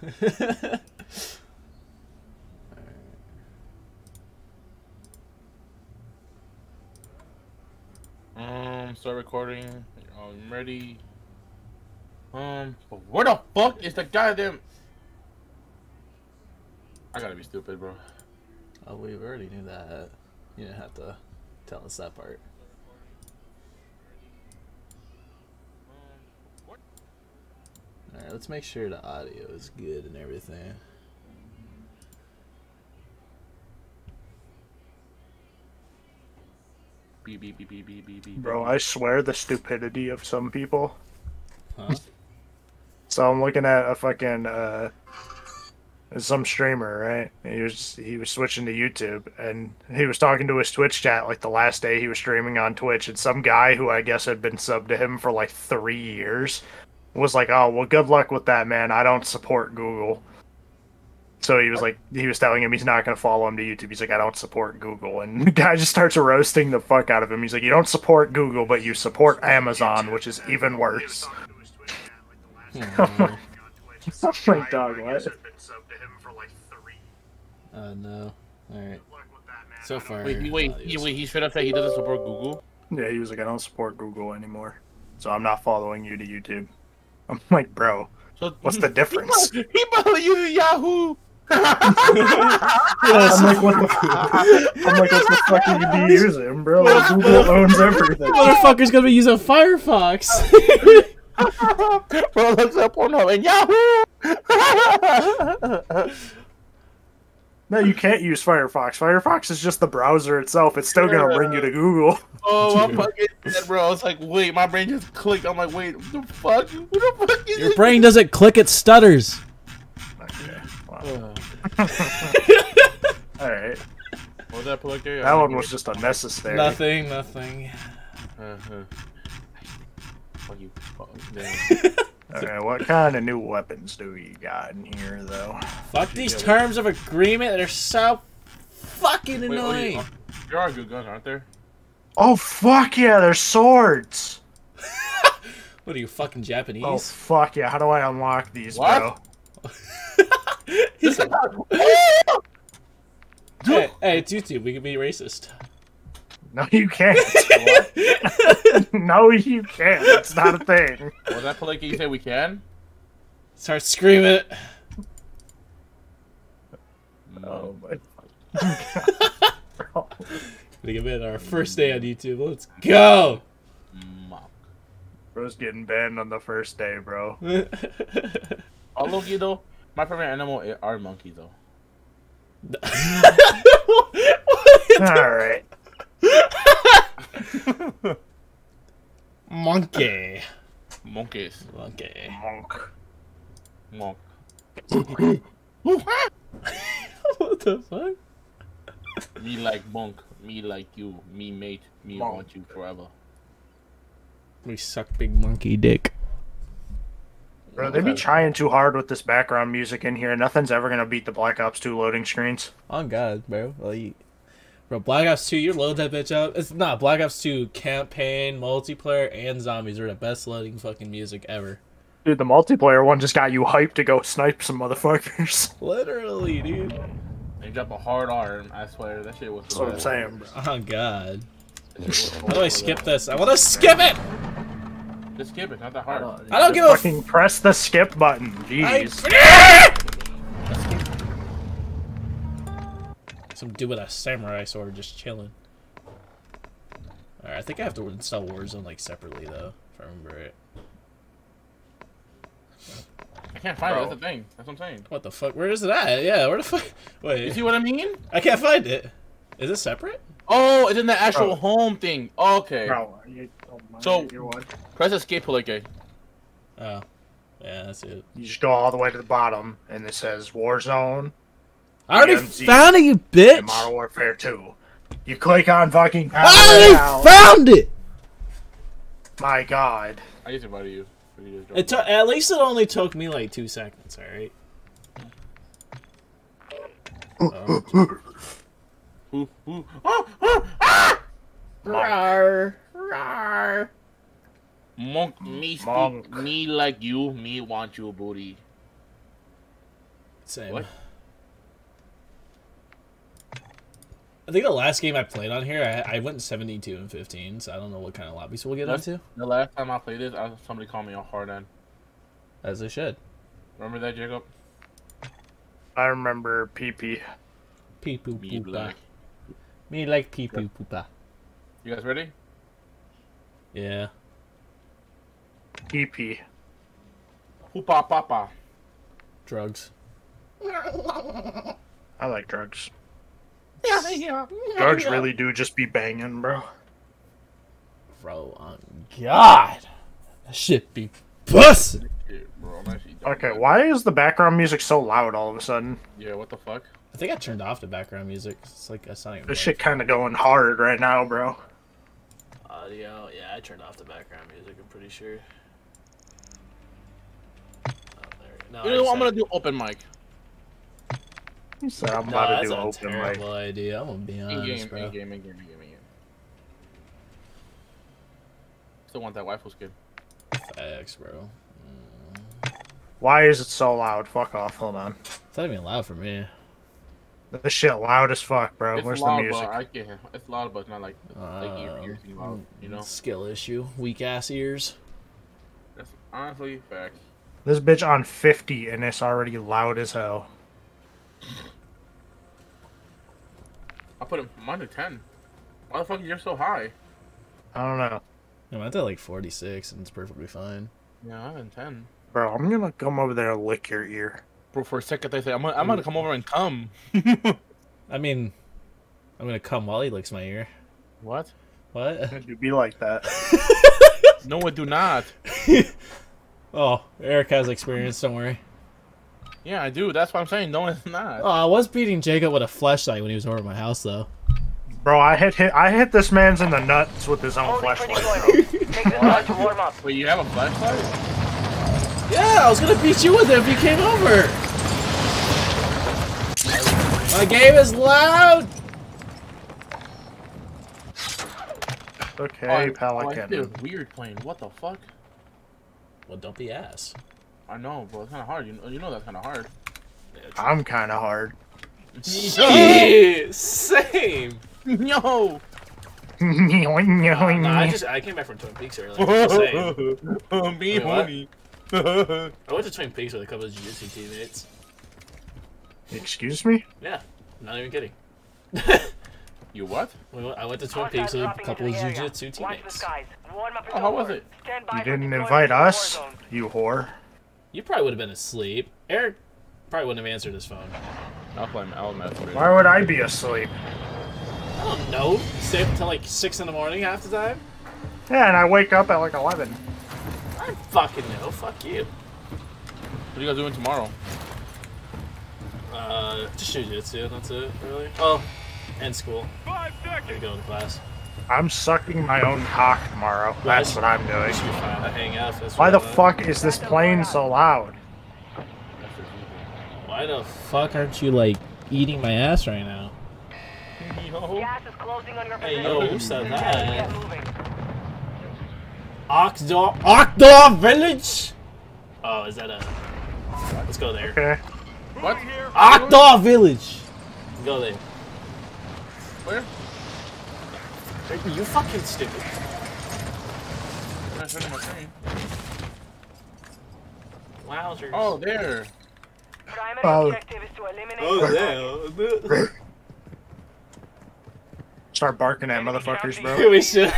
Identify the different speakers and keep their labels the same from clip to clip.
Speaker 1: um, start recording. I'm ready. Um, but where the fuck is the goddamn? I gotta be stupid, bro.
Speaker 2: Oh, we already knew that. You didn't have to tell us that part. Alright, let's make sure the audio is good and everything.
Speaker 1: Beep, beep, beep, beep, beep, beep, beep.
Speaker 3: Bro, I swear the stupidity of some people.
Speaker 2: Huh?
Speaker 3: So I'm looking at a fucking uh some streamer, right? He was he was switching to YouTube and he was talking to his Twitch chat like the last day he was streaming on Twitch and some guy who I guess had been subbed to him for like 3 years was like, "Oh, well good luck with that, man. I don't support Google." So he was like he was telling him he's not going to follow him to YouTube. He's like, "I don't support Google." And the guy just starts roasting the fuck out of him. He's like, "You don't support Google, but you support Amazon, which is even worse."
Speaker 2: Hmm.
Speaker 3: I'm like, dog, what?
Speaker 2: uh, no. Alright. So far.
Speaker 1: Wait, wait, he,
Speaker 2: audio's-
Speaker 1: wait, he straight up said he doesn't support Google.
Speaker 3: Yeah, he was like, I don't support Google anymore, so I'm not following you to YouTube. I'm like, bro,
Speaker 1: So
Speaker 3: what's the difference?
Speaker 1: He probably uses Yahoo.
Speaker 3: I'm like, what the? Fuck? I'm like, what the fuck are you be using, bro? Google owns everything.
Speaker 2: Motherfucker's gonna be using Firefox!
Speaker 1: Bro, looks up Pornhub and Yahoo.
Speaker 3: No, you can't use Firefox. Firefox is just the browser itself. It's still gonna bring you to Google.
Speaker 1: oh, I'm fucking dead, bro. I was like, wait, my brain just clicked. I'm like, wait, what the fuck? What the fuck is
Speaker 2: Your
Speaker 1: this?
Speaker 2: brain doesn't click, it stutters.
Speaker 3: Okay, wow. All right,
Speaker 1: what was that plug there?
Speaker 3: that one was just unnecessary.
Speaker 2: Nothing, nothing.
Speaker 1: Uh-huh. Fuck you. Fuck, damn.
Speaker 3: All right, what kind of new weapons do you got in here, though?
Speaker 2: Fuck these terms of agreement that are so fucking
Speaker 1: Wait, oh,
Speaker 2: annoying.
Speaker 1: you- there are good guns, aren't there?
Speaker 3: Oh fuck yeah, they're swords.
Speaker 2: What are you, fucking Japanese?
Speaker 3: Oh fuck yeah, how do I unlock these,
Speaker 1: What?
Speaker 3: bro?
Speaker 2: He's like, hey, hey, it's YouTube. We can be racist.
Speaker 3: No, you can't. no, you can't. It's not a thing.
Speaker 1: Was that plug you say we can?
Speaker 2: Start screaming it.
Speaker 3: Oh my. Bro.
Speaker 2: Gonna give it our first day on YouTube. Let's go.
Speaker 3: Bro's getting banned on the first day, bro.
Speaker 1: Oh, Loki though, my favorite animal are monkeys though.
Speaker 3: Alright.
Speaker 2: Monkey.
Speaker 1: Monkeys.
Speaker 2: Monkey.
Speaker 3: Monk.
Speaker 1: Monk.
Speaker 2: what the fuck?
Speaker 1: Me like monk. Me like you. Me mate. Me
Speaker 3: Monk.
Speaker 1: want you forever.
Speaker 2: We suck big monkey dick.
Speaker 3: Bro, they be trying too hard with this background music in here. Nothing's ever gonna beat the Black Ops 2 loading screens.
Speaker 2: On God, bro. Like, bro, Black Ops 2, you load that bitch up. It's not Black Ops 2 campaign, multiplayer, and zombies are the best loading fucking music ever.
Speaker 3: Dude, the multiplayer one just got you hyped to go snipe some motherfuckers.
Speaker 2: Literally, dude.
Speaker 1: They drop a hard arm. I swear that shit was.
Speaker 3: That's what I'm saying, bro.
Speaker 2: Oh God. How do I skip this? I want to skip it.
Speaker 1: Just skip it. Not that hard.
Speaker 2: I don't give a
Speaker 3: Fucking press the skip button.
Speaker 2: I- Some dude with a samurai sword just chilling. Alright, I think I have to install Warzone like separately though, if I remember it.
Speaker 1: I can't find
Speaker 3: Bro.
Speaker 1: it. That's the thing. That's what I'm saying.
Speaker 2: What the fuck? Where is it at? Yeah, where the fuck? Wait.
Speaker 1: You
Speaker 2: Wait,
Speaker 1: see what I mean?
Speaker 2: I can't find it. Is it separate?
Speaker 1: Oh, it's in the actual
Speaker 3: Bro.
Speaker 1: home thing. Okay.
Speaker 3: Bro, you, oh my,
Speaker 1: So-
Speaker 3: you're?
Speaker 1: Press escape, Polike.
Speaker 2: Oh, yeah, that's it.
Speaker 3: You just go all the way to the bottom, and it says Warzone
Speaker 2: I already
Speaker 3: DMZ.
Speaker 2: found it, you
Speaker 3: and
Speaker 2: bitch.
Speaker 3: Modern Warfare 2. You click on fucking
Speaker 2: I already
Speaker 3: Royale.
Speaker 2: found it.
Speaker 3: My god.
Speaker 1: I just invited you. You just
Speaker 2: It took at least it only took me like two seconds. All right. Um,
Speaker 1: Ooh, ooh. Oh, oh, ah!
Speaker 2: rawr, rawr.
Speaker 1: Monk, me speak,
Speaker 3: Monk.
Speaker 1: me like you, me want you booty.
Speaker 2: Same.
Speaker 1: What?
Speaker 2: I think the last game I played on here, I, I went 72 and 15, so I don't know what kind of lobbies we'll get
Speaker 1: That's-
Speaker 2: into.
Speaker 1: The last time I played this, I, somebody called me a hard end.
Speaker 2: As they should.
Speaker 1: Remember that, Jacob?
Speaker 3: I remember PP.
Speaker 2: Pee poo
Speaker 1: Me
Speaker 2: poopa. Me like pee poo poopa.
Speaker 1: You guys ready?
Speaker 2: Yeah.
Speaker 3: PP.
Speaker 1: Hoopa papa.
Speaker 2: Drugs.
Speaker 3: I like drugs.
Speaker 1: Yeah, yeah.
Speaker 3: Drugs really do just be banging, bro.
Speaker 2: Bro, on God. That shit be bussin'.
Speaker 1: Shit, bro, I'm actually done
Speaker 3: Okay, why is the background music so loud all of a sudden?
Speaker 1: Yeah, what the fuck?
Speaker 2: I think I turned off the background music. It's like it's not even.
Speaker 3: This shit kind of going hard right now, bro.
Speaker 2: Audio. Yeah, I turned off the background music. I'm pretty sure. Oh, there. No,
Speaker 1: You know what?
Speaker 2: just
Speaker 1: I'm gonna do open mic.
Speaker 3: He said I'm
Speaker 2: No,
Speaker 3: about
Speaker 2: that's
Speaker 3: to do
Speaker 2: a
Speaker 3: open mic.
Speaker 2: terrible idea. I'm gonna be
Speaker 1: In
Speaker 2: honest,
Speaker 1: game,
Speaker 2: bro.
Speaker 1: in game, in game, in game, in game. Still want that rifle skin.
Speaker 2: Facts, bro. Mm.
Speaker 3: Why is it so loud? Fuck off. Hold on.
Speaker 2: It's not even loud for me.
Speaker 3: This shit loud as fuck, bro.
Speaker 1: It's
Speaker 3: Where's
Speaker 1: loud,
Speaker 3: the music?
Speaker 1: but I can't. It's loud, but it's not like like ear,
Speaker 2: Um,
Speaker 1: ears loud. You know,
Speaker 2: Skill issue. Weak ass ears.
Speaker 1: that's honestly facts.
Speaker 3: This bitch on 50 and it's already loud as hell.
Speaker 1: I put him mine to ten. Why the fuck are you so high?
Speaker 3: I don't know.
Speaker 2: I'm at like 46 and it's perfectly fine.
Speaker 1: Yeah, I'm in ten.
Speaker 3: Bro, I'm gonna come over there and lick your ear.
Speaker 1: Bro, for a second they say I'm gonna, I'm gonna come over and come.
Speaker 2: I mean, I'm gonna come while he licks my ear.
Speaker 1: what?
Speaker 2: What?
Speaker 3: You be like that.
Speaker 1: No, I do not.
Speaker 2: Oh, Eric has experience. Don't worry.
Speaker 1: Yeah, I do. That's what I'm saying. No, it's not.
Speaker 2: Oh, I was beating Jacob with a flashlight when he was over at my house, though.
Speaker 3: Bro, I hit, hit I hit this man's in the nuts with his own
Speaker 4: Holding
Speaker 3: flashlight.
Speaker 4: deployment.
Speaker 3: bro.
Speaker 4: Take this time to warm up.
Speaker 1: Wait, you have a flashlight?
Speaker 2: Yeah, I was gonna beat you with it if you came over. My game is loud.
Speaker 3: Okay,
Speaker 1: Oh, I- oh, I feel weird playing. What the fuck?
Speaker 2: Well, don't be ass.
Speaker 1: I know, bro. It's kind of hard. You know, you know that's kind of hard.
Speaker 3: I'm kind of hard.
Speaker 2: Yeah, same.
Speaker 1: Yo.
Speaker 2: Nah, I just I came back from Twin Peaks earlier. Same.
Speaker 1: Me,
Speaker 2: Wait, what?
Speaker 1: homie.
Speaker 2: I went to Twin Peaks with a couple of jiu-jitsu teammates.
Speaker 3: Excuse me?
Speaker 2: Yeah, not even kidding.
Speaker 1: you what?
Speaker 2: We went- I went to Twin
Speaker 4: Hostiles
Speaker 2: Peaks with a couple of
Speaker 4: the
Speaker 2: jiu-jitsu teammates.
Speaker 4: skies.
Speaker 1: Oh, how was it?
Speaker 4: Stand by
Speaker 3: You didn't invite
Speaker 4: to the war
Speaker 3: us, you whore.
Speaker 2: You probably would have been asleep. Eric probably wouldn't have answered his phone.
Speaker 1: I'll play I'll.
Speaker 3: Why would I be asleep?
Speaker 2: I don't know. Stay up until like six in the morning half the time.
Speaker 3: Yeah, and I wake up at like 11.
Speaker 2: I fucking know. Fuck you.
Speaker 1: What are you guys doing tomorrow?
Speaker 2: Uh, just jiu-jitsu. That's it, really. Oh, and school. Five seconds. Go to class.
Speaker 3: I'm sucking my own cock tomorrow. That's what I'm doing.
Speaker 2: should be fine to hang out. if That's
Speaker 3: Why the
Speaker 2: I want.
Speaker 3: fuck is this plane so loud?
Speaker 2: Why the fuck aren't you like eating my ass right now?
Speaker 1: Yo.
Speaker 4: Gas is closing on your
Speaker 2: Hey, yo, who said that?
Speaker 4: moving.
Speaker 2: Oxdor, Oxdor Village. Oh, is that a? Let's go there.
Speaker 3: Okay.
Speaker 1: What?
Speaker 2: Oxdor Village. Go there.
Speaker 1: Where?
Speaker 2: You fucking stupid.
Speaker 1: I'm not turning my screen.
Speaker 2: Wowzers.
Speaker 1: Oh, there.
Speaker 4: Primary
Speaker 3: Oh.
Speaker 4: objective is to eliminate
Speaker 2: Oh, there.
Speaker 3: Start barking at motherfuckers, bro.
Speaker 2: we should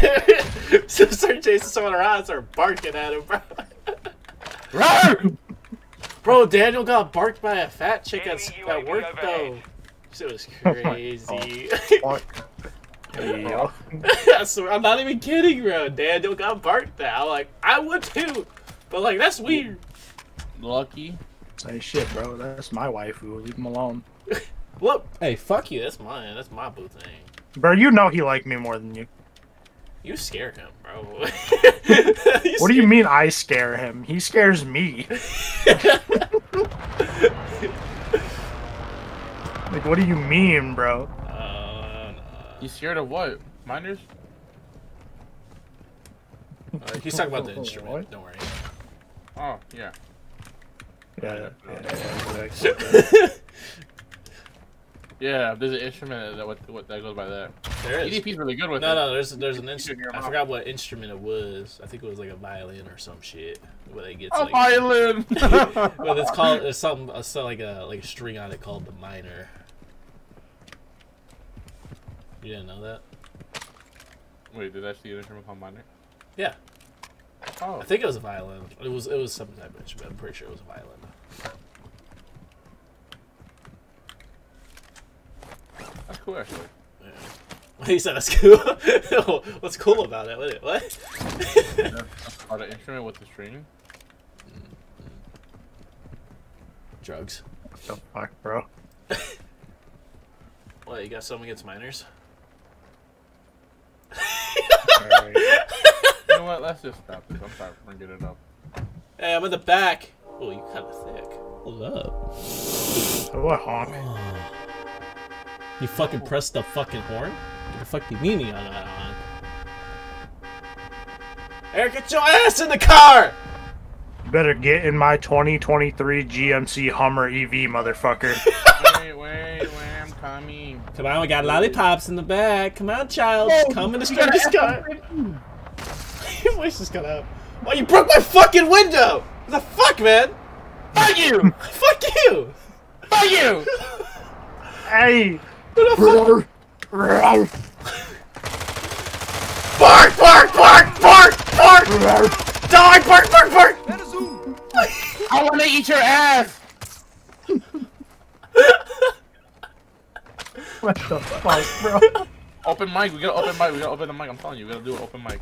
Speaker 2: so start chasing someone around and start barking at him, bro.
Speaker 1: Rawr!
Speaker 2: Bro, Daniel got barked by a fat chick at, at work though.
Speaker 4: overhead.
Speaker 2: Shit was
Speaker 3: Oh
Speaker 2: crazy.
Speaker 3: Fuck. Yeah.
Speaker 2: I swear, I'm not even kidding, bro. Daniel got barked at. I'm like, I would too. But like, that's weird.
Speaker 1: Lucky.
Speaker 3: Say shit, bro. That's my wife. We'll Leave him alone.
Speaker 2: Look, hey, fuck you. That's mine. That's my boo thing.
Speaker 3: Bro, you know he liked me more than you.
Speaker 2: You scare him, bro.
Speaker 3: What do you mean I scare him? He scares me. Like, what do you mean, bro?
Speaker 1: You scared of what? Miners?
Speaker 2: uh, he's talking about the instrument.
Speaker 3: What?
Speaker 2: Don't worry.
Speaker 1: Oh, yeah.
Speaker 3: Yeah, yeah, yeah,
Speaker 1: Yeah, there's an instrument that what, what that goes by that.
Speaker 2: There is.
Speaker 1: EDP's really good with
Speaker 2: No,
Speaker 1: it.
Speaker 2: no, there's there's an instrument. I forgot what instrument it was. I think it was like a violin or some shit. Where they get
Speaker 1: A
Speaker 2: like,
Speaker 1: violin.
Speaker 2: well, it's called it's something it's like a like a string on it called the minor. You didn't know that?
Speaker 1: Wait, did that see an instrument called minor?
Speaker 2: Yeah,
Speaker 1: Oh,
Speaker 2: I think it was a violin. It was it was some type of instrument. I'm pretty sure it was a violin.
Speaker 1: that's cool actually.
Speaker 2: Yeah. He said that's cool. What's cool about it? What? what?
Speaker 1: Or the instrument with the string. Mm-hmm.
Speaker 2: Drugs.
Speaker 3: the fuck, bro?
Speaker 2: What? You got something against minors?
Speaker 3: Alright.
Speaker 1: You know what? Let's just stop this. I'm sorry for bringing it up.
Speaker 2: Hey, I'm in the back. Oh, you kind of thick. Hold up.
Speaker 3: What honk?
Speaker 2: You fucking pressed the fucking horn? What the fuck do you mean you got that on? Eric, get your ass in the car!
Speaker 3: Better get in my 2023 GMC Hummer EV, motherfucker.
Speaker 1: wait, wait, wait, I'm coming.
Speaker 2: Come on, we got lollipops in the back. Come on, child. Come in the start car. Your voice just got out. Oh, you broke my fucking window! What the fuck, man?
Speaker 1: Fuck you!
Speaker 2: Fuck you!
Speaker 1: Fuck you!
Speaker 3: hey!
Speaker 2: What the fuck?
Speaker 3: Bark!
Speaker 2: Bark, bark, bark, bark, bark! Dog, bark, bark, bark!
Speaker 1: I want to eat your ass.
Speaker 3: What the fuck, bro?
Speaker 1: Open mic. We gotta open mic. We gotta open the mic. I'm telling you, we gotta do an open mic.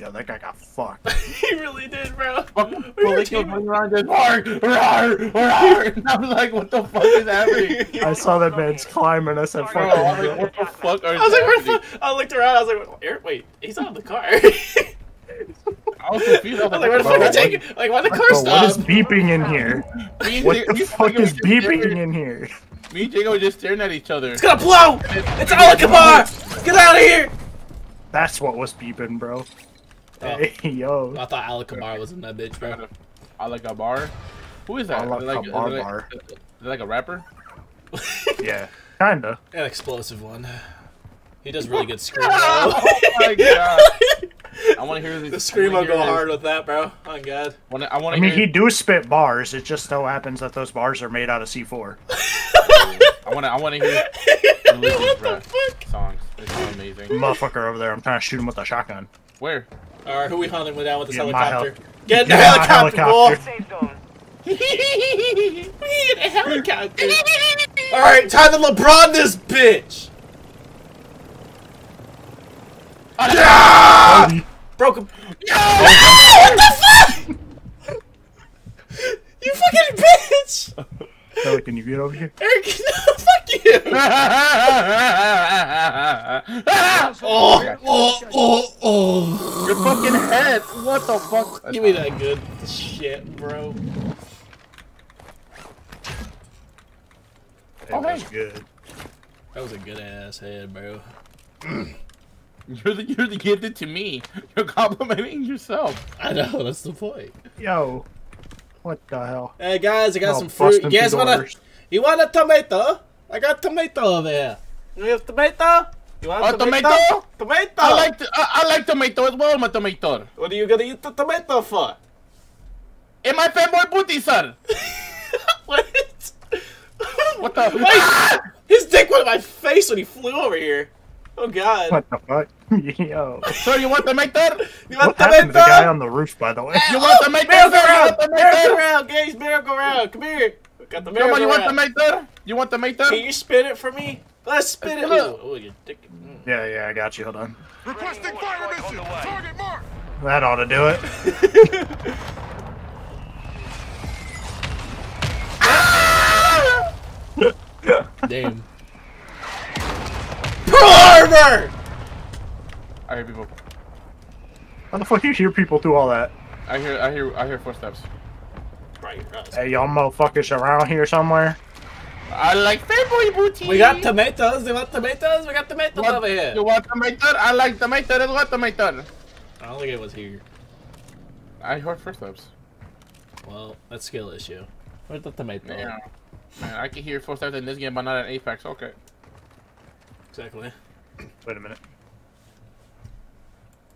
Speaker 3: Yeah, that guy got fucked.
Speaker 2: he really did, bro.
Speaker 1: Fuck,
Speaker 2: We're
Speaker 1: Well,
Speaker 2: team-
Speaker 1: running around just roar, roar, roar. And I'm like, what the fuck is happening?
Speaker 3: I saw that man's climbing. I said,
Speaker 1: Bro. I'm like, what the fuck are
Speaker 2: I was like, where the
Speaker 1: happening?
Speaker 2: fuck? I looked around. I was like, Eric, wait, he's out of the car. I
Speaker 1: I was confused. I was
Speaker 2: was like,
Speaker 1: like,
Speaker 2: where the fuck are
Speaker 3: what-
Speaker 2: taking? Like, why the car
Speaker 3: Bro, what is beeping in here?
Speaker 1: Me and
Speaker 3: What the fuck is beeping in here?
Speaker 1: Me and Jacob were just staring at each other.
Speaker 2: It's gonna blow! It's Alakabar! Get out of here!
Speaker 3: That's what was beeping, bro. Hey, yo.
Speaker 2: I thought Alakabar was in that bitch, bro.
Speaker 1: I like. Who is that?
Speaker 3: I like
Speaker 1: Is like,
Speaker 3: a
Speaker 1: is like- Is it like a rapper?
Speaker 3: Yeah, kinda.
Speaker 2: An explosive one. He does really good screamo.
Speaker 1: oh my god! I want to hear this.
Speaker 2: the screamo
Speaker 1: I wanna
Speaker 2: go
Speaker 1: hear
Speaker 2: hard with that, bro. Oh my god.
Speaker 1: this. Wanna- I want
Speaker 3: I mean,
Speaker 1: hear.
Speaker 3: he do spit bars. It just so happens that those bars are made out of C4.
Speaker 1: I want to. I want to hear
Speaker 2: what the fuck?
Speaker 1: songs. It's so amazing.
Speaker 3: Motherfucker over there, I'm trying to shoot him with a shotgun.
Speaker 1: Where?
Speaker 2: Alright, who we hunting with down with this
Speaker 3: Get
Speaker 2: helicopter? Get in the
Speaker 3: Get
Speaker 2: helicopter,
Speaker 3: helicopter.
Speaker 4: Safe zone.
Speaker 2: boy! We in a helicopter. Alright, time to LeBron this bitch! Ah!
Speaker 3: Buddy,
Speaker 2: Broke him. No! What the fuck? you fucking bitch!
Speaker 3: Kelly, can you get over here?
Speaker 2: Eric, no, fuck you! Oh, oh, oh, oh.
Speaker 1: Your fucking head! What the fuck?
Speaker 2: Give me that good shit, bro.
Speaker 3: It
Speaker 1: Oh,
Speaker 3: was good.
Speaker 2: That was a good ass head, bro.
Speaker 1: You're the you're the gifted to me. You're complimenting yourself.
Speaker 2: I know, that's the point.
Speaker 3: Yo, what the hell?
Speaker 2: Hey guys, I got
Speaker 3: Oh,
Speaker 2: some fruit. You guys wanna?
Speaker 3: doors.
Speaker 2: You want a tomato? I got tomato over here. You have tomato? You want
Speaker 1: A tomato?
Speaker 2: Tomato.
Speaker 1: I like to, I, I like tomato as well, my tomato.
Speaker 2: What are you gonna eat the tomato for?
Speaker 1: In my fanboy booty, sir.
Speaker 2: what?
Speaker 1: What the?
Speaker 2: Wait, his dick went in my face when he flew over here. Oh god.
Speaker 3: What the fuck? Yo.
Speaker 1: So you want tomato?
Speaker 2: You want
Speaker 3: What happened to the
Speaker 2: tomato?
Speaker 3: guy on the roof, by the way?
Speaker 1: You want tomato?
Speaker 2: Miracle
Speaker 1: sir? You
Speaker 2: round!
Speaker 1: want
Speaker 2: Miracle
Speaker 1: tomato?
Speaker 2: round, guys! Miracle round! Come here! We got the
Speaker 1: Come
Speaker 2: miracle
Speaker 1: on, you want
Speaker 2: round.
Speaker 1: tomato? You want tomato?
Speaker 2: Can you spin it for me? Let's spin it.
Speaker 1: Let's
Speaker 2: Ooh, ooh, your dick. Mm.
Speaker 3: Yeah, yeah, I got you. Hold on.
Speaker 5: Requesting fire mission. Target mark.
Speaker 3: That ought to do it.
Speaker 2: Damn. Pearl Harbor!
Speaker 1: I hear people.
Speaker 3: How the fuck you hear people do all that?
Speaker 1: I hear, I hear, I hear footsteps.
Speaker 2: Right, right.
Speaker 3: Hey, y'all motherfuckers around here somewhere?
Speaker 1: I like fanboy booty.
Speaker 2: We got tomatoes. You want tomatoes? We got tomatoes
Speaker 1: What-
Speaker 2: over here.
Speaker 1: You want tomato? I like tomato. Let's want tomato.
Speaker 2: I don't think it was here.
Speaker 1: I heard footsteps.
Speaker 2: Well, that's skill issue. Where's the tomato?
Speaker 1: Yeah. Man, I can hear four steps in this game, but not in Apex. Okay.
Speaker 2: Exactly.
Speaker 3: Wait a minute.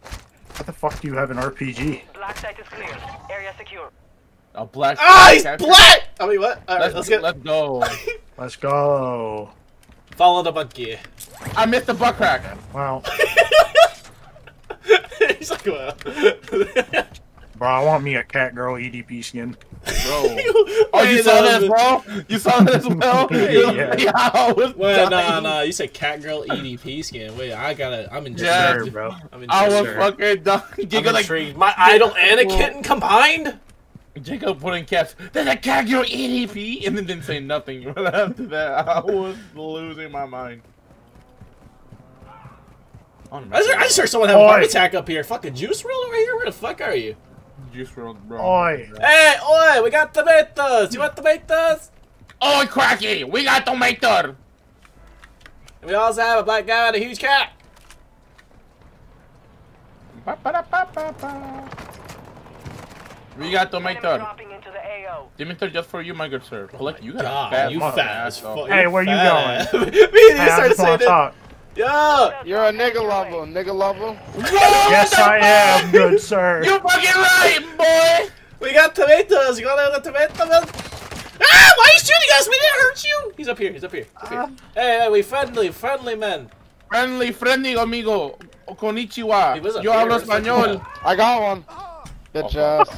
Speaker 3: What the fuck do you have an RPG?
Speaker 4: Black site is clear. Area secure.
Speaker 1: A black.
Speaker 2: Ah, he's
Speaker 1: capture.
Speaker 2: black! I mean, what? Alright,
Speaker 1: Let's,
Speaker 2: let's get.
Speaker 1: let's go.
Speaker 3: Let's go.
Speaker 2: Follow the monkey.
Speaker 1: I missed the butt crack.
Speaker 3: Well,
Speaker 2: he's like, well.
Speaker 3: bro, I want me a cat girl EDP skin.
Speaker 1: Bro. Oh, you
Speaker 2: Wait,
Speaker 1: saw
Speaker 2: no,
Speaker 1: that, bro? You saw that as well?
Speaker 3: Yeah.
Speaker 1: yeah, I was
Speaker 2: Wait, nah,
Speaker 1: dying.
Speaker 2: nah. You said catgirl EDP skin. Wait, I gotta. I'm intrigued.
Speaker 1: Yeah.
Speaker 3: Sure, bro.
Speaker 2: I'm in
Speaker 1: I was
Speaker 2: intrigued.
Speaker 1: fucking done.
Speaker 2: I'm
Speaker 1: like,
Speaker 2: intrigued. My idol and a kitten combined?
Speaker 1: Jacob put in caps. There's a cat girl EDP, and then didn't say nothing. But after that, I was losing my mind.
Speaker 2: I just, I just heard someone have a heart attack up here. Fucking juice roll over here? Where the fuck are you?
Speaker 1: Juice world, bro.
Speaker 3: Oi.
Speaker 2: Hey, oi, we got tomatoes. You want tomatoes?
Speaker 1: Oh, cracky! We got tomato.
Speaker 2: And we also have a black guy and a huge cat.
Speaker 1: Ba-ba-da-ba-ba-ba. We got
Speaker 4: Enemy
Speaker 1: tomato.
Speaker 4: dropping into the AO.
Speaker 1: Tomato just for you, my good sir. Oh Collect. You got
Speaker 2: God,
Speaker 1: a fat
Speaker 2: you
Speaker 1: fucking
Speaker 2: fat
Speaker 1: ass,
Speaker 2: as
Speaker 1: though.
Speaker 2: fuck.
Speaker 3: Hey,
Speaker 2: You're
Speaker 3: where you
Speaker 2: fat. Me and you
Speaker 3: Hey, I
Speaker 2: started saying
Speaker 3: want to
Speaker 2: it.
Speaker 3: talk.
Speaker 2: Yo!
Speaker 6: You're a nigga lover, nigga lover.
Speaker 3: Yes, I am, good sir.
Speaker 1: You fucking right, boy.
Speaker 2: We got tomatoes. You want the tomatoes? Ah! Why are you shooting us? We didn't hurt you. He's up here. He's up here. Up here. Hey, hey, we friendly, friendly men.
Speaker 1: Friendly, friendly, amigo. Konnichiwa.
Speaker 2: He was up
Speaker 1: Yo
Speaker 2: here.
Speaker 1: hablo
Speaker 2: Where's
Speaker 1: español.
Speaker 6: I got one. Bitch ass.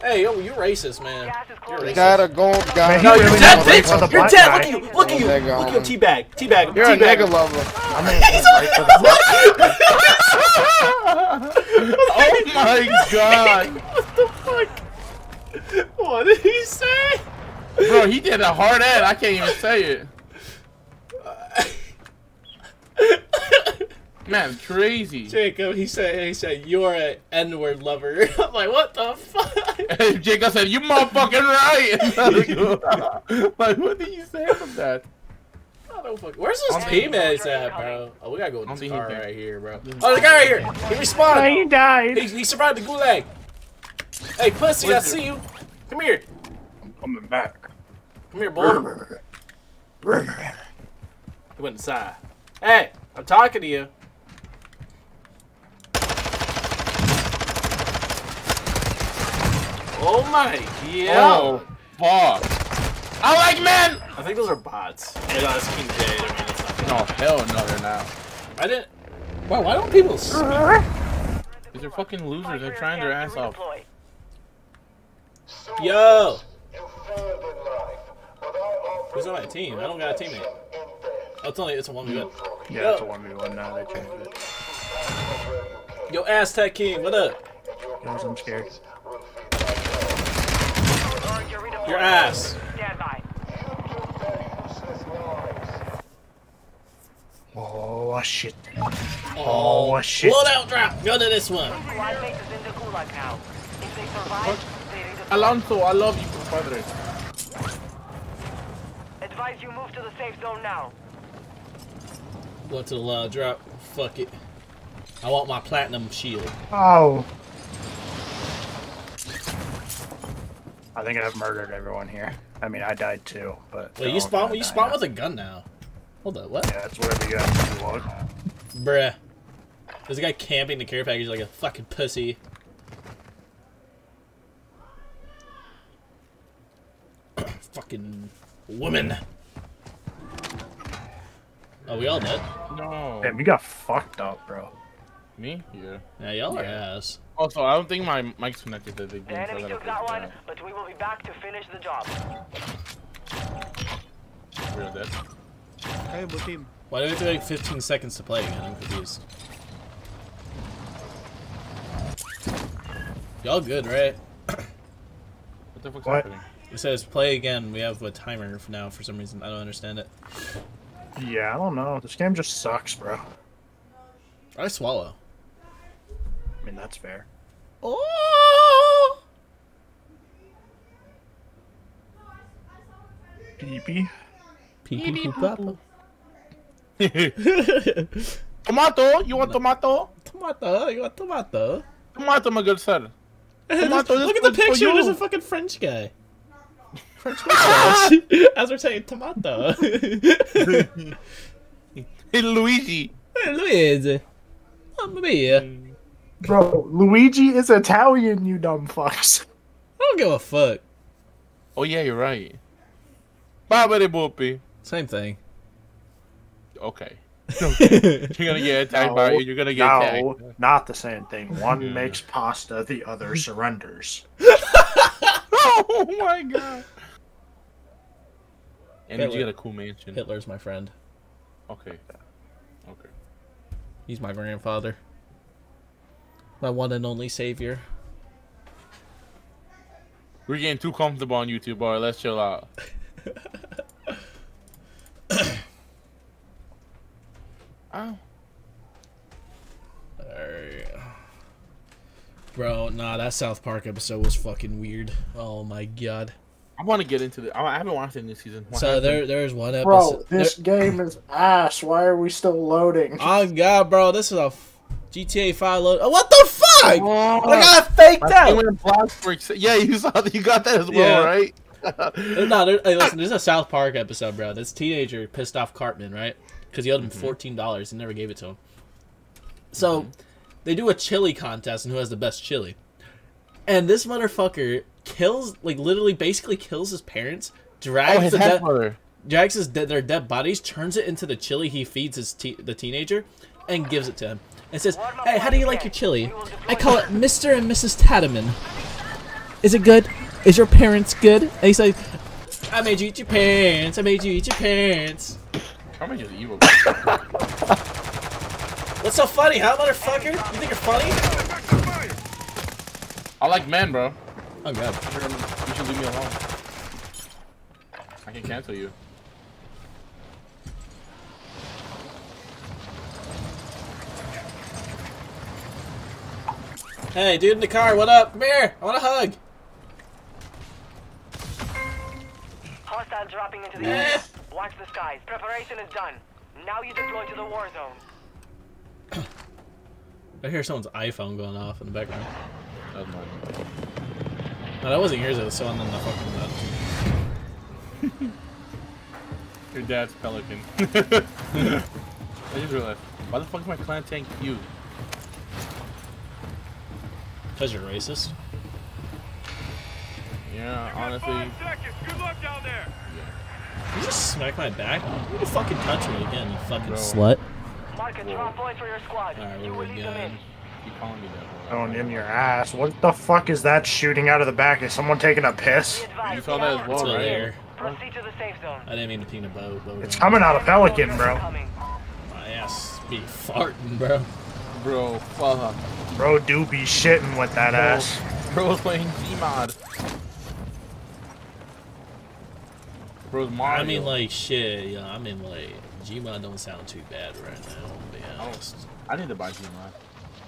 Speaker 2: Hey, yo, you racist, man. You're racist.
Speaker 6: Got a gold guy.
Speaker 2: No, you're
Speaker 3: really
Speaker 2: dead,
Speaker 3: went right for the
Speaker 2: bitch. You're dead. Look at you. Look at you. Look at your teabag. Teabag.
Speaker 6: You're a
Speaker 2: teabag.
Speaker 6: nigga lover.
Speaker 3: I mean, he went right for
Speaker 1: oh my god.
Speaker 2: What the fuck? What did he say?
Speaker 1: Bro, he did a hard ad. I can't even say it. Man, crazy.
Speaker 2: Jacob, he said, he said, you're an N-word lover. I'm like, what the fuck?
Speaker 1: Jacob said, "You motherfucking right." like, what did you say from that?
Speaker 2: I don't fuck. Where's this
Speaker 1: I don't
Speaker 2: at, bro? Oh, we gotta go in
Speaker 1: I don't
Speaker 2: this
Speaker 1: think he
Speaker 2: car right here, bro. Oh, the guy right here. He
Speaker 3: Oh, he
Speaker 2: respawned.
Speaker 3: died.
Speaker 2: He, he survived the gulag. Hey, pussy, I
Speaker 1: Where's
Speaker 2: see you. Come here.
Speaker 3: I'm coming back.
Speaker 2: Come here, boy. He went inside. Hey, I'm talking to you. Oh my, yeah.
Speaker 1: Oh, fuck. I like men.
Speaker 2: I think those are bots. Hey, no, that's King Jade. I mean, that's not
Speaker 1: No, hell no, they're not.
Speaker 2: I didn't. Why? Why don't people speak? Uh-huh.
Speaker 1: These are fucking losers. They're trying their ass off.
Speaker 4: Redeploy.
Speaker 2: Yo, who's on my team? I don't got a teammate. Oh, it's only it's a one v one.
Speaker 3: Yeah, it's a 1v1 now. They changed it.
Speaker 2: Yo, Aztec King, what up?
Speaker 3: Guys, I'm scared.
Speaker 4: You're redeploying.
Speaker 2: Your ass.
Speaker 4: Stand by.
Speaker 3: Oh, shit.
Speaker 2: Oh,
Speaker 3: Oh, shit.
Speaker 2: Loadout drop. Go to this one.
Speaker 4: Squad mate is in the gulag now. If they survive, they redeploy.
Speaker 1: Alonso, I love you, compadre.
Speaker 4: Advise you move to the safe zone now.
Speaker 2: Go to the loud drop. Fuck it. I want my platinum shield.
Speaker 3: Oh. I think I've murdered everyone here. I mean, I died too, but.
Speaker 2: Wait, you
Speaker 3: they're
Speaker 2: spawn? You
Speaker 3: gonna
Speaker 2: spawn with a gun now? Hold up, what?
Speaker 3: Yeah, it's whatever you guys do. Look.
Speaker 2: Bruh. There's a guy camping the care package like a fucking pussy. fucking woman. Oh, we all dead?
Speaker 1: No.
Speaker 3: Damn, we got fucked up, bro.
Speaker 1: Me? Yeah.
Speaker 2: Yeah, y'all are ass.
Speaker 1: Also, I don't think my mic's connected to the game.
Speaker 4: The enemy
Speaker 1: gotta
Speaker 4: took that one, but we will be back to finish the job.
Speaker 1: We're dead.
Speaker 7: Hey, blue team.
Speaker 2: Why do we have to wait 15 seconds to play again? I'm confused. Y'all good, right?
Speaker 1: What the fuck's
Speaker 3: What?
Speaker 1: happening?
Speaker 2: It says play again. We have a timer for now for some reason. I don't understand it.
Speaker 3: Yeah, I don't know. This game just sucks, bro.
Speaker 2: I swallow.
Speaker 3: I mean, that's fair.
Speaker 2: Oh!
Speaker 3: Peepee.
Speaker 2: Pee pee papa.
Speaker 1: Tomato? You want tomato?
Speaker 2: Tomato, you want tomato?
Speaker 1: Tomato, my good sir. Tomato,
Speaker 2: Look at the picture. There's a fucking French guy. French mustache. As we're saying tomato.
Speaker 1: Hey, Luigi.
Speaker 2: Hey, Luigi. Mamma mia. Mm.
Speaker 3: Bro, Luigi is Italian, you dumb fucks.
Speaker 2: I don't give a fuck.
Speaker 1: Oh yeah, you're right. Bobbity boopy.
Speaker 2: Same thing.
Speaker 1: Okay. You're gonna get attacked by
Speaker 3: No,
Speaker 1: You're gonna get
Speaker 3: No,
Speaker 1: attacked.
Speaker 3: not the same thing. One
Speaker 1: Yeah.
Speaker 3: makes pasta, the other surrenders.
Speaker 1: Oh my god. And you
Speaker 2: Hitler.
Speaker 1: get a cool mansion.
Speaker 2: Hitler's my friend.
Speaker 1: Okay. Okay.
Speaker 2: He's my grandfather. My one and only savior.
Speaker 1: We're getting too comfortable on YouTube, boy. Let's chill out. Ow.
Speaker 2: Alright. Bro, nah, that South Park episode was fucking weird. Oh my god.
Speaker 1: I want to get into the. I haven't watched it in this season. What
Speaker 2: So
Speaker 1: happened?
Speaker 2: there, there's one episode.
Speaker 3: Bro, this game is ass. Why are we still loading?
Speaker 2: Oh god, bro, this is a f- GTA 5 load. Oh, what the fuck?
Speaker 1: Oh,
Speaker 2: I got faked out.
Speaker 1: game went black for ex- Yeah, you saw that. You got that as well,
Speaker 2: Yeah.
Speaker 1: right?
Speaker 2: Uh, no, there, hey, listen, there's a South Park episode, bro. This teenager pissed off Cartman, right? Because he owed him mm-hmm. fourteen dollars and never gave it to him. Mm-hmm. So they do a chili contest and who has the best chili. And this motherfucker kills, like, literally, basically kills his parents, oh, drags
Speaker 1: Oh, his
Speaker 2: the dead, drags his de- their dead bodies, turns it into the chili he feeds his te- the teenager, and gives it to him. And says, "Hey, how do you like your chili? I call it Mr. and Mrs. Tattaman. Is it good? Is your parents good?" And he's like, "I made you eat your pants. I made you eat your parents."
Speaker 1: I'm just evil.
Speaker 2: What's so funny, huh, motherfucker? You think you're funny?
Speaker 1: I like men, bro.
Speaker 2: Oh god.
Speaker 1: You should leave me alone. I can cancel you.
Speaker 2: Hey, dude in the car, what up? Come here. I want a hug.
Speaker 4: Hostiles dropping into the
Speaker 2: Eh.
Speaker 4: area. Watch the skies. Preparation is done. Now you deploy to the war zone.
Speaker 2: I hear someone's iPhone going off in the background.
Speaker 1: That's mine.
Speaker 2: No, that wasn't yours. It was someone on the fucking.
Speaker 1: Your dad's pelican. I just realized. Why the fuck is my clan tank you?
Speaker 2: Because you're racist.
Speaker 1: Yeah, honestly.
Speaker 5: seconds. Good luck down there.
Speaker 2: You just smack my back. You fucking touch me again, you fucking
Speaker 1: Bro.
Speaker 2: slut.
Speaker 4: Mark a drop point for your squad.
Speaker 2: Alright,
Speaker 4: you
Speaker 2: what
Speaker 4: will
Speaker 2: we
Speaker 4: lead them in.
Speaker 2: got?
Speaker 1: Calling me that. bro.
Speaker 3: Going in your ass. What the fuck is that shooting out of the back? Is someone taking a piss?
Speaker 1: You saw that as well, right?
Speaker 2: there.
Speaker 4: Proceed to the safe zone.
Speaker 2: I didn't mean to ping the boat. boat
Speaker 3: It's
Speaker 2: on.
Speaker 3: coming out of Pelican, bro.
Speaker 4: Coming.
Speaker 2: My ass be farting, bro.
Speaker 1: Bro, fuck.
Speaker 3: Uh, bro do be shitting with that ass.
Speaker 1: Bro's playing Gmod. Bro's Mario.
Speaker 2: I mean, like, shit, yeah, I mean, like, Gmod don't sound too bad right now, to be honest.
Speaker 1: I need to buy Gmod.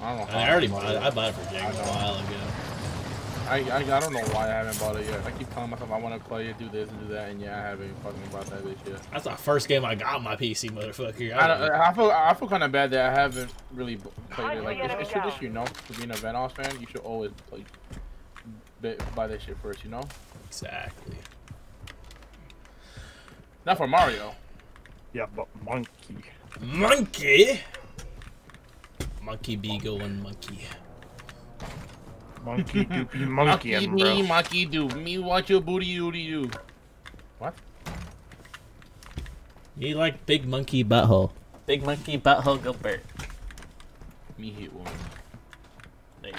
Speaker 1: I don't know
Speaker 2: I, mean, I already
Speaker 1: bought
Speaker 2: bought it. I bought it for James a while ago.
Speaker 1: I, I, I don't know why I haven't bought it yet. I keep telling myself I want to play it, do this and do that, and yeah, I haven't fucking bought that bitch yet.
Speaker 2: That's the first game I got on my PC, motherfucker.
Speaker 1: I,
Speaker 2: I,
Speaker 1: don't, I feel I feel kind of bad that I haven't really played it. Like
Speaker 4: Hunt the
Speaker 1: it's, it's
Speaker 4: enemy
Speaker 1: tradition, you know. For being a Vanoss fan, you should always play, buy that shit first, you know.
Speaker 2: exactly.
Speaker 1: Not for Mario.
Speaker 3: Yeah, but monkey.
Speaker 2: Monkey! Monkey be going monkey.
Speaker 3: Monkey doopy monkey,
Speaker 1: me,
Speaker 3: bro.
Speaker 1: monkey do me. Watch your booty, booty do. What?
Speaker 2: You like big monkey butthole. Big monkey butthole Gilbert.
Speaker 1: Me hate woman.
Speaker 2: There.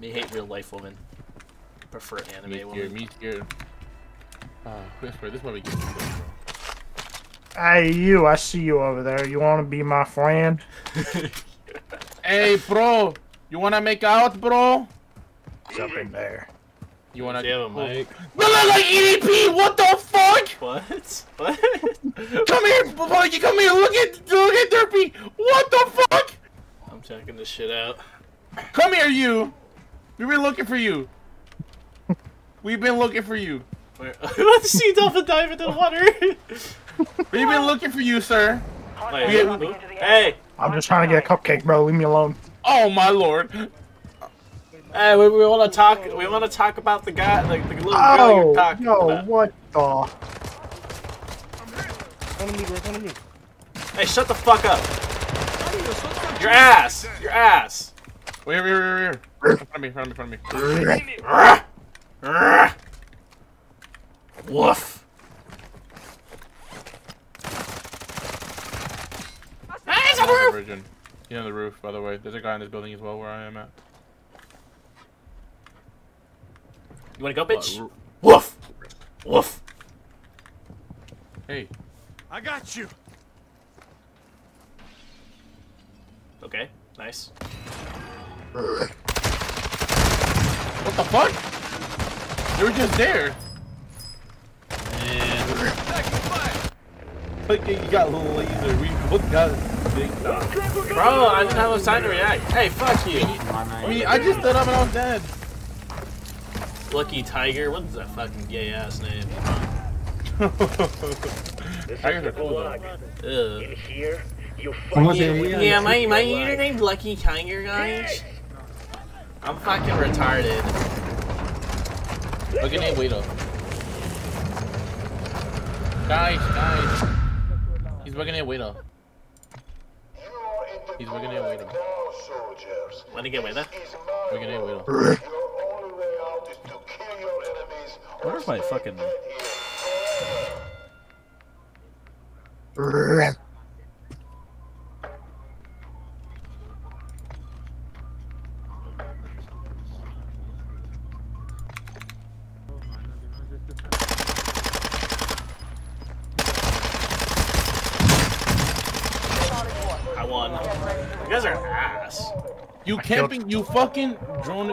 Speaker 2: Me hate real life woman. Prefer anime
Speaker 1: Me scared.
Speaker 2: women.
Speaker 1: Me scared. Ah, Whisper, this is what we get. to do, bro.
Speaker 3: Hey, you, I see you over there. You want to be my friend?
Speaker 1: Hey, bro, you wanna make out, bro?
Speaker 3: He's up in there.
Speaker 1: You wanna?
Speaker 2: Do you have a mic?
Speaker 1: No, no, like EDP. What the fuck?
Speaker 2: What? What?
Speaker 1: Come here, Monkey. Come here. Look at, look at Derpy. What the fuck?
Speaker 2: I'm checking this shit out.
Speaker 1: Come here, you. We've been looking for you. We've been looking for you.
Speaker 2: Where? Let's the sea dolphin dive into the water.
Speaker 1: We've been looking for you, sir.
Speaker 4: Hostiles
Speaker 1: Yeah.
Speaker 4: dropping into the area.
Speaker 2: hey,
Speaker 3: I'm just trying to get a cupcake, bro. Leave me alone.
Speaker 1: Oh my lord.
Speaker 2: Hey, we, we want to talk. We want to talk about the guy, like the little girl
Speaker 3: Oh,
Speaker 2: you're talking about.
Speaker 3: Oh no,
Speaker 2: about.
Speaker 3: what the?
Speaker 6: Front of me, bro, front of me.
Speaker 2: Hey, shut the fuck up. Your ass. Your ass.
Speaker 1: Wait, here, here, here, here. In front of me, in front of me, in front of me.
Speaker 2: Rah! Rah! Woof.
Speaker 1: He's on the roof. He's on the roof, by the way. There's a guy in this building as well where I am at.
Speaker 2: You wanna go, bitch?
Speaker 1: Uh,
Speaker 2: Woof. Woof.
Speaker 1: Hey,
Speaker 5: I got you.
Speaker 2: Okay. Nice.
Speaker 1: what the fuck? They were just there.
Speaker 2: And
Speaker 1: Like, you got a little laser. We both got big stuff.
Speaker 2: bro, I didn't have enough time to react. Hey, fuck you.
Speaker 1: I mean, I just stood up and I was dead.
Speaker 2: Lucky Tiger. What is that fucking gay ass name?
Speaker 1: Tigers are cool though.
Speaker 2: Ugh.
Speaker 8: Here, you
Speaker 2: Yeah, yeah, my my username Lucky Tiger, guys. I'm fucking retarded.
Speaker 1: Look at that wait up. Guys, guys. He's looking at wait up. He's working at wait up.
Speaker 2: Let me get with it.
Speaker 1: Looking at wait.
Speaker 2: Where's my fucking? I won. You guys are ass.
Speaker 1: You camping, you fucking drone,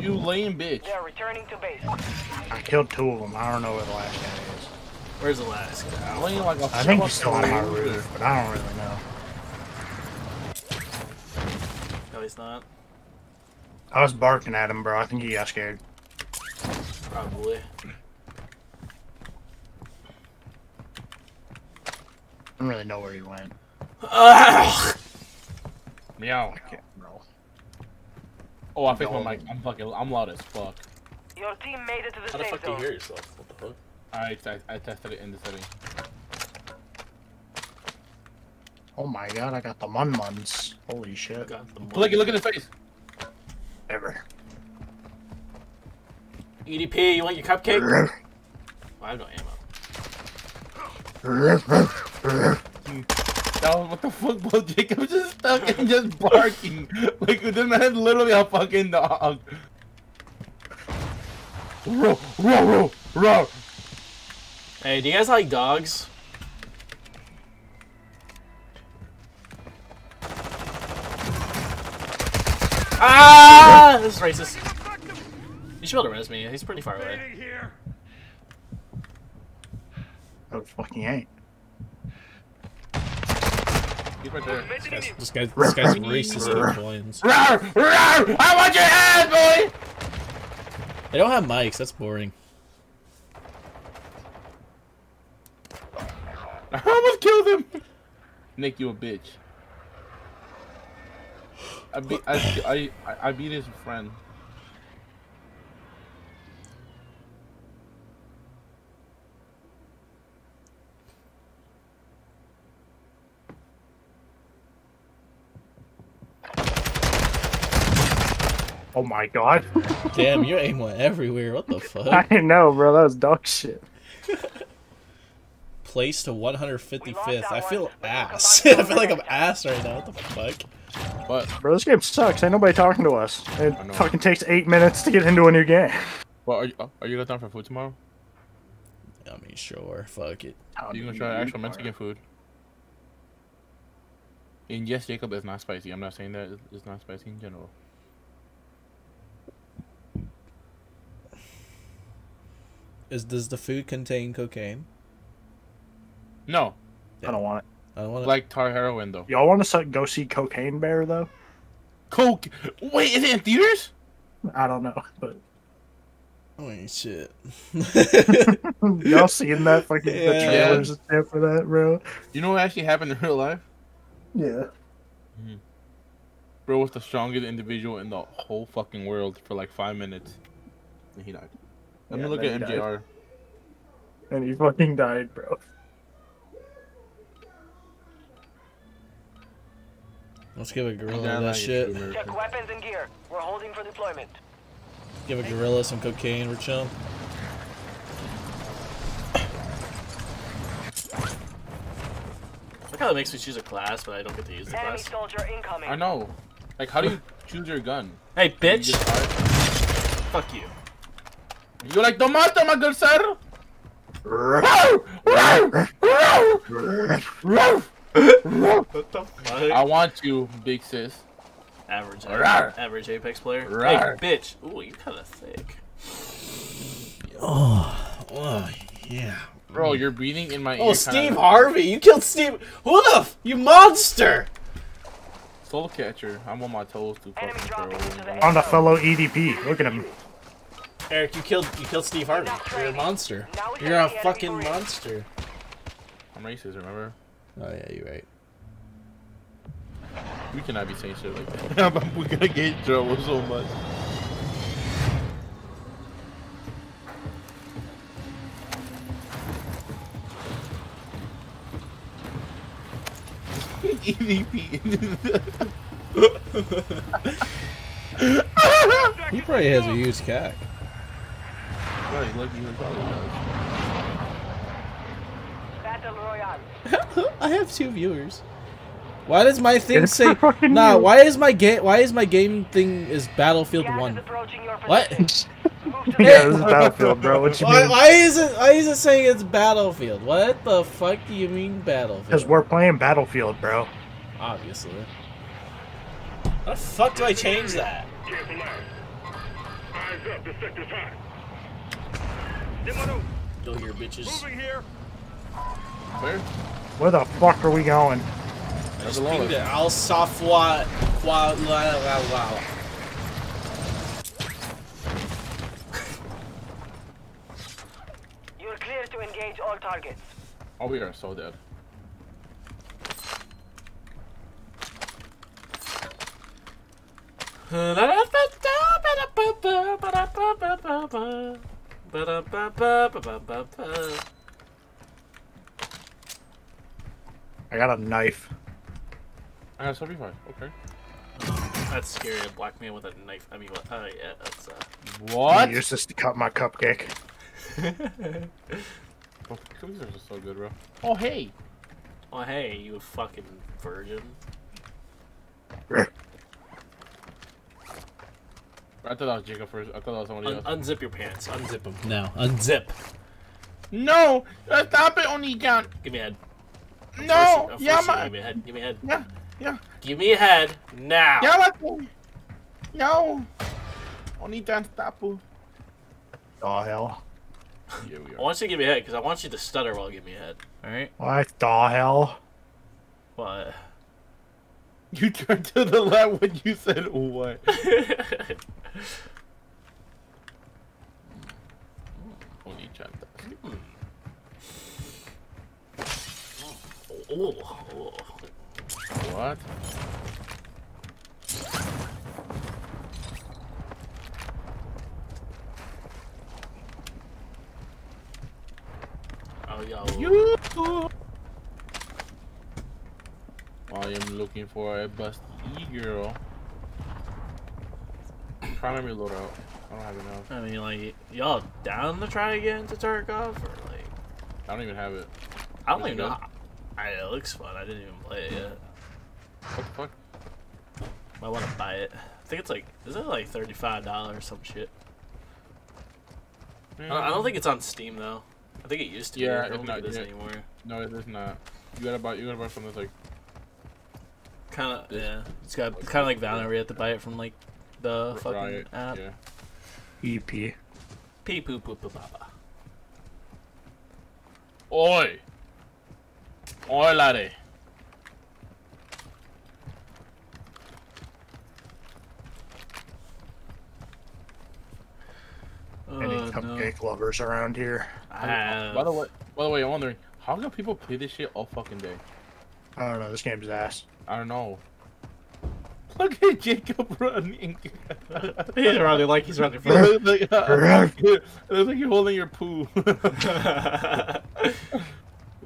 Speaker 1: you lame bitch.
Speaker 4: They're returning to base.
Speaker 3: I killed two of them. I don't know where the last guy is.
Speaker 2: Where's the last guy?
Speaker 1: Laying like a
Speaker 3: I think he's still on my
Speaker 1: fucking
Speaker 3: roof, but I don't really know.
Speaker 2: No, he's not.
Speaker 3: I was barking at him, bro. I think he got scared.
Speaker 2: Probably.
Speaker 3: I don't really know where he went.
Speaker 2: Ugh.
Speaker 1: Meow.
Speaker 3: I can't, bro.
Speaker 1: Oh, I fixed my mic. I'm fucking, I'm loud as fuck.
Speaker 4: Your team made it to the
Speaker 2: How the
Speaker 4: safe
Speaker 2: fuck do you hear yourself? What the fuck?
Speaker 1: I, I, I tested it in the setting.
Speaker 3: Oh my god, I got the mun muns. Holy shit.
Speaker 2: Got the
Speaker 1: Look, look at his face.
Speaker 3: Ever.
Speaker 2: EDP, you want your cupcake?
Speaker 3: Ruff,
Speaker 2: I have no ammo.
Speaker 3: Hmm.
Speaker 1: That was what the fuck, bro? Jacob just stuck and just barking. Like, this man literally a fucking dog. Row, row, row, row.
Speaker 2: Hey, do you guys like dogs? Ah! This is racist. You should be able to res me. He's pretty far away.
Speaker 5: Stay.
Speaker 3: Oh, fucking ain't.
Speaker 1: He's right there.
Speaker 2: This guy's, this guy's, this guy's racist in coins.
Speaker 1: Row, row. I want your ass, boy.
Speaker 2: They don't have mics. That's boring.
Speaker 1: I almost killed him. Nick, you a bitch. I beat, I, I, I, I beat his friend.
Speaker 3: Oh my god.
Speaker 2: Damn, your aim went everywhere. What the fuck?
Speaker 3: I didn't know, bro. That was dog shit.
Speaker 2: Place to 155th. I feel
Speaker 4: one, but we'll come
Speaker 2: ass. I feel like I'm ass right now. What the fuck?
Speaker 1: But,
Speaker 3: Bro, this game sucks. Ain't nobody talking to us. It fucking takes eight minutes to get into a new game.
Speaker 1: but are you, oh, are you guys down for food tomorrow?
Speaker 2: I mean, sure. Fuck it.
Speaker 1: Are you gonna try actual Mexican food? And yes, Jacob is not spicy. I'm not saying that it's- it's not spicy in general.
Speaker 2: Is does the food contain cocaine?
Speaker 1: No,
Speaker 3: I don't want it.
Speaker 2: I don't want to.
Speaker 1: like tar heroin though.
Speaker 3: Y'all want to go see Cocaine Bear though?
Speaker 1: Coke. Wait, is it in theaters?
Speaker 3: I don't know, but
Speaker 2: Oh shit.
Speaker 3: y'all seen that fucking the trailers and stuff for that, bro?
Speaker 1: You know what actually happened in real life,
Speaker 3: Yeah.
Speaker 1: bro? bro was the strongest individual in the whole fucking world for like five minutes, and he died. Let
Speaker 3: Yeah,
Speaker 1: me look at
Speaker 3: he died. And he fucking died, bro.
Speaker 2: Let's give a gorilla
Speaker 1: died
Speaker 2: that shit.
Speaker 4: Check weapons and gear. We're holding for deployment.
Speaker 2: Give a gorilla some cocaine. We're chilling.
Speaker 8: Look how it makes me choose a class, but I don't get to use the
Speaker 4: Enemy
Speaker 8: class.
Speaker 4: soldier incoming.
Speaker 1: I know. Like, how do you choose your gun?
Speaker 8: Hey, bitch!
Speaker 1: just fire?
Speaker 8: Fuck you.
Speaker 1: You like the tomato, my good sir?
Speaker 8: What the fuck?
Speaker 1: I want you, big sis.
Speaker 8: Average,
Speaker 1: Rawr.
Speaker 8: average Apex player.
Speaker 1: Rawr.
Speaker 8: Hey, bitch! Ooh, you kind of thick.
Speaker 2: Oh, oh, yeah.
Speaker 1: Bro, you're breathing in my oh, ear.
Speaker 2: Oh,
Speaker 1: kinda-
Speaker 2: Steve Harvey! You killed Steve. Who the? F- you monster!
Speaker 1: Soul catcher. I'm on my toes to
Speaker 4: Enemy
Speaker 1: fucking throw.
Speaker 3: On the fellow EDP. Look at him.
Speaker 2: Eric, you killed you killed Steve Harvey. You're a monster. You're a
Speaker 4: have the enemy
Speaker 2: fucking monster.
Speaker 1: I'm racist, remember?
Speaker 2: Oh yeah, you're right.
Speaker 1: We cannot be saying shit like that. We're gonna get in trouble so much. EVP.
Speaker 2: He probably has a used cat.
Speaker 1: Right, look, even probably does.
Speaker 4: Battle Royale.
Speaker 2: I have two viewers. Why does my thing
Speaker 3: It's
Speaker 2: say
Speaker 3: fucking
Speaker 2: Nah,
Speaker 3: you.
Speaker 2: why is my game why is my game thing is Battlefield
Speaker 4: Gas
Speaker 2: 1? What?
Speaker 4: position. Move to the
Speaker 3: Yeah, this is Battlefield, bro. What you
Speaker 2: Why,
Speaker 3: mean?
Speaker 2: why is it why is it saying it's Battlefield? What the fuck do you mean Battlefield?
Speaker 3: Because we're playing Battlefield, bro.
Speaker 2: obviously. How the fuck do I change that?
Speaker 5: Careful left. Eyes up, the sector's hot. Demonu,
Speaker 2: Go here, bitches.
Speaker 5: moving here.
Speaker 1: Where?
Speaker 3: Where the fuck are we going?
Speaker 1: That's
Speaker 2: Just
Speaker 1: below
Speaker 2: pinged
Speaker 1: us.
Speaker 2: it. I'll softwa wa la la la.
Speaker 4: You're clear to engage all targets.
Speaker 1: Oh, we are so dead.
Speaker 3: I got a knife.
Speaker 1: I got 75. Okay.
Speaker 8: That's scary. A black man with a knife. I mean, what? Oh yeah, that's uh.
Speaker 1: What?
Speaker 3: I used this to cut my cupcake.
Speaker 1: Oh, cookies are just so good, bro. Oh, hey.
Speaker 8: Oh hey, you fucking virgin.
Speaker 1: I thought that was Jacob first. I thought that was somebody
Speaker 8: Un-
Speaker 1: else.
Speaker 8: unzip your pants. Unzip them.
Speaker 2: Now, unzip.
Speaker 1: No! uh, Stop it, Onikan!
Speaker 8: Give me a head.
Speaker 1: No!
Speaker 8: Force
Speaker 1: Yeah,
Speaker 8: force it.
Speaker 1: man!
Speaker 8: Give me a head. Give me a head.
Speaker 1: Yeah, yeah.
Speaker 8: Give me a head now.
Speaker 1: Yeah, man! No! Onikan, stop. it.
Speaker 3: Oh hell.
Speaker 1: Yeah, we
Speaker 8: I
Speaker 1: are.
Speaker 8: want you to give me a head because I want you to stutter while you give me a head. All right.
Speaker 3: What the hell?
Speaker 8: What?
Speaker 1: You turned to the left when you said what?
Speaker 8: Oh, oh.
Speaker 1: What?
Speaker 8: Oh, yo.
Speaker 1: You. I am looking for a busty girl. Prime memory loadout. I don't have enough.
Speaker 8: I mean, like, y'all down to try again to Tarkov or like?
Speaker 1: I don't even have it.
Speaker 8: I don't even know. I, it looks fun. I didn't even play it yet.
Speaker 1: What the fuck?
Speaker 8: Might want to buy it. I think it's like, is it like thirty-five dollars or some shit? I don't, I don't think it's on Steam though. I think it used to
Speaker 1: Yeah,
Speaker 8: be. I
Speaker 1: it's
Speaker 8: don't think it is
Speaker 1: yet.
Speaker 8: anymore.
Speaker 1: No, it is not. You gotta buy. You gotta buy something that's like.
Speaker 8: Kind of, yeah. It's got kind of like Valorant. where You have to buy it from like the fucking
Speaker 1: Riot.
Speaker 8: app.
Speaker 1: Yeah.
Speaker 3: EP.
Speaker 8: Pee poo poo poo papa.
Speaker 1: Oi. Oi, laddie.
Speaker 3: Any
Speaker 8: Uh, no.
Speaker 3: cupcake lovers around here?
Speaker 8: I have.
Speaker 1: By the way, by the way, I'm wondering how can people play this shit all fucking day?
Speaker 3: I don't know. This game's ass.
Speaker 1: I don't know. Look at Jacob running.
Speaker 2: He's running like he's running
Speaker 1: It
Speaker 2: for.
Speaker 1: looks like, uh, it looks like you're holding your poo.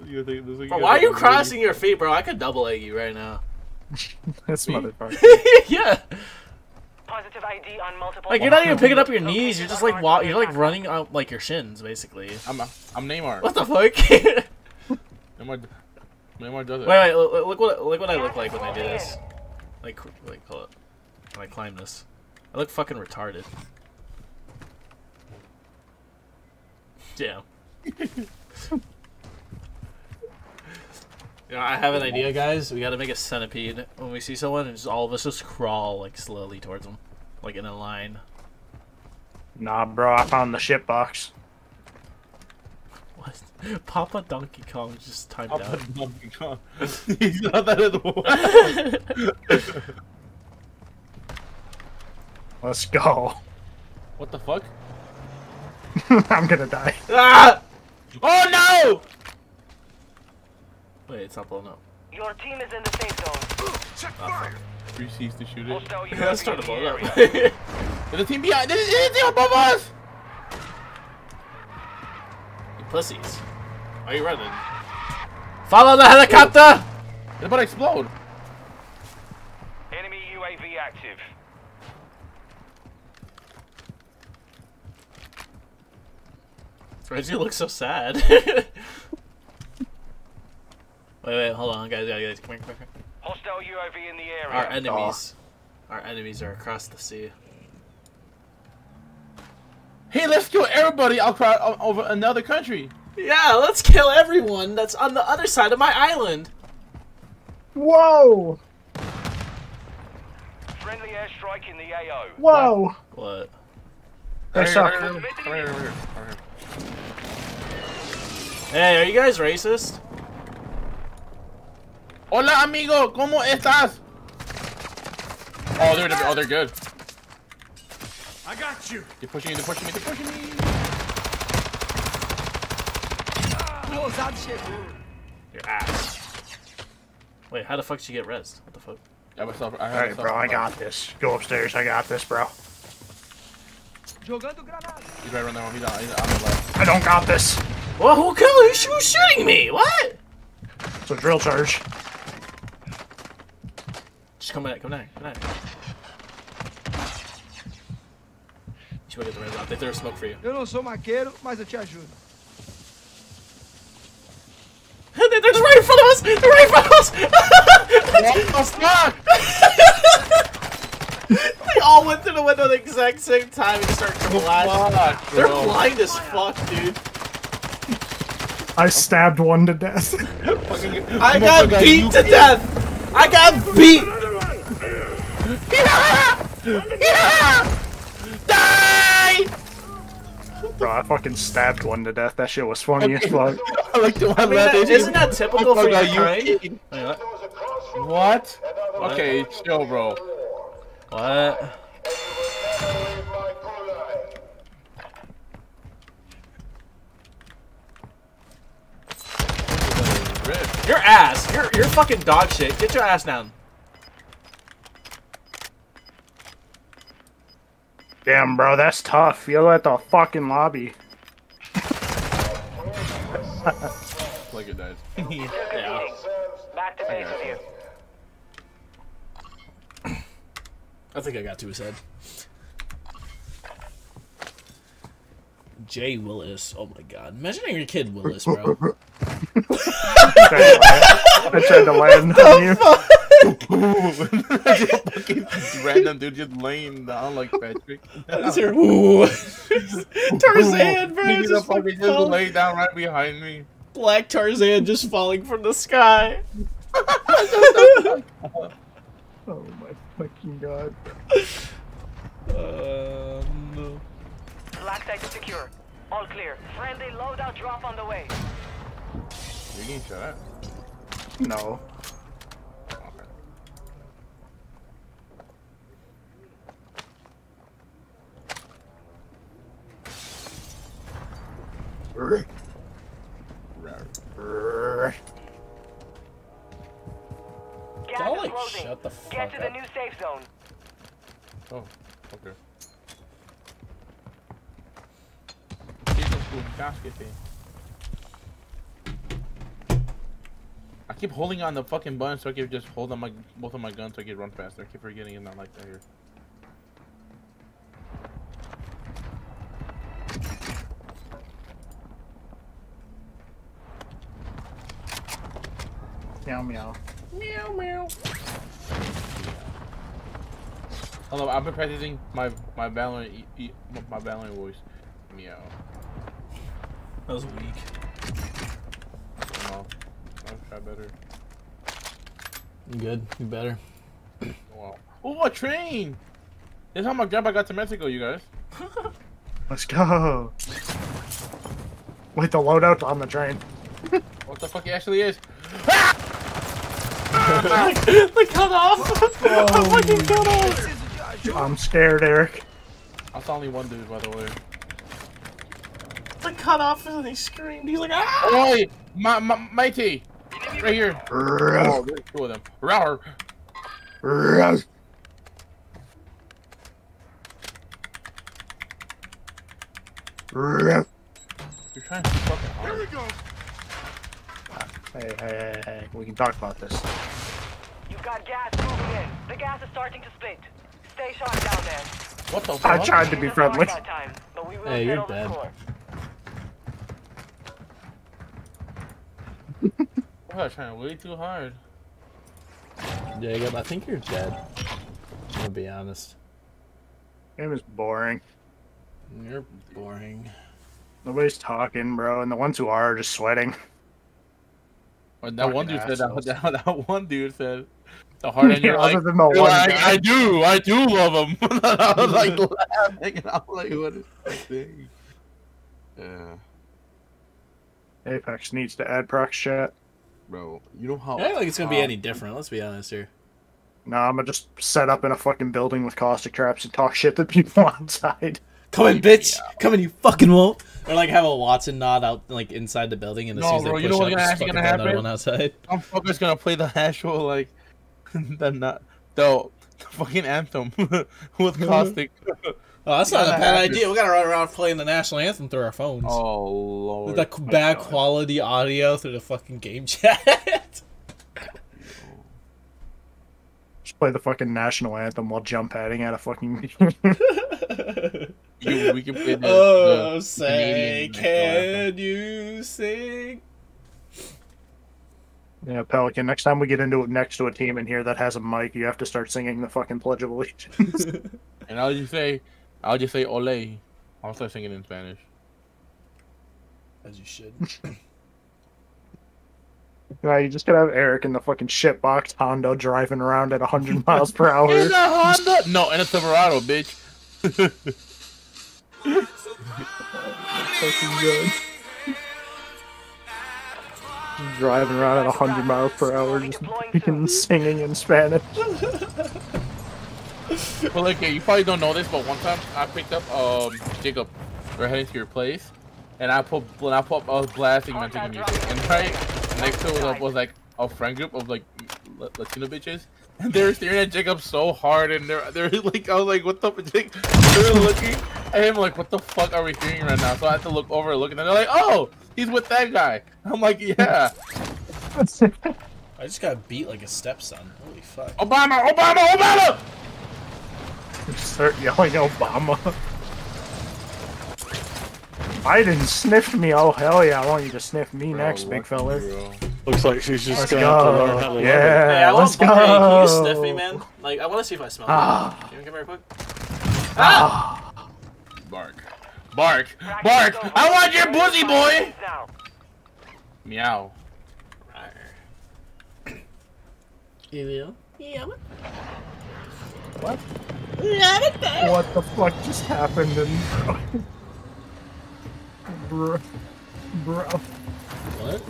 Speaker 1: You think- looks like
Speaker 2: Bro, why are you
Speaker 1: holding
Speaker 2: crossing your feet, bro? I could double egg you right now.
Speaker 3: This
Speaker 1: Me?
Speaker 3: motherfucker.
Speaker 2: yeah.
Speaker 4: Positive ID on multiple.
Speaker 2: Like you're not even picking up your
Speaker 4: Locations
Speaker 2: knees. You're just like wa- You're like running out like your shins, basically.
Speaker 1: I'm, I'm Neymar.
Speaker 2: What the fuck?
Speaker 1: Neymar, Neymar does it.
Speaker 2: wait. Look, look what look what I look like when I do this. Like, like, hold up. When I climb this, I look fucking retarded. Damn. You know, I have an idea, guys. We gotta make a centipede when we see someone, and just all of us just crawl like slowly towards them, like in a line.
Speaker 3: Nah, bro, I found the shit box.
Speaker 2: What? Papa Donkey Kong just timed
Speaker 1: Papa
Speaker 2: out.
Speaker 1: Donkey Kong. He's not that at the world.
Speaker 3: Let's go.
Speaker 1: What the fuck?
Speaker 3: I'm gonna die.
Speaker 2: ah!
Speaker 1: Oh no!
Speaker 2: Wait, it's not blowing up.
Speaker 4: Your team is in the safe zone.
Speaker 1: Refuse to shoot it.
Speaker 4: Hostile
Speaker 2: Let's
Speaker 4: UAV
Speaker 2: start to
Speaker 4: the
Speaker 2: blow it
Speaker 4: area.
Speaker 2: up.
Speaker 1: There's a team behind. There's a team above us.
Speaker 2: You pussies. Why are you running? Follow the helicopter!
Speaker 1: It's about to explode.
Speaker 4: Enemy UAV active.
Speaker 2: Reggie looks so sad. wait, wait, hold on, guys, guys, guys. Come here, come here.
Speaker 4: Hostile UAV in the area.
Speaker 2: Our enemies. Oh. Our enemies are across the sea.
Speaker 1: Hey, let's kill everybody across o- over another country.
Speaker 2: Yeah, let's kill everyone that's on the other side of my island.
Speaker 3: Whoa!
Speaker 4: Friendly airstrike in the AO.
Speaker 3: Whoa!
Speaker 2: What?
Speaker 1: Come here.
Speaker 2: Hey, are you guys racist?
Speaker 1: Hola, amigo. ¿Cómo estás? Oh, they're oh, they're good.
Speaker 9: I got you.
Speaker 1: They're pushing me. They're pushing me. They're pushing me.
Speaker 2: Your ass. Wait, how the fuck did you get res? What the fuck?
Speaker 1: I have myself. I
Speaker 3: Alright, bro, I got this. Go upstairs, I got this, bro.
Speaker 1: He's right around there. He's on, he's on the left.
Speaker 3: I don't got this.
Speaker 2: Well, who killed? Who's who's shooting me? What?
Speaker 3: It's a drill charge.
Speaker 2: Just come back, come back, come back. You should get the res out. They threw a smoke for you.
Speaker 7: Eu não sou maqueiro, mas eu te ajudo.
Speaker 2: They- They're just right in front of us! They're right in front of us!
Speaker 1: What the fuck?
Speaker 2: they all went through the window at the exact same time and just started blasting.
Speaker 1: Fuck,
Speaker 2: They're blind as fuck, dude.
Speaker 3: I stabbed one to death.
Speaker 2: I got
Speaker 1: Motherfucker,
Speaker 2: beat to death! I got beat!
Speaker 1: Die!
Speaker 3: bro, I fucking stabbed one to death. That shit was funny as fuck.
Speaker 1: I like the one
Speaker 2: I mean, that, Isn't that typical for your
Speaker 1: you
Speaker 2: kind? what?
Speaker 1: What? Okay, chill, bro.
Speaker 2: What? Your ass! You're, you're fucking dog shit. Get your ass down.
Speaker 3: Damn, bro, that's tough. You're at the fucking lobby.
Speaker 1: Like it dies.
Speaker 2: Yeah.
Speaker 4: Back to base with you.
Speaker 10: I think I got to his head. Jay Willis. Oh my god. Imagine your kid Willis, bro.
Speaker 3: I tried to land on you.
Speaker 1: Fucking random dude just laying down like Patrick.
Speaker 10: Is there- Ooh. Tarzan, bro.
Speaker 1: He's
Speaker 10: Just
Speaker 1: fucking
Speaker 10: fucking
Speaker 1: just
Speaker 10: falling.
Speaker 1: lay down right behind me.
Speaker 10: Black Tarzan just falling from the sky.
Speaker 3: Oh my fucking god.
Speaker 10: Uh, no.
Speaker 4: Black site is secure. All clear. Friendly loadout drop on the way.
Speaker 1: You getting shot at?
Speaker 3: No.
Speaker 4: Gas
Speaker 10: Y'all,
Speaker 4: is
Speaker 10: like, shut the
Speaker 4: Get
Speaker 10: fuck
Speaker 4: to the new safe zone.
Speaker 1: Oh, okay. Jesus, good basket thing. I keep holding on the fucking button so I can just hold on my both of my guns so I can run faster. I keep forgetting it's not like that here.
Speaker 3: Meow meow. Meow meow.
Speaker 1: Hello, I've been practicing my my Valorant my Valorant voice. Meow.
Speaker 8: That was weak.
Speaker 1: Well, I'll try better.
Speaker 2: You good? You better?
Speaker 1: Wow. Oh, a train! This is how my grandpa got to Mexico, you guys.
Speaker 3: Let's go. Wait, the loadout on the train.
Speaker 1: What the fuck he actually is?
Speaker 8: the cutoff! the fucking cutoff!
Speaker 3: I'm scared, Eric.
Speaker 1: I saw only one dude, by the way.
Speaker 8: The cutoff and he screamed. He's like, ah!
Speaker 1: Oi! My, my, matey! Right here. Oh, there's two of them. Rawr. You're trying to fucking hard.
Speaker 3: Hey, hey, hey, hey, we can talk about this.
Speaker 4: You've got gas moving in. The gas is starting to split. Stay sharp down there.
Speaker 1: What the
Speaker 3: I tried to be friendly.
Speaker 4: time, but we will
Speaker 2: Hey, you're dead.
Speaker 4: score.
Speaker 1: Bro, I'm trying way too hard.
Speaker 2: Jacob, I think you're dead. I'm gonna be honest.
Speaker 3: Game is boring.
Speaker 2: You're boring.
Speaker 3: Nobody's talking, bro, and the ones who are are just sweating.
Speaker 1: Or that one dude
Speaker 3: Fucking
Speaker 1: said that, that, that one dude said the hard and you're
Speaker 3: other
Speaker 1: like,
Speaker 3: than the
Speaker 1: you're
Speaker 3: one
Speaker 1: like,
Speaker 3: guy.
Speaker 1: I do, I do love him. I was like laughing and I'm like, what is this thing? Yeah,
Speaker 3: Apex needs to add prox chat.
Speaker 1: bro. You know how
Speaker 2: I don't think it's gonna be any different. Let's be honest here.
Speaker 3: No, I'm gonna just set up in a fucking building with caustic traps and talk shit to people outside.
Speaker 2: Come in, bitch! Come in, you fucking won't. Or like have a Wattson nod out like inside the building, and as
Speaker 1: No,
Speaker 2: soon as
Speaker 1: bro,
Speaker 2: they
Speaker 1: you
Speaker 2: push
Speaker 1: know
Speaker 2: up,
Speaker 1: what's
Speaker 2: just
Speaker 1: gonna
Speaker 2: throw another
Speaker 1: happen?
Speaker 2: one outside.
Speaker 1: I'm fucker's gonna play the actual like the not the, the fucking anthem with mm-hmm. caustic.
Speaker 2: Oh, that's not a bad
Speaker 1: happen.
Speaker 2: idea. We gotta run around playing the national anthem through our phones.
Speaker 1: oh lord.
Speaker 2: With that qu- bad oh, quality audio through the fucking game chat.
Speaker 3: Just play the fucking national anthem while jump padding at a fucking.
Speaker 1: You, we can play the,
Speaker 2: oh,
Speaker 1: the
Speaker 2: say,
Speaker 1: Canadian
Speaker 2: can you sing?
Speaker 3: yeah, Pelican. Next time we get into it next to a team in here that has a mic, you have to start singing the fucking Pledge of Allegiance.
Speaker 1: And I'll just say, I'll just say ole. I'll start singing in Spanish.
Speaker 2: As you should.
Speaker 3: Right, you just gotta have Eric in the fucking shitbox Honda driving around at 100 miles per hour.
Speaker 1: In a Honda? No, in a Silverado, bitch.
Speaker 3: Fucking good. Driving around at 100 miles per hour, just singing in Spanish.
Speaker 1: Well, okay, you probably don't know this, but one time I picked up um Jacob. We're heading to your place, and I put when I put I was blasting Mexican music, and right next to it was, was like a friend group of like Latino bitches, and they were staring at Jacob so hard, and they're they're like I was like, what the fuck? they're looking at him like, what the fuck are we hearing right now? So I had to look over and look, and they're like, oh, he's with that guy. I'm like, yeah,
Speaker 2: I just got beat like a stepson. Holy fuck.
Speaker 1: Obama, Obama, Obama.
Speaker 3: Start yelling Obama. Biden sniffed me. Oh hell yeah! I want you to sniff me next, big
Speaker 1: lucky,
Speaker 3: fella.
Speaker 1: bro.
Speaker 6: Looks like she's just
Speaker 3: Let's
Speaker 6: gonna have to learn how to
Speaker 3: go.
Speaker 6: love.
Speaker 3: Yeah,
Speaker 2: Hey, I want,
Speaker 3: let's go.
Speaker 2: hey, can you sniff me, man? Like, I want to see if I smell
Speaker 3: Ah.
Speaker 2: Can you come here quick?
Speaker 1: Bark, bark, bark. I want your pussy, boy.
Speaker 4: Now.
Speaker 1: Meow.
Speaker 2: You will? Yeah.
Speaker 3: What? What the fuck just happened? And bro, bro,
Speaker 2: What?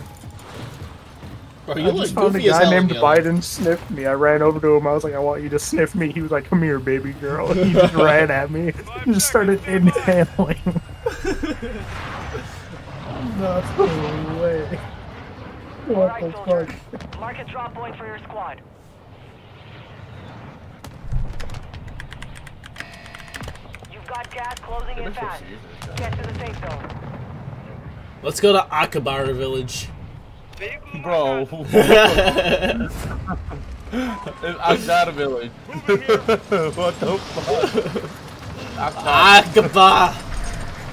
Speaker 2: Bro, you look
Speaker 3: just found a guy named
Speaker 2: yellow.
Speaker 3: Biden sniffed me. I ran over to him. I was like, I want you to sniff me. He was like, Come here, baby girl. And he just ran at me. He just started inhaling. no way. What
Speaker 4: Alright,
Speaker 3: the
Speaker 4: soldier.
Speaker 3: fuck?
Speaker 4: Mark a drop point for your squad. You've got gas closing
Speaker 1: They've
Speaker 4: in fast.
Speaker 1: serious in this
Speaker 4: Get to the safe zone.
Speaker 2: Let's go to Akabara village.
Speaker 1: Bro. it's Akdara village. what the fuck? Akdara.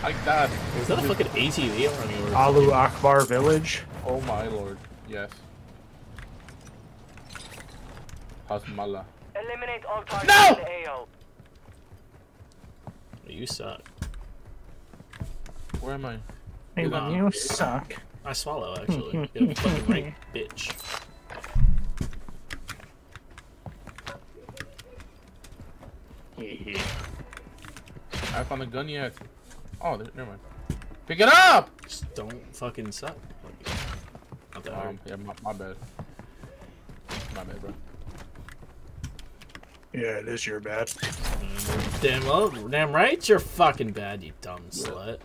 Speaker 2: Akaba! Is that a fucking ATV I'm running over?
Speaker 3: Alu Akbar Village.
Speaker 1: Oh my lord. Yes. Hasmala.
Speaker 4: Eliminate all targets
Speaker 1: No!
Speaker 4: in the AO.
Speaker 2: You suck.
Speaker 1: Where am I?
Speaker 3: Hey,
Speaker 2: Wow.
Speaker 3: you suck.
Speaker 2: I swallow, actually. You're fucking right, bitch.
Speaker 1: I found the gun yet. Oh, there, never mind. Pick it up!
Speaker 2: Just don't fucking suck. Not that
Speaker 1: Um,
Speaker 2: hard.
Speaker 1: yeah, my, my bad. My bad, bro.
Speaker 3: Yeah, it is your bad.
Speaker 2: Damn well, damn right you're fucking bad, you dumb slut.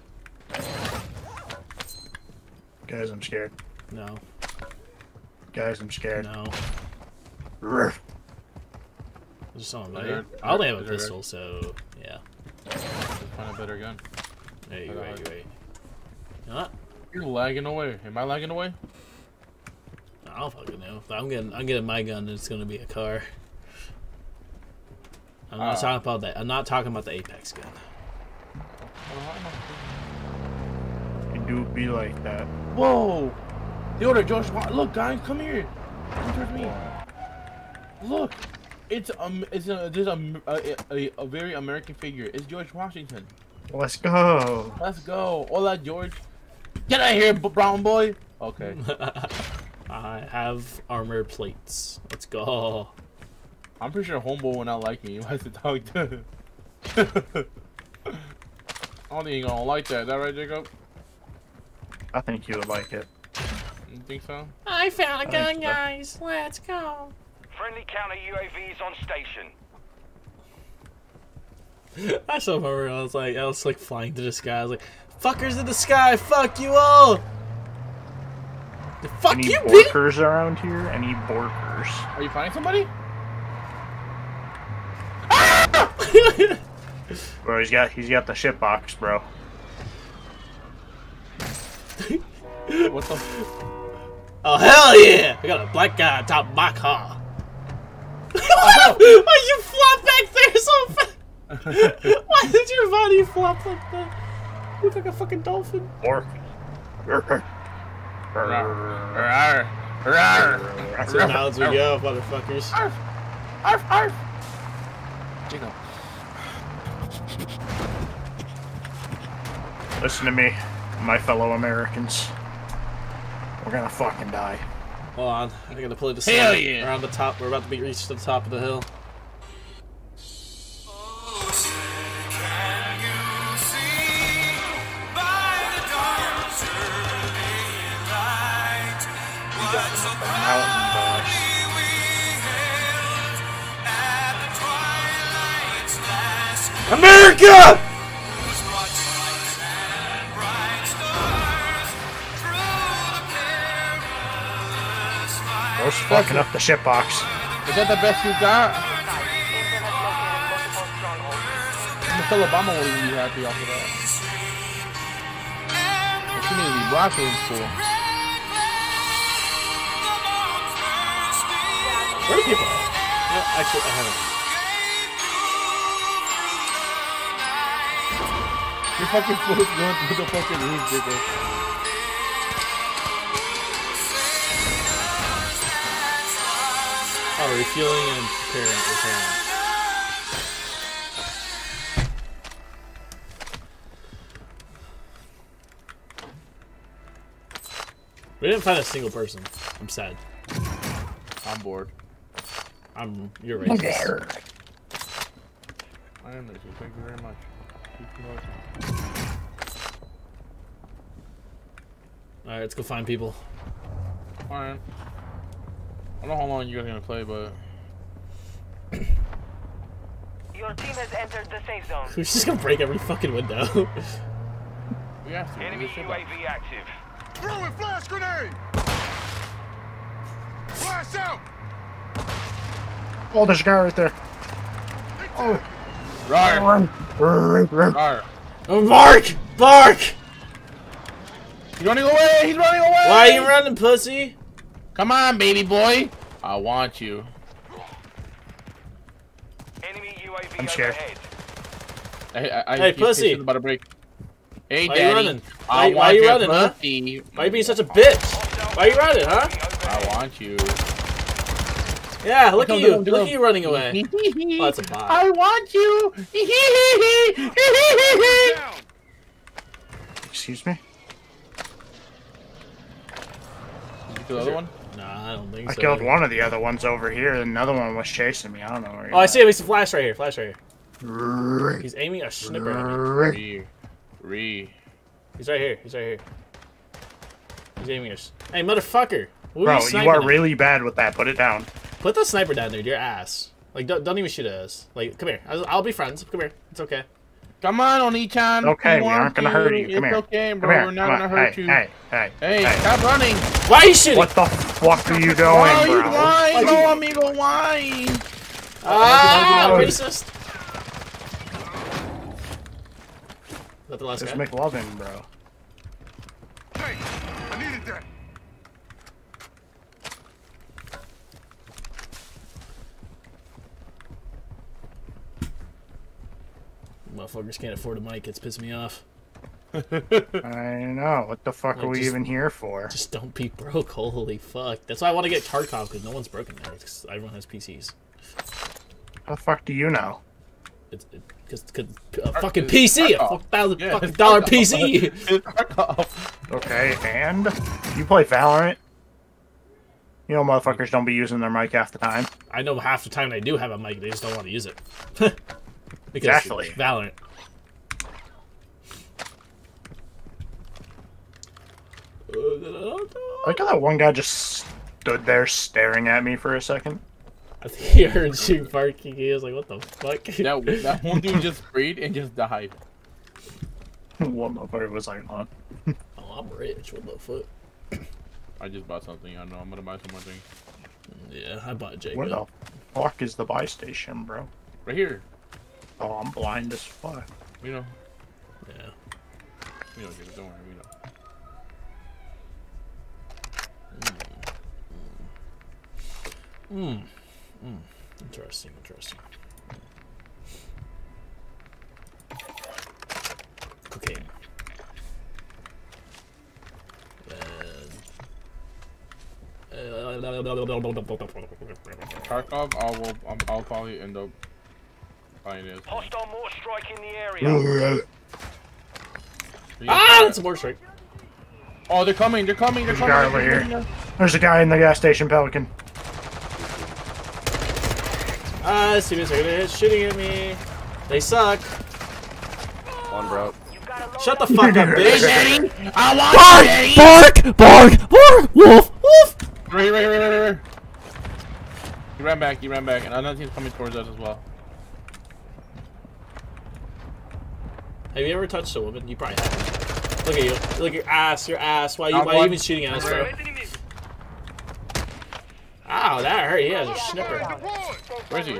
Speaker 3: Guys, I'm scared.
Speaker 2: No,
Speaker 3: Guys, I'm scared.
Speaker 2: no.
Speaker 3: Rrr.
Speaker 2: There's someone
Speaker 1: Is
Speaker 2: right
Speaker 1: there-
Speaker 2: here. I only have a
Speaker 1: is there-
Speaker 2: pistol, so yeah.
Speaker 1: Let's find a better gun.
Speaker 2: There you
Speaker 1: Hold
Speaker 2: right, you right. You what?
Speaker 1: You're lagging away. Am I lagging away?
Speaker 2: I don't fucking know. I'm getting I'm getting my gun it's gonna be a car. I'm not
Speaker 1: Ah.
Speaker 2: talking about that. I'm not talking about the Apex gun.
Speaker 3: It do be like that.
Speaker 1: Whoa! The order, Josh. Look, guys, come here. Come towards me. Look, it's um, it's a there's a a, a, a very American figure. It's George Washington.
Speaker 3: Let's go.
Speaker 1: Let's go. Hola, George. Get out of here, brown boy. Okay.
Speaker 2: I have armor plates. Let's go.
Speaker 1: I'm pretty sure Homeboy will not like me. He has to talk to him. I don't think he gonna like that. Is that right, Jacob?
Speaker 3: I think you would like it.
Speaker 1: You think so?
Speaker 2: I found a
Speaker 3: gun,
Speaker 2: guys. Let's go.
Speaker 5: Friendly counter UAVs on station.
Speaker 2: I saw remember I was like I was like flying to the sky. I was like, "Fuckers in the sky, fuck you all." Fuck
Speaker 3: Any
Speaker 2: you, bitch.
Speaker 3: borkers around here? Any borkers?
Speaker 1: Are you finding somebody?
Speaker 3: Bro, he's got he's got the shit box, bro.
Speaker 1: What the?
Speaker 2: oh hell yeah! I got a black guy on top of my car. Oh, Why you flop back there so fast? Why did your body flop like that? You look like a fucking dolphin.
Speaker 3: Bork.
Speaker 1: Rawr. Rawr. Rawr.
Speaker 2: As we go, motherfuckers.
Speaker 1: Arf! Arf! Arf! Jacob.
Speaker 3: Listen to me, my fellow Americans. We're gonna fucking die.
Speaker 2: Hold on, I gotta play the
Speaker 1: Hell yeah.
Speaker 2: We're on the top. We're about to be reached to the top of the hill. America!
Speaker 3: Bro's fucking up the shit box.
Speaker 1: Is that the best you got?
Speaker 4: Infant has located multiple strongholds.
Speaker 1: Michelle Obama wouldn't even be happy off of that. The community broccoli in school.
Speaker 2: Where are people at? No, actually, I haven't.
Speaker 1: Your fucking foot is going through the fucking roof, Jacob.
Speaker 2: Oh, refueling and preparing. Repairing. We didn't find a single person. I'm sad.
Speaker 1: I'm bored.
Speaker 2: I'm. You're racist.
Speaker 1: I am racist. Thank you very much. Thank you very much.
Speaker 2: All right, let's go find people.
Speaker 1: Alright. I don't know how long you guys are gonna play, but
Speaker 4: Your team has entered the safe zone.
Speaker 2: We're just gonna break every fucking window.
Speaker 1: we have to.
Speaker 5: Enemy
Speaker 1: This shit like-
Speaker 5: UAV active.
Speaker 7: Throwing flash grenade! Blast out!
Speaker 3: Oh, there's a guy right there. Oh,
Speaker 1: Rar. Rar.
Speaker 2: Oh, bark! Bark!
Speaker 1: He's running away! He's running away!
Speaker 2: Why are you running, pussy?
Speaker 1: Come on, baby boy! I want you.
Speaker 4: Enemy UAV
Speaker 3: I'm scared.
Speaker 4: overhead.
Speaker 1: I, I, I,
Speaker 2: Hey,
Speaker 1: he's-
Speaker 2: pussy.
Speaker 1: about to break. Hey,
Speaker 2: Why you
Speaker 1: daddy.
Speaker 2: running?
Speaker 1: I
Speaker 2: Why-
Speaker 1: want
Speaker 2: why you
Speaker 1: your
Speaker 2: running, huh?
Speaker 1: pussy.
Speaker 2: Why you being such a bitch? Why are you running, huh?
Speaker 1: I want you.
Speaker 2: Yeah, look at you. Look at you running away. Oh, that's a bot.
Speaker 1: I want you.
Speaker 3: Excuse me.
Speaker 1: the other one?
Speaker 2: I don't think
Speaker 3: I
Speaker 2: so.
Speaker 3: killed one of the other ones over here, and another one was chasing me. I don't know where.
Speaker 2: Oh, I see him. He's a flash right here. Flash right here. He's aiming a snipper at me.
Speaker 1: Re. Re.
Speaker 2: He's right here. He's right here. He's aiming us. Hey, motherfucker! What
Speaker 3: Bro,
Speaker 2: you
Speaker 3: you are
Speaker 2: at?
Speaker 3: really bad with that. Put it down.
Speaker 2: Put the sniper down, dude. Your ass. Like, don't, don't even shoot at us. Like, come here. I'll, I'll be friends. Come here. It's okay.
Speaker 1: Come on, Oni-chan.
Speaker 3: Okay, we aren't gonna hurt you.
Speaker 1: It's
Speaker 3: Come here.
Speaker 1: okay, bro.
Speaker 3: Come here.
Speaker 1: We're not
Speaker 3: Come
Speaker 1: gonna
Speaker 3: on.
Speaker 1: hurt
Speaker 3: hey,
Speaker 1: you.
Speaker 3: Hey, hey,
Speaker 1: Hey,
Speaker 3: hey.
Speaker 1: stop running.
Speaker 2: Why are you shooting?
Speaker 3: What the fuck are you doing,
Speaker 1: Why you
Speaker 3: bro?
Speaker 1: why? No, amigo, why?
Speaker 2: Ah,
Speaker 3: Oh,
Speaker 2: racist. Is that the last
Speaker 3: Just
Speaker 2: guy?
Speaker 3: make loving, bro.
Speaker 7: Hey, I needed that.
Speaker 2: Motherfuckers can't afford a mic. It's pissing me off.
Speaker 3: I know. What the fuck
Speaker 2: Like,
Speaker 3: are we
Speaker 2: just-
Speaker 3: even here for?
Speaker 2: Just don't be broke. Holy fuck. That's why I want to get Tarkov because no one's broken now. 'cause everyone has PCs.
Speaker 3: How the fuck do you know?
Speaker 2: It's because a fucking PC, a
Speaker 1: Tarkov.
Speaker 2: fuck thousand
Speaker 1: Yeah,
Speaker 2: fucking dollar PC.
Speaker 1: It's
Speaker 3: Okay, and you play Valorant? You know, motherfuckers don't be using their mic half the time.
Speaker 2: I know half the time they do have a mic, they just don't want to use it. because
Speaker 3: Exactly.
Speaker 2: it's Valorant.
Speaker 3: Like how that one guy just stood there staring at me for a second.
Speaker 2: I think he heard you barking. He was like, "What the fuck?"
Speaker 1: That, that one dude just sprayed and just died.
Speaker 3: one motherfucker was like, huh?
Speaker 2: oh, I'm rich. What the fuck?
Speaker 1: I just bought something. I know. I'm gonna buy some more things.
Speaker 2: Yeah, I bought Jacob.
Speaker 3: Where the fuck is the buy station, bro?
Speaker 1: Right here.
Speaker 3: Oh, I'm blind as fuck.
Speaker 1: You know.
Speaker 2: Yeah.
Speaker 1: You get it. don't worry. We know.
Speaker 2: Hmm. Hmm. Interesting. Interesting. Cocaine.
Speaker 1: Tarkov, I will. I'm, I'll probably end up buying it.
Speaker 4: Hostile mortar strike in the area.
Speaker 2: Ah, that's a more strike.
Speaker 1: Oh, they're coming! They're coming! They're
Speaker 3: There's a
Speaker 1: coming!
Speaker 3: guy over
Speaker 1: they're
Speaker 3: here. There's a guy in the gas station, Pelican.
Speaker 2: Ah, students are gonna hit shooting at me. They suck.
Speaker 6: One broke.
Speaker 4: You've got a load
Speaker 2: Shut the fuck up,
Speaker 1: Hey,
Speaker 2: bitch.
Speaker 1: I want you, Daddy!
Speaker 2: Bark! Bark! Bark! Wolf! Wolf!
Speaker 1: Right here, right right right. He ran back, he ran back, and another team's coming towards us as well.
Speaker 2: Have you ever touched a woman? You probably have. Look at you. Look at your ass. Your ass. Why you?
Speaker 1: Not
Speaker 2: Why you even shooting at us, bro? Ow, that hurt. He has a snipper.
Speaker 1: Where is he?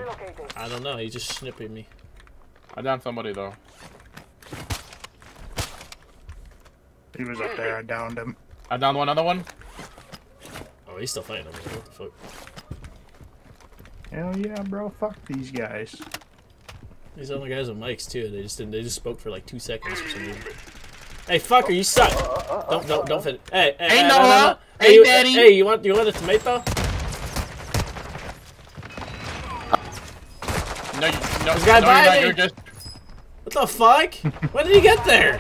Speaker 2: I don't know. He just snipping me.
Speaker 1: I downed somebody though.
Speaker 3: He was up there. I downed him.
Speaker 1: I downed one other one.
Speaker 2: Oh, he's still fighting over there. What the fuck?
Speaker 3: Hell yeah, bro. Fuck these guys.
Speaker 2: These other guys with mics too. They just didn't. They just spoke for like two seconds for some reason. Hey, fucker, you suck. Don't, don't, don't fit. Hey, hey,
Speaker 1: Hey,
Speaker 2: hey,
Speaker 1: Noah.
Speaker 2: Hey,
Speaker 1: Hey,
Speaker 2: you,
Speaker 1: Daddy.
Speaker 2: Hey, you want, you want a tomato?
Speaker 1: No, you, no,
Speaker 2: This guy
Speaker 1: no, you're not.
Speaker 2: me.
Speaker 1: You're just.
Speaker 2: What the fuck? when did he get there?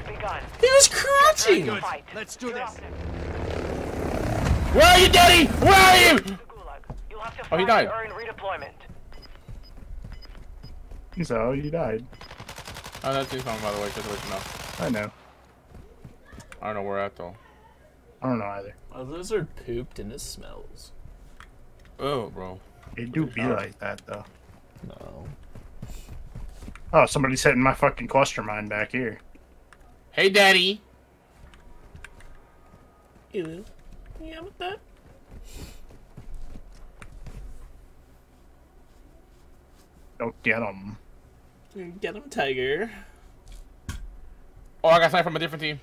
Speaker 2: He was crouching.
Speaker 4: Fight.
Speaker 7: Let's do this.
Speaker 1: Where are you, Daddy? Where are you?
Speaker 4: The You'll have to
Speaker 1: Oh, he
Speaker 4: fight
Speaker 1: died.
Speaker 4: To earn.
Speaker 3: So he died.
Speaker 1: Oh, that's his phone, by the way. Just to let you know.
Speaker 3: I know.
Speaker 1: I don't know where at though.
Speaker 3: I don't know either.
Speaker 2: A lizard pooped and it smells.
Speaker 1: Oh, bro.
Speaker 3: It do be like that though.
Speaker 2: No.
Speaker 3: Oh, somebody's hitting my fucking cluster mine back here.
Speaker 1: Hey, Daddy.
Speaker 2: Ew. Yeah, what that?
Speaker 3: Don't get them.
Speaker 2: Get him, Tiger.
Speaker 1: Oh, I got signed from a different team.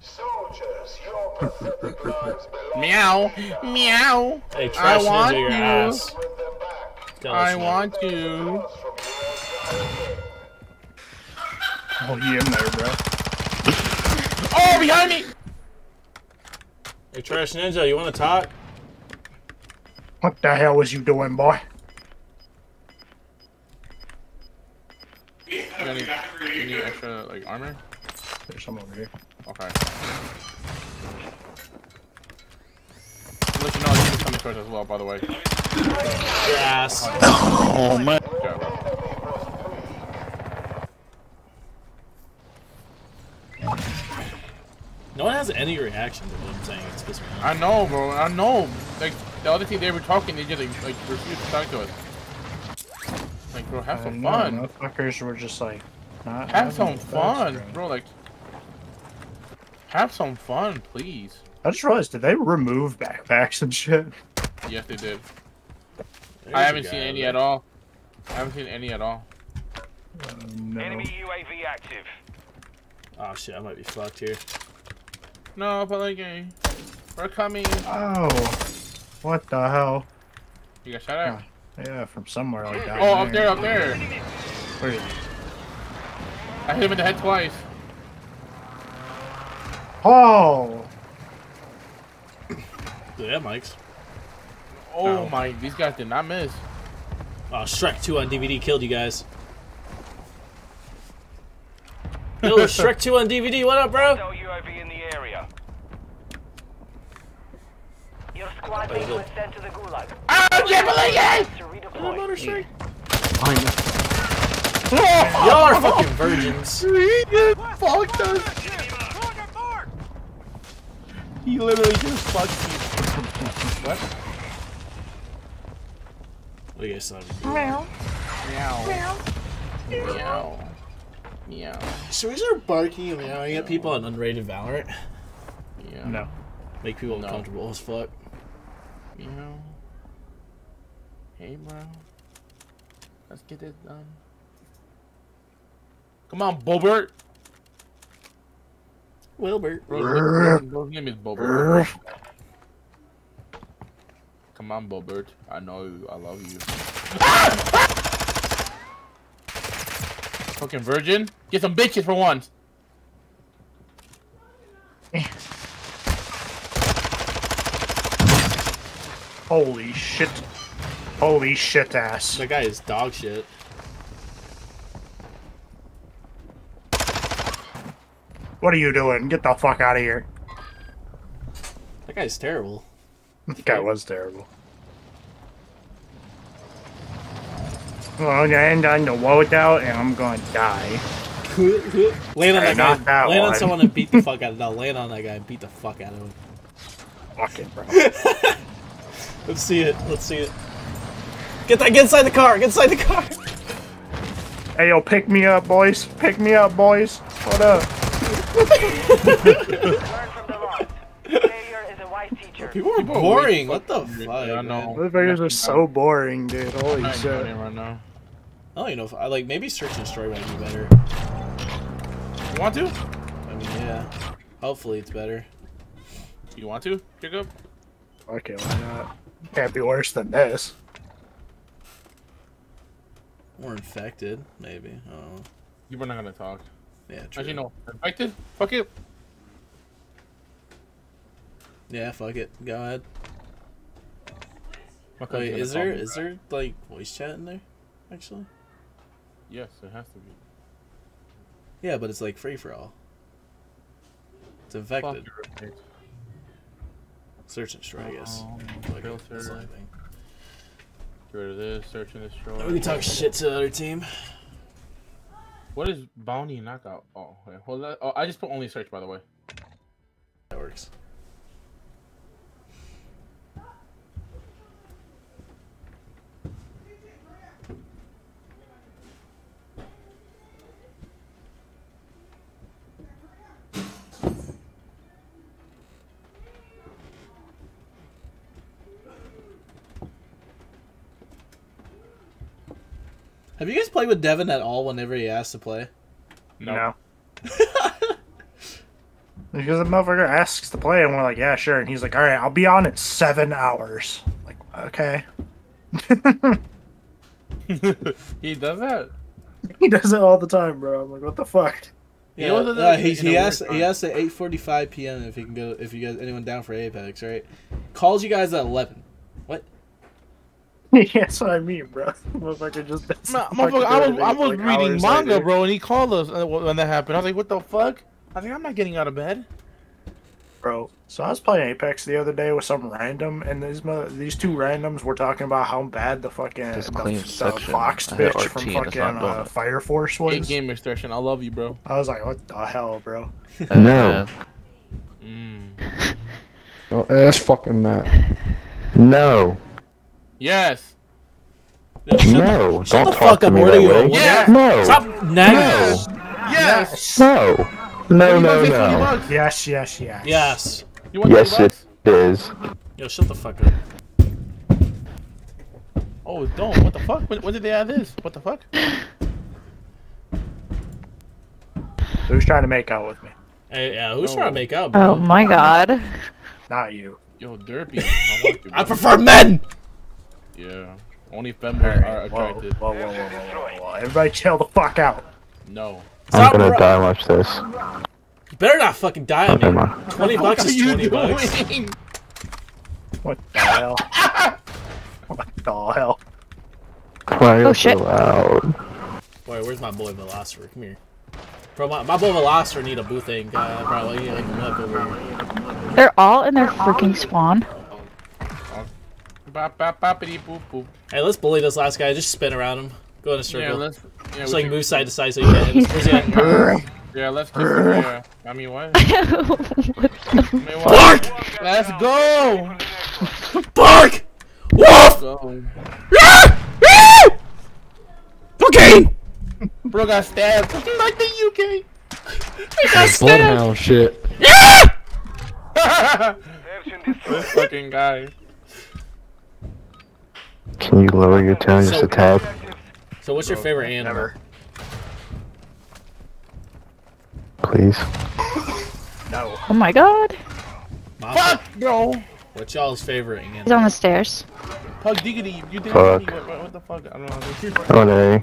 Speaker 11: Soldiers, your pathetic lives belong
Speaker 1: Meow, meow.
Speaker 2: Hey,
Speaker 1: I
Speaker 2: trash
Speaker 1: want
Speaker 2: ninja your
Speaker 1: you.
Speaker 2: ass.
Speaker 11: Bring them back.
Speaker 2: Tell us
Speaker 1: I
Speaker 2: now.
Speaker 1: want you.
Speaker 11: Us from yours
Speaker 3: Oh, you in there, bro?
Speaker 1: Oh, behind me.
Speaker 2: Hey, trash ninja, you want to talk?
Speaker 3: What the hell was you doing, boy?
Speaker 1: You got any, you need extra like armor?
Speaker 3: There's some over here.
Speaker 1: Okay. I'll let you know I coming towards us as well. By the way.
Speaker 2: Your ass.
Speaker 6: Oh man.
Speaker 1: Bro.
Speaker 2: No one has any reaction to what I'm saying. It's pissing me off.
Speaker 1: I know, bro. I know. Like the other team, they were talking. They just like, like refused to talk to us. Like, bro, have
Speaker 3: I
Speaker 1: some
Speaker 3: know,
Speaker 1: fun.
Speaker 3: Motherfuckers were just like, not
Speaker 1: Have
Speaker 3: having
Speaker 1: some
Speaker 3: the best,
Speaker 1: fun,
Speaker 3: bro.
Speaker 1: bro. Like, have some fun, please.
Speaker 3: I just realized, did they remove backpacks and shit?
Speaker 1: Yes, they did.
Speaker 2: There's
Speaker 1: I
Speaker 2: a
Speaker 1: haven't seen any
Speaker 2: there.
Speaker 1: at all. I haven't seen any at all.
Speaker 3: no.
Speaker 4: Enemy UAV active.
Speaker 2: Oh shit, I might be fucked here.
Speaker 1: No, but like, eh, we're coming.
Speaker 3: Oh, what the hell?
Speaker 1: You got shot at?
Speaker 3: Yeah, from somewhere like that.
Speaker 1: Oh, up there, up there.
Speaker 3: Where is he?
Speaker 1: I hit him in the head twice.
Speaker 3: Oh,
Speaker 2: Do Mike's. have mics?
Speaker 1: Oh my, these guys did not miss.
Speaker 2: Oh, Shrek 2 on DVD killed you guys. Yo, Shrek 2 on DVD, what up, bro?
Speaker 4: Hostile UAV in the area. Your squad mate
Speaker 2: good.
Speaker 4: was sent to the gulag.
Speaker 1: I can't believe it!
Speaker 4: To redeploy.
Speaker 2: Motor Shrek.
Speaker 1: Oh,
Speaker 2: Y'all are fucking virgins.
Speaker 1: he just fucked us. He literally just fucked me. What?
Speaker 2: What do you guys thought?
Speaker 1: Meow. Meow. Meow.
Speaker 2: Should we start barking and meowing at people on unrated Valorant?
Speaker 1: Yeah.
Speaker 3: no.
Speaker 2: Make people
Speaker 1: No.
Speaker 2: uncomfortable as fuck.
Speaker 1: Meow. Hey, bro. Let's get this done. Come on, Bobert.
Speaker 2: Wilbert.
Speaker 1: Bro's, bro's name is Bobert. Come on, Bobert. I know you. I love you. Fucking virgin. Get some bitches for once.
Speaker 3: Holy shit. Holy shit ass.
Speaker 2: That guy is dog shit.
Speaker 3: What are you doing? Get the fuck out of here.
Speaker 2: That guy's terrible.
Speaker 3: That guy was terrible. Well, and on the loadout, and I'm gonna die.
Speaker 2: Land on that guy.
Speaker 3: that
Speaker 2: Land on someone and beat the fuck out of No, land on that guy and beat the fuck out of him.
Speaker 3: Fuck it, bro.
Speaker 2: Let's see it. Let's see it. Get that. Get inside the car. Get inside the car.
Speaker 3: hey, yo, pick me up, boys. Pick me up, boys. What up?
Speaker 4: Learn from the. Failure is a wise teacher.
Speaker 2: People are boring. What the
Speaker 1: fucking
Speaker 2: fuck?
Speaker 1: weird. I know.
Speaker 2: man?
Speaker 3: Motherfuckers are so boring, dude. Holy
Speaker 1: I'm not
Speaker 3: shit.
Speaker 1: doing right now.
Speaker 2: I don't even know if I like maybe search and destroy might be better.
Speaker 1: You want to?
Speaker 2: I mean, yeah. Hopefully it's better.
Speaker 1: You want to, Jacob?
Speaker 3: Okay, why not? Can't be worse than this.
Speaker 2: More infected, maybe. I don't know.
Speaker 1: You were not gonna talk.
Speaker 2: Yeah, true.
Speaker 1: Actually, no. Infected? Fuck it.
Speaker 2: Yeah, fuck it. Go ahead.
Speaker 1: My
Speaker 2: Wait, is
Speaker 1: call
Speaker 2: there there like voice chat in there? Actually?
Speaker 1: Yes, it has to be.
Speaker 2: Yeah, but it's like free for all. It's
Speaker 1: Fuck
Speaker 2: infected.
Speaker 1: Your roommate.
Speaker 2: Search and destroy, I guess. Fuck it, that's the
Speaker 1: filter.
Speaker 2: only.
Speaker 1: Get rid of this. Search and destroy.
Speaker 2: We can talk shit to the other team.
Speaker 1: What is bounty knockout? Oh, wait, hold that. Oh, I just put only search by the way.
Speaker 2: That works. Have you guys played with Devin at all whenever he asks to play?
Speaker 1: No.
Speaker 3: because the motherfucker asks to play, and we're like, yeah, sure. And he's like, all right, I'll be on in seven hours. Like, okay.
Speaker 1: he does that?
Speaker 3: He does it all the time, bro. I'm like, what the fuck?
Speaker 2: Yeah,
Speaker 1: you
Speaker 2: uh, he, he he asks at 8:45 p.m. if he can go if you guys anyone down for Apex, right? Calls you guys at
Speaker 3: 11. that's what I mean, bro. Motherfucker just does
Speaker 1: motherfucker, I was, I was
Speaker 3: like,
Speaker 1: reading manga,
Speaker 3: later.
Speaker 1: bro, and he called us uh, when that happened. I was like, what the fuck? I think I'm not getting out of bed.
Speaker 3: Bro, so I was playing Apex the other day with some random, and these mo- these two randoms were talking about how bad the fucking
Speaker 6: Just
Speaker 3: the,
Speaker 6: clean
Speaker 3: the
Speaker 6: section.
Speaker 3: Fox bitch from fucking uh, Fire Force
Speaker 1: Big
Speaker 3: was.
Speaker 1: game extortion. I love you, bro.
Speaker 3: I was like, what the hell, bro?
Speaker 12: No.
Speaker 1: Mm.
Speaker 12: Oh, ass fucking that. No.
Speaker 1: Yes.
Speaker 12: No.
Speaker 2: Shut
Speaker 12: Don't
Speaker 2: the
Speaker 12: talk
Speaker 2: fuck
Speaker 12: to
Speaker 2: up,
Speaker 12: me
Speaker 2: what
Speaker 12: that
Speaker 2: are you?
Speaker 12: way.
Speaker 2: what-
Speaker 1: Yeah.
Speaker 12: No.
Speaker 2: Stop nagging.
Speaker 1: Yes.
Speaker 12: No. No, no, no.
Speaker 3: Yes, yes, yes.
Speaker 2: Yes.
Speaker 1: You want
Speaker 12: Yes,
Speaker 1: 50
Speaker 12: it
Speaker 1: bucks?
Speaker 12: is.
Speaker 2: Yo, shut the fuck up.
Speaker 1: Oh, don't. What the fuck? When, when did they add this? What the fuck?
Speaker 3: Who's trying to make out with me?
Speaker 2: Hey, yeah, who's
Speaker 1: No.
Speaker 2: trying to make up? Bro?
Speaker 13: Oh my god.
Speaker 3: Not you.
Speaker 1: Yo, Derpy. I, you,
Speaker 2: I prefer men.
Speaker 1: Yeah. Only femboys
Speaker 3: All
Speaker 1: are
Speaker 3: right. Whoa,
Speaker 1: attracted.
Speaker 3: whoa, whoa, whoa, whoa, whoa, whoa. Everybody chill the fuck out.
Speaker 1: No.
Speaker 12: I'm gonna
Speaker 2: ru-
Speaker 12: die watch this.
Speaker 2: You better not fucking die on
Speaker 12: Okay,
Speaker 2: me.
Speaker 12: man.
Speaker 2: Twenty bucks is twenty bucks.
Speaker 1: doing?
Speaker 3: What the hell? what the hell?
Speaker 12: Why are
Speaker 13: Oh, shit.
Speaker 12: so loud?
Speaker 2: Boy, where's my boy Velociraptor? Come here. Bro, my, my boy Velociraptor need a boothing. Uh, probably you can look over here.
Speaker 13: They're all in their freaking spawn.
Speaker 1: Bop, bop, boppity, boop, boop.
Speaker 2: Hey, let's bully this last guy. Just spin around him. Go in a circle.
Speaker 1: Yeah,
Speaker 2: circle.
Speaker 1: let's. Yeah,
Speaker 2: Just
Speaker 1: we
Speaker 2: like
Speaker 1: should-
Speaker 2: move side to side so you get him. Where's he at?
Speaker 1: Yeah, let's kiss him. Yeah. I mean, what? I
Speaker 13: What
Speaker 1: mean. Let's go.
Speaker 2: Bark! Wolf!
Speaker 1: Go.
Speaker 2: Cocaine!
Speaker 1: Bro got stabbed like the UK. I got stabbed.
Speaker 12: Bloodhound shit.
Speaker 1: UK. this fucking guy.
Speaker 12: Can you lower your tone just a tad?
Speaker 2: So what's your favorite animal?
Speaker 3: Never.
Speaker 12: Please.
Speaker 3: No.
Speaker 13: Oh my god.
Speaker 2: My
Speaker 1: Fuck, bro.
Speaker 2: What's y'all's favorite animal?
Speaker 13: He's on the stairs.
Speaker 1: Pug diggity. You did
Speaker 12: Fuck.
Speaker 1: what, what, what the fuck? I don't know.
Speaker 12: Oh no.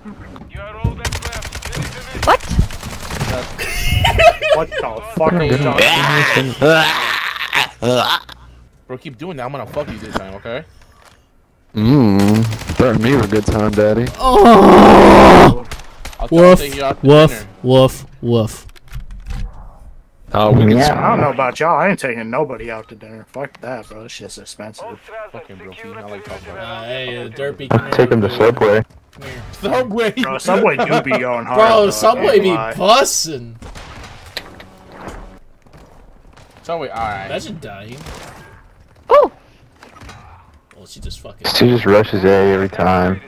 Speaker 13: What?
Speaker 3: What the fuck are you talking
Speaker 1: Bro, keep doing that. I'm gonna fuck you this time, okay?
Speaker 12: Mmm. Threaten me with a good time, daddy.
Speaker 2: Oh! Woof,
Speaker 1: to take you out to
Speaker 2: woof, woof, woof.
Speaker 12: Oh, we can
Speaker 3: I don't know about y'all. I ain't taking nobody out to dinner. Fuck that, bro. This shit's expensive.
Speaker 1: Fucking bro, I like talking about
Speaker 2: Uh, hey, uh, Derpy, come here.
Speaker 12: take him to Subway.
Speaker 2: Come here.
Speaker 1: Subway.
Speaker 3: Bro, Subway do be going hard.
Speaker 2: Bro,
Speaker 3: though,
Speaker 2: Subway
Speaker 3: can't
Speaker 2: be
Speaker 3: lie.
Speaker 2: bussin'.
Speaker 1: Subway, alright.
Speaker 2: Imagine dying.
Speaker 13: Oh!
Speaker 2: Well, she just fucking.
Speaker 12: She just rushes A every time.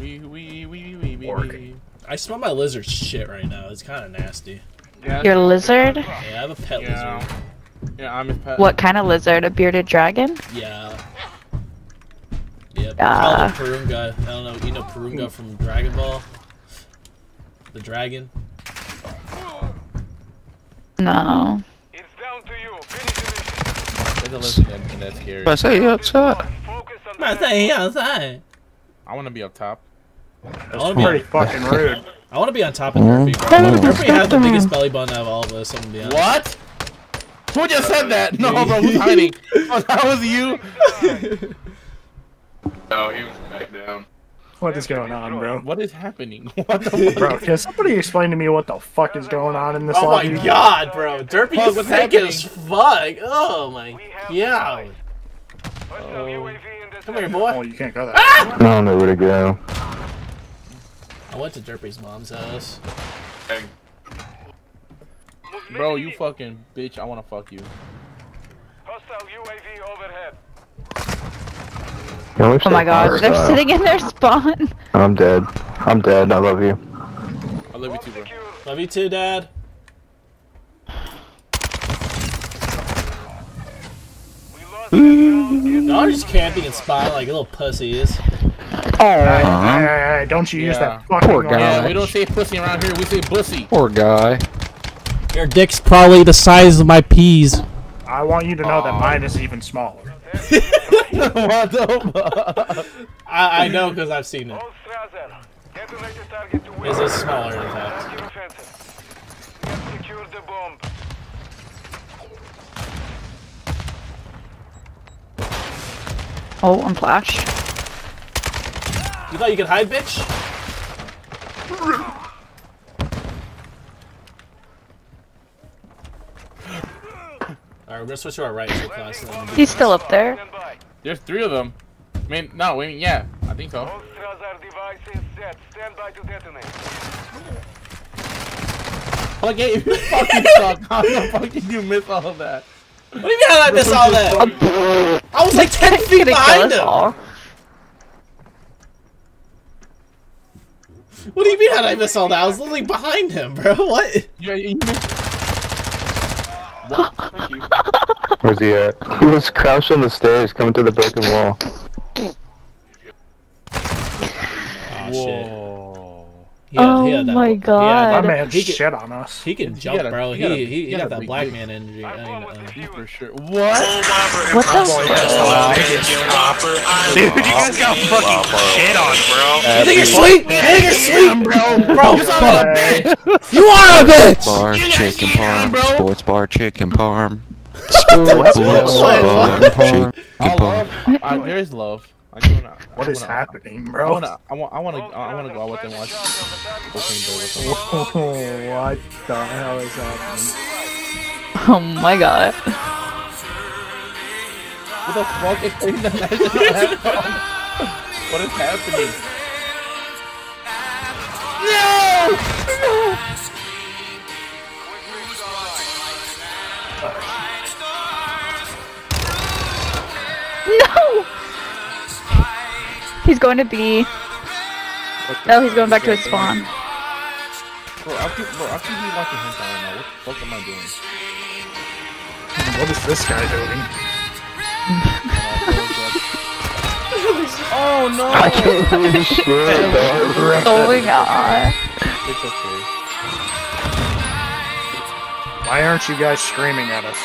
Speaker 1: We, we, we, we, we,
Speaker 3: Pork.
Speaker 1: we.
Speaker 2: I smell my lizard shit right now. It's kind of nasty.
Speaker 1: Yeah,
Speaker 13: Your lizard?
Speaker 2: Yeah, I have a pet
Speaker 1: yeah.
Speaker 2: lizard.
Speaker 1: Yeah, I'm his pet.
Speaker 13: What kind of lizard? A bearded dragon?
Speaker 2: Yeah. Yeah,
Speaker 13: Ah.
Speaker 2: Call him Porunga. I don't know. You know Porunga from Dragon Ball? The dragon?
Speaker 13: No.
Speaker 4: It's down to you. Finish the mission.
Speaker 1: There's a lizard in, in that scary.
Speaker 12: I say outside.
Speaker 4: Focus on
Speaker 2: I say outside.
Speaker 1: I wanna be up top.
Speaker 2: I want to
Speaker 3: Pretty
Speaker 2: be.
Speaker 3: fucking rude.
Speaker 2: I want to be on top of Derpy. Bro.
Speaker 12: Mm.
Speaker 2: Derpy has the biggest belly button out of all of us. I'm gonna be.
Speaker 1: What? Who just said that? No, bro, who's hiding? Oh, that was you?
Speaker 6: No, he was back down.
Speaker 3: What is going on, bro?
Speaker 1: What is happening? What the fuck?
Speaker 3: Bro, can somebody explain to me what the fuck is going on in this
Speaker 2: Oh my
Speaker 3: lobby?
Speaker 2: god, bro. Derpy
Speaker 1: Fuck,
Speaker 2: is
Speaker 1: what's
Speaker 2: thick
Speaker 1: happening?
Speaker 2: as fuck. Oh my god.
Speaker 4: Hostile UAV in this
Speaker 2: Come here,
Speaker 4: area.
Speaker 2: boy.
Speaker 3: Oh, you can't go there. Ah!
Speaker 12: I don't know where to go.
Speaker 2: I went to Derpy's mom's house. Hey.
Speaker 1: Bro, you fucking bitch. I wanna fuck you.
Speaker 4: Hostile UAV overhead.
Speaker 12: Yeah,
Speaker 13: Oh my god, they're
Speaker 12: hostile.
Speaker 13: sitting in their spawn.
Speaker 12: I'm dead. I'm dead. I love you.
Speaker 1: I love you too, bro.
Speaker 2: Love you too, Dad.
Speaker 4: We lost the
Speaker 2: Y'all are just camping and spying like little pussies.
Speaker 3: Hey, hey, hey, hey, don't you use that fucking
Speaker 12: Poor guy.
Speaker 1: Yeah, we don't say pussy around here. We say bussy.
Speaker 12: Poor guy.
Speaker 8: Your dick's probably the size of my peas.
Speaker 3: I want you to know that mine is even smaller.
Speaker 1: What the fuck?
Speaker 2: I, I know because I've seen it.
Speaker 4: All Strasser. Detonate the target to win.
Speaker 2: Is it smaller in fact?
Speaker 4: Start your offensive. Let's secure the bomb.
Speaker 13: Oh, I'm flashed.
Speaker 2: You thought you could hide, bitch? Alright, we're gonna switch to our right so class. and then do
Speaker 13: He's still up there.
Speaker 1: There's three of them. I mean, no, wait, yeah, I think so.
Speaker 4: All Strasser device set. Stand by to detonate.
Speaker 1: Okay, you fucking suck. How the fuck did you miss all of that?
Speaker 2: What do you mean I missed all that? I was like 10 feet behind him!
Speaker 13: all.
Speaker 2: What do you mean how did I miss all that? I was literally behind him, bro. What?
Speaker 1: You, you missed.
Speaker 12: Where's he at? He was crouched on the stairs coming to the broken wall.
Speaker 2: Oh, shit.
Speaker 1: Whoa.
Speaker 2: He had-
Speaker 13: Oh
Speaker 2: he had that-
Speaker 13: my
Speaker 2: he had
Speaker 13: God.
Speaker 3: My
Speaker 2: that-
Speaker 3: man
Speaker 2: he can,
Speaker 3: shit on us.
Speaker 2: he can
Speaker 1: He
Speaker 2: jump,
Speaker 1: got a-
Speaker 2: bro.
Speaker 1: he
Speaker 2: He,
Speaker 1: got a-
Speaker 2: he,
Speaker 1: he
Speaker 2: he
Speaker 1: got
Speaker 2: got that black
Speaker 1: dick.
Speaker 2: man energy. I mean, uh,
Speaker 1: For sure. What?
Speaker 13: What the?
Speaker 3: Dude, you guys got fucking shit on, bro.
Speaker 2: you think you're sweet? You think you're sweet?
Speaker 3: bro.
Speaker 2: Bro, you are a bitch!
Speaker 14: Bar chicken parm.
Speaker 1: bro.
Speaker 14: Sports bar chicken parm.
Speaker 2: What?
Speaker 14: Sports
Speaker 2: What?
Speaker 14: bar chicken
Speaker 1: I
Speaker 14: parm.
Speaker 1: love. I, there is love. I wanna,
Speaker 3: What
Speaker 1: I
Speaker 3: is
Speaker 1: wanna-
Speaker 3: happening,
Speaker 1: I
Speaker 3: bro?
Speaker 1: wanna, I want, I wanna, I wanna go out with and watch Cocaine them.
Speaker 3: Oh, what the hell is happening?
Speaker 13: Oh my god.
Speaker 1: What the fuck is playing the national anthem? What is happening?
Speaker 13: No! He's going to be. Oh, he's going back to his spawn.
Speaker 1: Bro, I keep, bro, I keep watching hentai right now. What the fuck am I doing?
Speaker 3: Hmm, what is this guy doing?
Speaker 1: Oh no!
Speaker 12: I can't believe shit, dog.
Speaker 13: Oh my god.
Speaker 1: It's okay.
Speaker 3: Why aren't you guys screaming at us?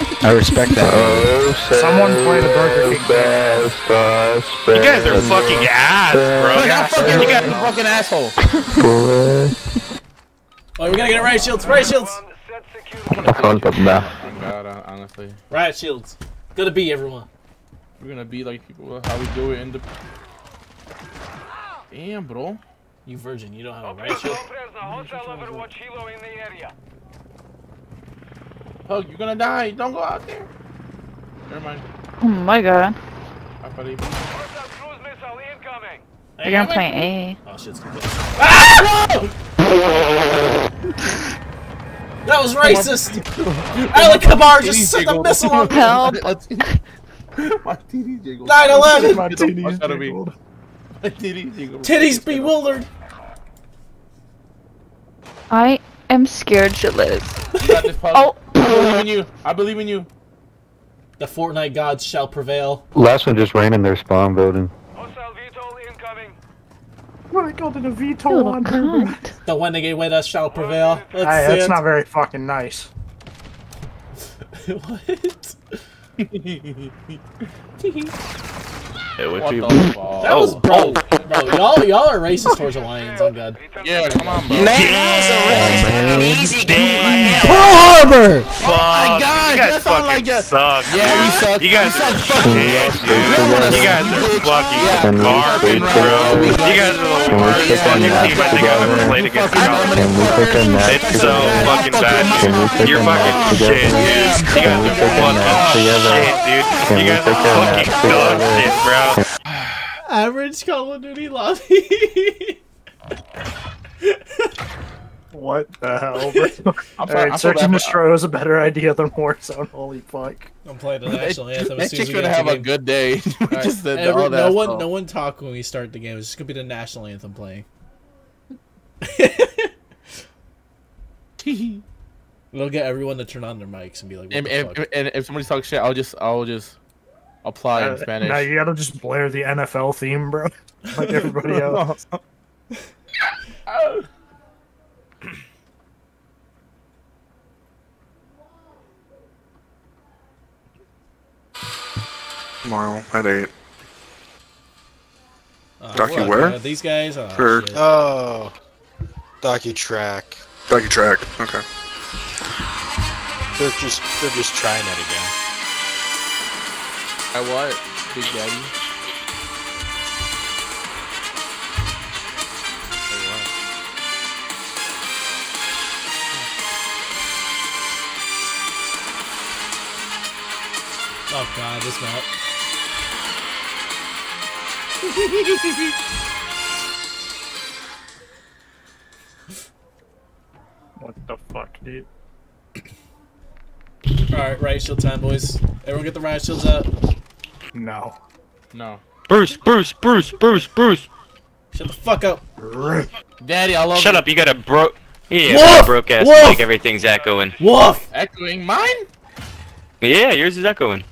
Speaker 14: I respect that.
Speaker 3: Someone play the Burger King
Speaker 12: fast, fast,
Speaker 15: You guys are fucking ass, bro.
Speaker 1: Yeah, fucking, you guys are fucking asshole.
Speaker 2: Oh, we gotta get a right shields, right shields!
Speaker 4: Set
Speaker 12: I found the map.
Speaker 1: Thank uh, honestly.
Speaker 2: Riot shields. Gonna be everyone.
Speaker 1: We're gonna be like people, how we do it in the. Damn, bro.
Speaker 2: You virgin, you don't have a riot shield.
Speaker 4: Fresno, hostile Overwatch helo in the area.
Speaker 1: Hug, you're gonna die. Don't go out there. Never mind.
Speaker 13: Oh my god.
Speaker 1: I thought he-
Speaker 4: Hostile cruise missile incoming.
Speaker 13: They're gonna play A.
Speaker 2: Oh, shit's complete. Ah! That was racist! Alec Kabar just sent a missile on me!
Speaker 13: Help.
Speaker 1: My TD jiggled.
Speaker 2: 9/11.
Speaker 3: My
Speaker 1: Get the
Speaker 3: titties
Speaker 1: out of me.
Speaker 3: jiggled.
Speaker 1: My TD jiggled.
Speaker 2: Titties bewildered!
Speaker 13: I am scared shitless.
Speaker 1: You got this, Pug.
Speaker 13: Oh.
Speaker 1: I believe in you. I believe in you.
Speaker 2: The Fortnite gods shall prevail.
Speaker 12: Last one just ran in their spawn building.
Speaker 4: Hostile VTOL incoming.
Speaker 3: What I called it a
Speaker 13: You
Speaker 3: VTOL on her, bro.
Speaker 13: cunt.
Speaker 2: The Wendigate with us shall prevail.
Speaker 3: Hey, that's
Speaker 2: see
Speaker 3: not very fucking nice.
Speaker 2: what?
Speaker 15: Hey, what
Speaker 1: What
Speaker 15: you?
Speaker 1: the fuck?
Speaker 2: That was oh. bro, bro. Y'all, y'all are racist towards Alliance. I'm good.
Speaker 1: Yeah, come on, bro.
Speaker 2: Pearl Harbor.
Speaker 15: Fuck.
Speaker 1: God,
Speaker 15: you guys
Speaker 1: that sound
Speaker 15: fucking
Speaker 1: like a-
Speaker 15: suck.
Speaker 1: Yeah, we suck.
Speaker 15: You guys
Speaker 1: we
Speaker 15: are
Speaker 1: suck.
Speaker 15: shit, dude. You guys are fucking
Speaker 12: Can
Speaker 15: garbage, bro. You guys are the worst
Speaker 12: take a
Speaker 15: fucking team I think I've ever played against.
Speaker 12: Can we take a nap
Speaker 15: It's so fucking bad.
Speaker 12: Can we take
Speaker 15: You're
Speaker 12: a nap
Speaker 15: fucking
Speaker 12: together?
Speaker 15: shit, dude. You guys are
Speaker 12: take a
Speaker 15: fucking shit, dude. You guys are
Speaker 12: nap
Speaker 15: fucking dog shit, bro.
Speaker 2: Average Call of Duty lobby.
Speaker 3: What the hell.
Speaker 1: I'm sorry, I
Speaker 3: Alright,
Speaker 1: feel
Speaker 3: search
Speaker 1: bad
Speaker 3: and
Speaker 1: uh,
Speaker 3: destroy was a better idea than Warzone. Holy fuck.
Speaker 2: I'm playing the national anthem.
Speaker 1: That
Speaker 2: as soon as
Speaker 1: chick's gonna have a
Speaker 2: game.
Speaker 1: good day. We
Speaker 2: Alright,
Speaker 1: just said
Speaker 2: every-
Speaker 1: all that
Speaker 2: no one,
Speaker 1: stuff.
Speaker 2: no one talk when we start the game. It's just gonna be the national anthem playing. It'll get everyone to turn on their mics and be like, "What
Speaker 1: And
Speaker 2: the
Speaker 1: if,
Speaker 2: fuck?"
Speaker 1: and if somebody talks shit, I'll just, I'll just, apply in
Speaker 3: Uh,
Speaker 1: Spanish.
Speaker 3: Now you gotta just blare the NFL theme, bro. Like everybody else.
Speaker 16: Tomorrow at 8.
Speaker 2: Oh,
Speaker 16: Ducky
Speaker 2: what,
Speaker 16: where?
Speaker 2: uh, these guys? Oh,
Speaker 16: For-
Speaker 2: shit.
Speaker 17: Oh, Docu track.
Speaker 16: Ducky track. Okay.
Speaker 17: They're just they're just trying it again.
Speaker 1: I what? Big Daddy.
Speaker 2: Oh god, this map.
Speaker 3: What the fuck, dude?
Speaker 2: Alright, riot shield time, boys. Everyone get the riot shields out.
Speaker 3: No.
Speaker 1: No.
Speaker 15: Bruce, Bruce, Bruce, Bruce, Bruce.
Speaker 2: Shut the fuck up.
Speaker 1: Daddy, I love
Speaker 18: Shut
Speaker 1: you.
Speaker 18: up, you got a bro. Yeah,
Speaker 2: Woof!
Speaker 18: broke ass
Speaker 2: Woof!
Speaker 18: mic, everything's echoing.
Speaker 2: Woof!
Speaker 1: Echoing mine?
Speaker 18: Yeah, yours is echoing.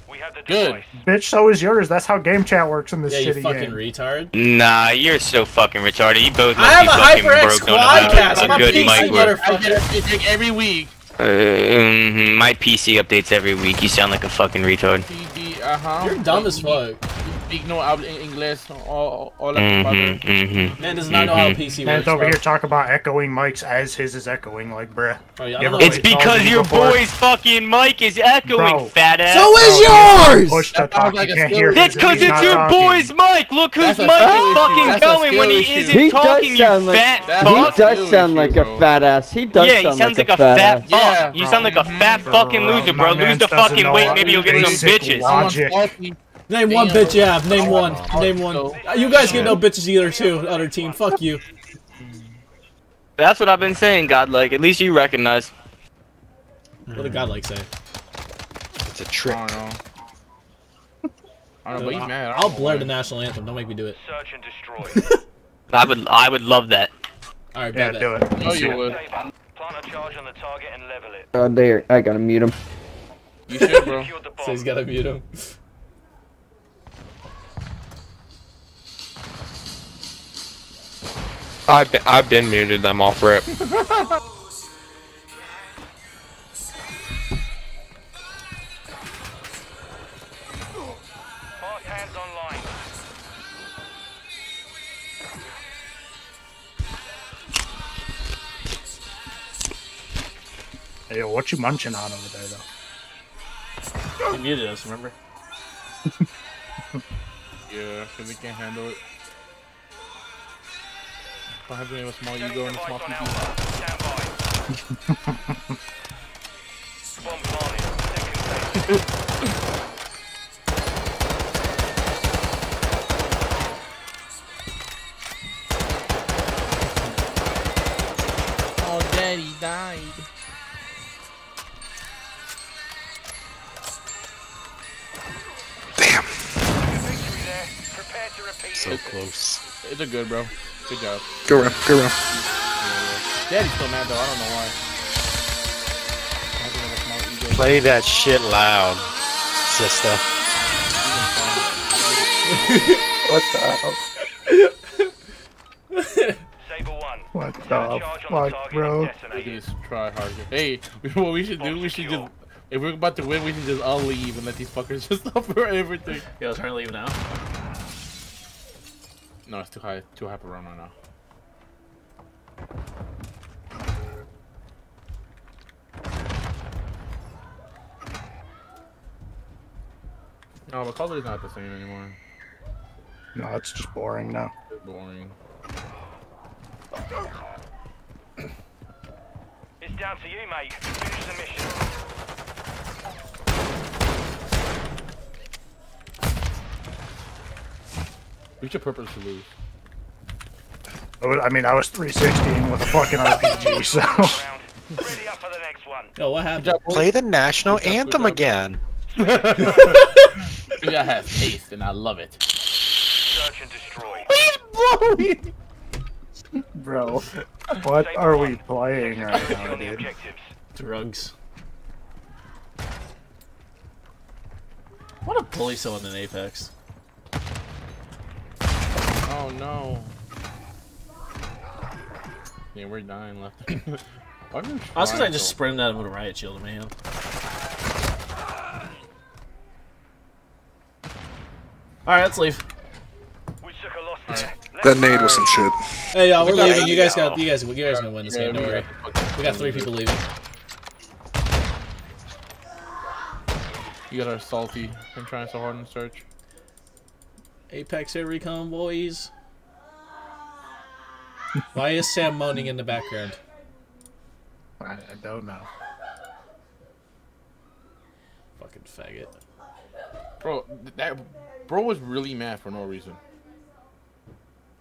Speaker 1: Good.
Speaker 3: Bitch, so is yours. That's how game chat works in this
Speaker 2: Yeah, you
Speaker 3: shitty
Speaker 2: fucking
Speaker 3: game.
Speaker 2: retard.
Speaker 18: Nah, you're so fucking retarded. You both must
Speaker 2: I have
Speaker 18: be
Speaker 2: a
Speaker 18: fucking
Speaker 2: HyperX
Speaker 18: broke. Don't
Speaker 2: Quadcast.
Speaker 18: a
Speaker 2: I'm a
Speaker 18: good
Speaker 2: PC
Speaker 18: mic work.
Speaker 1: I get a every week.
Speaker 18: Uh, mhm, my PC updates every week. You sound like a fucking retard.
Speaker 1: Uh huh.
Speaker 2: You're dumb as fuck.
Speaker 1: Speak no habla inglés. All, all
Speaker 18: Mhm,
Speaker 1: mm
Speaker 18: mhm.
Speaker 2: Man does not know how a
Speaker 18: mhm.
Speaker 2: PC
Speaker 3: Man's over
Speaker 2: bro.
Speaker 3: here talking about echoing mics as his is echoing, like, bruh.
Speaker 2: Oh, yeah,
Speaker 3: You
Speaker 2: don't
Speaker 3: ever
Speaker 2: know.
Speaker 18: It's
Speaker 3: played Call of
Speaker 18: because your
Speaker 3: before?
Speaker 18: boy's fucking mic is echoing,
Speaker 3: Bro.
Speaker 18: fat ass.
Speaker 2: So is yours!
Speaker 3: Push to talk,
Speaker 1: like
Speaker 3: you can't hear
Speaker 18: That's because it's your
Speaker 3: talking.
Speaker 18: boy's mic. Look whose mic is fucking
Speaker 1: That's
Speaker 18: going when he
Speaker 1: issue.
Speaker 18: isn't
Speaker 19: He does
Speaker 18: talking. You
Speaker 19: sound like-
Speaker 18: fat
Speaker 1: That's
Speaker 19: He does sound like a fat ass. He does
Speaker 18: Yeah, he sounds
Speaker 19: like,
Speaker 18: like
Speaker 19: a fat
Speaker 18: fuck. You sound like a fat fucking loser, bro. Lose the fucking weight. Maybe you'll get some
Speaker 3: basic
Speaker 18: bitches.
Speaker 3: Logic.
Speaker 1: Someone's faulty.
Speaker 2: Name one bitch you have. Name one.
Speaker 1: Oh,
Speaker 2: Name one.
Speaker 1: so-
Speaker 2: You guys get no bitches either, too. Other team. Fuck you.
Speaker 18: That's what I've been saying, Godlike. At least you recognize.
Speaker 2: What did God like say?
Speaker 17: It's a trick.
Speaker 1: don't know. I don't know, but he's mad. I don't
Speaker 2: I'll
Speaker 1: know
Speaker 2: blare the national anthem. Don't make me do it.
Speaker 4: Search and destroy.
Speaker 18: I would, I would love that.
Speaker 2: Alright,
Speaker 3: Yeah,
Speaker 2: bet
Speaker 3: do it.
Speaker 1: No, oh, you would.
Speaker 4: Plant a charge on the target and level it.
Speaker 19: Oh, there. I gotta mute him.
Speaker 1: You should, bro.
Speaker 4: Secured
Speaker 2: So he's
Speaker 4: bomb.
Speaker 2: gotta mute him.
Speaker 20: I've been, I've been muted. I'm off rip.
Speaker 4: Fast hands online.
Speaker 3: Hey, yo, what you munching on over there, though?
Speaker 8: He muted us, remember?
Speaker 1: Yeah, because he can't handle it. Don't have to have a small ego and a small
Speaker 4: Device
Speaker 1: PP.
Speaker 4: Alpha. Stand by. Bomb planted. Second phase.
Speaker 1: Oh, daddy died.
Speaker 4: Victory there. Prepare to repeat
Speaker 17: So close.
Speaker 1: It's a good, bro. Good job.
Speaker 16: Go around. Go around.
Speaker 1: Daddy's still mad, though. I don't know why. I think I have a small ego.
Speaker 17: Play that shit loud, sister.
Speaker 3: What the hell?
Speaker 4: Saber 1.
Speaker 3: What the
Speaker 4: a charge
Speaker 3: fuck, bro?
Speaker 4: and detonate it.
Speaker 1: Please try harder. Hey, what we should do, we should just... If we're about to win, we should just all leave and let these fuckers just offer everything.
Speaker 8: Yeah, let's try to leave now.
Speaker 1: No, it's too high. Too high for run right now. No, but Call of Duty's not the same anymore.
Speaker 3: No, it's just boring now.
Speaker 1: It's boring.
Speaker 4: It's down to you, mate. Finish the mission.
Speaker 1: We should purposely lose.
Speaker 3: Oh, I I mean, I was 316 with a fucking RPG, so.
Speaker 4: Ready up for the next one.
Speaker 2: Yo, what happened?
Speaker 17: Play the national anthem again.
Speaker 1: That has taste, and I love it.
Speaker 4: Search and destroy.
Speaker 3: Bro, what are we playing right now, dude?
Speaker 4: objectives.
Speaker 8: Drugs.
Speaker 1: What a
Speaker 8: bully someone in Apex.
Speaker 1: Oh no. Yeah, we're dying left. Why are you
Speaker 8: That's because I
Speaker 1: trying
Speaker 8: just
Speaker 1: so-
Speaker 8: sprinted at him with a riot shield in my hand. Alright, let's leave.
Speaker 16: That nade was some shit.
Speaker 2: Hey, y'all, we're leaving. You guys got, you guys, you guys gonna win this game. Don't worry. We got three people leaving.
Speaker 1: You got our salty. Been trying so hard in search.
Speaker 2: Apex here we come, boys. Why is Sam moaning in the background?
Speaker 3: I, I don't know.
Speaker 2: Fucking faggot.
Speaker 1: Bro, that bro was really mad for no reason.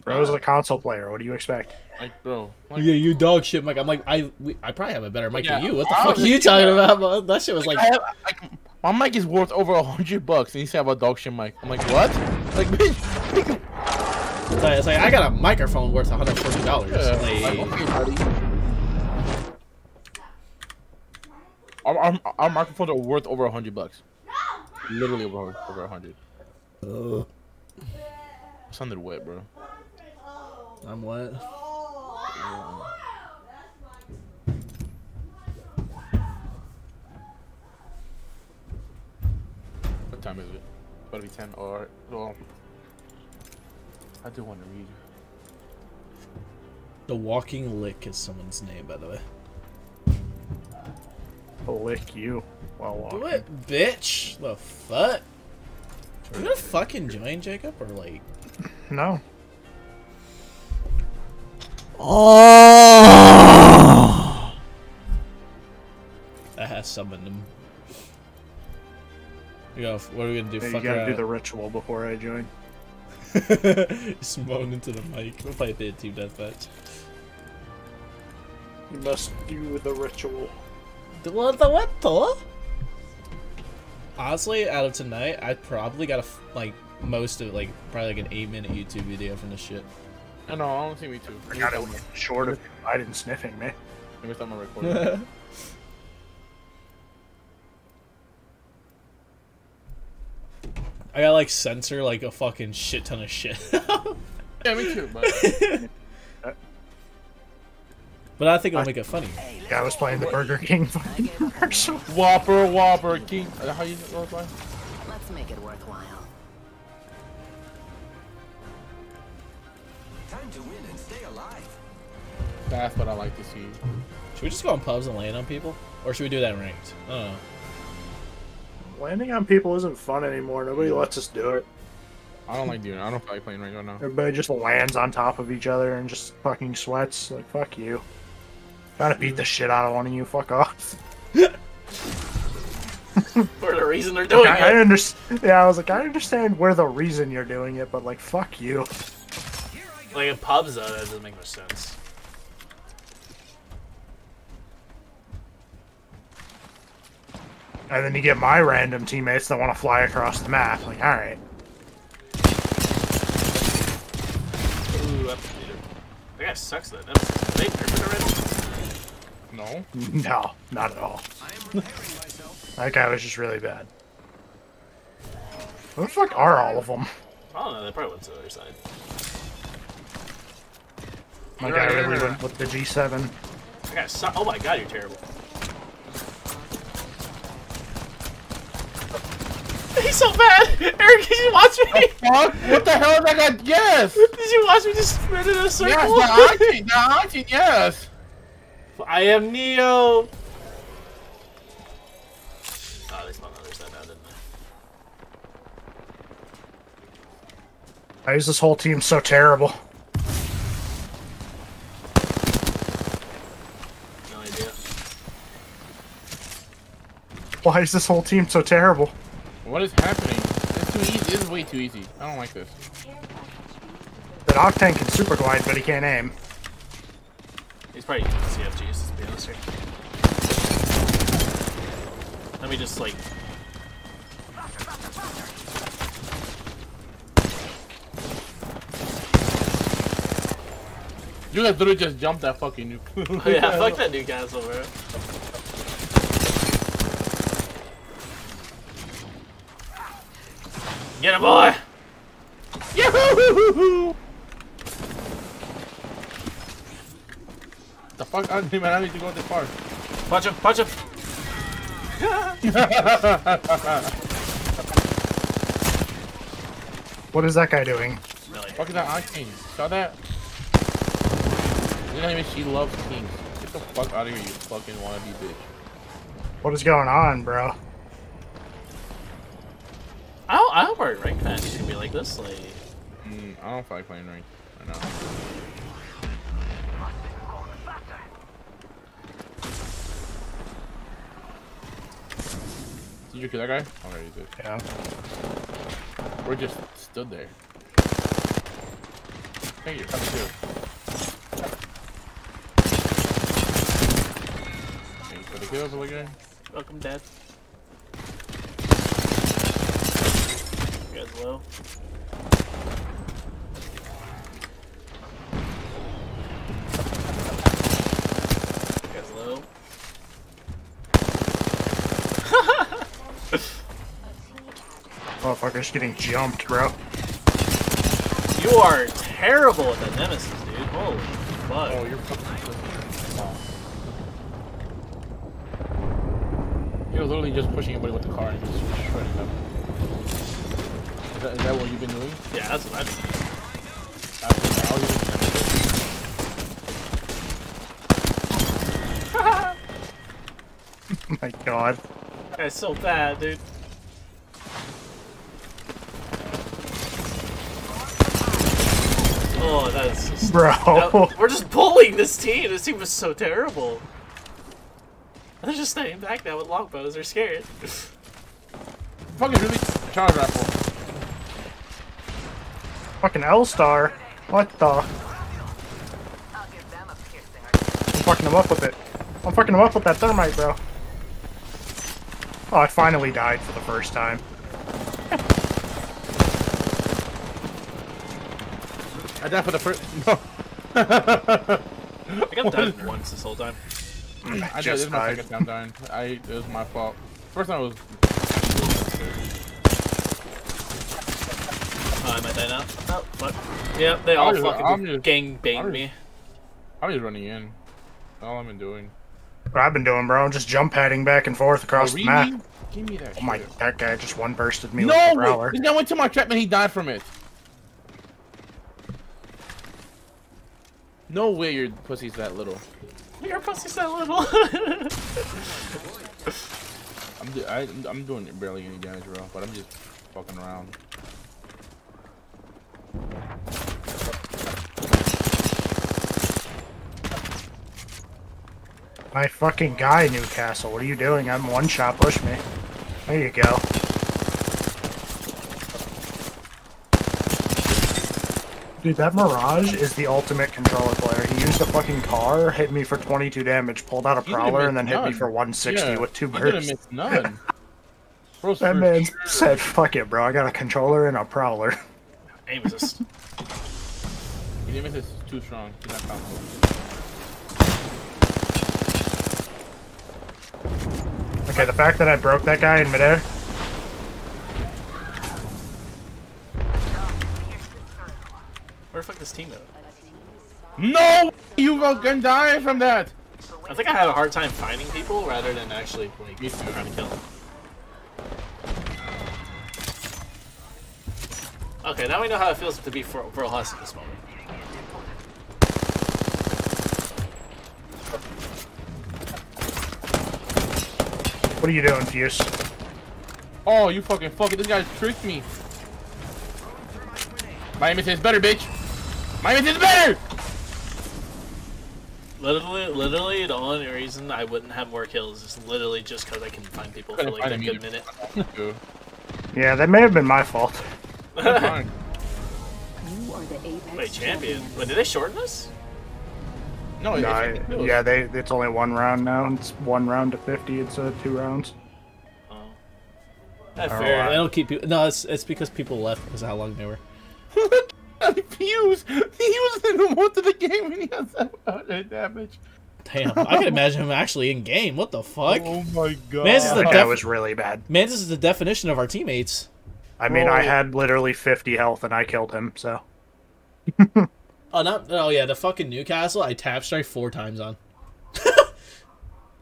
Speaker 3: Bro's a console player. What do you expect?
Speaker 1: Like, bro. Like,
Speaker 2: Yeah, you dog shit, Mike. I'm like, I, we, I probably have a better mic
Speaker 1: Yeah,
Speaker 2: than you. What the
Speaker 1: I
Speaker 2: fuck are you talking about? bro? That shit was like,
Speaker 1: I have, like, my mic is worth over a hundred bucks, and he said about dog shit mic. I'm like, what? Like, bitch.
Speaker 2: it's like, it's like, I got a microphone worth 140 dollars.
Speaker 1: Yeah,
Speaker 2: Like,
Speaker 1: like, okay, buddy. Our, our, our microphones are worth over a hundred bucks. Literally over over a hundred.
Speaker 2: Ugh.
Speaker 1: Sounded wet, bro.
Speaker 2: I'm wet.
Speaker 1: What time is it? About to be ten. Or well, I do want to read.
Speaker 2: The Walking Lick is someone's name, by the way.
Speaker 3: I'll lick you while walking.
Speaker 2: Do it, bitch. The fuck? Are you gonna fucking join Jacob or like?
Speaker 3: No.
Speaker 2: Oh. That has summoned him. You go. What are we gonna do?
Speaker 3: Yeah, you
Speaker 2: Fuck
Speaker 3: gotta
Speaker 2: her
Speaker 3: do
Speaker 2: out?
Speaker 3: the ritual before I join.
Speaker 2: Just moan into the mic. We'll play a bit of team deathmatch.
Speaker 3: You must do the ritual.
Speaker 2: The what? The what? The? Honestly, out of tonight, I probably got a f- like most of like probably like an eight minute YouTube video from this shit.
Speaker 1: I know. I don't think me too.
Speaker 3: I got it short of Biden sniffing me.
Speaker 1: Every time I record.
Speaker 2: I gotta like censor like a fucking shit ton of shit.
Speaker 1: yeah, me too. But
Speaker 2: but I think it'll make it funny.
Speaker 3: Yeah, I was playing the Burger King commercial.
Speaker 1: Whopper, Whopper, King. Is that how you roll by?
Speaker 21: Let's make it worthwhile.
Speaker 22: Time to win and stay alive.
Speaker 1: That's what I like to see.
Speaker 2: Should we just go on pubs and land on people, or should we do that in ranked? I don't know.
Speaker 3: Landing on people isn't fun anymore. Nobody lets us do it.
Speaker 1: I don't like doing it. I don't feel like playing right now.
Speaker 3: Everybody just lands on top of each other and just fucking sweats. Like, fuck you. Gotta beat the shit out of one of you. Fuck off.
Speaker 8: For the reason they're doing
Speaker 3: Like, I, I
Speaker 8: it.
Speaker 3: understand. Yeah, I was like, I understand where the reason you're doing it, but like, fuck you.
Speaker 8: Like in pubs, though, that doesn't make much sense.
Speaker 3: And then you get my random teammates that want to fly across the map. Like, all right.
Speaker 8: Ooh, that's needed. That guy sucks though. That was, they nerfed it already?
Speaker 1: No.
Speaker 3: No, not at all. that guy was just really bad. Where the fuck are all of them?
Speaker 8: I don't know. They probably went to the other side.
Speaker 3: My
Speaker 8: You're
Speaker 3: guy
Speaker 8: right,
Speaker 3: really
Speaker 8: right.
Speaker 3: went with the G7.
Speaker 8: That guy suck. Oh my god, you're terrible. He's so bad! Eric, did you watch me?
Speaker 1: Fuck! What the hell did I got? Yes!
Speaker 8: Did you watch me just sprint in a circle?
Speaker 1: Yes, the auntie, the auntie, yes!
Speaker 8: I am Neo! Ah, oh, they spawned on the other side now, didn't they?
Speaker 3: Why is this whole team so terrible?
Speaker 8: No idea.
Speaker 3: Why is this whole team so terrible?
Speaker 1: What is happening? It's too easy. This is way too easy. I don't like this.
Speaker 3: That Octane can super glide, but he can't aim.
Speaker 8: He's probably using CFGs, to be honest here. Let me just, like...
Speaker 1: You guys literally just jumped that fucking nuke.
Speaker 8: Oh, yeah, fuck that Newcastle, bro.
Speaker 2: Get him, boy!
Speaker 1: Yahoo! The fuck? I don't even I need to go this far.
Speaker 2: Punch him! Punch him!
Speaker 3: What is that guy doing?
Speaker 1: Fuck is that on king? Saw that? You know even she loves kings. Get the fuck out of here, you fucking wannabe bitch.
Speaker 3: What is going on, bro?
Speaker 2: I hope, I hope our rank match can be like this. Like,
Speaker 1: Mm, I don't feel like playing rank right now. Did you kill that guy? Oh, you did.
Speaker 3: Yeah.
Speaker 1: We're just stood there. Hey, you're coming too. Hey, for the kill, little guy.
Speaker 2: welcome, Dad. You guys low. You guys low.
Speaker 3: Motherfucker's getting jumped, bro.
Speaker 2: You are terrible at that nemesis, dude. Holy fuck.
Speaker 1: Oh, you're fucking He was literally just pushing anybody with the car and just shredding them. Is that, is that what you've been doing?
Speaker 2: Yeah, that's what I do.
Speaker 1: After now, you've
Speaker 3: Oh my god.
Speaker 2: That's so bad, dude. Oh, that's just,
Speaker 3: Bro.
Speaker 2: that- we're just bullying this team. This team was so terrible. They're just staying back now with longbows. They're scared.
Speaker 1: Fucking really charge rifle.
Speaker 3: Fucking L star. What the? I'm fucking him up with it. I'm fucking him up with that thermite, bro. Oh, I finally died for the first time.
Speaker 1: I died for the first. No.
Speaker 2: I got died once this whole time.
Speaker 1: I did. This
Speaker 3: Just
Speaker 1: is my
Speaker 3: died.
Speaker 1: second time dying. I. It was my fault. First time was.
Speaker 2: Oh, am I dead now? Oh, fuck. Yep, they all
Speaker 1: just-
Speaker 2: fucking
Speaker 1: I'm just-
Speaker 2: gang banged me.
Speaker 1: I'm just running in. That's all I've been doing.
Speaker 3: What I've been doing, bro, I'm just jump padding back and forth across
Speaker 1: Oh,
Speaker 3: the map.
Speaker 1: Give me that.
Speaker 3: Oh my,
Speaker 1: shit.
Speaker 3: that guy just one bursted me with
Speaker 1: No!
Speaker 3: the prowler.
Speaker 1: This guy went to my trap and he died from it. No way your pussy's that little.
Speaker 2: Your pussy's that little.
Speaker 1: I'm do I, I'm doing barely any damage, bro. But I'm just fucking around.
Speaker 3: My fucking guy, Newcastle. What are you doing? I'm one shot. Push me. There you go. Dude, that Mirage is the ultimate controller player. He used a fucking car, hit me for 22 damage, pulled out a prowler, and then hit me for 160
Speaker 1: Yeah,
Speaker 3: with two bursts.
Speaker 1: none.
Speaker 3: That man
Speaker 1: sure.
Speaker 3: said, fuck it, bro. I got a controller and a prowler.
Speaker 2: Aim assist.
Speaker 1: He didn't miss it. Too strong. He's not confident.
Speaker 3: Okay, the fact that I broke that guy in midair.
Speaker 2: Where the fuck this team go?
Speaker 1: No! You fucking die from that!
Speaker 2: I think I had a hard time finding people rather than actually like trying to kill them. Okay, now we know how it feels to be for for us at this moment.
Speaker 3: What are you doing, Fuse?
Speaker 1: Oh, you fucking fuck it. This guy tricked me. My aim is better, bitch. My aim is better!
Speaker 2: Literally, literally, the only reason I wouldn't have more kills is literally just because I can find people for like a good minute.
Speaker 3: Yeah, that may have been my fault.
Speaker 1: Fine.
Speaker 2: Wait, champion? Wait, did they shorten this?
Speaker 1: No,
Speaker 3: No, I- yeah, they it's only one round now. It's one round to 50 instead of uh, two rounds. Oh.
Speaker 2: That's
Speaker 3: Oh,
Speaker 2: fair.
Speaker 3: wow.
Speaker 23: They don't keep you. No, it's it's because people left because of how long they were.
Speaker 1: Fuse! He was in the most of the game when he has that amount of damage.
Speaker 23: Damn, I can imagine him actually in game. What the fuck?
Speaker 1: Oh my god.
Speaker 23: Man, is the
Speaker 3: That
Speaker 23: def-
Speaker 3: was really bad.
Speaker 23: Man, this is the definition of our teammates.
Speaker 3: I mean, I had literally 50 health and I killed him, so.
Speaker 2: Oh, not. Oh, yeah, the fucking Newcastle. I tap strike four times on.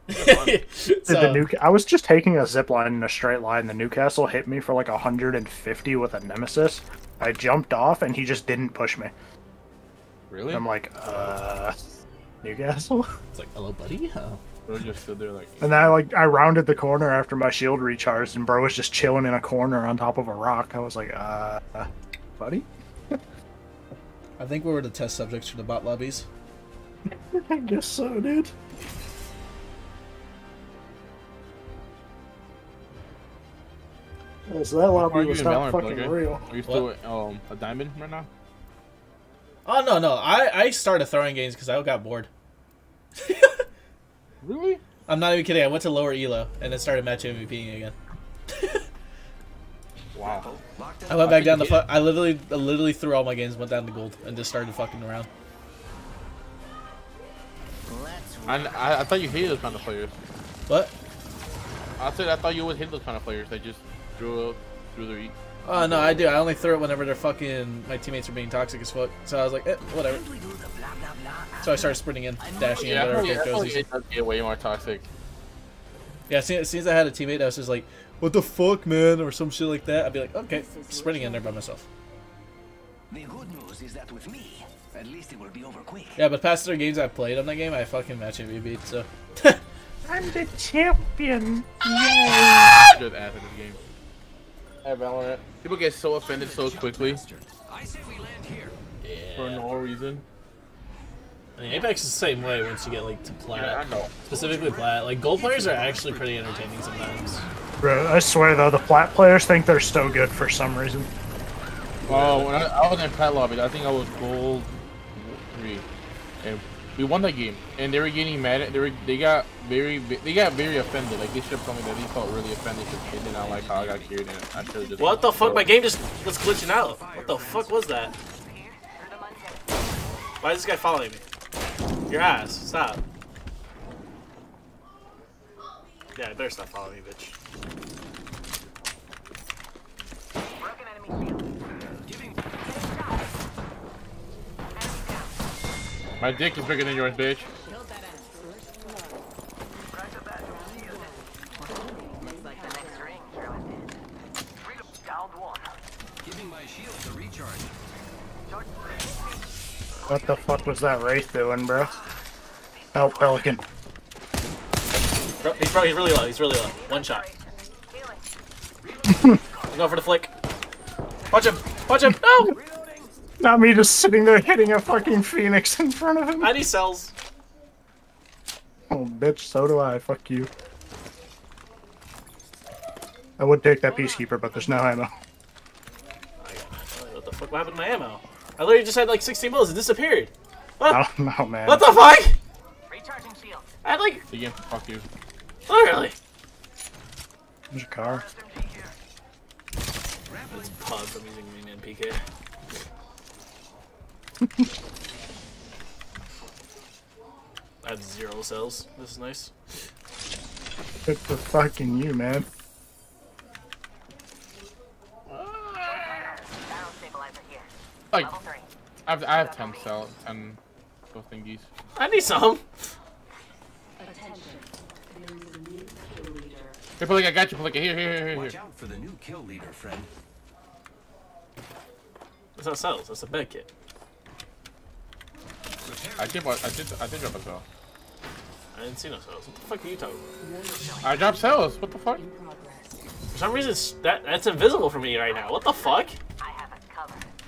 Speaker 2: So-
Speaker 3: the New- I was just taking a zip line in a straight line. The Newcastle hit me for like 150 with a Nemesis. I jumped off and he just didn't push me.
Speaker 1: Really?
Speaker 3: I'm like, uh, Newcastle?
Speaker 2: It's like, hello, buddy. Oh.
Speaker 1: Bro just stood there like.
Speaker 3: And then I like I rounded the corner after my shield recharged, and bro was just chilling in a corner on top of a rock. I was like, uh, buddy.
Speaker 2: I think we were the test subjects for the bot lobbies.
Speaker 3: I guess so, dude. Yeah, so that
Speaker 1: Are
Speaker 3: lobby was not fucking
Speaker 1: Plugger?
Speaker 3: real.
Speaker 1: Are you still um a diamond right now?
Speaker 2: Oh no, no. I I started throwing games because I got bored.
Speaker 1: Really?
Speaker 2: I'm not even kidding. I went to lower elo and then started match MVPing again.
Speaker 1: Wow.
Speaker 2: I went back down the. Fu- I literally, I literally threw all my games, went down to gold, and just started fucking around.
Speaker 1: And I, I thought you hated those kind of players.
Speaker 2: What?
Speaker 1: I said I thought you would hate those kind of players that just drew up through their eat.
Speaker 2: Oh no, I do. I only throw it whenever they're fucking. My teammates are being toxic as fuck. So I was like, eh, whatever. So I started sprinting in, dashing in,
Speaker 1: Yeah, I
Speaker 2: whatever
Speaker 1: feel like- I
Speaker 2: kick
Speaker 1: feel
Speaker 2: goes
Speaker 1: like
Speaker 2: easy.
Speaker 1: it does get way more toxic.
Speaker 2: Yeah, as soon, as I had a teammate that was just like, "What the fuck, man," or some shit like that, I'd be like, "Okay, sprinting in there by myself."
Speaker 22: The good news is that with me, at least it will be over quick.
Speaker 2: Yeah, but past three games I've played on that game, I fucking match it beat, So
Speaker 3: I'm the champion.
Speaker 1: Good ass in this game. Hey, Valorant. People get so offended so quickly. i say we land here For no reason.
Speaker 2: I mean, Apex is the same way once you get like to plat.
Speaker 1: Yeah, I know.
Speaker 2: Specifically plat. Like gold players are actually pretty entertaining sometimes.
Speaker 3: Bro, I swear though, the plat players think they're so good for some reason.
Speaker 1: Oh, when I, I was in Plat Lobby, I think I was gold three, and we won that game. And they were getting mad at they were they got very they got very offended. Like they should have told me that they felt really offended because they did not like how I got carried. And I should have just.
Speaker 8: What the fuck? My game just was glitching out. What the fuck was that? Why is this guy following me? Your ass. Stop. Yeah, I better stop following me, bitch.
Speaker 1: My dick is bigger than yours, bitch.
Speaker 22: Giving my shields a recharge.
Speaker 3: What the fuck was that Wraith doing, bro? Oh, Pelican.
Speaker 8: Bro, he's, bro, he's really low. He's really low. One shot. I'm going for the flick. Punch him! Punch him! No!
Speaker 3: Not me just sitting there hitting a fucking phoenix in front of him.
Speaker 8: I need cells.
Speaker 3: Oh, bitch, so do I. Fuck you. I would take that Peacekeeper, but there's no ammo.
Speaker 8: What the fuck? What happened to my ammo? I literally just had like 16 bullets. It disappeared. What?
Speaker 3: I don't know, man.
Speaker 8: What the fuck? recharging I had like.
Speaker 1: Again, fuck you.
Speaker 8: Literally.
Speaker 3: There's a car.
Speaker 8: Let's pause from using Minion PK. I have zero cells. This is nice.
Speaker 3: Good for fucking you, man.
Speaker 1: Like, I have, I have 10 cell, 10 those thingies.
Speaker 8: I need some.
Speaker 1: Here, Pelican, I got you, Pelican. Here, here, here, here.
Speaker 22: Watch out for the new kill leader, friend.
Speaker 8: That's not cells. That's a med kit.
Speaker 1: I did, what- I did, I did drop a cell.
Speaker 8: I didn't see no cells. What the fuck are you talking about?
Speaker 1: I dropped cells. What the fuck?
Speaker 8: For some reason, that that's invisible for me right now. What the fuck?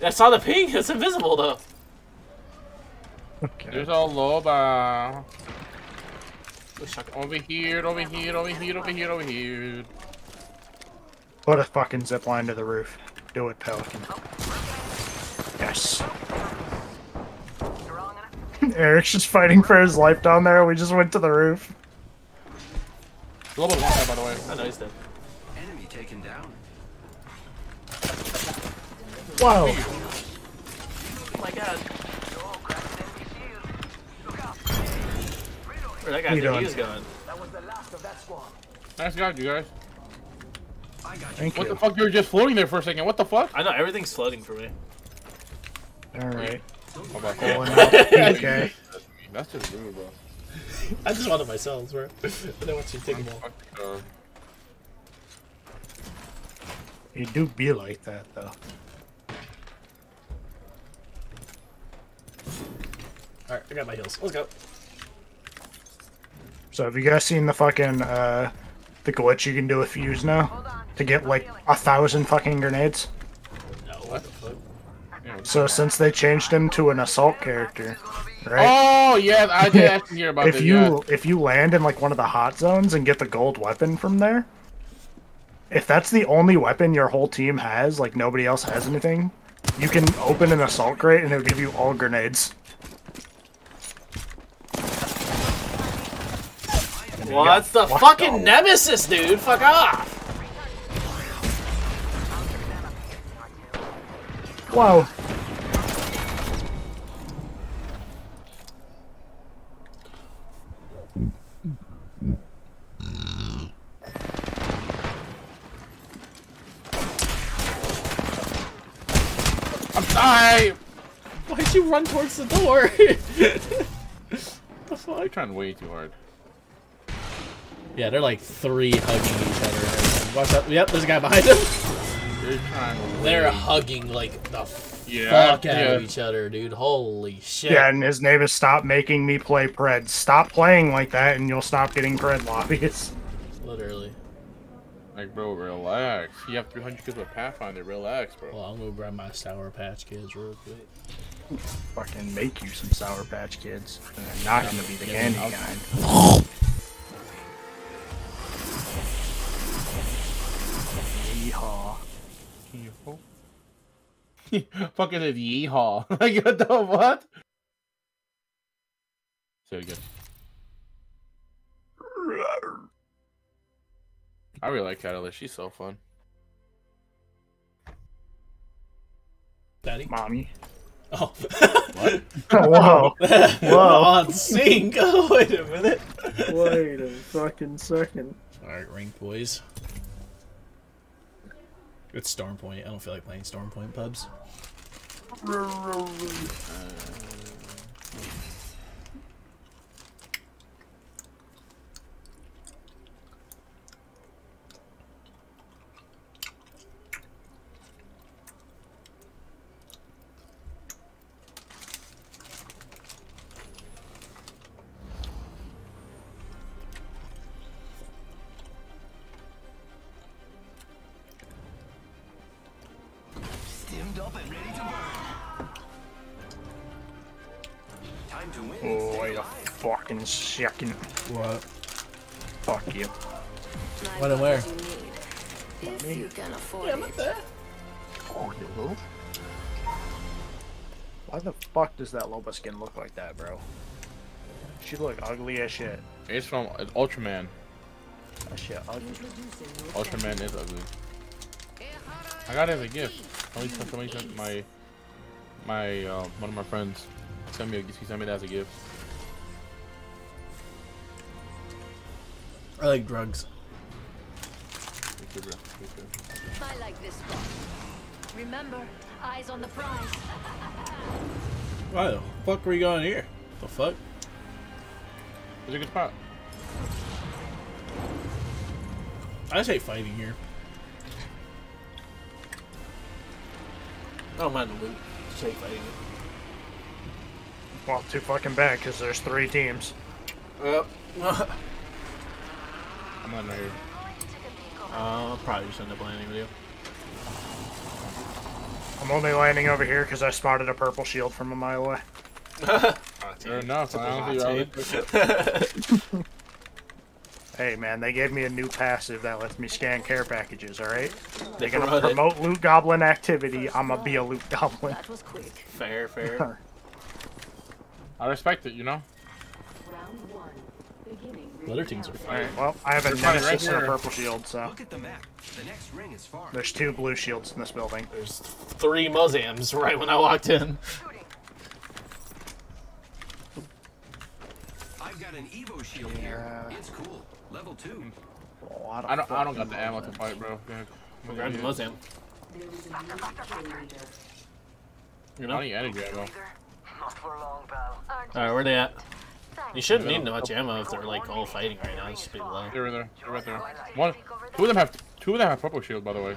Speaker 8: I saw the ping. It's invisible though.
Speaker 1: There's a loba. Over here, over here, over here, over here, over here.
Speaker 3: Put a fucking zip line to the roof. Do it, Pelican. Yes. Eric's just fighting for his life down there. We just went to the roof.
Speaker 1: Loba one guy, by the way.
Speaker 8: I know he's dead.
Speaker 22: Enemy taken down.
Speaker 3: Wow.
Speaker 8: Oh my god. Where that guy
Speaker 3: How you
Speaker 8: think
Speaker 3: doing?
Speaker 8: he was going?
Speaker 1: Nice job, you guys.
Speaker 3: Thank
Speaker 1: What
Speaker 3: you.
Speaker 1: the fuck? You were just floating there for a second. What the fuck?
Speaker 8: I know everything's floating for me.
Speaker 3: All right.
Speaker 1: How about
Speaker 3: Pulling
Speaker 1: that?
Speaker 3: out PK.
Speaker 1: That's just rude, bro.
Speaker 2: I just wanted myself, bro. I don't want you to take them all.
Speaker 3: You do be like that though.
Speaker 2: Alright, I got my heals. Let's go.
Speaker 3: So have you guys seen the fucking uh the glitch you can do with fuse now to get like a thousand fucking grenades?
Speaker 2: No, what the fuck?
Speaker 3: So since they changed him to an assault character, right?
Speaker 1: Oh yeah, I did actually hear about that.
Speaker 3: if
Speaker 1: this.
Speaker 3: you
Speaker 1: yeah.
Speaker 3: if you land in like one of the hot zones and get the gold weapon from there, if that's the only weapon your whole team has, like nobody else has anything, you can open an assault crate and it'll give you all grenades.
Speaker 8: Well, that's the fucking nemesis, dude. Fuck off.
Speaker 3: Wow.
Speaker 1: I'm.
Speaker 2: Why'd you run towards the door? the fuck?
Speaker 1: You're trying way too hard.
Speaker 2: Yeah, they're like three hugging each other. Watch out. Yep, there's a guy behind them.
Speaker 1: You're trying.
Speaker 2: They're hugging like the
Speaker 1: Yeah,
Speaker 2: fuck out
Speaker 1: yeah.
Speaker 2: of each other, dude. Holy shit.
Speaker 3: Yeah, and his name is Stop Making Me Play Pred. Stop playing like that and you'll stop getting Pred lobbies.
Speaker 2: Literally.
Speaker 1: Like, bro, relax. You have 300 kids with Pathfinder. Relax, bro.
Speaker 2: Well, I'm gonna grab my Sour Patch Kids real quick.
Speaker 3: Fucking make you some Sour Patch Kids. And they're not gonna be the
Speaker 2: Yeah,
Speaker 3: candy
Speaker 2: I'll-
Speaker 3: kind. Yeehaw.
Speaker 1: Fucking a yeehaw. like, what the what? Say it again. I really like Catalyst. She's so fun.
Speaker 2: Daddy?
Speaker 3: Mommy.
Speaker 2: Oh.
Speaker 1: What?
Speaker 3: Whoa. Whoa.
Speaker 2: On sync. Oh, wait a minute.
Speaker 3: Wait a fucking second.
Speaker 2: Alright, rank boys. It's Stormpoint. I don't feel like playing Stormpoint pubs.
Speaker 22: Stimmed
Speaker 3: fucking second.
Speaker 2: What?
Speaker 3: Fuck you.
Speaker 2: What and where?
Speaker 21: If you can afford
Speaker 2: Yeah, I'm
Speaker 21: it.
Speaker 2: there.
Speaker 3: Oh, you Why the fuck does that Loba skin look like that, bro? She look ugly as shit.
Speaker 1: It's from it's Ultraman.
Speaker 3: That shit ugly.
Speaker 1: Ultraman is ugly. I got it as a gift. Somebody, sent- somebody sent my my uh, one of my friends sent me a, he sent me that as a gift.
Speaker 2: I like drugs.
Speaker 1: Thank you, bro. Thank you.
Speaker 21: I like this spot. Remember, eyes on the prize.
Speaker 2: Why the fuck were you going here? The fuck?
Speaker 1: It's a good spot.
Speaker 2: I just hate fighting here.
Speaker 8: I don't mind the loot. Just hate fighting
Speaker 3: Well, too fucking bad, because there's three teams.
Speaker 8: it. Yep.
Speaker 1: I'm not here.
Speaker 8: Uh, I'll probably just end up landing with you.
Speaker 3: I'm only landing over here because I spotted a purple shield from a mile away.
Speaker 1: Fair enough. I
Speaker 8: Hot
Speaker 1: honestly,
Speaker 8: take.
Speaker 3: Hey man, they gave me a new passive that lets me scan care packages, alright? They're gonna promote loot goblin activity. I'ma be a loot goblin.
Speaker 21: That was quick.
Speaker 8: Fair, fair.
Speaker 1: I respect it. You know.
Speaker 21: Round one. Beginning.
Speaker 2: The other teams are fine.
Speaker 3: Alright, well, I have a
Speaker 1: They're fine
Speaker 3: nemesis
Speaker 1: right
Speaker 3: and a purple shield, so.
Speaker 22: Look at the map. The next ring is far.
Speaker 3: There's two blue shields in this building.
Speaker 8: There's three Mozams right when I walked in.
Speaker 22: I've got an Evo shield here. It's cool. Level two.
Speaker 3: lot of
Speaker 1: I don't. I don't got the ammo to fight, bro. Yeah.
Speaker 8: I'm grabbing most ammo. You
Speaker 1: I
Speaker 8: know?
Speaker 1: need energy ammo.
Speaker 4: Not for long.
Speaker 8: Alright, where they at? You shouldn't need much ammo if they're like all fighting right now. It should be low.
Speaker 1: They're right there. They're right there. One. Two of them have. Two of them have purple shield, by the way.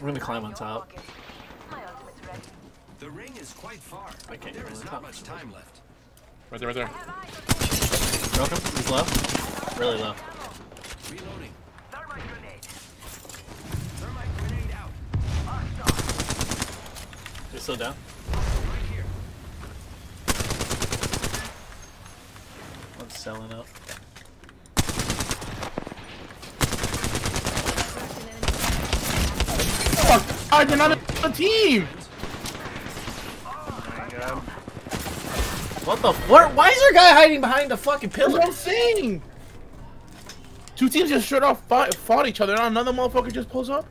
Speaker 8: I'm gonna climb on top.
Speaker 22: The ring is quite far.
Speaker 8: I can't
Speaker 22: There
Speaker 8: get
Speaker 22: is
Speaker 8: on
Speaker 22: not much time left.
Speaker 1: Right there. Right there.
Speaker 8: Broke him. He's low. Really low.
Speaker 22: Reloading.
Speaker 4: Thermite grenade.
Speaker 22: Thermite grenade out.
Speaker 8: He's still down.
Speaker 22: Right here.
Speaker 8: I'm selling up.
Speaker 1: Fuck! God, you're not a team.
Speaker 8: What the? F- where, why is there a guy hiding behind a fucking
Speaker 1: That's
Speaker 8: pillar?
Speaker 1: what I'm saying. Two teams just straight off fought, fought each other, and another motherfucker just pulls up.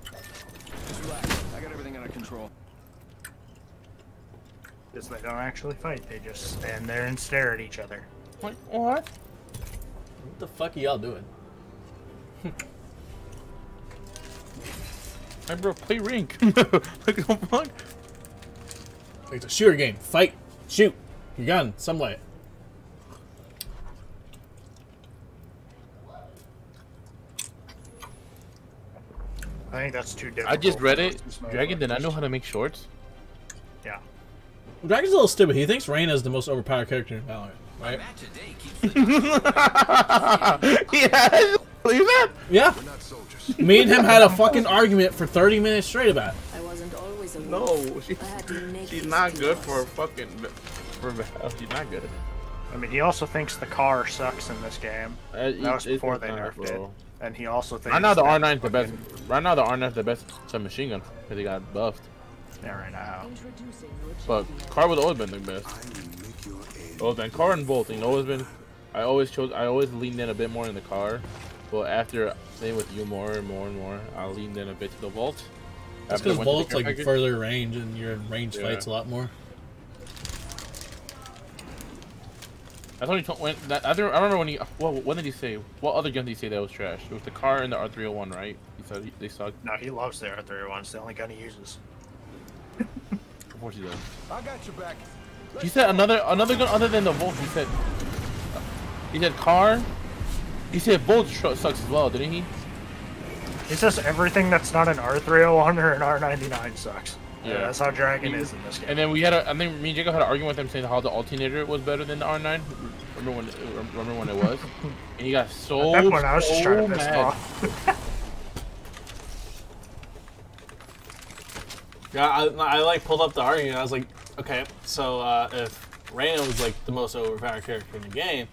Speaker 22: Just relax. I got everything under control.
Speaker 3: Because they don't actually fight. They just stand there and stare at each other.
Speaker 1: Like what?
Speaker 2: What the fuck are y'all doing?
Speaker 1: Hey, bro, play rink. like the fuck?
Speaker 2: It's a shooter game. Fight. Shoot. Your gun. Some way.
Speaker 3: I think that's too difficult.
Speaker 1: I just read it. Dragon did not know how to make shorts.
Speaker 3: Yeah.
Speaker 2: Dragon's a little stupid. He thinks Reyna is the most overpowered character in Valorant, right?
Speaker 1: yeah, believe that?
Speaker 2: Yeah. Me and him had a fucking argument for 30 minutes straight about it.
Speaker 21: I wasn't always a
Speaker 1: No,
Speaker 21: wolf.
Speaker 1: she,
Speaker 21: I had to make
Speaker 1: she's not good for fucking. For Valve. She's not good.
Speaker 3: I mean, he also thinks the car sucks in this game.
Speaker 1: Uh,
Speaker 3: that was before they nerfed it. And he also thinks.
Speaker 1: Right now the R9 is the best.
Speaker 3: fucking-
Speaker 1: Right now the R9 is the best submachine gun because he got buffed.
Speaker 3: Yeah, right now.
Speaker 1: But car would always been the best. Well then, car and Volt. You know, always been. I always chose. I always leaned in a bit more in the car, but after playing with you more and more and more, I leaned in a bit to the Volt.
Speaker 2: That's
Speaker 1: After I
Speaker 2: because
Speaker 1: went to the
Speaker 2: like
Speaker 1: package-
Speaker 2: further range and you're in range
Speaker 1: Yeah.
Speaker 2: fights a lot more.
Speaker 1: That's when he told. When that, I, I remember when he. What, what did he say? What other gun did he say that was trash? It was the car and the R301, right? He said he, they sucked.
Speaker 3: No, he loves the R301. It's the only gun he uses.
Speaker 1: Of course he does.
Speaker 7: I got your back.
Speaker 1: He said another another gun other than the Volt. He said. He said car. He said Volt sucks as well, didn't he?
Speaker 3: He says everything that's not an R301 or an R99 sucks. Yeah, that's how Dragon
Speaker 1: He-
Speaker 3: is in this game.
Speaker 1: And then we had a, I think me and Jacob had an argument with him saying how the alternator was better than the R9. Remember when? Remember when it was? And he got so.
Speaker 3: At that point, I was just
Speaker 1: so
Speaker 3: trying to piss off.
Speaker 8: Yeah, I, I like pulled up the argument. I was like, okay, so uh, if Reyna was like the most overpowered character in the game,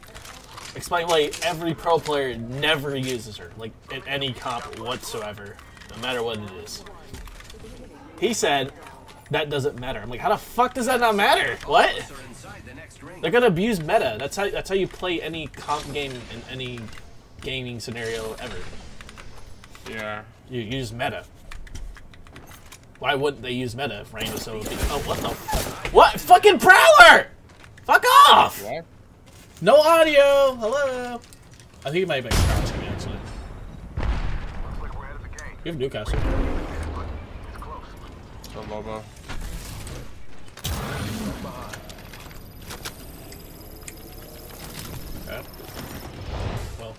Speaker 8: explain why every pro player never uses her, like in any comp whatsoever, no matter what it is. He said that doesn't matter. I'm like, how the fuck does that not matter? What? They're gonna abuse meta. That's how that's how you play any comp game in any gaming scenario ever.
Speaker 1: Yeah.
Speaker 8: You use meta. Why wouldn't they use meta if Rain was so big? Oh, what the? What? Fucking Prowler! Fuck off!
Speaker 1: What?
Speaker 2: No audio. Hello. I think it might be crouching actually. You have Newcastle.
Speaker 1: So Lobo.
Speaker 2: Okay. Well.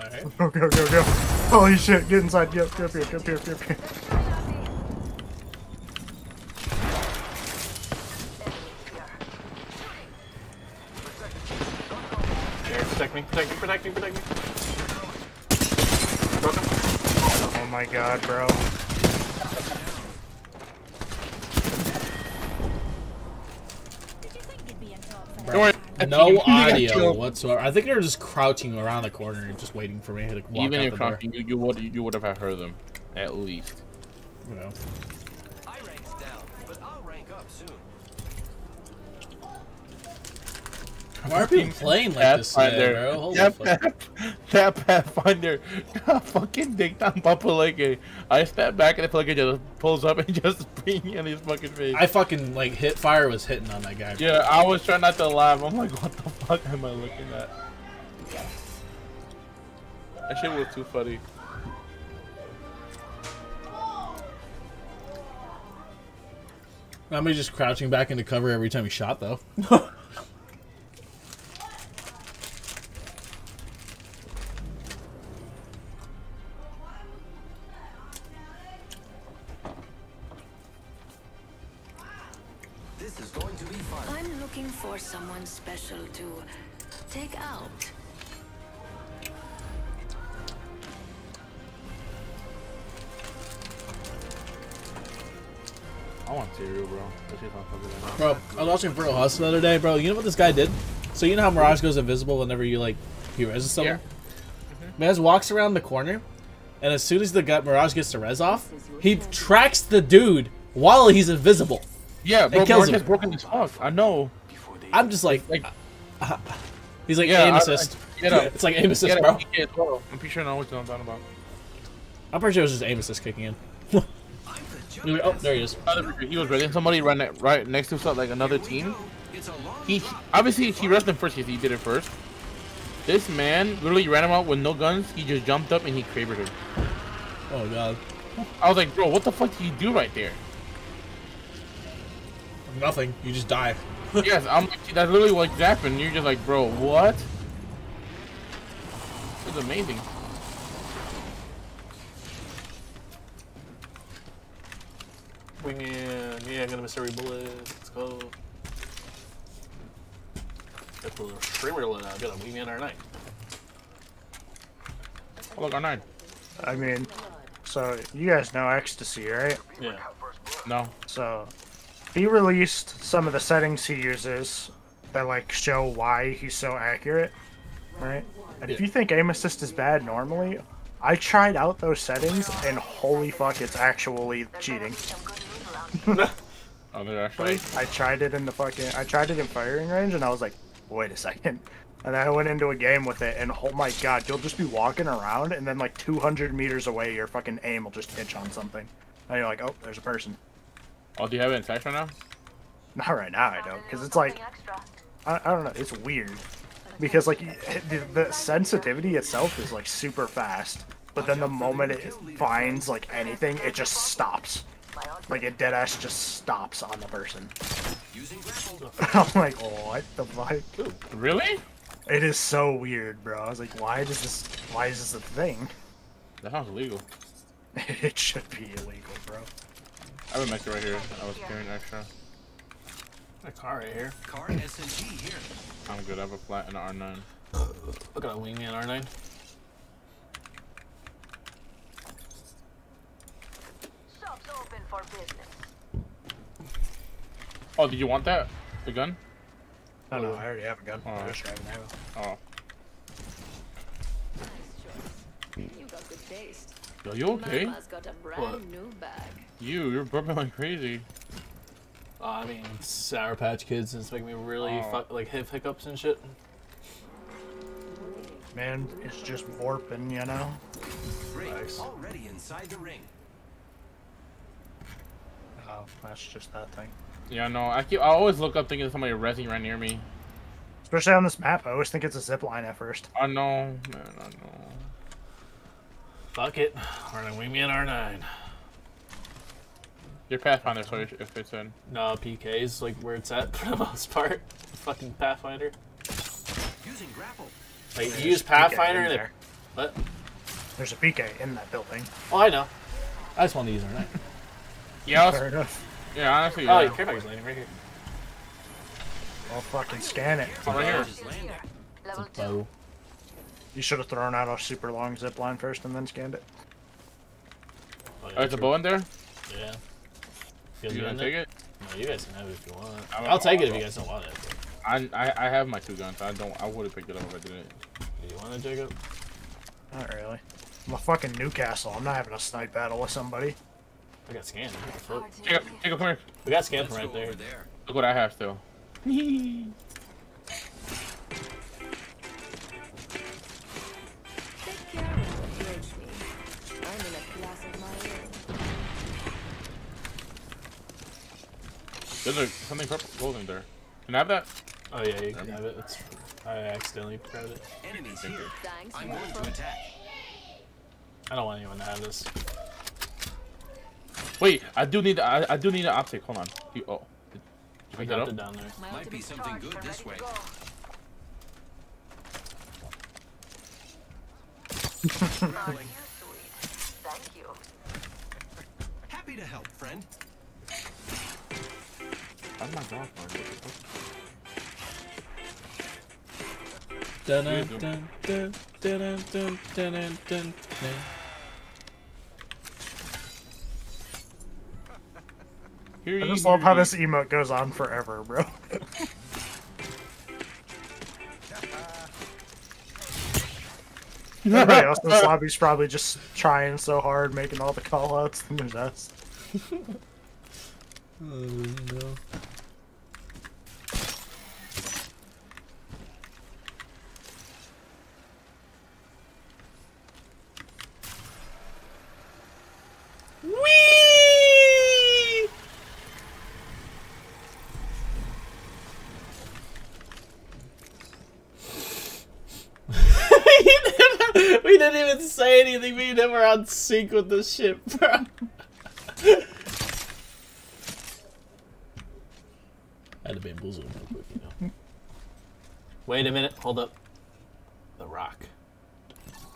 Speaker 2: Alright.
Speaker 3: Go, go, go, go. Holy shit, get inside. Get, get up here, get up here, get up here.
Speaker 8: Here, protect me, protect me, protect me, protect me. Broken.
Speaker 3: Oh my god, bro.
Speaker 1: Don't.
Speaker 2: No audio whatsoever. I think they're just crouching around the corner and just waiting for me to walk
Speaker 1: Even
Speaker 2: out
Speaker 1: if
Speaker 2: the door.
Speaker 1: you, you would you would have heard them at least.
Speaker 2: You know.
Speaker 22: I ranked down, but I'll rank up soon.
Speaker 2: Why are people playing like this today,
Speaker 1: Pathfinder.
Speaker 2: bro? Holy
Speaker 1: that,
Speaker 2: fuck.
Speaker 1: Path- that Pathfinder got fucking dicked on Papaleke. I step back and the Papaleke just pulls up and just beat me in his fucking face.
Speaker 2: I fucking like hit fire was hitting on that guy. bro.
Speaker 1: yeah, I was trying not to laugh. I'm like, what the fuck am I looking at? That shit was too funny.
Speaker 2: I'm just crouching back into cover every time he shot though.
Speaker 21: for someone special to take out.
Speaker 1: I want cereal, bro. That shit's not fucking right now.
Speaker 2: Bro, I was watching Bro Hustle the other day, bro. You know what this guy did? So you know how Mirage goes invisible whenever you like he reses someone? Mm-hmm. Maz walks around the corner, and as soon as the gut Mirage gets the res off, he tracks the dude while he's invisible.
Speaker 1: Yeah, bro,
Speaker 2: and kills
Speaker 1: Mark is broken as fuck. I know.
Speaker 2: I'm just like, uh, he's like
Speaker 1: Yeah,
Speaker 2: aim assist.
Speaker 1: I- get up.
Speaker 2: it's like aim assist,
Speaker 1: Get
Speaker 2: bro.
Speaker 1: up. He did, bro. I'm pretty sure I know what I'm talking about.
Speaker 2: I'm pretty sure it was just aim assist kicking in. oh, there he is.
Speaker 1: He was ready. Somebody right, ne- right next to some, like another team. He obviously he rushed him first because he did it first. This man literally ran him out with no guns. He just jumped up and he cravered him.
Speaker 2: Oh god.
Speaker 1: I was like, bro, what the fuck did you do right there?
Speaker 2: Nothing. You just die.
Speaker 1: yes, I'm. like, That's literally what happened. You're just like, bro, what? It's amazing.
Speaker 8: Wingman, yeah, I'm gonna miss every bullet. Let's go. Got the little streamer lit out. Got a Wingman R9.
Speaker 1: Oh, look, R9.
Speaker 3: I mean, so you guys know ecstasy, right?
Speaker 8: Yeah.
Speaker 1: No.
Speaker 3: So he released some of the settings he uses that like show why he's so accurate, right? And if you think aim assist is bad normally, I tried out those settings and holy fuck, it's actually cheating.
Speaker 1: Oh, they're actually.
Speaker 3: I tried it in the fucking, I tried it in firing range, and I was like, wait a second. And then I went into a game with it, and oh my god, you'll just be walking around, and then like 200 meters away, your fucking aim will just hitch on something. And you're like, oh, there's a person.
Speaker 1: Oh, do you have it in text right now?
Speaker 3: Not right now, I don't, because it's like, I, I don't know, it's weird. Because like the, the sensitivity itself is like super fast, but then the moment it finds like anything, it just stops. Like it dead ass just stops on the person. I'm like, what the fuck?
Speaker 1: Really?
Speaker 3: It is so weird, bro. I was like, why does this? Why is this a thing?
Speaker 1: That sounds illegal.
Speaker 3: it should be illegal, bro.
Speaker 1: I have a mixer right here. I was carrying extra.
Speaker 8: A car right here.
Speaker 22: Car SMG here.
Speaker 1: I'm good. I have a flat and an R9.
Speaker 8: Look at a Wingman R9.
Speaker 21: Shop's open for business.
Speaker 1: Oh, did you want that? The gun?
Speaker 3: No, no, I already have a gun.
Speaker 1: Oh.
Speaker 3: I'm just driving now.
Speaker 1: Oh.
Speaker 21: You got good taste.
Speaker 1: Yo, you okay?
Speaker 21: Mama's got a brand
Speaker 8: What?
Speaker 21: new bag.
Speaker 1: You, you're burping like crazy.
Speaker 8: Uh, I mean, Sour Patch Kids is making me really
Speaker 1: Oh.
Speaker 8: fuck, like hip hiccups and shit.
Speaker 3: Man, it's just warping, you know.
Speaker 8: Nice.
Speaker 22: already inside the ring.
Speaker 3: Oh, that's just that thing.
Speaker 1: Yeah, no, I keep. I always look up thinking somebody resing right near me.
Speaker 3: Especially on this map, I always think it's a zip line at first.
Speaker 1: I know, man. I know.
Speaker 8: Fuck it. R9 Wingman R9.
Speaker 1: Your Pathfinder, so if if it's in.
Speaker 8: No, PK is like where it's at for the most part. Fucking Pathfinder.
Speaker 22: Using grapple.
Speaker 8: Like,
Speaker 3: There's
Speaker 8: you use Pathfinder
Speaker 3: in
Speaker 8: and it.
Speaker 3: there.
Speaker 8: What?
Speaker 3: There's a PK in that building.
Speaker 8: Oh, I know.
Speaker 2: I just want to use R9.
Speaker 1: Yeah, I was-
Speaker 3: Fair enough.
Speaker 1: yeah, honestly.
Speaker 8: Oh,
Speaker 1: yeah.
Speaker 8: your care package landing right here.
Speaker 3: I'll fucking scan it.
Speaker 1: Oh, right here.
Speaker 2: It's a bow.
Speaker 3: You should have thrown out a super long zip line first and then scanned it.
Speaker 8: Oh, yeah,
Speaker 1: Oh, there's a bow in there.
Speaker 8: Yeah.
Speaker 1: You
Speaker 8: guys
Speaker 1: gonna
Speaker 8: want
Speaker 1: take it?
Speaker 8: No, you guys can have it if you want.
Speaker 1: I'm-
Speaker 8: I'll take it if you guys don't want it.
Speaker 1: I, I I have my two guns. I don't. I would have picked it up if I didn't.
Speaker 8: Do you want it, Jacob?
Speaker 3: Not really. I'm a fucking Newcastle. I'm not having a snipe battle with somebody.
Speaker 8: I got scanned. What the fuck?
Speaker 1: Jacob, Jacob, come here.
Speaker 8: We got scanned from right there.
Speaker 1: Look what I have still. There's a, something purple golden there. Can I have that?
Speaker 2: Oh yeah, you can have it. It's, I accidentally grabbed it.
Speaker 22: Enemies here.
Speaker 24: Thanks.
Speaker 22: I'm going to attack.
Speaker 2: I don't want anyone to have this.
Speaker 1: Wait, I do need I, I do need an optic. Hold on. You, oh, did you
Speaker 2: I
Speaker 1: that
Speaker 2: got
Speaker 1: up?
Speaker 2: it down there.
Speaker 22: Might be something good this way.
Speaker 25: Thank you.
Speaker 22: Happy to help, friend.
Speaker 1: How's my dog going?
Speaker 26: Dun dun dun dun dun dun dun dun dun dun.
Speaker 1: Here
Speaker 3: I just love how this emote goes on forever, bro. Everybody else in this lobby's probably just trying so hard, making all the callouts, and there's us.
Speaker 26: No. We didn't even say anything. We never on sync with this ship, bro. I had to bamboozle him real quick, you know.
Speaker 2: Wait a minute. Hold up. The rock.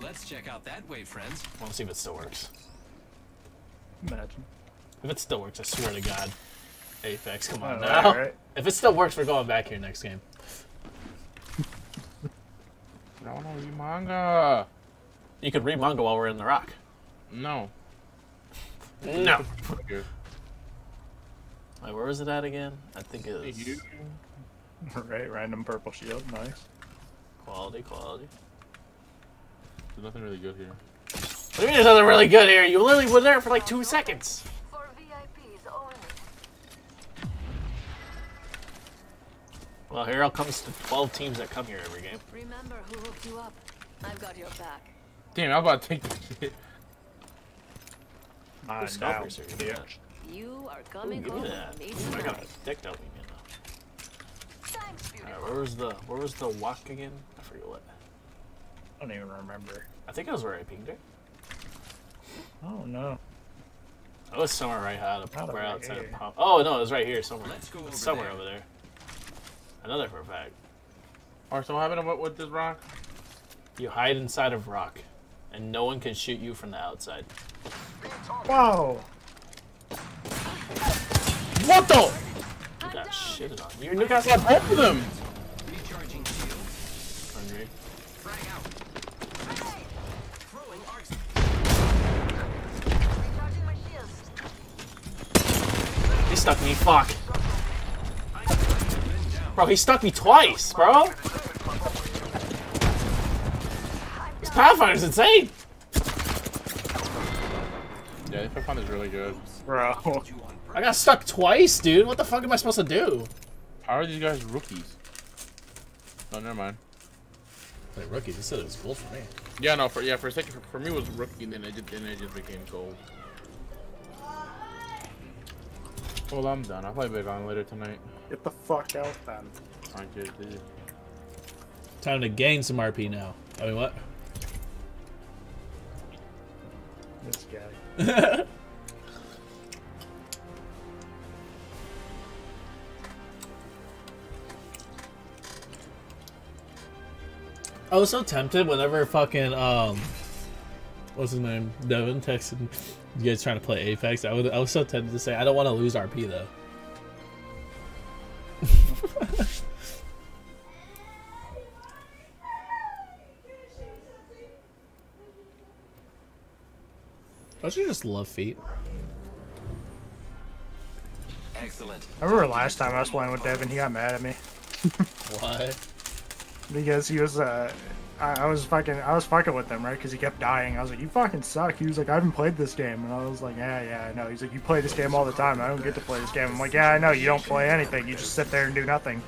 Speaker 22: Let's check out that way, friends.
Speaker 2: I want to see if it still works.
Speaker 3: Imagine.
Speaker 2: If it still works, I swear to God. Apex, come on
Speaker 3: Oh,
Speaker 2: now.
Speaker 3: alright.
Speaker 2: If it still works, we're going back here next game.
Speaker 1: No, no, you manga.
Speaker 2: You could read manga while we're in the rock.
Speaker 1: No.
Speaker 2: No.
Speaker 1: Okay.
Speaker 2: Wait, where was it at again? I think it was
Speaker 1: You-
Speaker 3: Right, random purple shield, nice.
Speaker 2: quality, quality.
Speaker 1: There's nothing really good here.
Speaker 2: What do you mean there's nothing really good here? You literally were there for like two seconds.
Speaker 24: For VIPs only.
Speaker 2: Well, here all comes the 12 teams that come here every game.
Speaker 24: Remember who hooked you up. I've got your back.
Speaker 1: Damn, I'm about to take this shit.
Speaker 2: Who's
Speaker 3: now,
Speaker 2: scalpers here? Give me that.
Speaker 24: You are coming
Speaker 2: give
Speaker 24: home
Speaker 2: me
Speaker 24: with me
Speaker 2: Ooh, I got a dick doping, you know.
Speaker 24: Thanks,
Speaker 2: Alright, where was the where was the walk again? I forget what.
Speaker 3: I don't even remember.
Speaker 2: I think it was where I pinged it.
Speaker 3: Oh no.
Speaker 2: It was somewhere right out of
Speaker 3: Not
Speaker 2: right outside
Speaker 3: here.
Speaker 2: of pump. Oh no, it was right here somewhere.
Speaker 22: Let's go over
Speaker 2: somewhere
Speaker 22: there.
Speaker 2: over there. Another for a fact.
Speaker 1: Alright, so what happened with, with this rock?
Speaker 2: You hide inside of rock, and no one can shoot you from the outside.
Speaker 3: Whoa!
Speaker 1: What the?
Speaker 2: You got shitted on. You're Newcastle.
Speaker 1: got both of them.
Speaker 22: Recharging shields.
Speaker 2: Hungry.
Speaker 22: Frag out. Throwing arcs.
Speaker 24: Recharging my shields.
Speaker 2: He stuck me. Fuck. Bro, he stuck me twice, bro. This Pathfinder's insane.
Speaker 1: Yeah, this Pathfinder's really good.
Speaker 3: Bro.
Speaker 2: I got stuck twice, dude. What the fuck am I supposed to do?
Speaker 1: How are these guys rookies? Oh, never mind.
Speaker 26: Wait, rookie, this said it was gold for me.
Speaker 1: Yeah, no, for yeah, for a second, for, for me it was rookie, then it just then it just became gold. Well, I'm done. I'll play big on later tonight.
Speaker 3: Get the fuck out then.
Speaker 1: I just did.
Speaker 26: Time to gain some RP now. I mean, what?
Speaker 3: This guy.
Speaker 26: I was so tempted whenever fucking um, what's his name, Devin texted you guys trying to play Apex. I would, I was so tempted to say I don't want to lose RP though. Don't you just love feet?
Speaker 22: Excellent.
Speaker 3: I remember last time I was playing with Devin, he got mad at me.
Speaker 26: Why?
Speaker 3: Because he was, uh, I, I was fucking, I was fucking with him, right? Because he kept dying. I was like, you fucking suck. He was like, I haven't played this game. And I was like, yeah, yeah, I know. He's like, you play this game all the time. I don't get to play this game. I'm like, yeah, I know. You don't play anything. You just sit there and do nothing.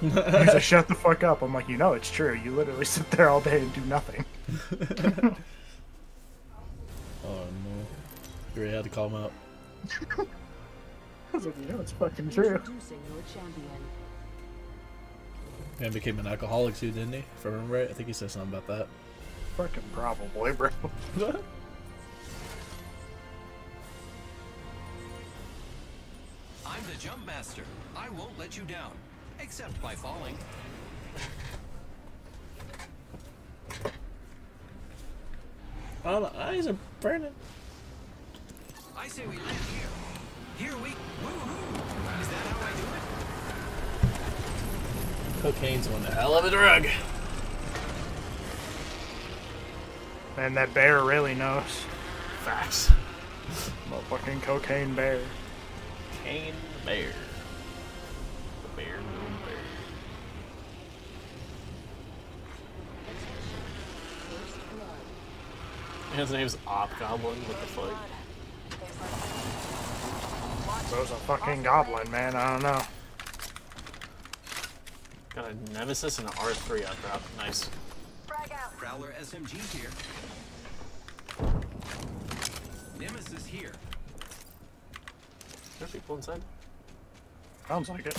Speaker 3: He's like, shut the fuck up. I'm like, you know, it's true. You literally sit there all day and do nothing.
Speaker 26: Oh no. You really had to call him out.
Speaker 3: I was like, you know, it's fucking true.
Speaker 2: Man became an alcoholic too, didn't he? If I remember right, I think he said something about that.
Speaker 3: Fucking probably, bro.
Speaker 22: I'm the jump master. I won't let you down, except by falling.
Speaker 2: Oh, the eyes are burning.
Speaker 22: I say we land here. Here we. Woohoo! Is that how I do it?
Speaker 2: Cocaine's one hell of a drug.
Speaker 3: And that bear really knows.
Speaker 2: Facts.
Speaker 3: Motherfucking cocaine bear.
Speaker 2: Cane bear. The bear, no bear. His name's Op Goblin. What the fuck?
Speaker 3: Bro's a fucking goblin, man. I don't know.
Speaker 8: Got a Nemesis and an R3 on drop. Nice.
Speaker 22: Prowler SMGs here. Nemesis here.
Speaker 8: There's people inside.
Speaker 3: Sounds like it.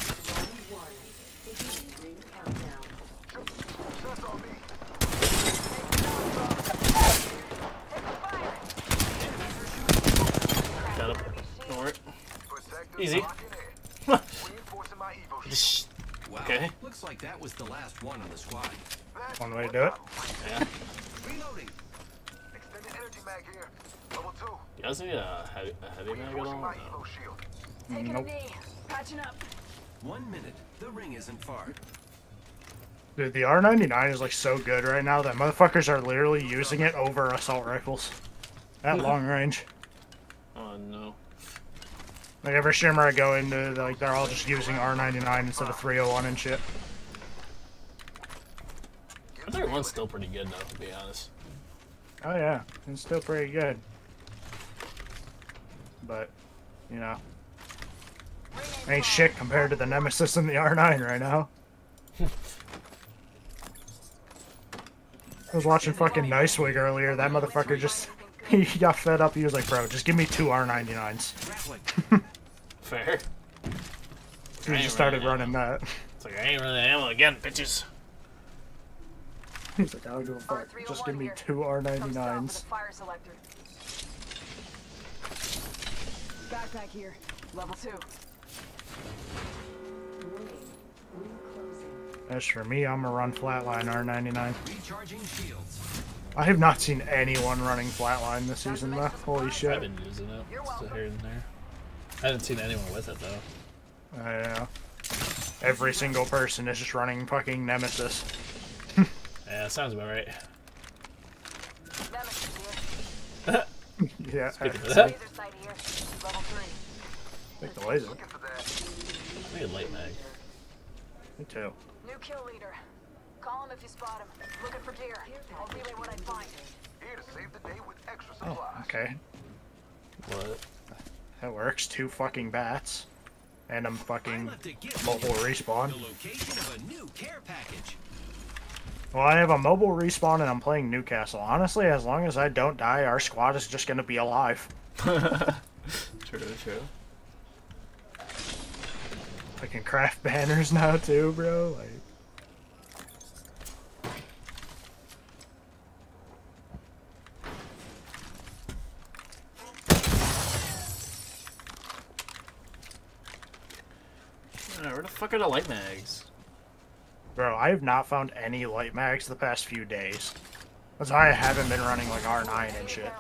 Speaker 8: Got him. Don't worry. Easy. okay.
Speaker 22: Looks like that was the last one on the squad.
Speaker 3: One way to do it.
Speaker 8: Yeah.
Speaker 22: Reloading.
Speaker 8: You guys need a heavy, a heavy mag at all? No.
Speaker 22: Taking
Speaker 3: Nope.
Speaker 22: a knee. Patching up. One minute. The ring isn't far.
Speaker 3: Dude, the R99 is like so good right now that motherfuckers are literally using it over assault rifles at long range.
Speaker 8: Oh no.
Speaker 3: Like every streamer I go into, like they're all just using R99 instead of 301 and shit.
Speaker 8: I think one's still pretty good though, to be honest.
Speaker 3: Oh yeah, it's still pretty good. But, you know, ain't shit compared to the Nemesis and the R9 right now. I was watching fucking NiceWigg earlier. That motherfucker just he got fed up. He was like, "Bro, just give me two R99s."
Speaker 8: Fair.
Speaker 3: So he just started running that.
Speaker 8: It's like I ain't running ammo again, bitches.
Speaker 3: He's like, "I don't give a fuck. Just give me two R99s."
Speaker 4: Fire selector. Backpack here. Level two.
Speaker 3: As for me, I'm gonna run flatline R99.
Speaker 22: Recharging shields.
Speaker 3: I have not seen anyone running flatline this season though. Holy
Speaker 2: I've
Speaker 3: shit.
Speaker 2: been using it just here and there. I haven't seen anyone with it though.
Speaker 3: I know. Every single person is just running fucking Nemesis.
Speaker 2: Yeah, sounds about right.
Speaker 3: yeah.
Speaker 2: Speaking of
Speaker 3: I-
Speaker 2: that,
Speaker 4: Level three.
Speaker 3: Take the laser.
Speaker 2: I need a light mag.
Speaker 3: Me too.
Speaker 4: New kill leader. Call him if you spot him. Looking for gear. I'll relay what I find.
Speaker 7: Here to save the day with extra
Speaker 3: Oh, okay.
Speaker 2: What?
Speaker 3: That works. Two fucking bats. And I'm fucking
Speaker 22: left a gift
Speaker 3: mobile respawn.
Speaker 22: The location of a new care package.
Speaker 3: Well, I have a mobile respawn and I'm playing Newcastle. Honestly, as long as I don't die, our squad is just gonna be alive.
Speaker 8: True, true.
Speaker 3: I can craft banners now too, bro. Like,
Speaker 8: Uh, where the fuck are the light mags?
Speaker 3: bro, I have not found any light mags the past few days. That's why I haven't been running like R9 and shit.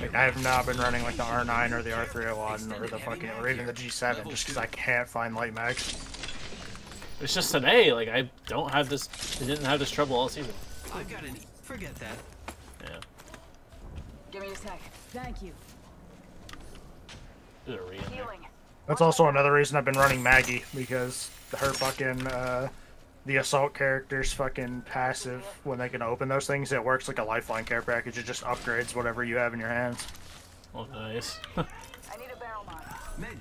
Speaker 3: Like, I have not been running like the R9 or the R301 or the fucking or even the G7 just because I can't find light mags.
Speaker 8: It's just today, like I don't have this I didn't have this trouble all season.
Speaker 22: I've got an. Forget that.
Speaker 8: Yeah.
Speaker 4: Give me a sec. Thank you.
Speaker 8: There's a re in there.
Speaker 4: Healing.
Speaker 3: That's also another reason I've been running Maggie because her fucking uh, the assault character's fucking passive when they can open those things. It works like a lifeline care package. It just upgrades whatever you have in your hands.
Speaker 8: Oh nice.
Speaker 4: I need a barrel mod.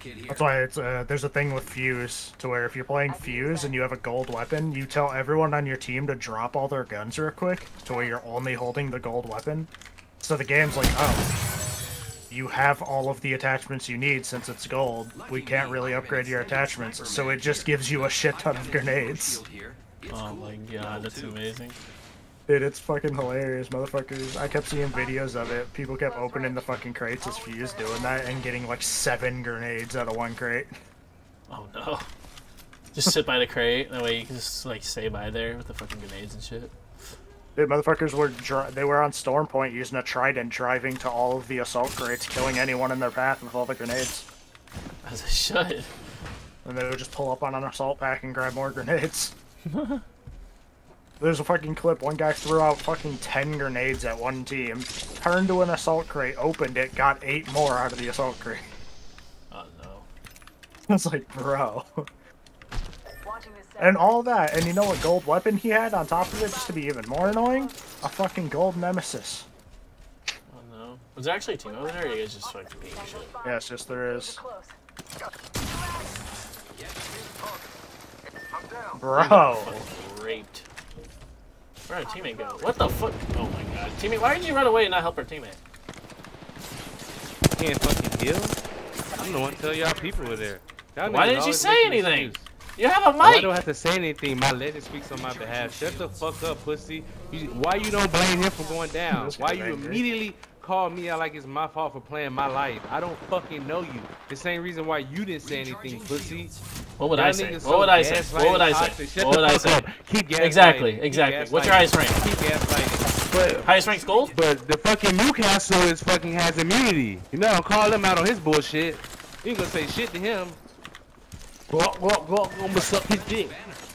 Speaker 22: Here.
Speaker 3: That's why it's uh, there's a thing with Fuse to where if you're playing Fuse and you have a gold weapon, you tell everyone on your team to drop all their guns real quick to where you're only holding the gold weapon. So the game's like, oh, you have all of the attachments you need since it's gold. We can't really upgrade your attachments, so it just gives you a shit ton of grenades.
Speaker 2: Oh my god, that's amazing.
Speaker 3: Dude, it's fucking hilarious, motherfuckers. I kept seeing videos of it. People kept opening the fucking crates as Fuse doing that and getting like seven grenades out of one crate.
Speaker 2: Oh no. Just sit by the crate, that way you can just like stay by there with the fucking grenades and shit.
Speaker 3: Dude, motherfuckers were they were on Storm Point using a trident, driving to all of the assault crates, killing anyone in their path with all the grenades.
Speaker 2: As it should.
Speaker 3: And they would just pull up on an assault pack and grab more grenades. There's a fucking clip. One guy threw out fucking 10 grenades at one team, turned to an assault crate, opened it, got eight more out of the assault crate.
Speaker 2: Oh no.
Speaker 3: It's like, bro. And all that, and you know what gold weapon he had on top of it, just to be even more annoying? A fucking gold nemesis.
Speaker 2: Oh no. Was there actually a team over there or you guys just fucking being shit?
Speaker 3: Yes, yes, there is. Bro.
Speaker 2: Fucking raped. Where'd our teammate go? What the fuck? Oh my god. Teammate, why did you run away and not help our teammate?
Speaker 27: Can't fucking heal. I'm the one to tell y'all people were there.
Speaker 2: Why didn't you say anything?
Speaker 27: excuse.
Speaker 2: You have a
Speaker 27: Oh, I don't have to say anything. My legend speaks on my behalf. Shut the fuck up, pussy. You, why you don't blame him for going down? Why you immediately call me out like it's my fault for playing my life? I don't fucking know you. The same reason why you didn't say anything, pussy.
Speaker 2: What would I say?
Speaker 27: niggas
Speaker 2: What
Speaker 27: so
Speaker 2: would I say? What would I say?
Speaker 27: toxic. Shut
Speaker 2: What would I say?
Speaker 27: Keep gaslighting.
Speaker 2: Exactly,
Speaker 27: Keep
Speaker 2: exactly. What's your highest rank?
Speaker 27: Keep gaslighting. But
Speaker 2: Highest rank's gold?
Speaker 27: but the fucking Newcastle is fucking has immunity. You know, call him out on his bullshit. You ain't gonna say shit to him. Walk, walk, walk, I'm gonna suck his dick.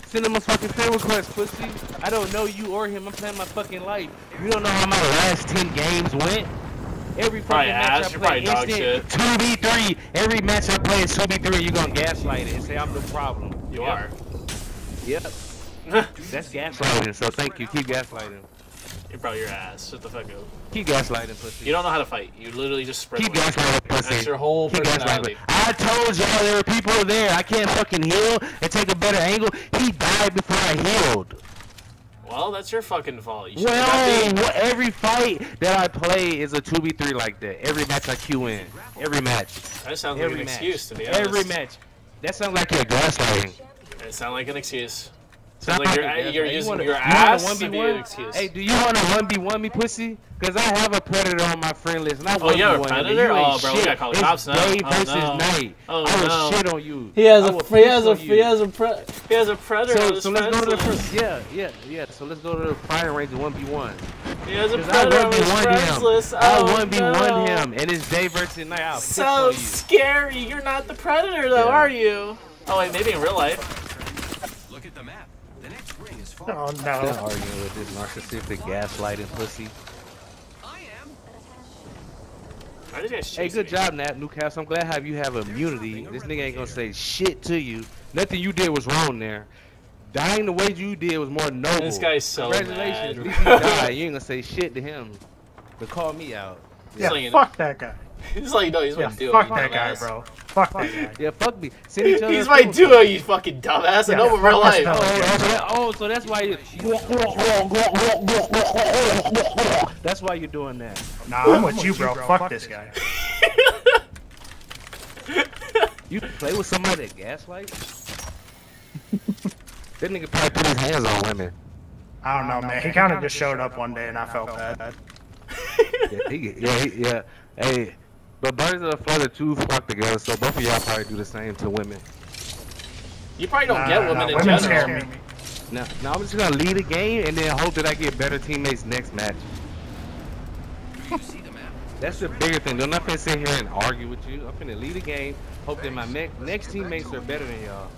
Speaker 27: Send him a fucking friend request, pussy. I don't know you or him. I'm playing my fucking life. You don't know how my last 10 games went? Every fucking
Speaker 2: Probably
Speaker 27: match
Speaker 2: ass,
Speaker 27: I play instant 2v3. Every match I play is 2v3. You're gonna gaslight it and say I'm the problem.
Speaker 2: You
Speaker 27: Yep.
Speaker 2: are.
Speaker 27: Yep. That's gaslighting, so thank you. Keep gaslighting.
Speaker 2: You're probably your ass. Shut the fuck up.
Speaker 27: Keep gaslighting, pussy.
Speaker 2: You don't know how to fight. You literally just spread
Speaker 27: Keep gaslighting, pussy.
Speaker 2: That's your whole
Speaker 27: Keep
Speaker 2: personality.
Speaker 27: I told y'all there were people there. I can't fucking heal and take a better angle. He died before I healed.
Speaker 2: Well, that's your fucking fault. You should not be.
Speaker 27: Well, what, every fight that I play is a 2v3 like that. Every match I queue in. Every match.
Speaker 2: That sounds like
Speaker 27: Every
Speaker 2: an
Speaker 27: match.
Speaker 2: excuse, to be honest.
Speaker 27: Every match. That sounds like you're gaslighting.
Speaker 2: It sounds like an excuse.
Speaker 27: Sounds
Speaker 2: Sounds like you're, you're
Speaker 27: gaslighting. You
Speaker 2: using
Speaker 27: wanna-
Speaker 2: your
Speaker 27: you wanna
Speaker 2: ass to be
Speaker 27: 1v1?
Speaker 2: an excuse.
Speaker 27: Hey, do you want to 1v1 me, pussy? Because I have a predator on my friend list. And I
Speaker 2: Oh, you have a
Speaker 27: 1v1 you.
Speaker 2: predator?
Speaker 27: You
Speaker 2: Oh, bro, we
Speaker 27: shit.
Speaker 2: gotta call the
Speaker 27: It's
Speaker 2: cops now.
Speaker 27: Day
Speaker 2: Oh,
Speaker 27: versus
Speaker 2: no.
Speaker 27: night.
Speaker 2: Oh,
Speaker 27: I will
Speaker 2: no.
Speaker 27: shit on you.
Speaker 28: He has
Speaker 27: I
Speaker 28: a
Speaker 27: will
Speaker 28: he has a he has a pre
Speaker 2: He has a predator
Speaker 27: So,
Speaker 2: his
Speaker 27: so let's go to the first. Yeah, yeah, yeah. So let's go to the firing range of 1v1.
Speaker 2: He has a
Speaker 27: 'Cause I
Speaker 2: predator on his
Speaker 27: 1v1
Speaker 2: friends
Speaker 27: him.
Speaker 2: list.
Speaker 27: I
Speaker 2: Oh,
Speaker 27: 1v1 him, and it's day versus night. I'll
Speaker 2: So
Speaker 27: you.
Speaker 2: scary. You're not the predator, though,
Speaker 27: Yeah.
Speaker 2: are you? Oh, wait, maybe in real life.
Speaker 22: Look at the map. The next ring is far.
Speaker 3: Oh
Speaker 27: Still
Speaker 3: no.
Speaker 27: arguing with this narcissistic gaslighting pussy.
Speaker 2: Why did you guys
Speaker 27: Hey, good
Speaker 2: me?
Speaker 27: job, Nat Newcastle. I'm glad have you have immunity. This nigga ain't gonna say shit to you. Nothing you did was wrong there. Dying the way you did was more noble.
Speaker 2: This guy's so
Speaker 27: Congratulations.
Speaker 2: mad.
Speaker 27: At you. You ain't gonna say shit to him. But call me out.
Speaker 3: Yeah,
Speaker 2: like an-
Speaker 3: fuck that guy.
Speaker 2: He's like, no, he's my
Speaker 3: Yeah,
Speaker 2: duo.
Speaker 3: fuck that guy,
Speaker 2: dumbass.
Speaker 3: bro. Fuck that guy.
Speaker 27: Yeah, fuck me. Send each other
Speaker 2: He's my
Speaker 27: friend
Speaker 2: duo,
Speaker 27: request.
Speaker 2: you fucking dumbass. I
Speaker 3: Yeah,
Speaker 2: know in real life.
Speaker 27: Oh,
Speaker 3: fella.
Speaker 27: oh, so that- so that's why you. That's why you're doing that.
Speaker 3: Nah, I'm with you, bro. Fuck this guy.
Speaker 27: You play with somebody that gaslight? that nigga probably put his hands on women.
Speaker 3: I don't know, man. He kind of just showed up one day and I felt bad.
Speaker 27: Yeah, he, yeah, he, yeah. Hey, but birds of a feather two flock together, so both of y'all probably do the same to women.
Speaker 2: You probably don't
Speaker 3: Nah,
Speaker 2: get women
Speaker 3: nah,
Speaker 2: in
Speaker 3: women
Speaker 2: general.
Speaker 3: me.
Speaker 27: Now, now I'm just gonna lead a game and then hope that I get better teammates next match.
Speaker 22: You see the map?
Speaker 27: That's the bigger thing. I'm not finna sit here and argue with you. I'm finna lead a game, hope that my next next teammates are better than y'all.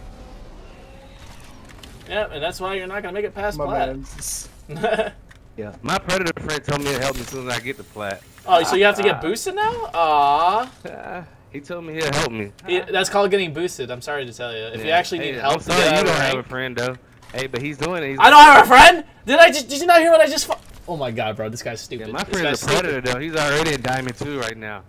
Speaker 2: Yeah, and that's why you're not gonna make it past
Speaker 3: My
Speaker 2: plat.
Speaker 27: Yeah, my predator friend told me to help me as soon as I get the plat.
Speaker 2: Oh, so you have to get boosted now? Aww.
Speaker 27: Ah, he told me he'll help me.
Speaker 2: That's called getting boosted. I'm sorry to tell you. If you
Speaker 27: Yeah.
Speaker 2: actually
Speaker 27: Hey,
Speaker 2: need
Speaker 27: I'm
Speaker 2: help to
Speaker 27: sorry you don't have a friend though. Hey, but he's doing it. He's
Speaker 2: I don't have a friend. Did I just? Did you not hear what I just? Oh my god, bro, this guy's stupid.
Speaker 27: Yeah, my friend's a
Speaker 2: stupid.
Speaker 27: though. He's already in diamond two right now.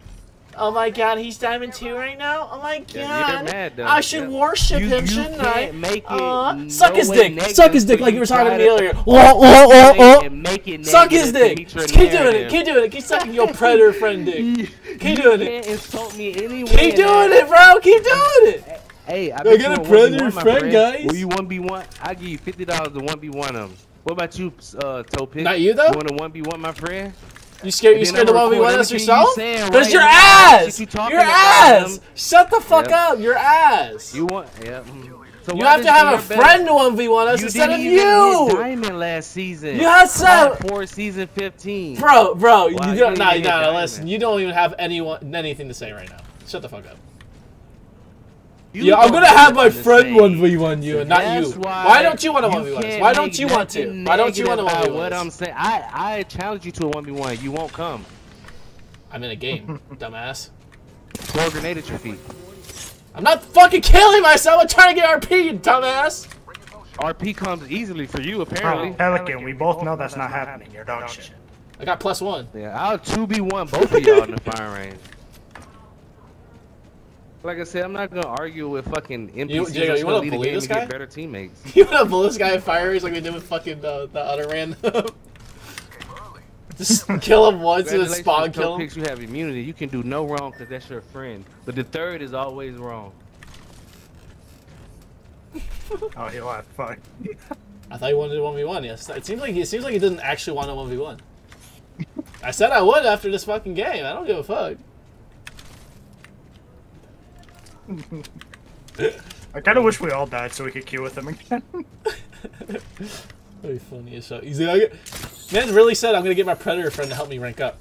Speaker 2: Oh my god, he's Diamond 2 right now? Oh my god.
Speaker 27: Yeah, mad.
Speaker 2: I should
Speaker 27: Yeah.
Speaker 2: worship
Speaker 27: You-
Speaker 2: him,
Speaker 27: you
Speaker 2: shouldn't I?
Speaker 27: make it
Speaker 2: Aw,
Speaker 27: no
Speaker 2: suck his dick. Suck his dick like you were talking to me earlier. Oh, oh, oh, oh.
Speaker 27: Make it
Speaker 2: Suck his dick. Keep doing it. Keep doing it. Keep sucking your predator friend dick. Keep doing it.
Speaker 27: insult me anyway.
Speaker 2: Keep doing it, bro. Keep doing it.
Speaker 27: Hey, I bet
Speaker 2: got a predator friend, guys.
Speaker 27: Will you one v one? I'll give you fifty dollars to one v one them. What about you, uh, Topic?
Speaker 2: Not you, though?
Speaker 27: You want to one v one, my friend?
Speaker 2: You scared? You scared
Speaker 27: I
Speaker 2: one one
Speaker 27: record
Speaker 2: us
Speaker 27: you
Speaker 2: yourself? Cause
Speaker 27: right
Speaker 2: your ass.
Speaker 27: You
Speaker 2: Your ass. Shut the fuck
Speaker 27: Yep.
Speaker 2: up. Your ass.
Speaker 27: You want? Yeah. mm. So
Speaker 2: You have to have a friend to one v one us
Speaker 27: You
Speaker 2: instead of you.
Speaker 27: Diamond last season.
Speaker 2: You had some-
Speaker 27: four season fifteen.
Speaker 2: Bro, bro,
Speaker 27: Wow,
Speaker 2: you
Speaker 27: you
Speaker 2: don't.
Speaker 27: didn't
Speaker 2: Nah, nah, listen. You don't even have anyone anything to say right now. Shut the fuck up.
Speaker 27: You
Speaker 2: yeah, I'm gonna have
Speaker 27: have
Speaker 2: my friend one v one you and not you. Why,
Speaker 27: why
Speaker 2: don't you want to one v one? Why don't you want to? Why don't you want to
Speaker 27: negative
Speaker 2: one v
Speaker 27: about
Speaker 2: one?
Speaker 27: What I'm saying, I I challenge you to a one v one. You won't come.
Speaker 2: I'm in a game, dumbass.
Speaker 27: Throw a grenade at your feet.
Speaker 2: I'm not fucking killing myself. I'm trying to get RP, you dumbass.
Speaker 27: RP comes easily for you,
Speaker 3: Oh,
Speaker 27: apparently.
Speaker 3: Pelican, we both know that's not happening. You're dog shit.
Speaker 2: I got plus one.
Speaker 27: Yeah, I'll two v one both of y'all in the firing range. Like I said, I'm not gonna argue with fucking NPCs.
Speaker 2: You- Jago, you wanna
Speaker 27: lead the
Speaker 2: bully
Speaker 27: game
Speaker 2: this
Speaker 27: to
Speaker 2: guy?
Speaker 27: better teammates.
Speaker 2: You wanna blow this guy in fire like we did with fucking uh, the other random? Just kill him once and then spawn kill him.
Speaker 27: Picks, you have immunity. You can do no wrong because that's your friend. But the third is always wrong.
Speaker 3: Oh, he left. Fuck.
Speaker 2: I thought you wanted to one v one. Yes, it seems like it seems like he doesn't actually want a one v one. I said I would after this fucking game. I don't give a fuck.
Speaker 3: I kind of wish we all died so we could queue with him again.
Speaker 2: That'd funny as shit. He's like, man really said I'm gonna get my predator friend to help me rank up.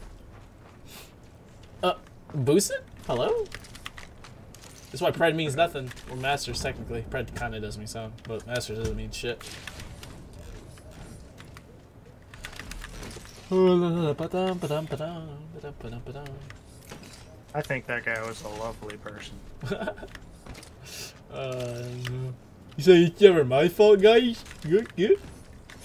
Speaker 2: Uh, boosted? Hello? That's why pred means nothing. Or masters technically. Pred kinda does mean something, but masters doesn't mean shit.
Speaker 3: I think that guy was a lovely person.
Speaker 2: Uh, you say it's never my fault, guys? Good, good.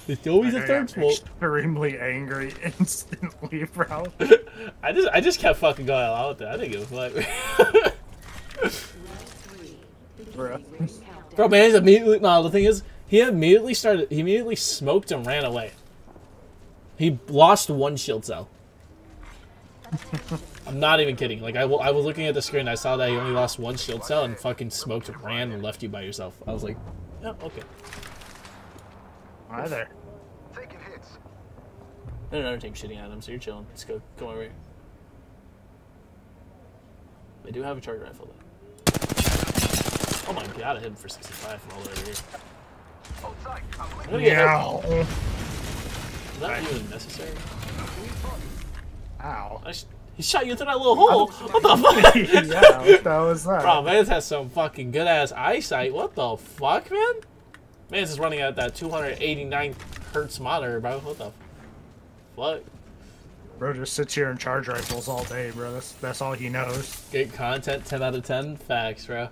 Speaker 2: It's always a
Speaker 3: I
Speaker 2: third fault.
Speaker 3: Extremely angry instantly, bro.
Speaker 2: I just, I just kept fucking going out there. I didn't give a fuck.
Speaker 3: Bro.
Speaker 2: Bro, man, he's immediately. No, the thing is, he immediately started. He immediately smoked and ran away. He lost one shield cell. I'm not even kidding. Like I, I was looking at the screen, I saw that he only lost one shield cell and fucking smoked and ran and left you by yourself. I was like, yeah, okay.
Speaker 3: Hi there. Taking hits.
Speaker 2: And another team shitting at him, so you're chilling. Let's go. Come over here. They do have a charge rifle though. Oh my god, I hit him for 65 from all the way over here. I'm gonna get
Speaker 3: Meow.
Speaker 2: hit. Is that even necessary?
Speaker 3: Ow.
Speaker 2: He shot you through that little hole. What the fuck?
Speaker 3: yeah, what the was that?
Speaker 2: Bro, man has some fucking good ass eyesight. What the fuck, man? Man's is running at that 289 hertz monitor, bro. What the fuck?
Speaker 3: Bro just sits here and charge rifles all day, bro. That's that's all he knows.
Speaker 2: Good content, 10 out of 10. Facts, bro.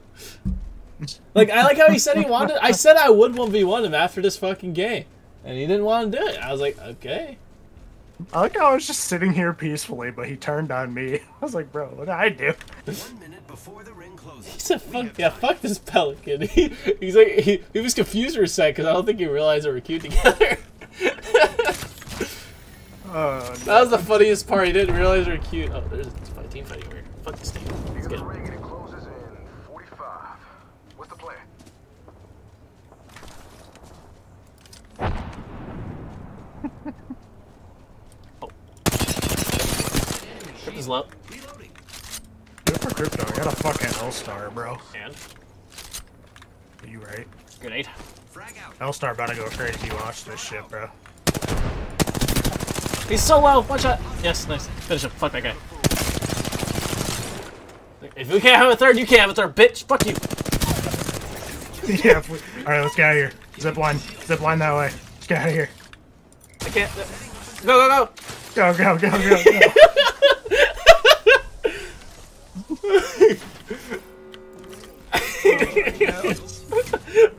Speaker 2: Like, I like how he said he wanted. I said I would 1v1 him after this fucking game. And he didn't want to do it. I was like, okay.
Speaker 3: I like how I was just sitting here peacefully, but he turned on me. I was like, bro, what did I do?
Speaker 2: He said, fuck, yeah, fuck this pelican. He, he's like, he, he was confused for a sec because I don't think he realized they were cute together.
Speaker 3: Oh,
Speaker 2: That was the funniest part. He didn't realize they were cute. Oh, there's a team fighting over here. Fuck this team. Let's get him.
Speaker 7: closes in 45. What's the plan?
Speaker 2: Crypt is low.
Speaker 3: Good for crypto. I got a fucking L-Star, bro.
Speaker 2: And?
Speaker 3: Are you right?
Speaker 2: Grenade.
Speaker 3: L-Star about to go crazy. Watch this shit, bro.
Speaker 2: He's so low. One shot. Yes, nice. Finish him. Fuck that guy. If we can't have a third, you can't have a third, bitch. Fuck you.
Speaker 3: yeah. we- All right, let's get out of here. Zip line. Zip line that way. Let's get out of here.
Speaker 2: I can't. Go, go, go.
Speaker 3: Go, go, go, go, go.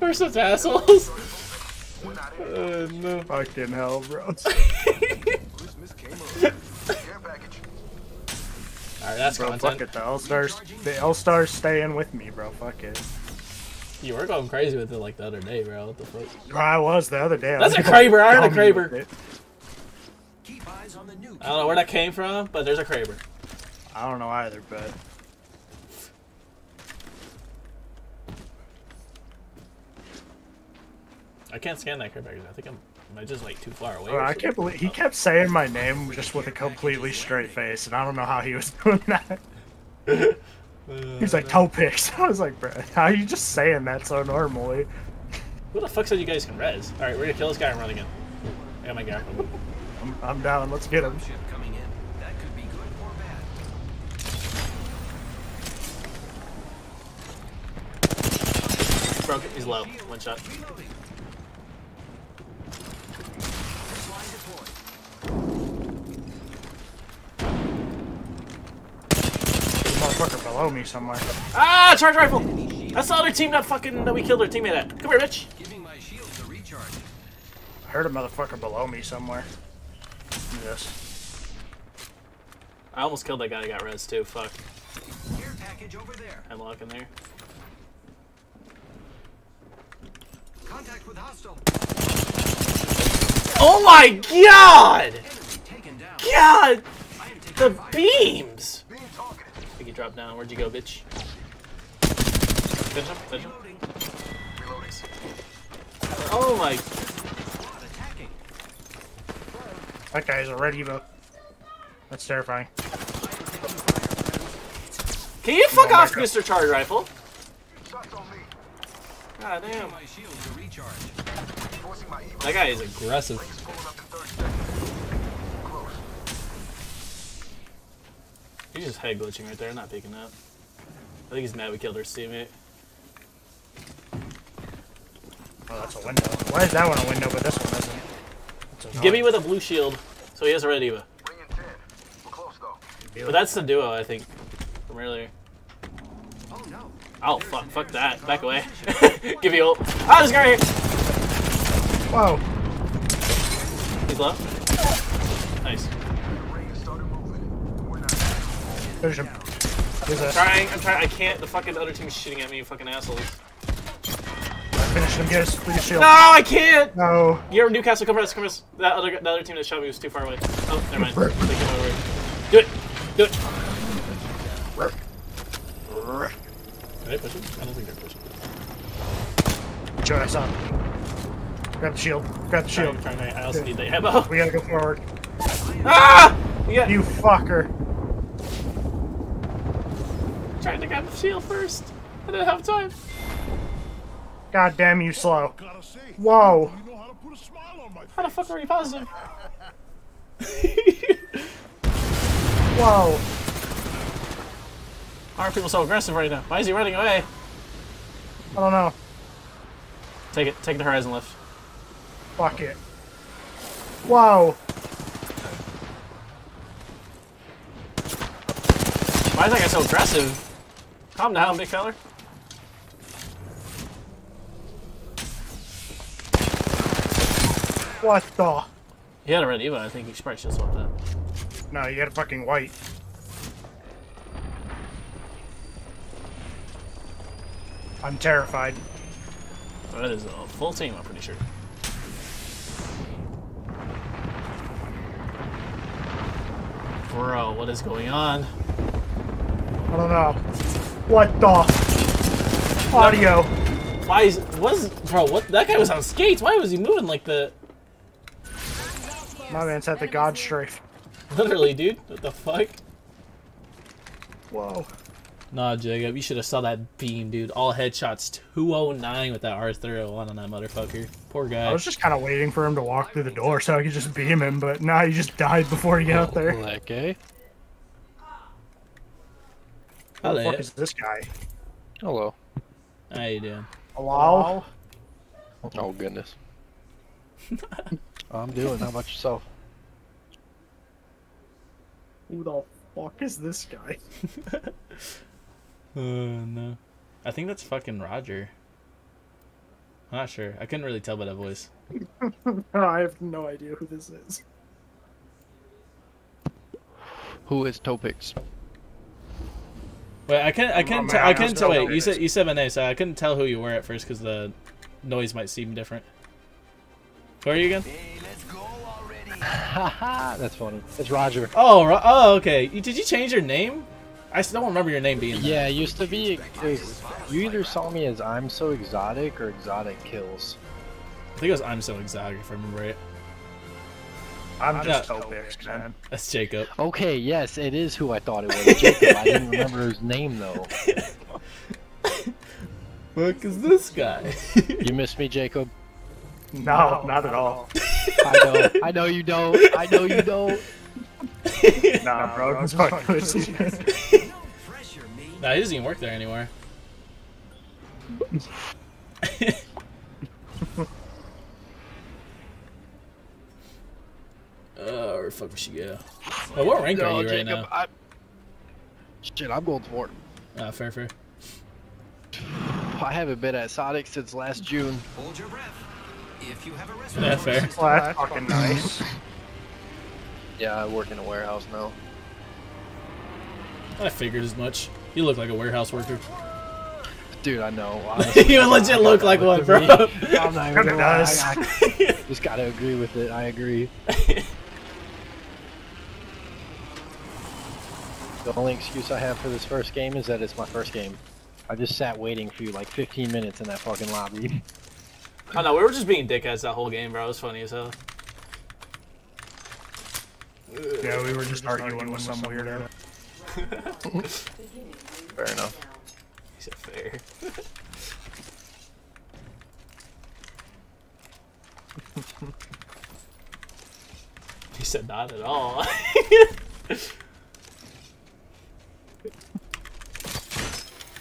Speaker 2: We're such assholes. Uh, no.
Speaker 3: Fucking hell, bro.
Speaker 2: Alright, that's
Speaker 3: bro,
Speaker 2: content.
Speaker 3: fuck it. The L stars, the L stars staying with me, bro. Fuck it.
Speaker 2: You were going crazy with it like the other day, bro. What the fuck?
Speaker 3: I was the other day. I
Speaker 2: That's a
Speaker 3: was
Speaker 2: Kraber. I heard a
Speaker 3: dumb
Speaker 2: Kraber. I don't know where that came from, but there's a Kraber.
Speaker 3: I don't know either, but
Speaker 2: I can't scan that Kraber. I think I'm, am I just like too far away?
Speaker 3: Oh,
Speaker 2: bro,
Speaker 3: I can't believe he oh. kept saying my name just with a completely straight face, and I don't know how he was doing that. He's like Topix. I was like, bro, how are you just saying that so normally?
Speaker 2: Who the fuck said you guys can res? All right, we're gonna kill this guy and run again. I got my grapple.
Speaker 3: I'm, I'm down. Let's get him.
Speaker 22: coming in. That could be good or bad.
Speaker 2: Broke. He's low. One shot.
Speaker 3: There's a motherfucker below me somewhere.
Speaker 2: Ah, charge rifle. That's the other team that fucking that we killed our teammate at. Come here, bitch.
Speaker 3: I heard a motherfucker below me somewhere. Yes.
Speaker 2: I almost killed that guy that got res too. Fuck.
Speaker 22: Care package over there.
Speaker 2: Hemlock in there.
Speaker 22: Contact with hostile.
Speaker 2: Oh my god! God! The beams! I think he dropped down. Where'd you go, bitch? Finish him? Finish him? Oh my...
Speaker 3: That guy's a red Evo. That's terrifying.
Speaker 2: Can you fuck off,
Speaker 3: back up.
Speaker 2: Mr. Charge Rifle? God damn. That guy is aggressive. He's just head glitching right there, not picking up. I think he's mad we killed our teammate.
Speaker 3: Oh, that's a window. Why is that one a window, but this one isn't?
Speaker 2: Give me with a blue shield, so he has a red Evo.
Speaker 3: annoying.
Speaker 2: But that's the duo, I think, from earlier.
Speaker 22: Oh no.
Speaker 2: Oh, fuck, fuck that. Back away. Give me ult. Ah, this guy right here!
Speaker 3: Whoa.
Speaker 2: He's low.
Speaker 3: There's him. There's
Speaker 2: I'm
Speaker 3: a,
Speaker 2: trying, I'm trying, I can't, the fucking other team's shooting at me, you fucking assholes.
Speaker 3: I finished him. Get us. Please shield.
Speaker 2: No, I can't!
Speaker 3: No.
Speaker 2: You're Newcastle, come rest, come rest. That other, the other team that shot me was too far away. Oh, never mind. They came over. Do it! Do it! Are they pushing? I don't think they're pushing.
Speaker 3: Show us up. Grab the shield. Grab the shield.
Speaker 2: Trying, trying, I also need the ammo.
Speaker 3: We gotta go forward.
Speaker 2: Ah! Yeah.
Speaker 3: You fucker.
Speaker 2: Trying to grab the shield first. I didn't have time.
Speaker 3: God damn you slow. Whoa.
Speaker 2: How the fuck are you positive?
Speaker 3: Whoa.
Speaker 2: Why are people so aggressive right now? Why is he running away?
Speaker 3: I don't know.
Speaker 2: Take it. Take the horizon lift.
Speaker 3: Fuck it. Whoa.
Speaker 2: Why is that guy so aggressive? Calm down, big feller.
Speaker 3: What the?
Speaker 2: He had a red Evo. I think he should probably should swap that.
Speaker 3: No, you got a fucking white. I'm terrified.
Speaker 2: Oh, that is a full team, I'm pretty sure. Bro, what is going on?
Speaker 3: I don't know. What the? Audio.
Speaker 2: Why is was bro? What that guy was on skates? Why was he moving like the?
Speaker 3: My man's had the God strafe.
Speaker 2: Literally, dude. What the fuck?
Speaker 3: Whoa.
Speaker 2: Nah, Jacob, you should have saw that beam, dude. All headshots 209 with that R301 on that motherfucker. Poor guy.
Speaker 3: I was just kind of waiting for him to walk through the door so I could just beam him, but now he just died before he got oh, there.
Speaker 17: Okay.
Speaker 3: Who the fuck is this guy?
Speaker 17: Hello.
Speaker 2: How you doing?
Speaker 3: Hello?
Speaker 17: Oh goodness. I'm doing. How about yourself?
Speaker 3: Who the fuck is this guy?
Speaker 2: Oh no. I think that's fucking Roger. I'm not sure. I couldn't really tell by that voice.
Speaker 3: I have no idea who this is.
Speaker 17: Who is Topix?
Speaker 2: Wait, I couldn't. I couldn't.
Speaker 3: Oh,
Speaker 2: tell.
Speaker 3: man,
Speaker 2: I
Speaker 3: I
Speaker 2: couldn't tell. Wait, you said you said Vanessa. So I couldn't tell who you were at first because the noise might seem different. Who are you again?
Speaker 17: Haha, that's funny. It's Roger.
Speaker 2: Oh, Ro- oh, okay. Did you change your name? I still don't remember your name being. there.
Speaker 17: Yeah, it used to be. Was, you either saw me as I'm so exotic or exotic kills.
Speaker 2: I think it was I'm so exotic if I remember right.
Speaker 3: I'm just
Speaker 2: Yeah.
Speaker 3: Topix, man.
Speaker 2: That's Jacob.
Speaker 17: Okay, yes, it is who I thought it was. Jacob. I didn't remember his name though.
Speaker 2: Fuck is this guy?
Speaker 17: You miss me, Jacob?
Speaker 3: No, not at all.
Speaker 17: I know. I know you don't. I know you don't.
Speaker 3: Nah, bro, it's fucking pussy.
Speaker 2: Nah, he doesn't even work there anymore. Uh, where the fuck would she go? Oh, what rank
Speaker 17: No,
Speaker 2: are you right now?
Speaker 17: I... Shit, I'm going for it.
Speaker 2: Ah, fair, fair.
Speaker 17: I haven't been at Sonic since last June.
Speaker 22: Hold your breath. If you have a
Speaker 2: Yeah, fair.
Speaker 3: Well, that's fucking nice.
Speaker 17: Yeah, I work in a warehouse now.
Speaker 2: I figured as much. You look like a warehouse worker.
Speaker 17: Dude, I know. honestly,
Speaker 2: you
Speaker 17: I-
Speaker 2: legit
Speaker 17: I
Speaker 2: look like one, bro.
Speaker 17: I'm not even
Speaker 3: Kinda
Speaker 17: gonna lie,
Speaker 3: does.
Speaker 17: I- I just gotta agree with it. I agree. the only excuse I have for this first game is that it's my first game. I just sat waiting for you like 15 minutes in that fucking lobby.
Speaker 8: Oh no, we were just being dickheads that whole game, bro. It was funny as hell.
Speaker 3: Yeah, we were just arguing with some weirdo.
Speaker 17: Fair enough.
Speaker 8: He said fair. he said not at all.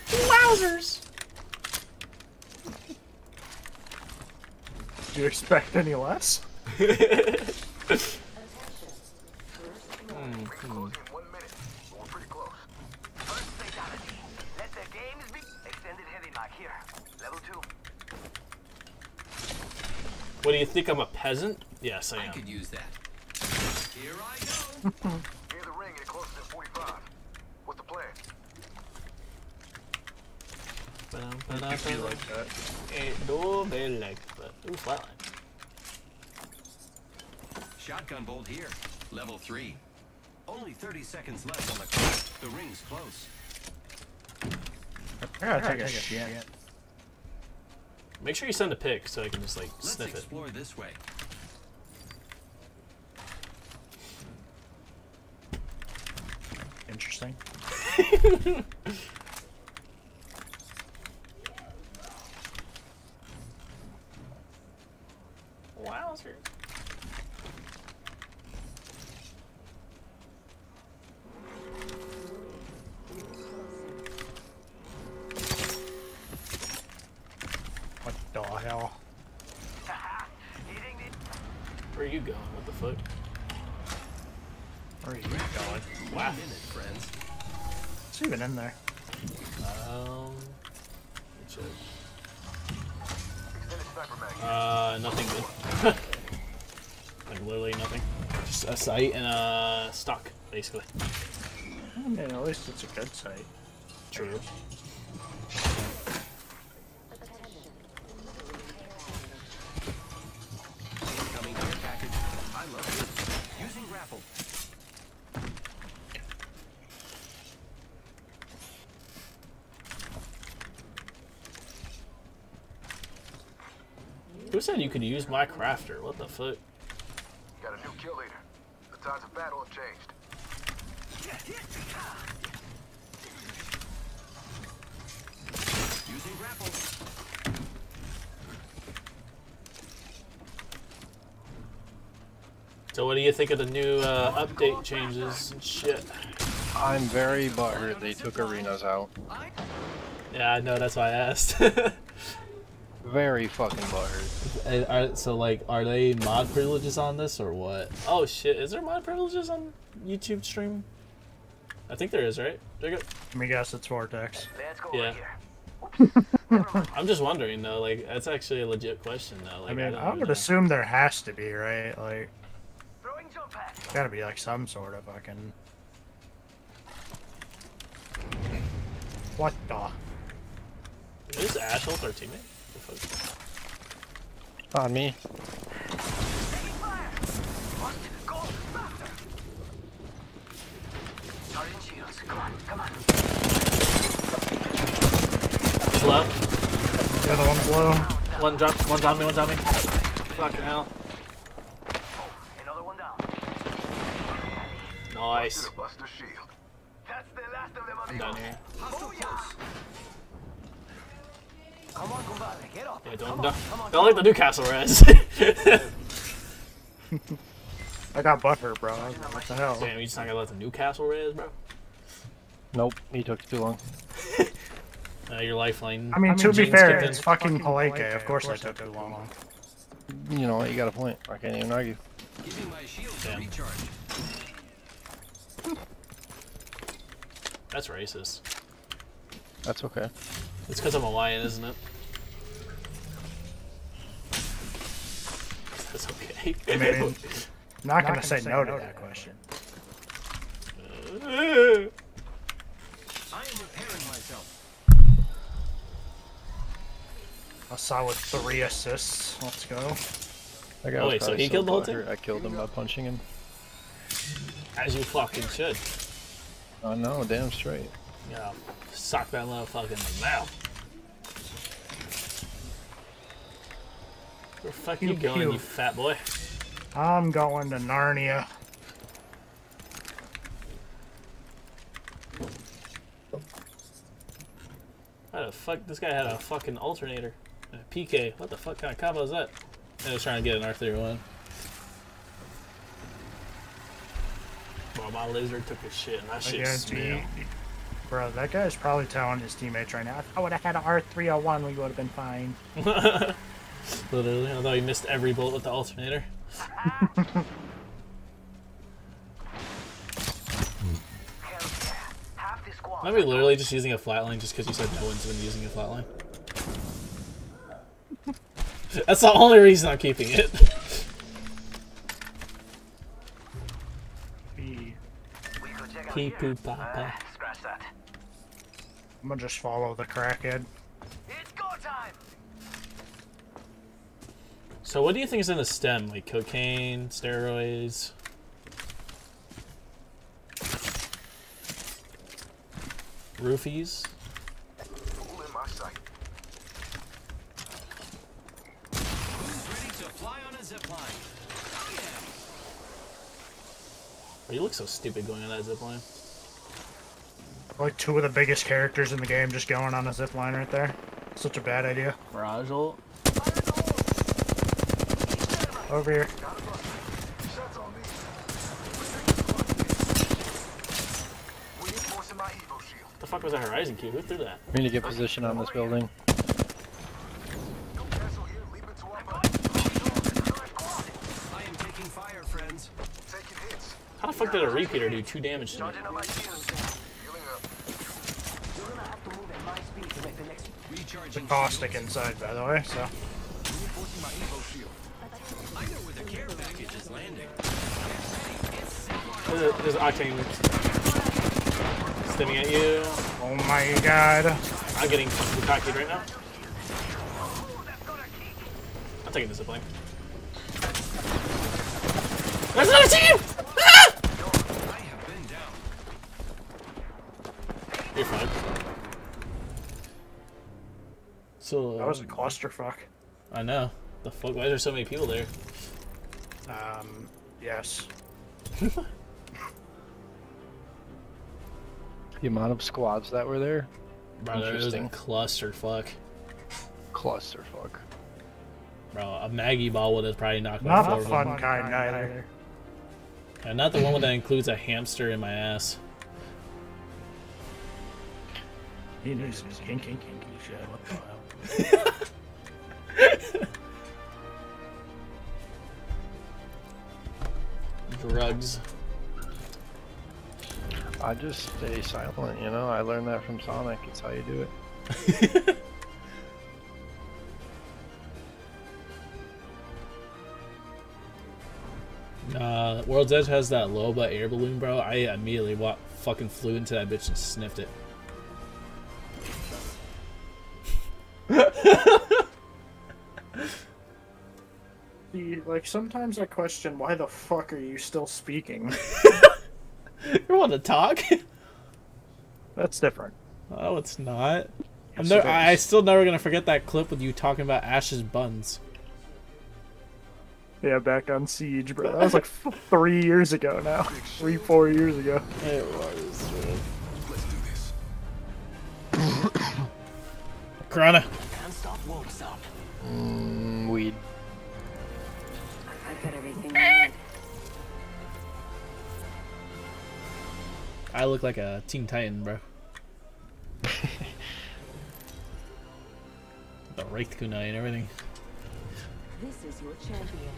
Speaker 2: Wowzers!
Speaker 3: Do you expect any less?
Speaker 4: Let the games be. Extended heavy mag here. Level two.
Speaker 8: what do you think? I'm a peasant? Yes, I am.
Speaker 22: I
Speaker 8: am.
Speaker 22: could use that. Here I go.
Speaker 7: Near the ring and it closes at 45. What's the plan?
Speaker 8: Uh, uh, feel like that. Ain't nobody like that. Ooh, flatline.
Speaker 22: Shotgun bolt here. Level three. Only 30 seconds left on the clock. The ring's close.
Speaker 3: I gotta take a shit.
Speaker 8: Make sure you send a pic so I can just like
Speaker 22: Let's
Speaker 8: sniff it.
Speaker 22: explore this way.
Speaker 3: Interesting.
Speaker 8: Wowzer.
Speaker 3: What the hell?
Speaker 8: Where are you going? What the fuck?
Speaker 3: Where are you going?
Speaker 8: Wow.
Speaker 22: Minute, friends.
Speaker 3: It's even in there.
Speaker 8: Site and a stock, basically.
Speaker 3: I mean, at least it's a good site.
Speaker 8: True.
Speaker 22: Incoming care package. I love this. Using grapple.
Speaker 8: Who said you could use my crafter? What the fuck?
Speaker 7: Got a new kill leader. The tides of battle have changed.
Speaker 22: Using grapple.
Speaker 8: So what do you think of the new uh, update changes and shit?
Speaker 17: I'm very butthurt they took arenas out.
Speaker 8: Yeah, I know. That's why I asked.
Speaker 17: Very fucking butthurt.
Speaker 2: And Are, so like, are they mod privileges on this or what?
Speaker 8: oh shit! Is there mod privileges on YouTube stream? I think there is, right? Jacob?
Speaker 3: Let me guess, it's Vortex.
Speaker 4: Let's go
Speaker 8: Yeah. I'm just wondering though. Like, that's actually a legit question though. Like,
Speaker 3: I mean,
Speaker 8: don't
Speaker 3: I, would
Speaker 8: know.
Speaker 3: assume there has to be, right? Like,
Speaker 4: Throwing jump pad.
Speaker 3: gotta be like some sort of fucking. What the?
Speaker 2: Is Ash ult our teammate? The fuck?
Speaker 17: On me.
Speaker 2: Low.
Speaker 3: The other one's low.
Speaker 2: One drop. One's on me. One's on me. Fucking hell. Nice. I'm done here. Yeah, don't, don't, don't like the Newcastle res.
Speaker 3: I got buffer, bro. What the hell?
Speaker 2: Damn, you just not gonna let the Newcastle res, bro?
Speaker 17: Nope, he took too long.
Speaker 2: Uh, your lifeline.
Speaker 3: I mean, to be fair, it's fucking Paleke. Of course I took too long.
Speaker 17: You know, you got a point. I can't even argue.
Speaker 22: Giving my shield
Speaker 2: Damn.
Speaker 22: a recharge.
Speaker 2: That's racist.
Speaker 17: That's okay.
Speaker 2: It's because I'm a lion, isn't it? That's okay.
Speaker 3: I mean, not gonna say no to that question.
Speaker 22: I am repairing myself.
Speaker 3: A solid three assists. Let's go.
Speaker 17: That guy
Speaker 2: Oh, wait, so
Speaker 17: probably
Speaker 2: he killed the whole
Speaker 17: butthurt. I killed him by punching him.
Speaker 2: As you fucking should.
Speaker 17: I know, damn straight.
Speaker 2: Yeah, sock that motherfucker in the mouth. Where the fuck you
Speaker 3: Pew,
Speaker 2: going,
Speaker 3: pew.
Speaker 2: you fat boy?
Speaker 3: I'm going to Narnia.
Speaker 2: How the fuck? This guy had a fucking alternator. A PK. What the fuck kind of combo is that? I was trying to get an R31. Bro, my lizard took a shit and that shit
Speaker 3: guarantee,
Speaker 2: smell.
Speaker 3: Bro, that guy's probably telling his teammates right now, if I would have had an R301, we would have been fine.
Speaker 2: Literally, although he missed every bullet with the alternator. Might be literally just using a flatline just because you said no one's been using a flatline. That's the only reason I'm keeping it. Pee poo papa.
Speaker 8: Scratch that.
Speaker 3: I'm gonna just follow the crackhead.
Speaker 8: It's go time.
Speaker 2: So what do you think is in the stem? Like cocaine, steroids? Roofies?
Speaker 7: All in my sight.
Speaker 22: Ready to fly on a zip line.
Speaker 2: Oh, you look so stupid going on that zip line.
Speaker 3: Like two of the biggest characters in the game just going on a zip line right there. Such a bad idea.
Speaker 2: Barrage.
Speaker 3: Over here.
Speaker 7: Reinforcing my Evo shield.
Speaker 2: The fuck was a Horizon Cube? Who threw that?
Speaker 17: We need to get position on this building.
Speaker 22: I am taking fire, friends.
Speaker 7: Taking hits.
Speaker 2: How the fuck did a repeater do two damage to me?
Speaker 7: Healing up.
Speaker 8: You're gonna have to move at my speed to make the next.
Speaker 3: It's
Speaker 22: Recharging.
Speaker 3: Caustic inside, by the way, so.
Speaker 7: Reinforcing my Evo shield.
Speaker 22: I know where the care package is landing.
Speaker 2: There's, a, there's an Octane stimming at you.
Speaker 3: Oh my god.
Speaker 2: I'm getting cocky right now. I'm taking this zipline.
Speaker 3: Was a clusterfuck.
Speaker 2: I know. The fuck? Why are there so many people there?
Speaker 3: Um, yes.
Speaker 17: The amount of squads that were there.
Speaker 2: Bro, there was a clusterfuck.
Speaker 17: Clusterfuck.
Speaker 2: Bro, a Maggie ball would have probably knocked me
Speaker 3: Not
Speaker 2: four
Speaker 3: the
Speaker 2: of
Speaker 3: fun
Speaker 2: them.
Speaker 3: kind either.
Speaker 2: And not the one that includes a hamster in my ass.
Speaker 3: He needs some kinky, kinky shit. What the hell?
Speaker 2: Drugs.
Speaker 17: I just stay silent, you know? I learned that from Sonic. It's how you do it.
Speaker 2: Uh, World's Edge has that Loba air balloon, bro. I immediately wa- fucking flew into that bitch and sniffed it.
Speaker 3: Like sometimes I question why the fuck are you still speaking?
Speaker 2: You want to talk?
Speaker 3: That's different.
Speaker 2: Oh, it's not. I'm
Speaker 3: Yes,
Speaker 2: never,
Speaker 3: it
Speaker 2: I
Speaker 3: is.
Speaker 2: still never gonna forget that clip with you talking about Ash's buns.
Speaker 3: Yeah, back on Siege, bro. That was like f- three years ago now. Three, four years ago.
Speaker 2: It was. Corona.
Speaker 4: Can't stop, won't stop.
Speaker 17: Mm,
Speaker 4: I
Speaker 2: look like a Teen Titan, bro. the Wraith Kunai and everything.
Speaker 4: This is your champion.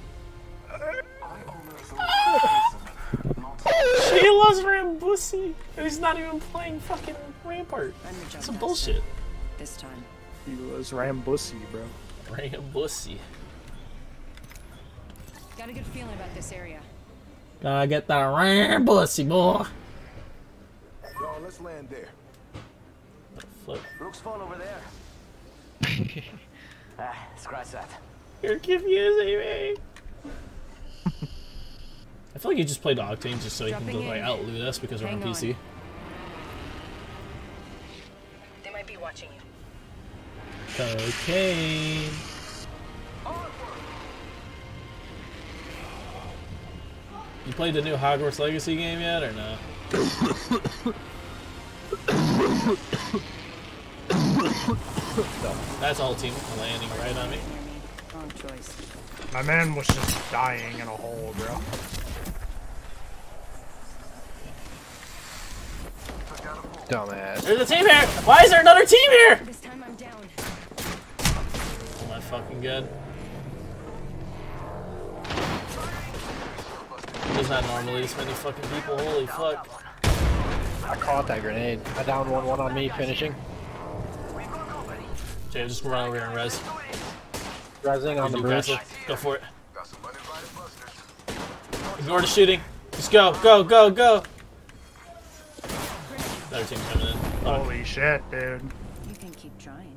Speaker 2: Sheila's Rambussy, and he's not even playing fucking Rampart. That's some bullshit.
Speaker 4: This time.
Speaker 3: He was Rambussy, bro.
Speaker 2: Rambussy.
Speaker 21: Got a good feeling about this area.
Speaker 2: Gotta get that Rambussy, boy.
Speaker 7: Y'all, let's land there.
Speaker 2: Flip.
Speaker 7: Looks fun over there.
Speaker 4: Ah, scratch that.
Speaker 2: You're confusing me. I feel like you just played Octane just so you can go like
Speaker 21: in.
Speaker 2: outloot us because we're on
Speaker 21: Hang on.
Speaker 2: PC.
Speaker 21: They might be watching you.
Speaker 2: Cocaine. You played the new Hogwarts Legacy game yet or no? That's all team landing right on me.
Speaker 21: Wrong choice.
Speaker 3: My man was just dying in a hole, bro.
Speaker 17: Dumbass.
Speaker 2: There's a team here! Why is there another team here?
Speaker 21: This time I'm down.
Speaker 2: Am I fucking good? Does not normally this many fucking people. Holy fuck.
Speaker 17: I caught that grenade. I downed one, one on me, finishing.
Speaker 2: Jay, just run over here and res.
Speaker 17: Rising on the bridge.
Speaker 2: Go for it. Ignore the shooting. Just go, go, go, go. Another team coming in. Fuck.
Speaker 3: Holy shit, dude.
Speaker 21: You can keep trying.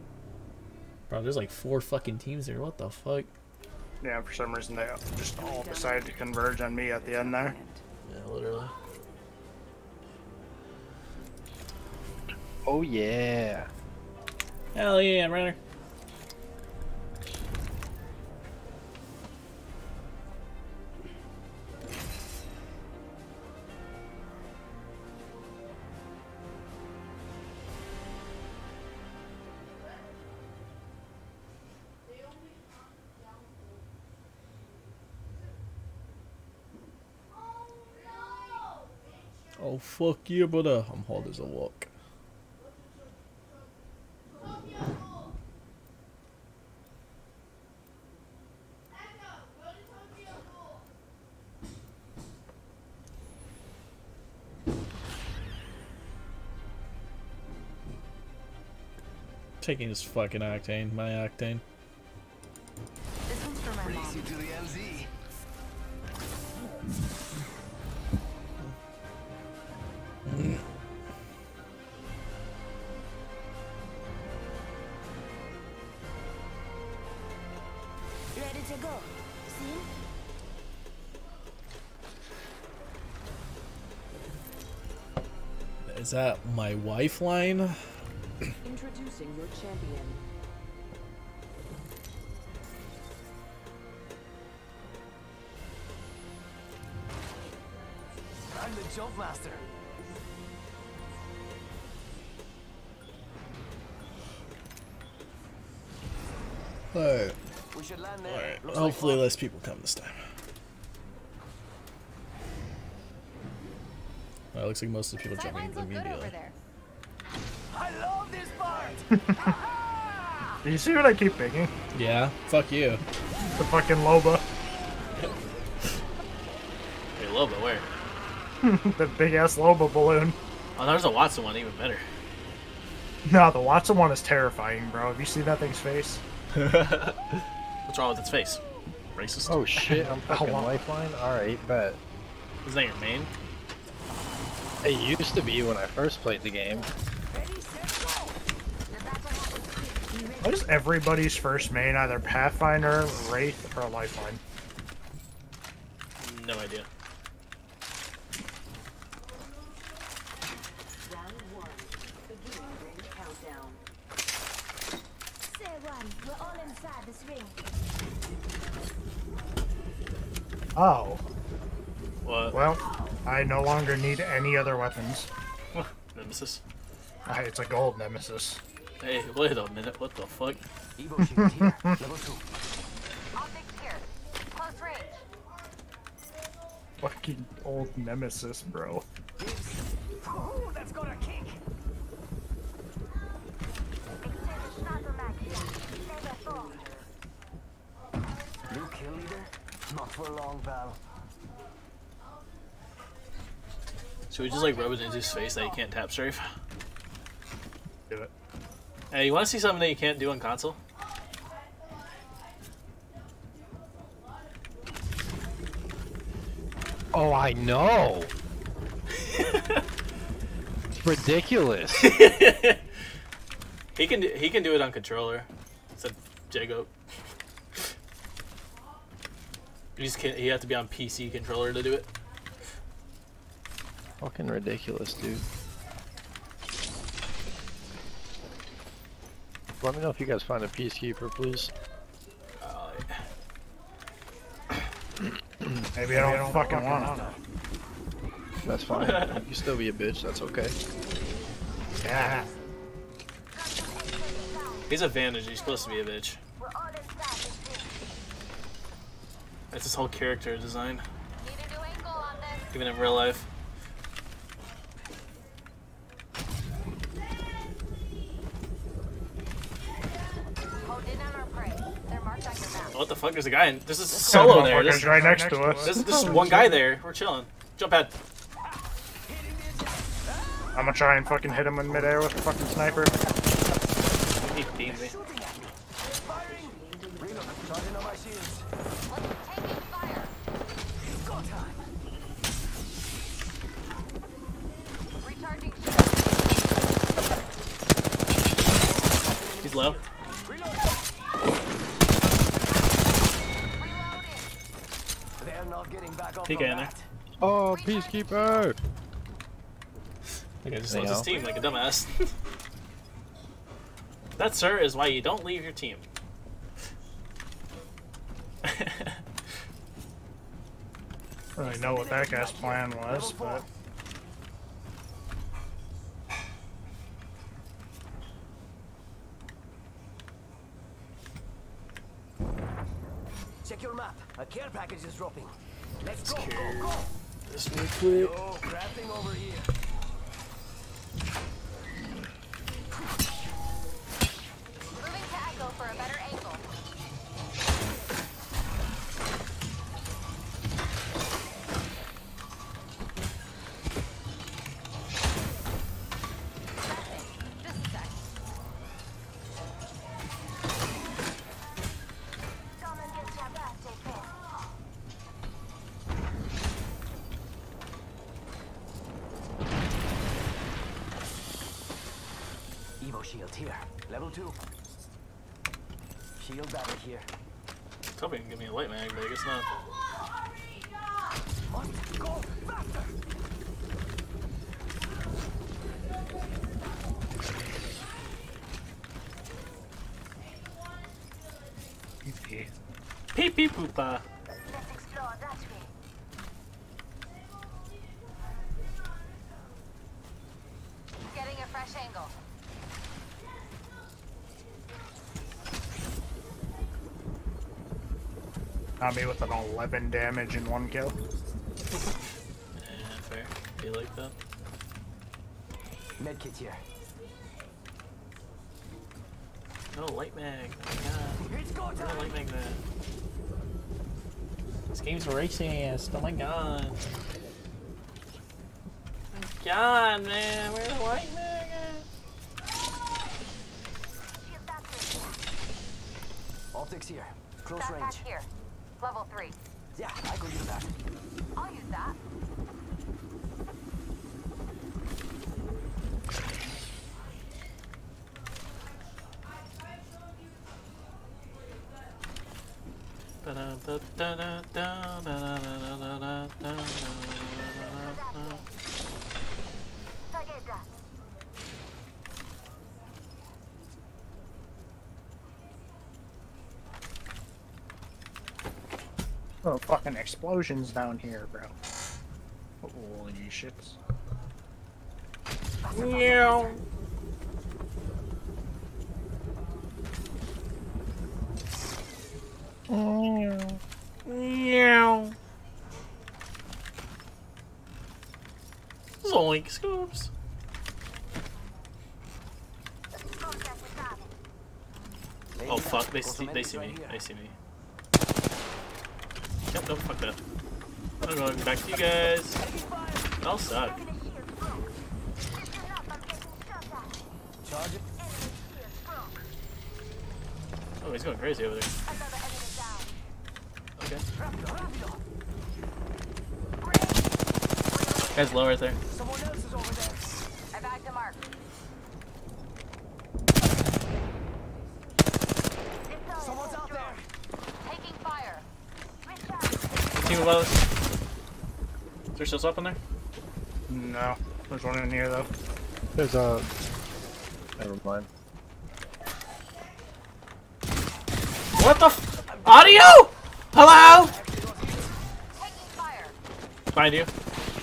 Speaker 2: Bro, there's like four fucking teams there. What the fuck?
Speaker 3: Yeah, for some reason they just all decided to converge on me at the end there.
Speaker 2: Yeah, literally.
Speaker 17: Oh yeah.
Speaker 2: Hell yeah, runner. Oh fuck yeah, brother. I'm hard as a walk. Taking this fucking octane, my octane.
Speaker 21: This one's for my mom.
Speaker 2: That my wife line?
Speaker 4: Introducing your champion.
Speaker 7: I'm the jump master.
Speaker 2: Alright.
Speaker 7: We should land there.
Speaker 2: Alright.
Speaker 7: Looks
Speaker 2: Hopefully
Speaker 7: fun.
Speaker 2: less people come this time. Well, it looks like most of the people jumping immediately.
Speaker 7: I love this part.
Speaker 3: Do you see what I keep picking?
Speaker 2: Yeah, fuck you.
Speaker 3: The fucking Loba.
Speaker 2: Hey, Loba, where?
Speaker 3: the big ass Loba balloon.
Speaker 2: Oh, there's a Wattson one, even better.
Speaker 3: No, the Wattson one is terrifying, bro. Have you seen that thing's face?
Speaker 2: What's wrong with its face? Racist.
Speaker 17: Oh shit, I'm fucking
Speaker 3: on.
Speaker 17: lifeline? Alright, bet.
Speaker 2: Is that your main?
Speaker 17: It used to be when I first played the game.
Speaker 3: What is everybody's first main? Either Pathfinder, Wraith, or Lifeline?
Speaker 2: no idea.
Speaker 29: Round one. Beginning ring countdown.
Speaker 30: Say one, we're all inside this ring.
Speaker 3: Oh.
Speaker 2: What?
Speaker 3: Well, I no longer need any other weapons.
Speaker 2: Nemesis.
Speaker 3: Ah, it's a gold nemesis.
Speaker 2: Hey, wait a minute. What the fuck?
Speaker 8: Evo shield here. Level two.
Speaker 31: Optics here. Close range.
Speaker 3: Fucking old nemesis, bro.
Speaker 8: Ooh, that's got a kick. New kill leader? Not for long, pal.
Speaker 2: Should we just like rub it into his face that he can't tap strafe?
Speaker 3: Do it.
Speaker 2: Hey, you want to see something that you can't do on console?
Speaker 17: Oh, I know. it's ridiculous.
Speaker 2: He can do, he can do it on controller. Said Jacob. You just can't. You have to be on PC controller to do it.
Speaker 17: Fucking ridiculous, dude. Let me know if you guys find a peacekeeper, please.
Speaker 3: Maybe I don't, fucking want it.
Speaker 17: That's fine. you can still be a bitch. That's okay.
Speaker 3: Yeah.
Speaker 2: He's a vantage. He's supposed to be a bitch. That's his whole character design. Even in real life.
Speaker 31: Hold in on our prey. They're marked on your map.
Speaker 2: What the fuck? There's a guy in. There's a solo there. There's,
Speaker 3: right next to us.
Speaker 2: There's, there's one guy there. We're chilling. Jump pad.
Speaker 3: I'm gonna try and fucking hit him in midair with a fucking sniper.
Speaker 2: He beamed me.
Speaker 8: Charging on my shields. Go time.
Speaker 31: Recharging
Speaker 2: He's low.
Speaker 8: They're not getting back up
Speaker 2: Peek in there.
Speaker 17: Oh, peacekeeper!
Speaker 2: Like I just
Speaker 17: Hey,
Speaker 2: lost his team like a dumbass. that, sir, is why you don't leave your team.
Speaker 3: i really know what that guy's plan was, but
Speaker 8: Check your map. A care package is dropping. Let's go,
Speaker 2: care
Speaker 8: go, go.
Speaker 2: This real quick.
Speaker 8: Yo,
Speaker 31: a
Speaker 2: light mag, but I guess not.
Speaker 8: Must go faster.
Speaker 2: Pee pee poopa.
Speaker 3: Not me with an 11 damage in one kill.
Speaker 2: Yeah, fair. You like that?
Speaker 8: Medkit here.
Speaker 2: No light mag. Oh my god.
Speaker 8: It's
Speaker 2: Where light mag at? This game's racist. Oh my god. Oh my god, man. Where's the light
Speaker 3: fucking explosions down here, bro. Holy shits.
Speaker 2: Meow. Meow. Zoink scoops. Oh fuck, they see, they see me, they see me. No, fuck that. I'm going back to you guys. I'll suck. Oh, he's going crazy over there. Okay. Guy's low right there.
Speaker 30: I bagged the mark. Someone's out there. Taking fire.
Speaker 2: Team above us. Is up in there?
Speaker 3: No, there's one in here though.
Speaker 17: There's a. Never mind.
Speaker 2: What the f- Audio? Hello? Find you.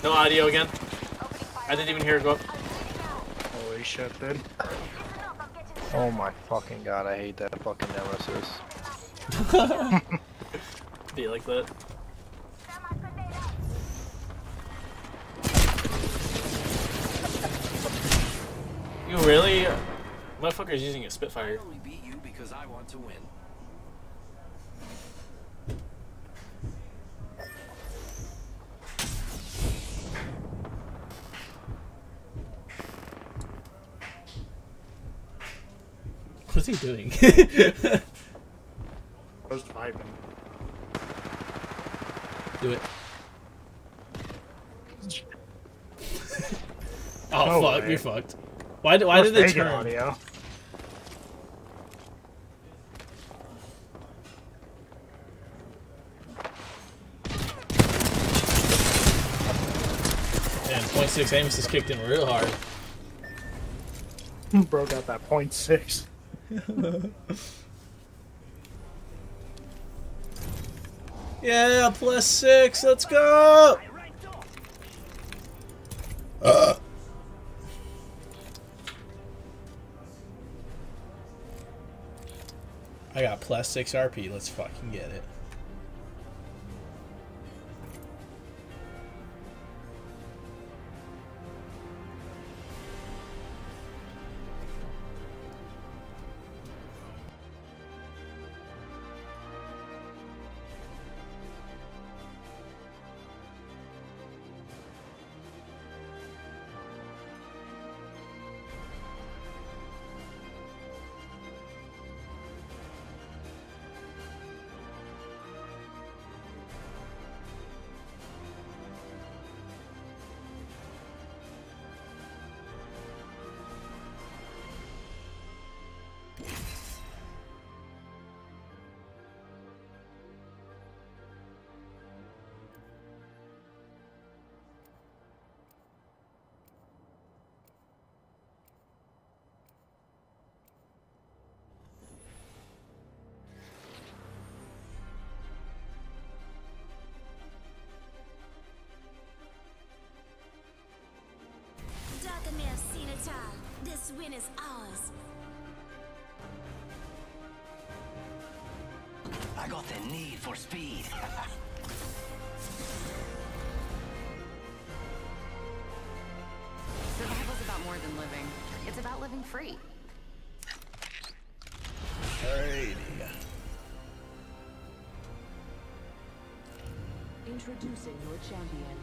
Speaker 2: No audio again. I didn't even hear it go up.
Speaker 3: Holy shit, dude.
Speaker 17: Oh my fucking god, I hate that fucking nemesis.
Speaker 2: Be like that. Really? Motherfucker's using a Spitfire.
Speaker 22: only beat you because I want to win.
Speaker 8: What's he doing?
Speaker 3: Just vibing.
Speaker 8: Do it. Oh
Speaker 3: No
Speaker 8: fuck,
Speaker 3: way.
Speaker 8: you're fucked. Why? did- Why did they
Speaker 3: they
Speaker 8: turn?
Speaker 3: audio.
Speaker 8: Point six Amos has kicked in real hard.
Speaker 3: Bro got that point six.
Speaker 8: Yeah, plus six. Let's go. Plus six RP. Let's fucking get it.
Speaker 31: More than living. It's about living free.
Speaker 29: Introducing your champion.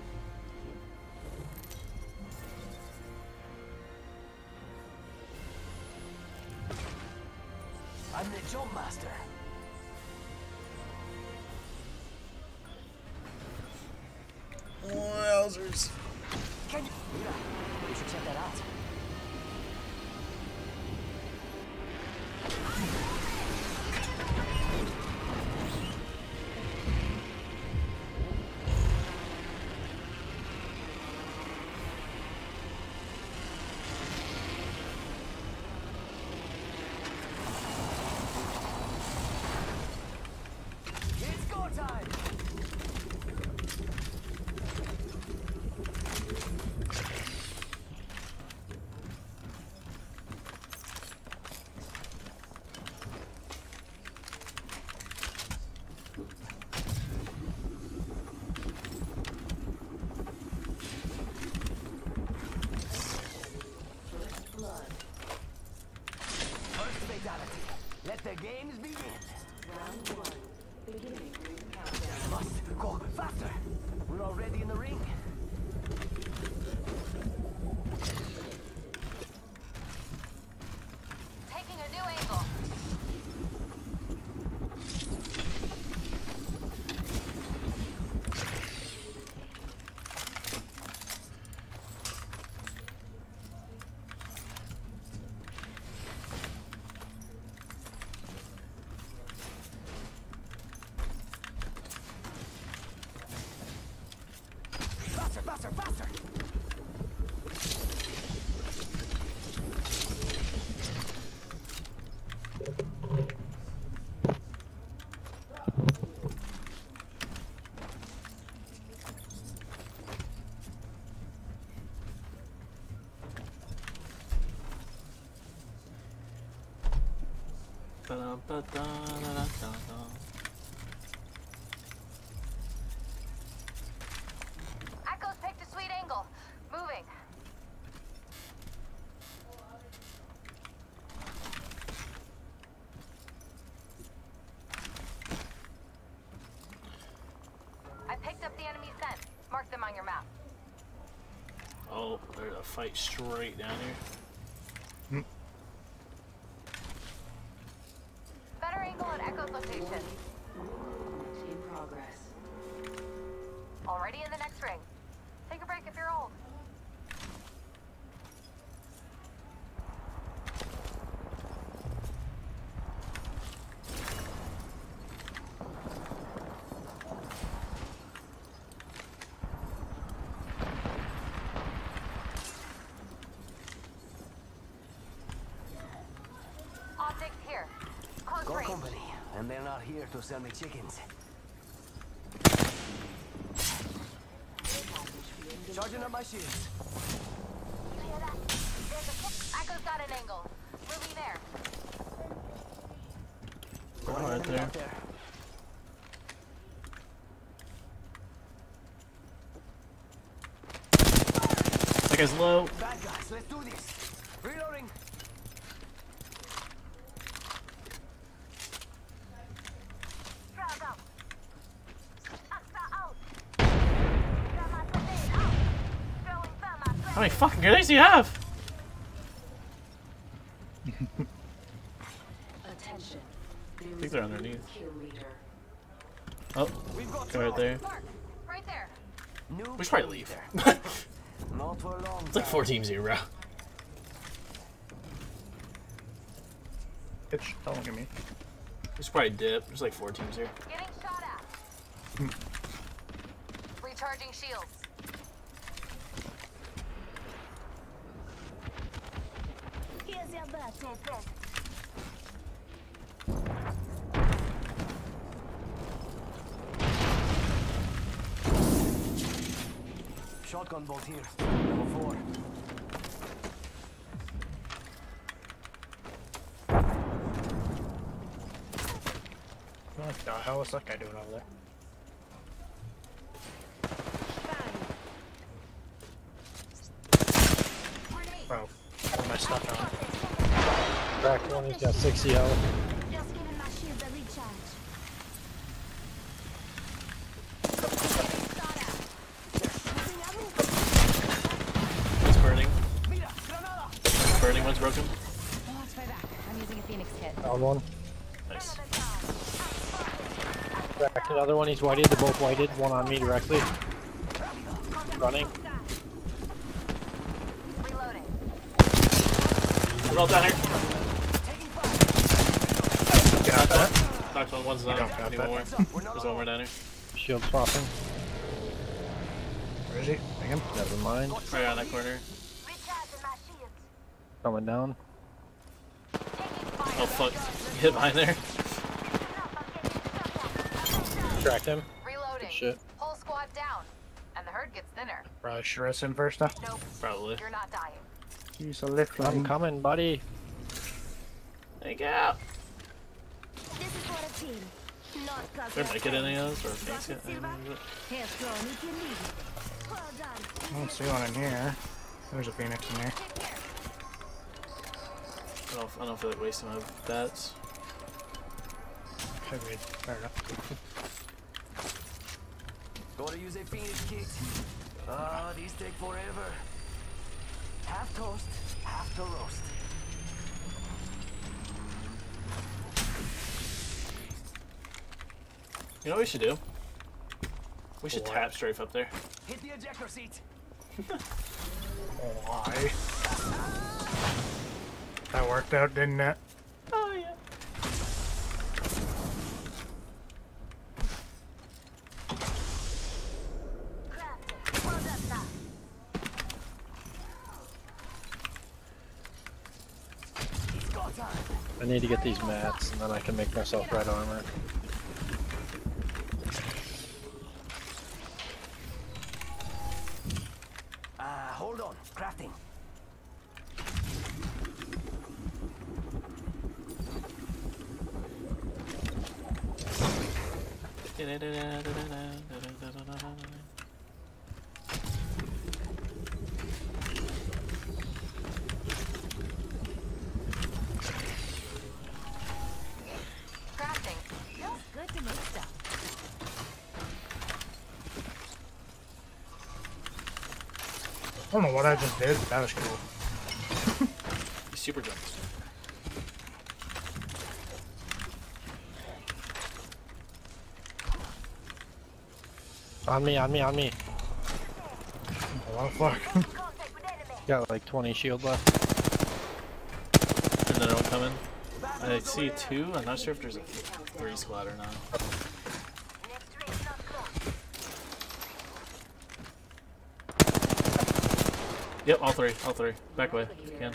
Speaker 2: games
Speaker 31: Echo's picked a sweet angle. Moving. I picked up the enemy scent. Mark them on your map.
Speaker 2: Oh, there's a fight straight down here.
Speaker 31: Better angle at Echo's location.
Speaker 29: In progress.
Speaker 31: Already in the next ring. Take a break if you're old. Optics here. Close
Speaker 8: Go
Speaker 31: range.
Speaker 8: company, and they're not here to sell me chickens. Charging up my shields.
Speaker 31: Echo's got an angle. Moving there.
Speaker 2: Oh, right there.
Speaker 32: That guy's low.
Speaker 8: Bad guys, let's do this. Reloading.
Speaker 31: Crowd out. Asta out.
Speaker 2: How many fucking grenades do you have?
Speaker 29: Attention.
Speaker 2: I think they're underneath.
Speaker 29: Kill leader.
Speaker 2: Oh, go right there.
Speaker 31: Right there.
Speaker 2: We should probably leave.
Speaker 8: Not for long.
Speaker 2: It's like four teams here, bro.
Speaker 3: Bitch, oh, don't look at me.
Speaker 2: We should probably dip. There's like four teams here.
Speaker 31: Getting shot at. Hmm. Recharging shields.
Speaker 30: Here's your birthday
Speaker 8: Shotgun bolt here. Level four.
Speaker 3: What the hell is that guy doing over there? Bro, what am I stuck on?
Speaker 17: Cracked one, he's got 60 health.
Speaker 30: Just giving my shields a recharge.
Speaker 2: One's burning. One's burning, one's broken.
Speaker 31: Watch my back. I'm using a Phoenix kit.
Speaker 17: Down one.
Speaker 2: Nice.
Speaker 17: Cracked another one, he's whited. They're both whited. One on me directly. Running.
Speaker 2: We're all down here.
Speaker 3: Got that?
Speaker 2: Knocked one, one's
Speaker 3: You
Speaker 2: down.
Speaker 3: don't got
Speaker 2: Need
Speaker 3: that.
Speaker 2: one more. There's one more down here.
Speaker 17: Shield swapping.
Speaker 3: Where is he? Bring him.
Speaker 17: Never mind.
Speaker 2: Right on that corner.
Speaker 17: Coming down.
Speaker 2: Oh fuck. You hit behind there.
Speaker 17: Tracked him.
Speaker 31: Reloading.
Speaker 17: Good shit.
Speaker 31: Whole squad down. And the herd gets thinner.
Speaker 3: Probably should rest him first now.
Speaker 31: Nope.
Speaker 2: Probably.
Speaker 31: You're not dying.
Speaker 3: Use a lift
Speaker 17: I'm coming, buddy.
Speaker 2: Take out.
Speaker 30: This is for the team. Not cause
Speaker 2: There
Speaker 30: we're
Speaker 2: make it any of
Speaker 30: friends.
Speaker 2: those or things
Speaker 30: Rocket
Speaker 2: yet?
Speaker 30: Silver, Hair strong if you need it. Well done.
Speaker 3: I don't see one in here. There's a phoenix in here.
Speaker 2: I don't, I don't feel like wasting my bats.
Speaker 3: Agreed. Fair enough.
Speaker 8: Gotta use a Phoenix kit. Ah, these take forever. Half toast, half to roast.
Speaker 30: You know what we should do? We should
Speaker 3: What?
Speaker 30: tap strafe up there.
Speaker 8: Hit the ejector seat.
Speaker 3: Why? That worked out, didn't it?
Speaker 30: Oh yeah.
Speaker 17: I need to get these mats, and then I can make myself red armor.
Speaker 8: Ah, hold on. Crafting.
Speaker 31: Crafting.
Speaker 33: Feels good to make stuff.
Speaker 3: I don't know what I just did, but that was cool.
Speaker 30: Super jumps.
Speaker 17: On me, on me, on me.
Speaker 3: Oh, fuck.
Speaker 17: Got like 20 shield left.
Speaker 30: Another one coming. I see two. I'm not sure if there's a three squad or not. Yep, all three, all three. Back away, can.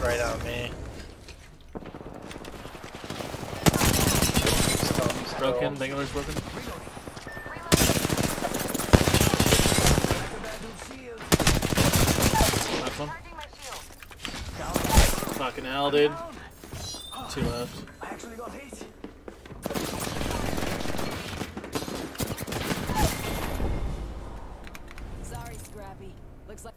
Speaker 17: Right on me.
Speaker 30: Broken, Bangalores broken. Last one. Fucking hell, dude. Two left.
Speaker 8: I actually got hit.
Speaker 33: Sorry, Scrappy. Looks like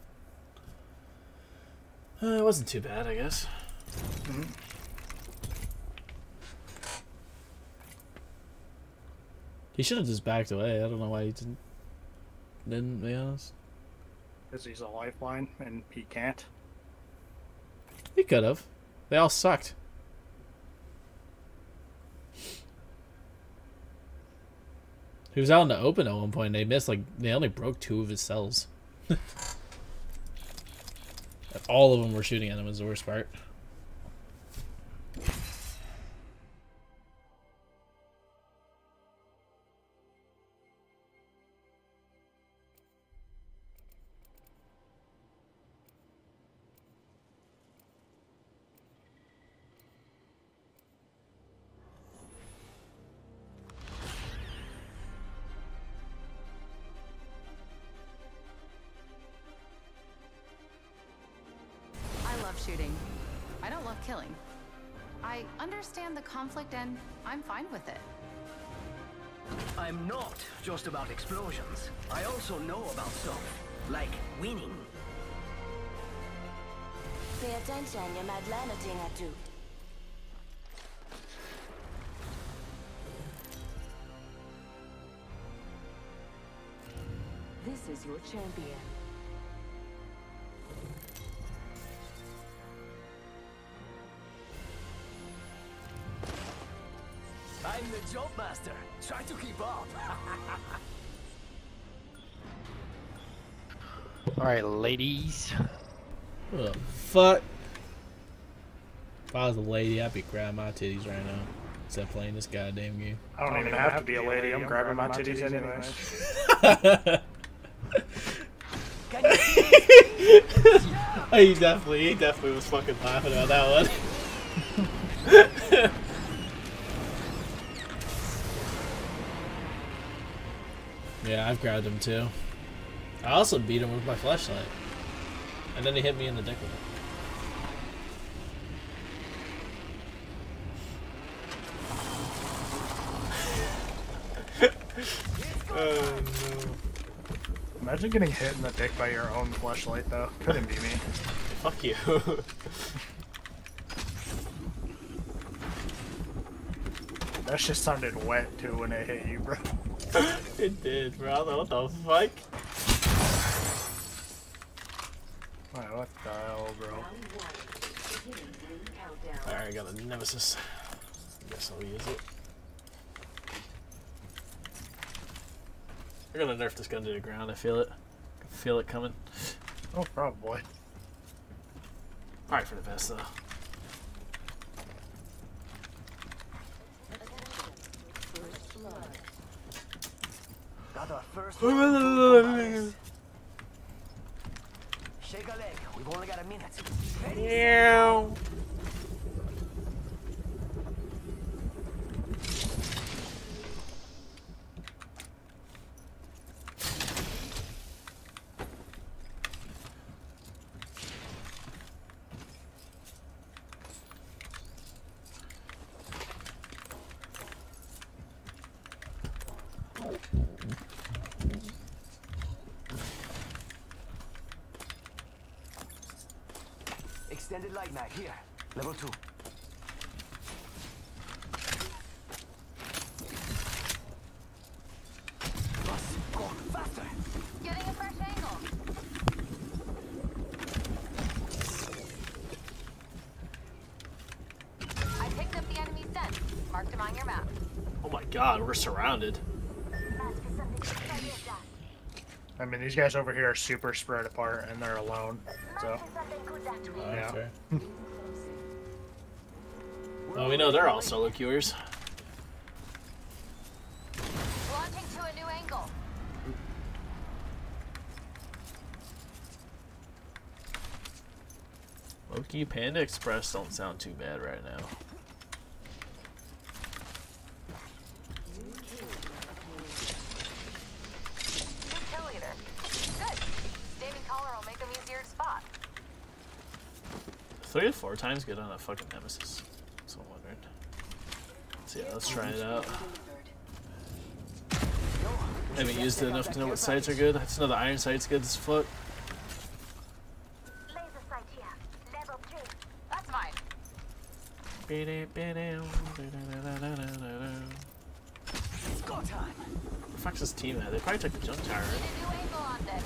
Speaker 30: Uh, it wasn't too bad, I guess.
Speaker 2: He should have just backed away. I don't know why he didn't. Didn't be honest.
Speaker 3: Because he's a lifeline and he can't.
Speaker 2: He could have. They all sucked. He was out in the open at one point. They missed like they only broke two of his cells. all of them were shooting at him. Was the worst part.
Speaker 8: Explosions. I also know about stuff. Like winning.
Speaker 29: Pay attention, learn a thing or. This is your champion.
Speaker 8: I'm the job master. Try to keep up.
Speaker 17: Alright, ladies.
Speaker 2: What the fuck? If I was a lady, I'd be grabbing my titties right now. Instead of playing this goddamn game.
Speaker 3: I don't even have to be a lady. I'm grabbing my titties anyways.
Speaker 2: Oh, he definitely, he definitely was fucking laughing about that one. yeah, I've grabbed him too. I also beat him with my flashlight. And then he hit me in the dick with it. Oh no.
Speaker 3: Imagine getting hit in the dick by your own flashlight, though. Couldn't be me.
Speaker 2: Fuck you.
Speaker 3: That shit sounded wet too when it hit you, bro.
Speaker 2: it did, bro. What the fuck?
Speaker 3: Wow, what the hell, bro?
Speaker 2: Alright, I nemesis. Guess I'll use it. They're gonna nerf this gun to the ground, I feel it. I feel it coming.
Speaker 3: Oh, probably.
Speaker 2: Alright for the best though.
Speaker 8: Got our first one, two combatants. Shake a leg. We've only got a minute. Ready, set,
Speaker 2: Meow.
Speaker 8: Extended light mag here. Level two. Bus, go faster.
Speaker 31: Getting a fresh angle. I picked up the enemy scent. Marked him on your map.
Speaker 2: Oh my god, we're surrounded.
Speaker 3: I mean, these guys over here are super spread apart and they're alone. So, yeah.
Speaker 29: fair.
Speaker 2: Well, we know they're all solo queuers.
Speaker 31: Launching to a new angle.
Speaker 2: Loki Panda Express don't sound too bad right now.
Speaker 31: New kill leader. Good. Saving collar will make them easier to spot.
Speaker 2: Three to four times good on a fucking nemesis. So I'm wondering. So yeah, let's try it out. I haven't used it enough to know what sights are good. I just know the iron sight's good as fuck. Where the fuck's this team at? They probably took the jump tower.
Speaker 31: Need a new angle on this.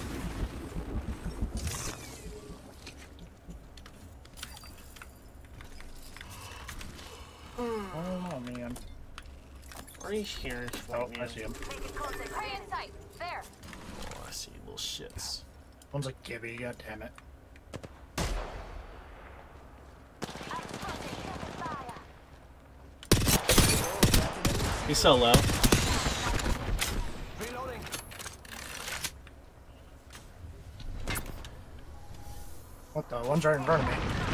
Speaker 3: Oh, man.
Speaker 2: Where are you here?
Speaker 3: Oh, I see him.
Speaker 31: Prey in sight. There.
Speaker 2: Oh, I see little shits.
Speaker 3: One's a Gibby, god damn it.
Speaker 2: He's so low.
Speaker 8: Reloading.
Speaker 3: What the? One's right in front of me.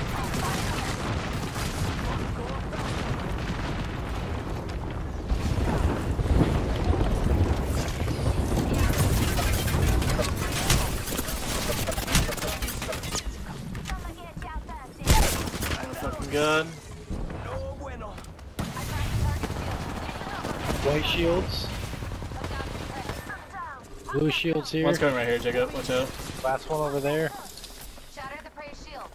Speaker 17: Blue shields here.
Speaker 2: One's coming right here, Jacob. Watch out.
Speaker 17: Last one over there.
Speaker 31: Shatter the prey shield.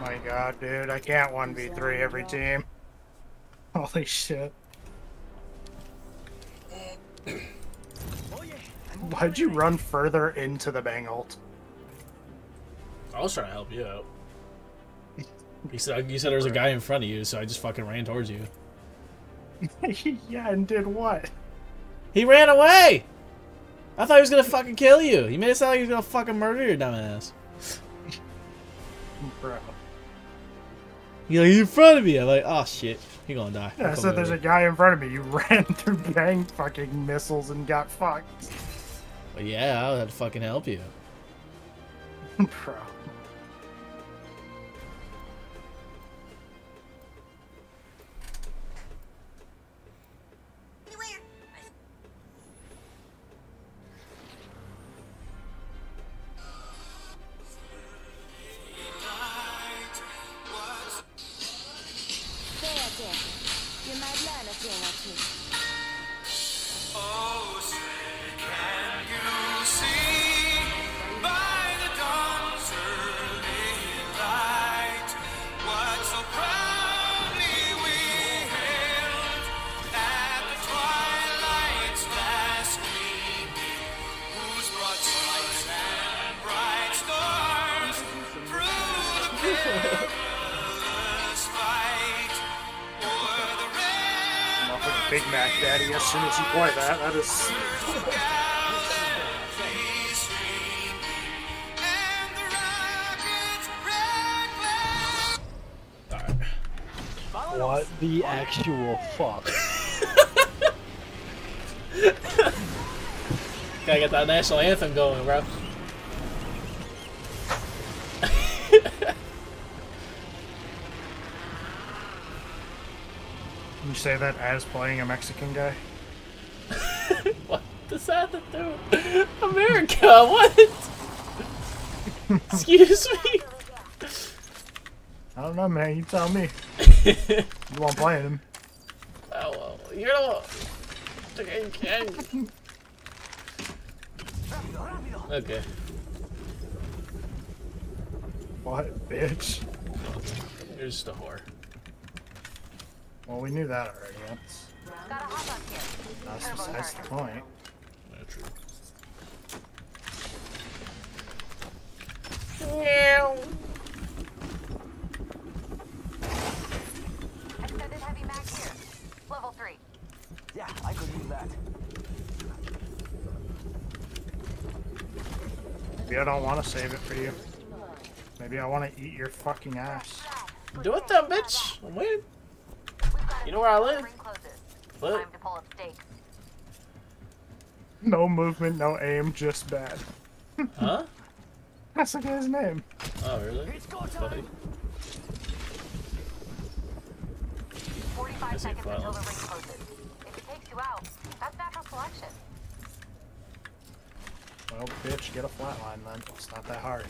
Speaker 3: My god, dude. I can't 1v3 every team. Holy shit. Why'd you run further into the bang ult?
Speaker 29: I was trying to help you out. You said you said there was a guy in front of you, so I just fucking ran towards you.
Speaker 3: yeah, and did what?
Speaker 29: He ran away. I thought he was gonna fucking kill you. He made it sound like he was gonna fucking murder your dumbass.
Speaker 3: Bro.
Speaker 29: He's like, in front of me. I'm like, oh shit, he gonna die.
Speaker 3: Yeah, I said there's a guy in front of me. You ran through bang fucking missiles and got fucked.
Speaker 29: Well, yeah, I had to fucking help you.
Speaker 3: Bro.
Speaker 17: The actual fuck?
Speaker 2: Gotta get that national anthem going, bro.
Speaker 3: You say that as playing a Mexican guy?
Speaker 2: what does that have to do? America, what? Excuse me.
Speaker 3: I don't know, man. You tell me. you want playing him?
Speaker 2: Oh, well, you're the one. Okay, can. Okay.
Speaker 3: What, bitch?
Speaker 2: You're just a whore.
Speaker 3: Well, we knew that already. That's, that's besides the point.
Speaker 2: Yeah, true.
Speaker 31: Extended heavy mag here. Level 3.
Speaker 8: Yeah, I could use that.
Speaker 3: Maybe I don't want to save it for you. Maybe I want to eat your fucking ass.
Speaker 2: Do it then, bitch. I'm waiting. You know where I live. What?
Speaker 31: Time to pull up stakes.
Speaker 3: No movement, no aim, just bad.
Speaker 2: Huh?
Speaker 3: That's the guy's name.
Speaker 2: Oh, really? Funny.
Speaker 31: 45
Speaker 2: That's a
Speaker 31: seconds until the
Speaker 2: file.
Speaker 31: ring closes. If it takes you out, that's natural selection.
Speaker 3: Well, bitch, get a flatline then. It's not that hard.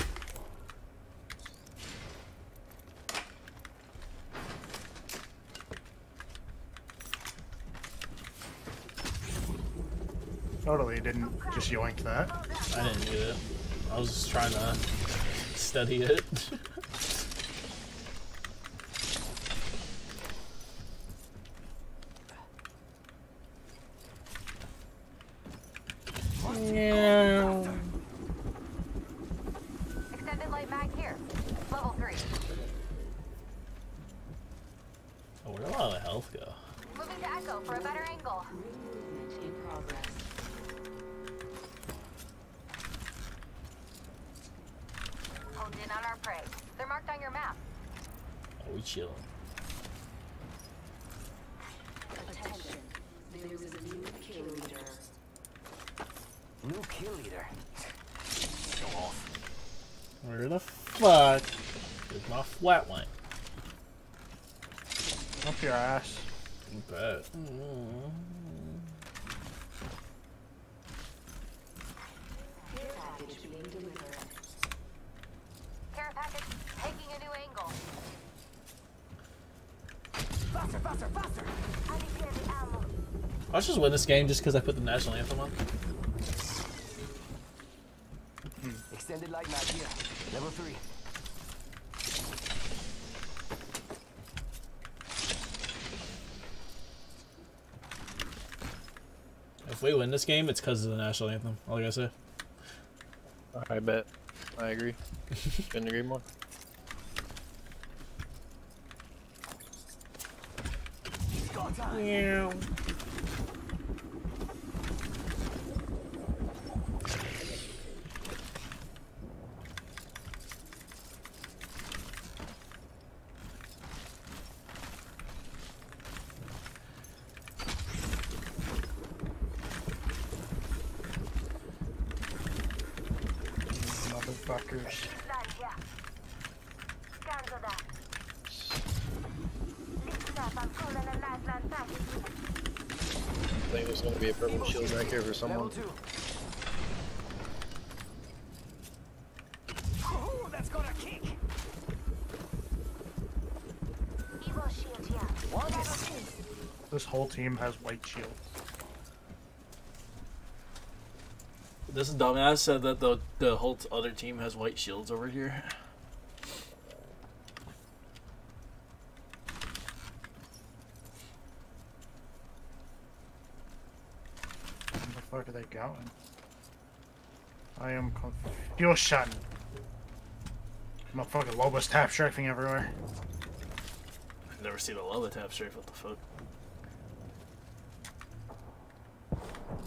Speaker 3: Totally didn't just yoink that.
Speaker 2: I didn't do it. I was just trying to study it. yeah.
Speaker 31: Extended light mag here. Level 3.
Speaker 2: Oh, where'd a lot of health go?
Speaker 31: Moving to Echo for a better angle.
Speaker 34: In progress.
Speaker 31: Hold in on our prey. They're marked on your map.
Speaker 2: Oh, we chilling.
Speaker 29: Attention. There is a new kill leader.
Speaker 8: New kill leader. Go off.
Speaker 2: Where the fuck is my flatline?
Speaker 3: Up your ass.
Speaker 2: You bet.
Speaker 29: Care package being delivered.
Speaker 31: Care package taking a new angle.
Speaker 8: Faster, faster, faster.
Speaker 31: I need.
Speaker 2: Let's just win this game just because I put the national anthem on.
Speaker 8: Extended light mag here. Level 3.
Speaker 2: If we win this game, it's because of the national anthem. All I gotta say.
Speaker 17: I bet. I agree. Couldn't agree more.
Speaker 2: Yeah.
Speaker 3: Motherfuckers.
Speaker 31: Land here. Cancel that. Listen up, I'm calling a lifeline package.
Speaker 17: I think there's gonna be a purple shield back here for someone.
Speaker 8: Level 2. Ooh, that's got a kick.
Speaker 31: Evo shield here.
Speaker 8: One
Speaker 3: This whole team has white shields.
Speaker 2: This dumbass said that the the whole other team has white shields over here.
Speaker 3: Where the fuck are they going? I am confusion. Motherfucking Lobas tap strafing everywhere.
Speaker 2: I've never seen a Loba tap strafe. What the fuck?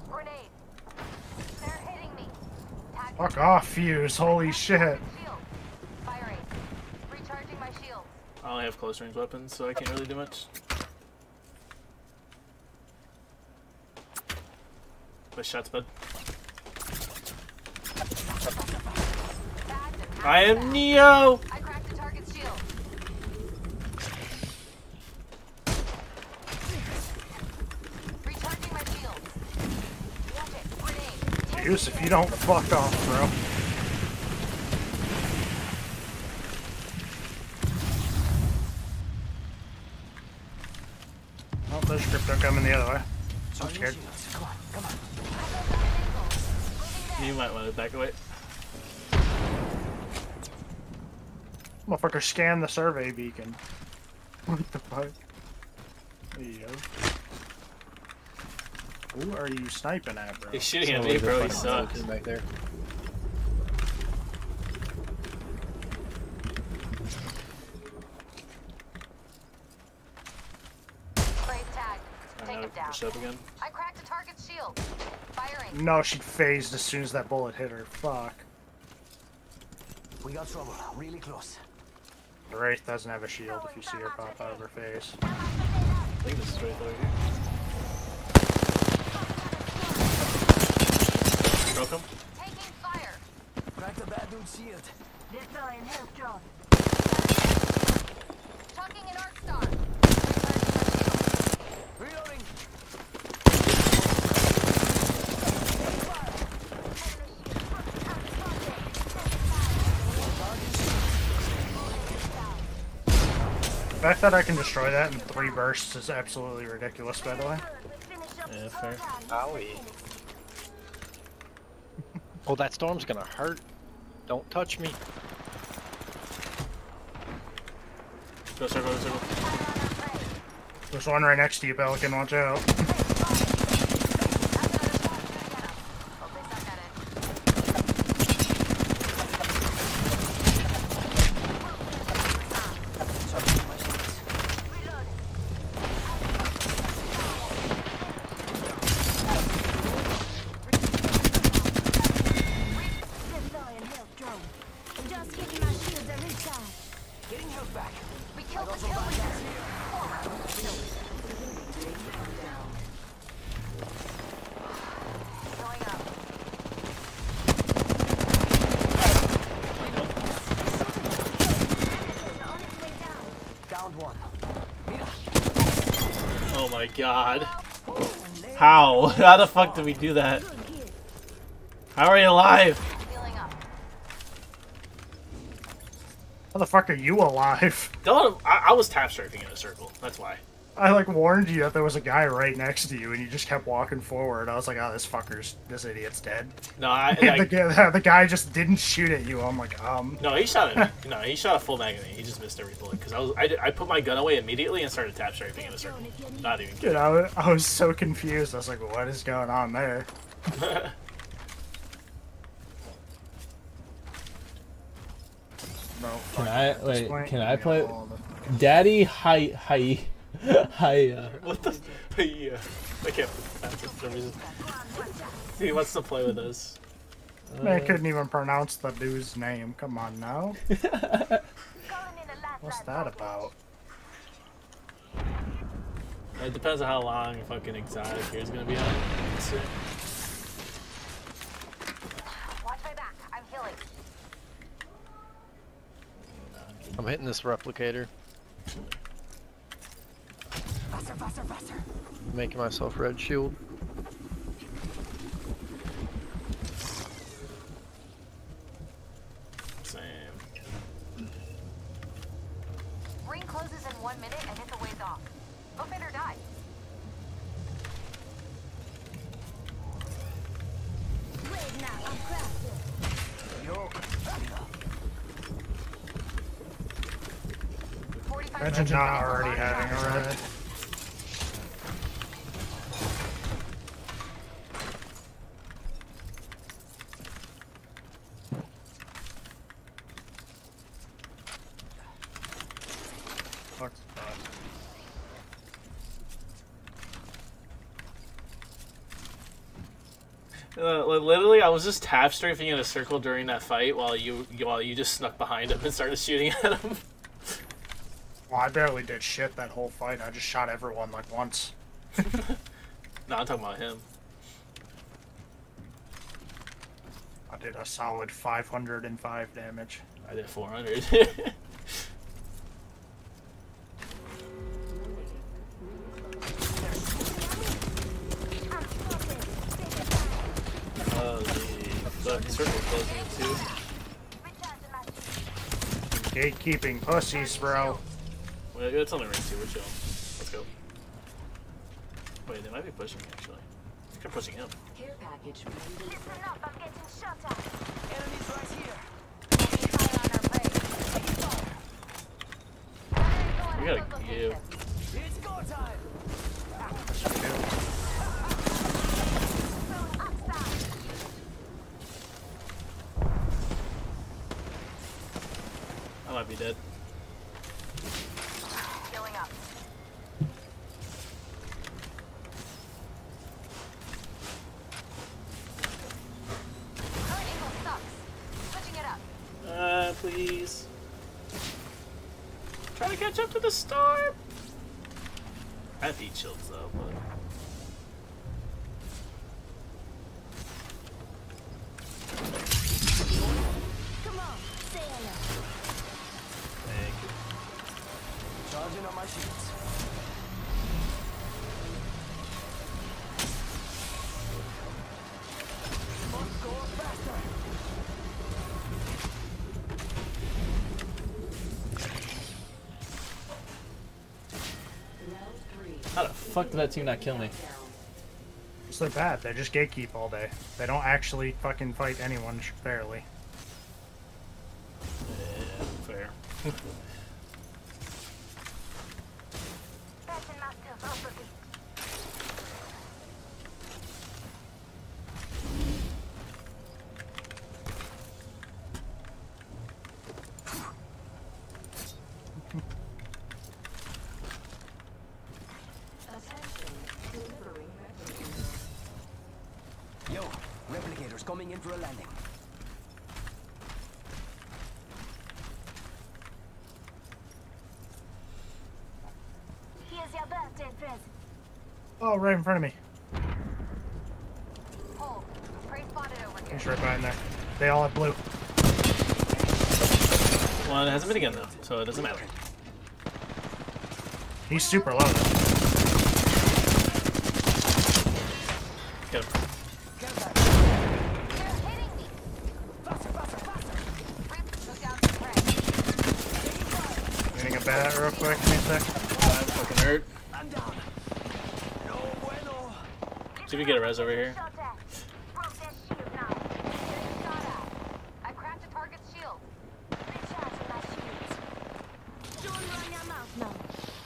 Speaker 31: Grenade. They're hitting me. Tag
Speaker 3: Fuck off, Fuse. Holy shit.
Speaker 31: shield. Firing. Recharging my shield.
Speaker 2: I only have close range weapons, so I can't really do much. Nice shots, bud. I am Neo!
Speaker 31: I cracked the target's shield. Recharging my shield. Watch it. Grenade.
Speaker 3: Fuse, if you don't fuck off, bro. Motherfucker, scan the survey beacon. What the fuck? There you go. Who are you sniping at, bro?
Speaker 2: He's shooting at me, bro. He sucks.
Speaker 17: Back there.
Speaker 31: Sprays tag. Take him down.
Speaker 2: push up again.
Speaker 31: I cracked a target's shield. Firing.
Speaker 3: No, she phased as soon as that bullet hit her. Fuck.
Speaker 8: We got trouble. Really close.
Speaker 3: The Wraith doesn't have a shield if you see her pop out of her face.
Speaker 2: I think this is right over here. Broke him.
Speaker 31: Taking fire.
Speaker 8: Crack the bad dude's shield.
Speaker 30: Deploying health drone.
Speaker 31: Chucking an arc star.
Speaker 8: Reloading.
Speaker 3: Fact that I can destroy that in three bursts is absolutely ridiculous, by the way.
Speaker 2: Yeah, fair.
Speaker 17: Owie. Oh, that storm's gonna hurt. Don't touch me.
Speaker 2: Go circle, go circle.
Speaker 3: There's one right next to you, Pelican. Watch out.
Speaker 30: Deploying health drone. Just getting my shields a recharge.
Speaker 8: Getting health back.
Speaker 31: We killed the kill leader. Going up.
Speaker 8: Downed one.
Speaker 2: Oh my god. How? How the fuck did we do that? How are you alive?
Speaker 3: How the fuck are you alive?
Speaker 2: Don't. I, I was tap strafing in a circle. That's why.
Speaker 3: I like warned you that there was a guy right next to you, and you just kept walking forward. I was like, "Oh, this fucker's, this idiot's dead."
Speaker 2: No, I.
Speaker 3: the,
Speaker 2: I
Speaker 3: guy, the guy just didn't shoot at you. I'm like, um.
Speaker 2: no, he shot at me. No, he shot a full magazine. He just missed every bullet because I was. I, did- I put my gun away immediately and started tap strafing in a circle. Not even
Speaker 3: Dude. I was, I was so confused. I was like, "What is going on there?" No,
Speaker 35: Can I
Speaker 3: it. At this
Speaker 35: wait? Can I play? Daddy, hi, hi, hi. Uh,
Speaker 2: What the? Yeah. I can't pronounce it for some reason. He wants to play with us.
Speaker 3: Man, I couldn't even pronounce the dude's name. Come on now. What's that about?
Speaker 2: It depends on how long fucking exotic here's gonna be on. Let's see.
Speaker 31: Watch my back. I'm healing.
Speaker 17: I'm hitting this replicator.
Speaker 8: Faster, faster, faster.
Speaker 17: Making myself red shield.
Speaker 2: Same.
Speaker 31: Ring closes in one minute and hits a ways off. Book it or die.
Speaker 30: Wait now, I'm crafted.
Speaker 8: Yo.
Speaker 3: Imagine not already having a red. Fuck that.
Speaker 2: Uh, li- literally, I was just half strafing in a circle during that fight while you while you just snuck behind him and started shooting at him.
Speaker 3: Well, I barely did shit that whole fight. I just shot everyone like once.
Speaker 2: no, I'm talking about him.
Speaker 3: I did a solid 505 damage.
Speaker 2: I did 400. Oh, the fuck, circle closing it too.
Speaker 3: Gatekeeping pussies, bro.
Speaker 2: Wait, it's only ring two, we're chilling. Let's go. Wait, they might be pushing me actually. I think they're pushing him.
Speaker 30: Care package
Speaker 31: Listen up, I'm getting shot at. Enemies right here.
Speaker 2: We gotta give.
Speaker 31: It's go time.
Speaker 2: I might be dead.
Speaker 31: Healing up. Current angle sucks. Switching it up.
Speaker 2: Uh, please. Trying to catch up to the storm. I have to eat shields though, but.
Speaker 29: Fuck did that team not kill me?
Speaker 3: Because they're bad. They just gatekeep all day. They don't actually fucking fight anyone fairly.
Speaker 2: Yeah, fair.
Speaker 31: Fashion masters opposite.
Speaker 8: Yo, replicators coming in for a landing.
Speaker 30: Here's your birthday present.
Speaker 3: Oh, right in front of me.
Speaker 31: Hold. Over here.
Speaker 3: He's right behind there. They all have blue.
Speaker 2: Well, it has a been again though, so it doesn't matter.
Speaker 3: He's super low. though.
Speaker 2: Get him.
Speaker 3: Getting a bat real quick. Give me a sec.
Speaker 2: I'm fucking hurt.
Speaker 8: I'm down. No bueno.
Speaker 2: See if we get a res over here.
Speaker 31: Broke that shield now. Getting shot at. I cracked a target's shield.
Speaker 30: Recharging my shields. Don't run your mouth now.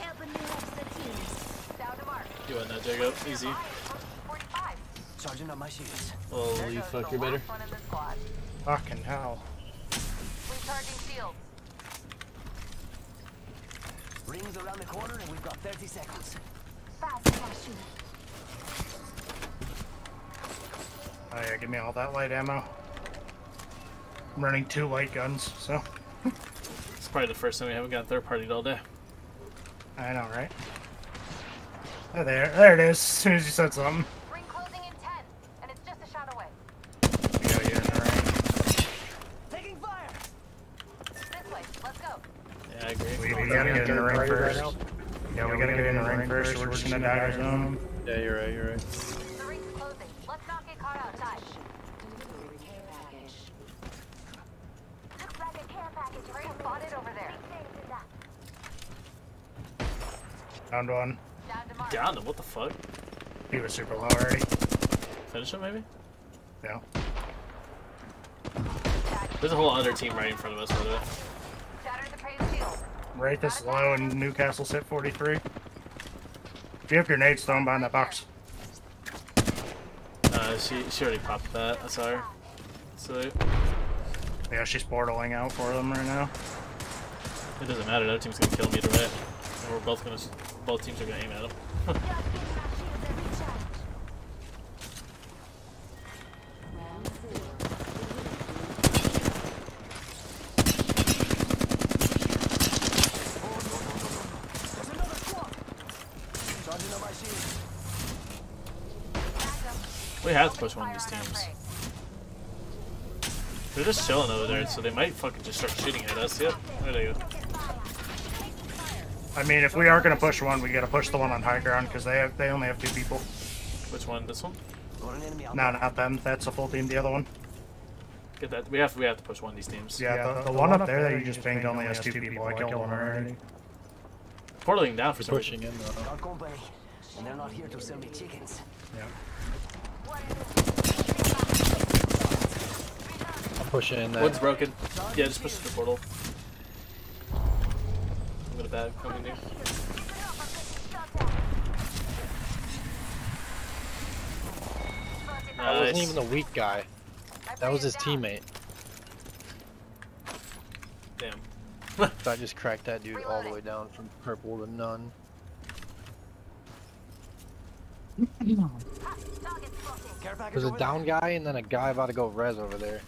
Speaker 30: Helping you helps the teams.
Speaker 31: Down to mark.
Speaker 2: You want that, Jacob? Easy.
Speaker 31: 45.
Speaker 8: Charging on my shields.
Speaker 29: Holy fuck, you're better.
Speaker 31: One in the squad.
Speaker 3: Fucking hell.
Speaker 31: Recharging shields.
Speaker 8: Rings around the corner and we've got 30 seconds.
Speaker 30: Fast my shield.
Speaker 3: Oh yeah, give me all that light ammo. I'm running two light guns, so
Speaker 2: It's probably the first time we haven't got third partied all day.
Speaker 3: I know, right? Oh, there, there it is. As soon as you said something.
Speaker 31: Ring closing in 10. And it's just a shot away.
Speaker 3: You gotta get in the ring.
Speaker 8: Taking fire.
Speaker 31: This way. Let's go.
Speaker 2: Yeah, I agree.
Speaker 3: We, we gotta get in the ring first. Yeah, we gotta get in the ring first. We're just gonna die our zone.
Speaker 17: Yeah, you're right, you're right.
Speaker 31: The ring's closing. Let's not get caught outside.
Speaker 30: Looks like a care package
Speaker 31: Prey spotted over there.
Speaker 3: Down one.
Speaker 31: Down to mark.
Speaker 2: Him, what the fuck?
Speaker 3: He was super low already.
Speaker 2: Finish him maybe?
Speaker 3: Yeah.
Speaker 2: There's a whole other team right in front of us, by the way.
Speaker 3: Wraith is low and Newcastle's hit 43. If you have grenades, throw them behind that box.
Speaker 2: Uh, she, she already popped that, I saw her. So,
Speaker 3: Yeah, she's portaling out for them right now.
Speaker 2: it doesn't matter, other team's gonna kill me way. And we're both gonna, both teams are going to aim at him. we have to push one of these teams. They're just chilling over there, so they might fucking just start shooting at us. Yep, there they go.
Speaker 3: I mean, if we are gonna push one, we gotta push the one on high ground because they have they only have two people.
Speaker 2: Which one? This one?
Speaker 3: No, not them. That's a full team. The other one.
Speaker 2: Get that. We have we have to push one of these teams.
Speaker 3: Yeah, the, the, one up there that you just pinged only has two people. I killed one already.
Speaker 2: Portaling down for some
Speaker 17: Pushing in though.
Speaker 8: Our company, and they're not here to sell me chickens. Yeah.
Speaker 17: I'm pushing in uh, that.
Speaker 2: Wood's broken. Yeah, just push the portal. I'm gonna bad coming in.
Speaker 17: That wasn't even the weak guy. That was his teammate.
Speaker 2: Damn.
Speaker 17: so I just cracked that dude all the way down from purple to none. There's a down guy and then a guy about to go res over there.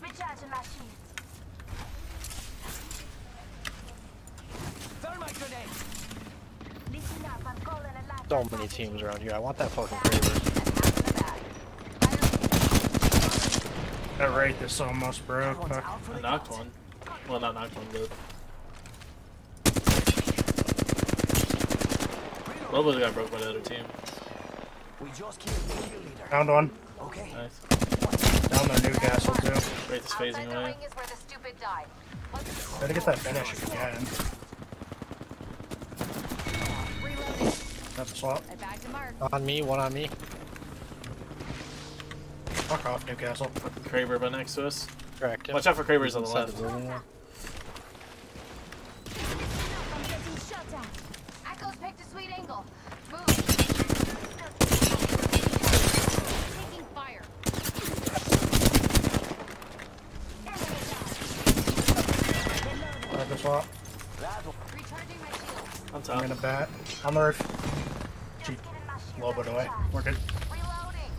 Speaker 30: Recharging my shields. Listen up, I'm calling a light.
Speaker 17: So many teams around here. I want that fucking Kraber.
Speaker 3: That wraith is almost broke. Fuck.
Speaker 2: I knocked one. Well, not knocked one, but. Loba's got broke by the other team.
Speaker 8: We just killed the kill leader.
Speaker 3: Found one.
Speaker 8: Okay.
Speaker 2: Nice.
Speaker 3: Down there, Newcastle too.
Speaker 2: Wraith is phasing away.
Speaker 31: is where the stupid die.
Speaker 3: Gotta get that finish if That's a swap.
Speaker 31: I bagged a mark.
Speaker 17: On me, one on me.
Speaker 3: Fuck off, Newcastle.
Speaker 2: Kraber by next to us.
Speaker 17: Correct. him.
Speaker 2: Watch out for Krabers on the
Speaker 17: Inside
Speaker 2: left.
Speaker 17: building there.
Speaker 30: I'm getting shot.
Speaker 31: Echo's picked a sweet angle. Move. Taking fire.
Speaker 3: Fuck a swap.
Speaker 31: Recharging my shields.
Speaker 2: On
Speaker 3: I'm
Speaker 2: top.
Speaker 3: gonna bat. On the roof. Cheap. Loba away. We're good.
Speaker 31: Reloading.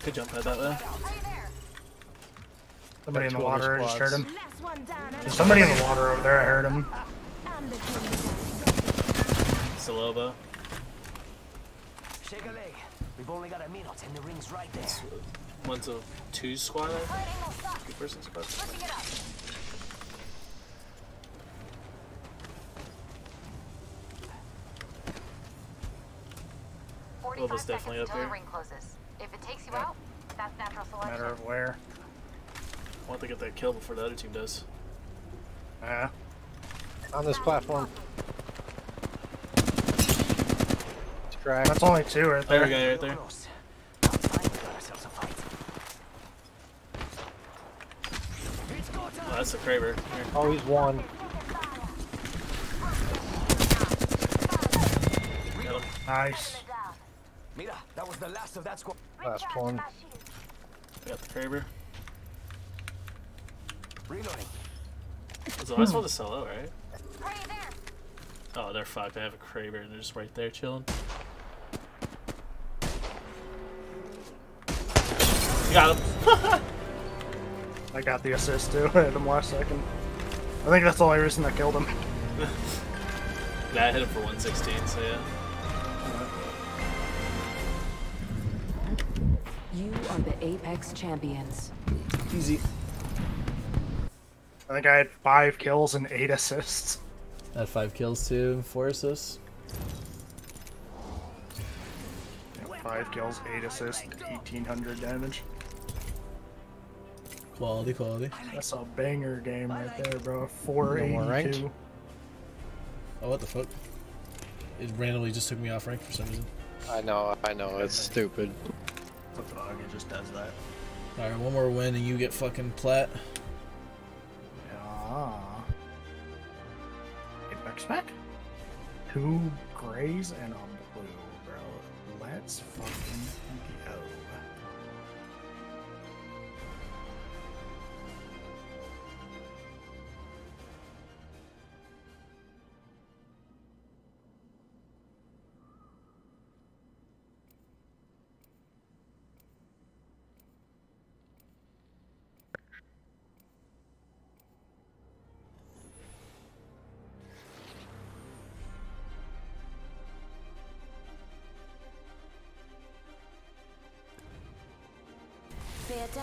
Speaker 2: Could jump head that way.
Speaker 3: Somebody in the water. Just heard him.
Speaker 30: Last one down.
Speaker 3: There's somebody in the water over there. I heard him.
Speaker 30: I'm the king.
Speaker 2: It's a Loba.
Speaker 8: Shake a leg. We've only got a minute and the ring's right there.
Speaker 2: One's a two squad, I think. Two person squad.
Speaker 31: Pushing it up.
Speaker 2: Loba's definitely up
Speaker 31: until the
Speaker 2: here.
Speaker 31: ring closes. If it takes you out, that's natural selection.
Speaker 3: Matter of where.
Speaker 2: I want to get that kill before the other team does.
Speaker 3: Yeah.
Speaker 17: On this platform. It's cracked.
Speaker 3: That's only two right
Speaker 2: There
Speaker 3: there.
Speaker 2: we go, right there.
Speaker 8: Close. Now it's time to get ourselves a fight. It's go
Speaker 2: Oh, that's the Kraber. Here.
Speaker 17: Oh, he's one.
Speaker 3: Nice.
Speaker 8: Mira, that was the last of that squad.
Speaker 17: Last one.
Speaker 2: Got the Kraber.
Speaker 8: Reloading.
Speaker 2: Was the last one to solo, right? Oh, they're fucked. I have a Kraber and they're just right there chilling. Got him.
Speaker 3: I got the assist too. I hit him last second. I think that's the only reason I killed him.
Speaker 2: yeah, I hit him for 116, so yeah.
Speaker 29: You are the Apex champions.
Speaker 36: Easy.
Speaker 3: I think I had five kills and eight assists.
Speaker 36: I had five kills too, and four assists.
Speaker 3: Yeah, five kills, eight assists, 1800 damage.
Speaker 36: Quality, quality.
Speaker 3: That's a banger game right there, bro.
Speaker 17: No more ranked?
Speaker 3: 482.
Speaker 36: Oh, what the fuck? It randomly just took me off rank for some reason.
Speaker 17: I know, I know, it's stupid.
Speaker 3: What the fuck? It just does that.
Speaker 36: Alright, one more win and you get fucking plat.
Speaker 3: Ah. Apex back? Two grays and a blue, bro. Let's fucking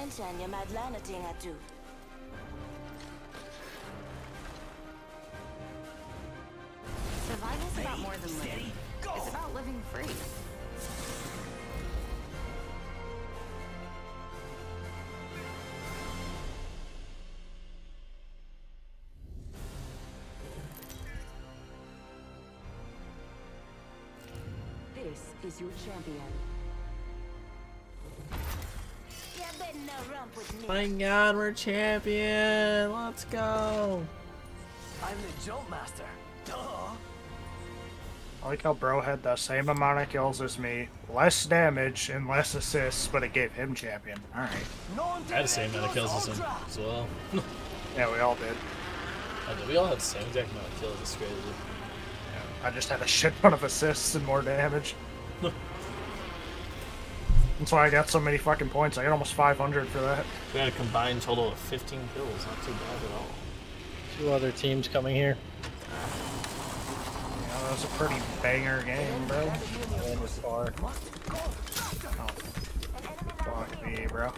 Speaker 29: attention, you might learn a thing or two.
Speaker 31: Survival's about more than living. It's about living free.
Speaker 30: This is your champion.
Speaker 37: My God, we're champion. Let's go.
Speaker 8: I'm the jump master. Duh.
Speaker 3: I like how bro had the same amount of kills as me, less damage and less assists, but it gave him champion. Alright.
Speaker 37: I had the same amount of kills as him as well.
Speaker 3: Yeah, we all did.
Speaker 37: I did. We all had the same exact amount of kills. It's crazy.
Speaker 3: I just had a shit ton of assists and more damage. That's why I got so many fucking points. I got almost 500 for that.
Speaker 2: We had a combined total of 15 kills. Not too bad at all.
Speaker 17: Two other teams coming here.
Speaker 3: Yeah, that was a pretty banger game, bro.
Speaker 17: One was far.
Speaker 3: Oh. Fuck me, bro.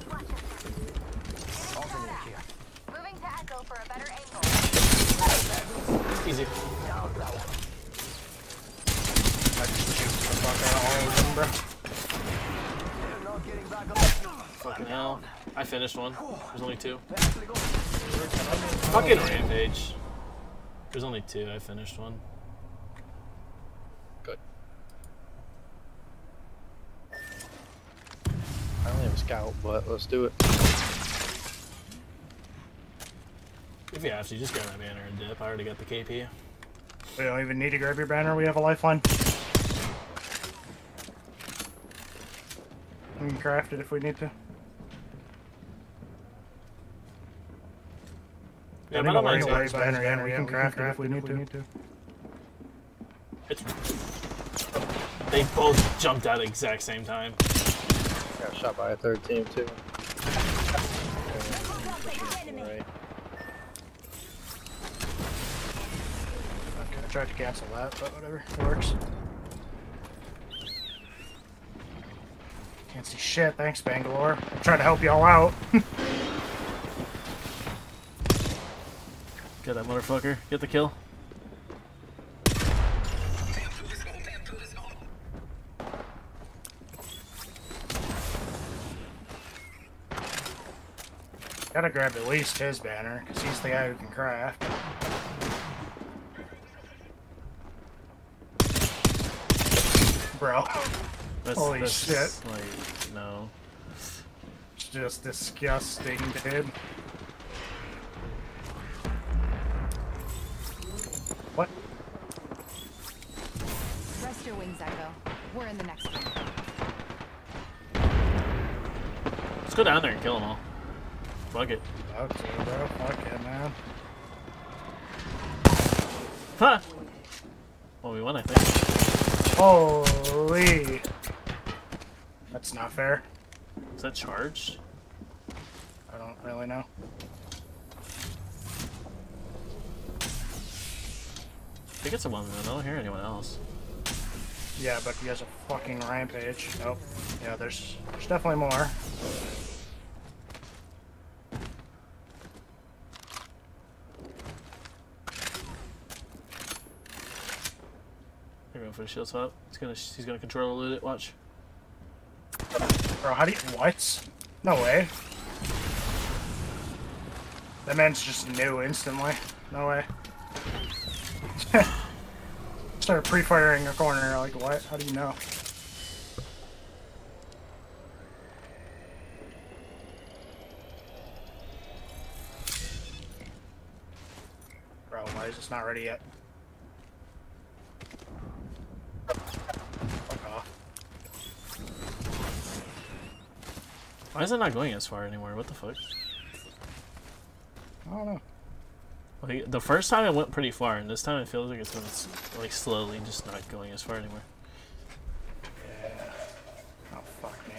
Speaker 31: Moving to Echo for a better angle.
Speaker 2: Easy.
Speaker 3: I just juked the fuck out of all of them, bro.
Speaker 2: Fucking hell. I finished one. There's only two. Fucking rampage. There's only two. I finished one.
Speaker 17: Good. I only have a scout, but let's do it.
Speaker 2: If you have to, just grab my banner and dip. I already got the KP.
Speaker 3: We don't even need to grab your banner. We have a lifeline. We can craft it if we need to.
Speaker 2: Yeah,
Speaker 3: I think
Speaker 2: I'm
Speaker 3: I'll
Speaker 2: not
Speaker 3: bring
Speaker 2: taking-
Speaker 3: banner in. We can craft it if we need to.
Speaker 2: It's... They both jumped out at the exact same time.
Speaker 17: Got shot by a third team too. Right.
Speaker 3: Okay, I tried to cancel that, but whatever. It works. Can't see shit. Thanks, Bangalore. I'm trying to help y'all out.
Speaker 2: Get that motherfucker. Get the kill.
Speaker 3: Gotta grab at least his banner, because he's the guy who can craft. Bro.
Speaker 2: That's,
Speaker 3: Holy
Speaker 2: that's
Speaker 3: shit.
Speaker 2: Like, no.
Speaker 3: It's just disgusting, dude. What?
Speaker 31: Rest your wings, Echo. We're in the next one.
Speaker 2: Let's go down there and kill them all. Fuck it.
Speaker 3: Okay, bro. Fuck it, man.
Speaker 2: Huh! Well, we won, I think.
Speaker 3: Holy. That's not fair.
Speaker 2: Is that charged?
Speaker 3: I don't really know.
Speaker 2: I think it's a woman. I don't hear anyone else.
Speaker 3: Yeah, but he has a fucking rampage. Nope. Yeah, there's there's definitely more.
Speaker 2: They're going for the shield swap. He's gonna he's gonna control it. Watch.
Speaker 3: Bro, how do you what? No way. That man's just new instantly. No way. Started pre-firing a corner. Like what? How do you know? Bro, why is this not ready yet? Fuck off.
Speaker 2: Why is it not going as far anymore? What the fuck?
Speaker 3: I don't know.
Speaker 2: Like, the first time it went pretty far, and this time it feels like it's going like slowly, just not going as far anymore.
Speaker 3: Yeah. Oh fuck me.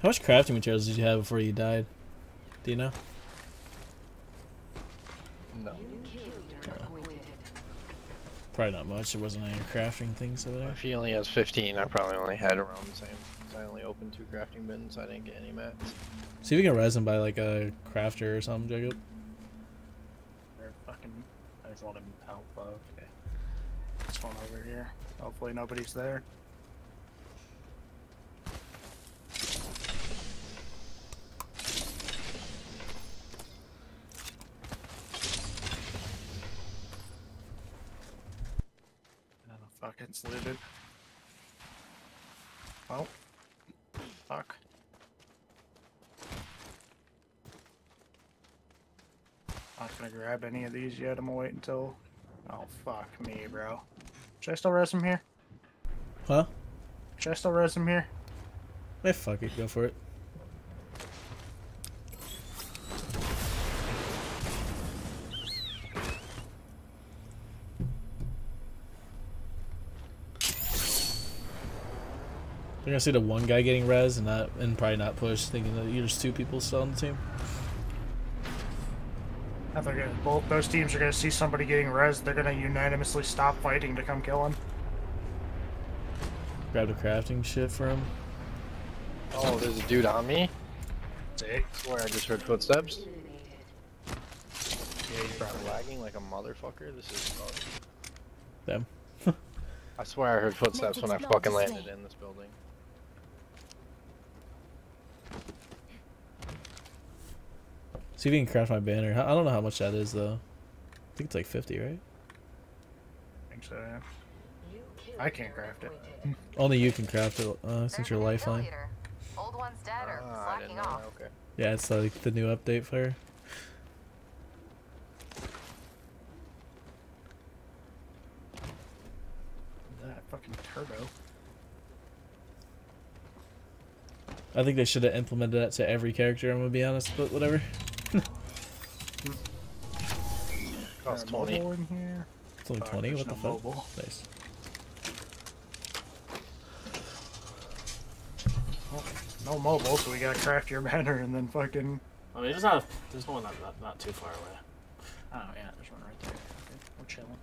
Speaker 37: How much crafting materials did you have before you died? Do you know?
Speaker 17: No.
Speaker 2: Probably not much. There wasn't any crafting things over there.
Speaker 17: If he only has 15, I probably only had around the same. 'cause I only opened two crafting bins. so I didn't get any mats.
Speaker 2: See if you can res him by like a crafter or something, Jacob.
Speaker 3: They're fucking. I just want him out. Okay. This one over here. Hopefully nobody's there. Fuck, it's looted. Oh. Fuck. Not gonna grab any of these yet. I'm gonna wait until. Oh fuck me, bro. Should I still res him here?
Speaker 2: Huh?
Speaker 3: Should I still res him here?
Speaker 2: Hey, fuck it. Go for it. They're gonna see the one guy getting res and not and probably not push, thinking that there's two people still on the team.
Speaker 3: I think if both those teams are gonna see somebody getting res, they're gonna unanimously stop fighting to come kill him.
Speaker 2: Grab the crafting shit for him.
Speaker 17: Oh, there's a dude on me.
Speaker 3: See?
Speaker 17: Swear I just heard footsteps. Yeah, he's probably lagging like a motherfucker. This is.
Speaker 2: Them.
Speaker 17: I swear I heard footsteps when I fucking landed in this building.
Speaker 2: See if you can craft my banner. I don't know how much that is though. I think it's like 50, right?
Speaker 3: I think so, yeah. I can't craft it.
Speaker 2: Only you can craft it uh, since you're lifeline.
Speaker 31: Old one's dead or
Speaker 17: I
Speaker 31: slacking off.
Speaker 17: Okay.
Speaker 2: Yeah, it's like the new update for her.
Speaker 3: That fucking turbo.
Speaker 2: I think they should have implemented that to every character. I'm gonna be honest, but whatever.
Speaker 17: Cost 20.
Speaker 3: in here.
Speaker 2: It's only 20. What the fuck?
Speaker 3: mobile.
Speaker 2: Nice.
Speaker 3: Well, no mobile, so we gotta craft your banner and then fucking.
Speaker 8: I mean, there's not. There's one not, not not too far away.
Speaker 3: Oh yeah, there's one right there. Okay, we're chilling.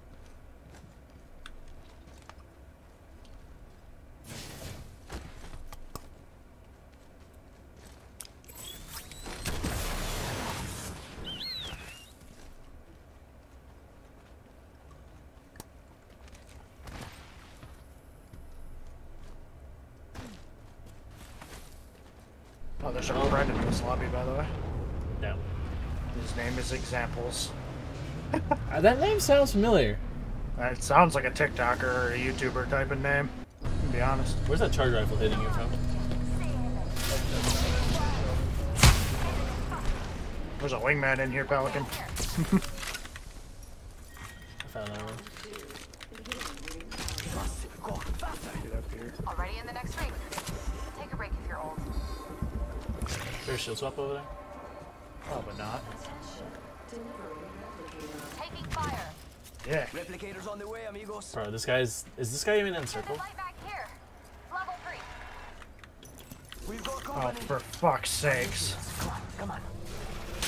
Speaker 3: Oh, there's a friend in this lobby, by the way.
Speaker 8: No.
Speaker 3: His name is Examples.
Speaker 2: Uh, that name sounds familiar.
Speaker 3: Uh, It sounds like a TikToker or a YouTuber type of name. To be honest.
Speaker 8: Where's that charge rifle hitting you from?
Speaker 3: There's a wingman in here, Pelican.
Speaker 8: I found that one.
Speaker 3: Get up here.
Speaker 31: Already in the next ring. Take a break if you're old.
Speaker 8: There's shield swap over there.
Speaker 3: Yeah.
Speaker 38: Replicators on the way, amigos.
Speaker 8: Bro, this guy's. Is this guy even in circle?
Speaker 31: Light back here. Level three.
Speaker 38: We've got
Speaker 3: Oh, for fuck's sakes.
Speaker 38: Come on, come on.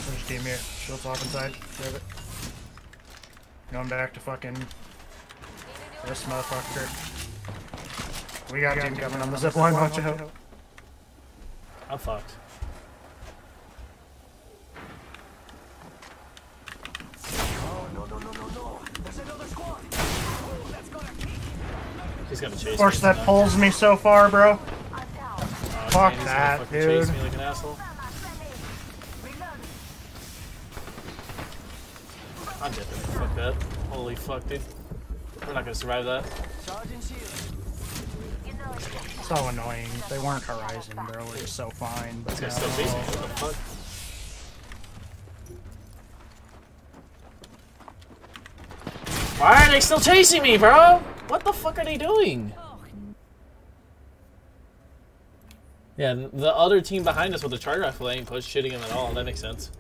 Speaker 3: There's team here. Shield off inside. Grab it. Going back to fucking this motherfucker. We got team coming on the zip line. Watch out.
Speaker 8: I'm fucked.
Speaker 38: Oh, no, no, no, no, no. There's another squad. Oh, that's gonna kick.
Speaker 8: He's gonna chase
Speaker 3: Of course,
Speaker 8: me.
Speaker 3: that pulls me so far, bro. Fuck
Speaker 8: man,
Speaker 3: that,
Speaker 8: fucking Chase
Speaker 3: dude.
Speaker 8: me like an asshole. I'm dipping. Fuck that. Holy fuck, dude. We're not gonna survive that.
Speaker 3: So annoying. They weren't Horizon, bro, we're just so fine. But
Speaker 8: This guy's still chasing me.
Speaker 3: no.
Speaker 8: What the fuck? Why are they still chasing me, bro? What the fuck are they doing? Yeah, the other team behind us with the charge rifle ain't push shitting him at all. That makes sense.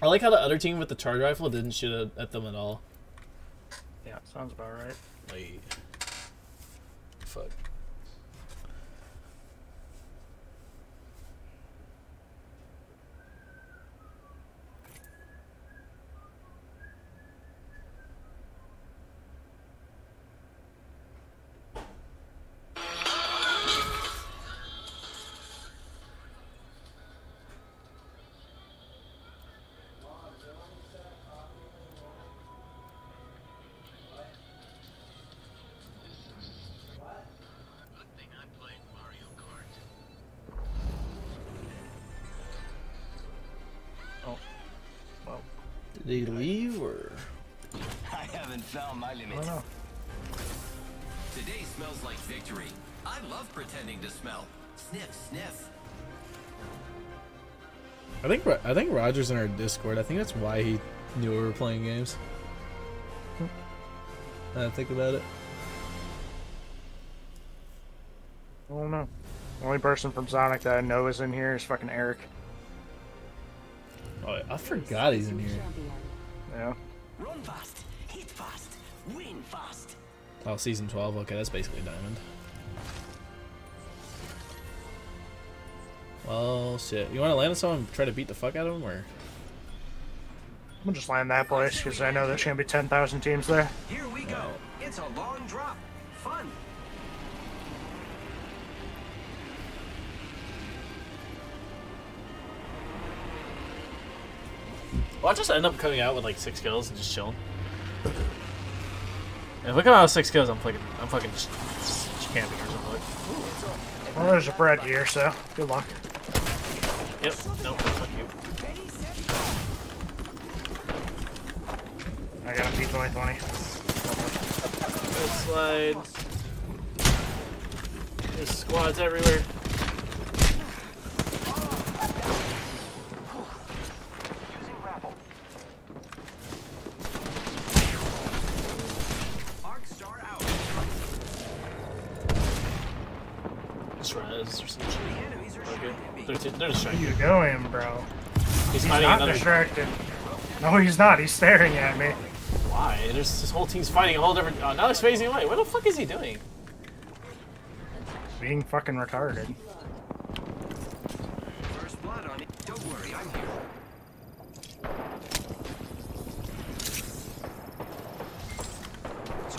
Speaker 8: I like how the other team with the charge rifle didn't shoot at- at them at all.
Speaker 3: Yeah, sounds about right.
Speaker 8: Like, fuck.
Speaker 2: Did he leave or?
Speaker 22: I haven't found my limit.
Speaker 3: don't oh, know.
Speaker 22: Today smells like victory. I love pretending to smell. Sniff, sniff.
Speaker 2: I think I think Roger's in our Discord. I think that's why he knew we were playing games. I think about it.
Speaker 3: I don't know. The only person from Sonic that I know is in here is fucking Eric.
Speaker 2: Oh, I forgot he's in here. Oh, season 12. Okay, that's basically Diamond. Well, shit. You want to land on someone and try to beat the fuck out of him, or?
Speaker 3: I'm gonna just land that place because I know there's gonna be 10,000 teams there.
Speaker 22: Here we go. It's a long drop. Fun.
Speaker 8: Well, I just end up coming out with like six kills and just chilling. If I come out with six kills, I'm fucking, I'm fucking just, just camping or something. Like,
Speaker 3: Well, there's a bread here, so good luck.
Speaker 8: yep, no, fuck you.
Speaker 3: I got a P2020.
Speaker 8: Go slide. There's squads everywhere. Just res or some shit. Okay. They're, t- they're distracted.
Speaker 3: You going, bro?
Speaker 8: He's
Speaker 3: He's not
Speaker 8: another-
Speaker 3: distracted. No, he's not. He's staring at me.
Speaker 8: Why? There's this whole team's fighting a whole different. Uh, oh, now he's phasing away. What the fuck is he doing?
Speaker 3: Being fucking retarded.
Speaker 22: First blood on it. Don't worry, I'm here.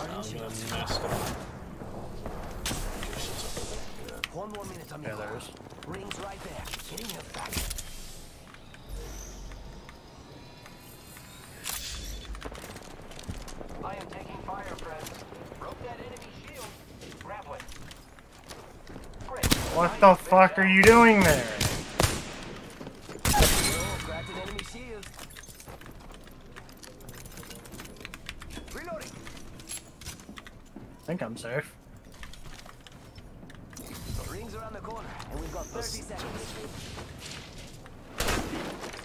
Speaker 8: I'm gonna mask him.
Speaker 38: One more minute on me.
Speaker 3: Yeah, there is.
Speaker 38: Rings right there. Getting your back.
Speaker 4: I am taking fire, friends. Broke that enemy shield. Grab one.
Speaker 3: What the fuck are you doing there? I think I'm safe.
Speaker 38: Rings around the corner, and we've got 30 seconds.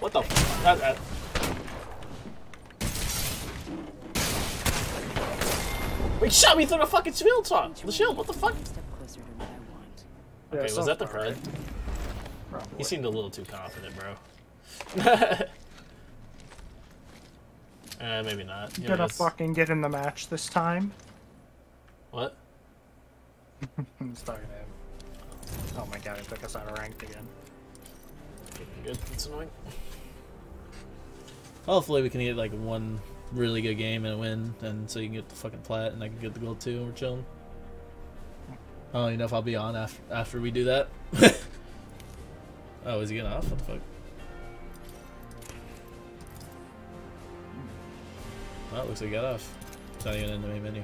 Speaker 8: What the? F- that, that. Wait, shot me through the fucking shield top. The shield. What the fuck?
Speaker 3: Yeah,
Speaker 8: was that the
Speaker 3: about
Speaker 8: pred?
Speaker 3: right.
Speaker 8: He seemed a little too confident, bro. uh, maybe not.
Speaker 3: You
Speaker 8: Yeah,
Speaker 3: gonna fucking get in the match this time?
Speaker 8: What?
Speaker 3: He's talking to him. Oh my god, he took us out of ranked again.
Speaker 8: Good. It's annoying.
Speaker 2: Hopefully, we can get like one really good game and win, and so you can get the fucking plat, and I can get the gold too. And we're chilling. I don't even know if I'll be on after after we do that. oh, is he getting off? What the fuck? Oh, it looks like he got off. It's not even in the main menu.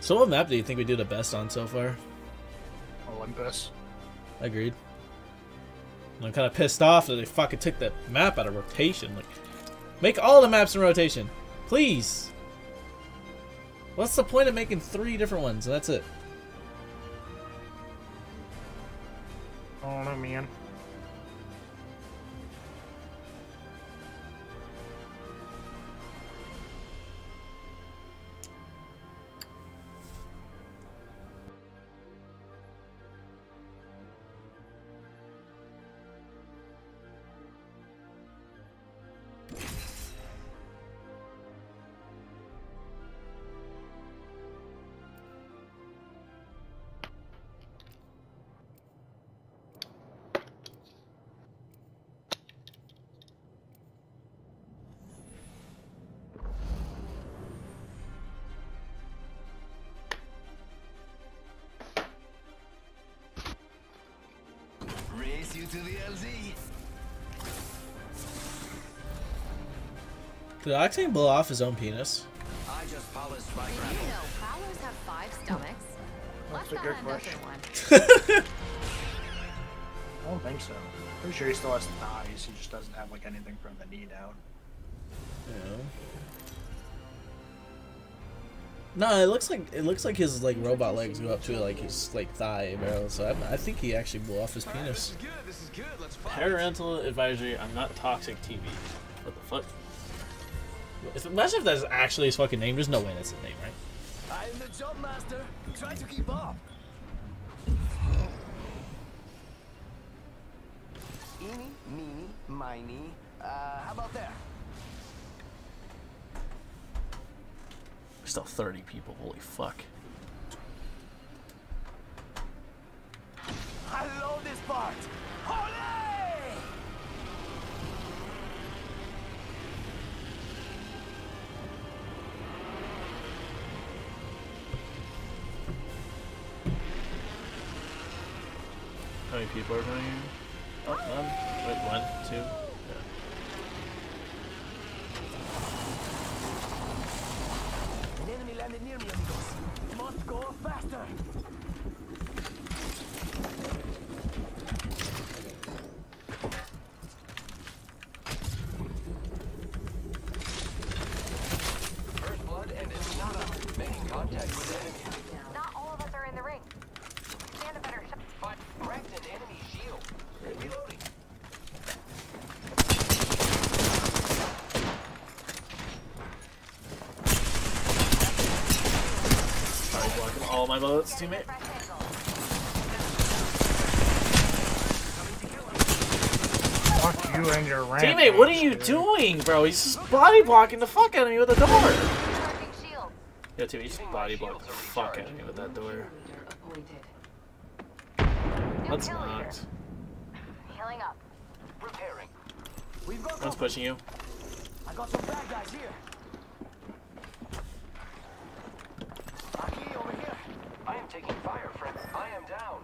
Speaker 2: So, what map do you think we do the best on so far?
Speaker 3: Olympus.
Speaker 2: Agreed. And I'm kind of pissed off that they fucking took that map out of rotation. Like, make all the maps in rotation, please. What's the point of making three different ones? That's it.
Speaker 3: Oh, I don't know, man.
Speaker 2: Did Octane blow off his own penis?
Speaker 22: I just polished my
Speaker 31: Did you know prowlers have five stomachs?
Speaker 3: That's
Speaker 31: Left
Speaker 3: a good question.
Speaker 31: one.
Speaker 3: I don't think so. Pretty sure he still has thighs. He just doesn't have like anything from the knee down.
Speaker 2: Yeah. No, it looks like it looks like his like robot legs go up to like his like thigh, bro. So I, I think he actually blew off his penis.
Speaker 31: Parental advisory. I'm not toxic TV. What the fuck?
Speaker 2: If, imagine if that's actually his fucking name. There's no way that's his name, right?
Speaker 8: I'm the job master. Try to keep up. Eeny, meeny, miny. Uh, how about there?
Speaker 31: Still 30 people. Holy fuck.
Speaker 8: I love this part. Ole!
Speaker 31: How many people are going here? Oh, none. Wait, one, two.
Speaker 8: Faster.
Speaker 31: Bullets, teammate.
Speaker 3: Fuck you and your rampage.
Speaker 31: Teammate, what are you
Speaker 3: dude.
Speaker 31: doing, bro? He's just body blocking the fuck out of me with the door. Yo, teammate, you just body blocked the fuck out of me with that door. That's knocked.
Speaker 39: Healing up.
Speaker 8: Repairing.
Speaker 31: One's pushing you.
Speaker 8: I got some bad guys here. Aki, over here.
Speaker 22: I am taking fire, friend. I am down.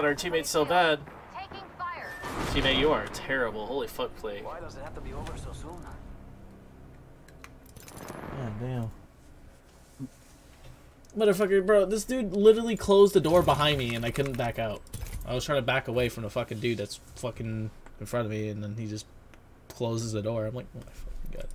Speaker 31: God, our teammate's so bad. Teammate, you are terrible. Holy fuck play.
Speaker 8: Why does it have to be over so soon?
Speaker 2: God damn. Motherfucker, bro, this dude literally closed the door behind me and I couldn't back out. I was trying to back away from the fucking dude that's fucking in front of me and then he just closes the door. I'm like, oh my fucking god.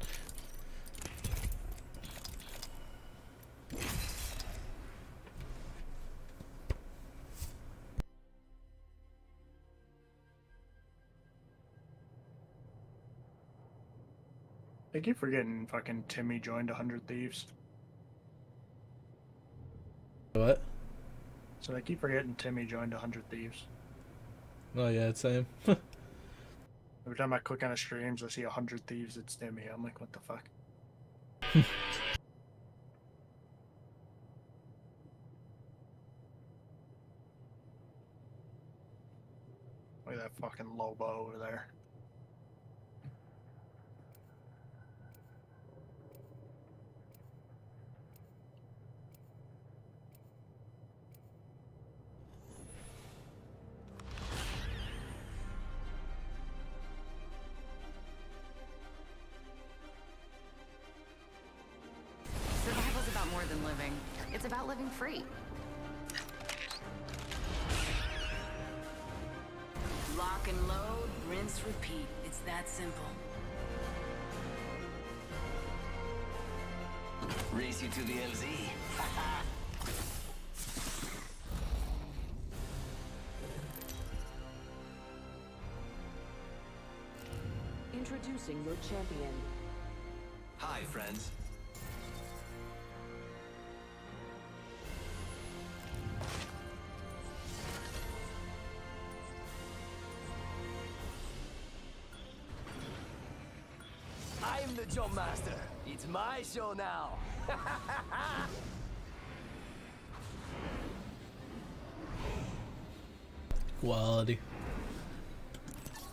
Speaker 3: I keep forgetting fucking Timmy joined 100 Thieves.
Speaker 2: What?
Speaker 3: So I keep forgetting Timmy joined 100 Thieves.
Speaker 2: Oh yeah, it's same.
Speaker 3: Every time I click on his streams, I see 100 Thieves, it's Timmy. I'm like, what the fuck? Look at that fucking Loba over there.
Speaker 29: Introducing your champion.
Speaker 22: Hi, friends.
Speaker 8: I'm the job master. It's my show now.
Speaker 2: Quality.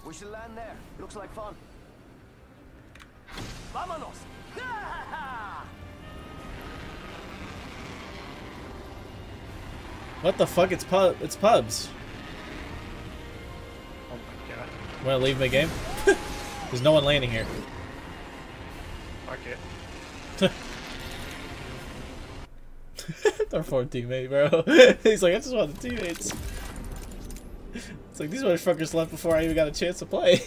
Speaker 8: we should land there. Looks like fun. Vámonos!
Speaker 2: What the fuck? It's pub. It's pubs.
Speaker 3: Oh my god.
Speaker 2: Want to leave my game? There's no one landing here.
Speaker 3: Fuck it.
Speaker 2: Our poor teammate, bro. He's like, I just want the teammates.
Speaker 40: It's like these motherfuckers left before I even got a chance to play.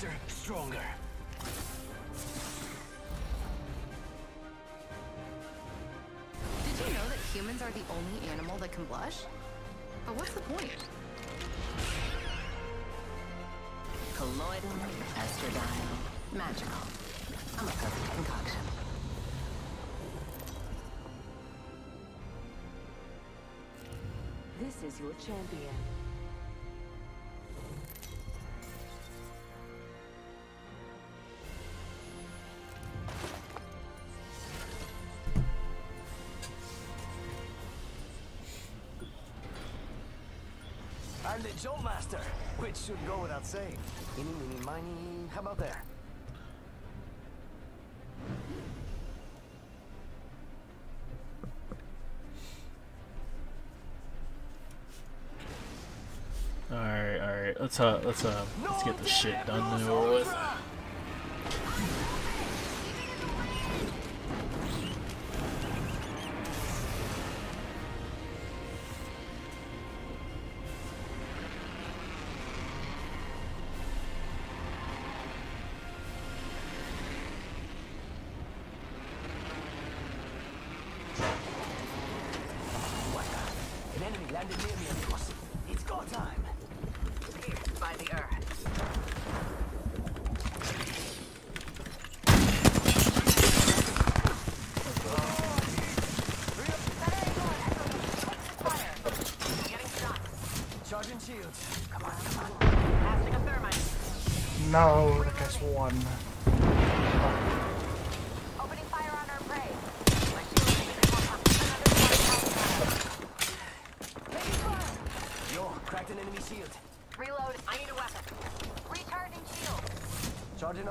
Speaker 8: Faster, stronger.
Speaker 31: Did you know that humans are the only animal that can blush? But what's the point?
Speaker 21: Colloidal estradiol. Magical. I'm a perfect concoction.
Speaker 29: This is your champion.
Speaker 8: Jump Master, which should go without saying. Eeny, meeny, miny, how about there?
Speaker 2: All right, all right. Let's uh, let's uh, let's get this shit done and over with.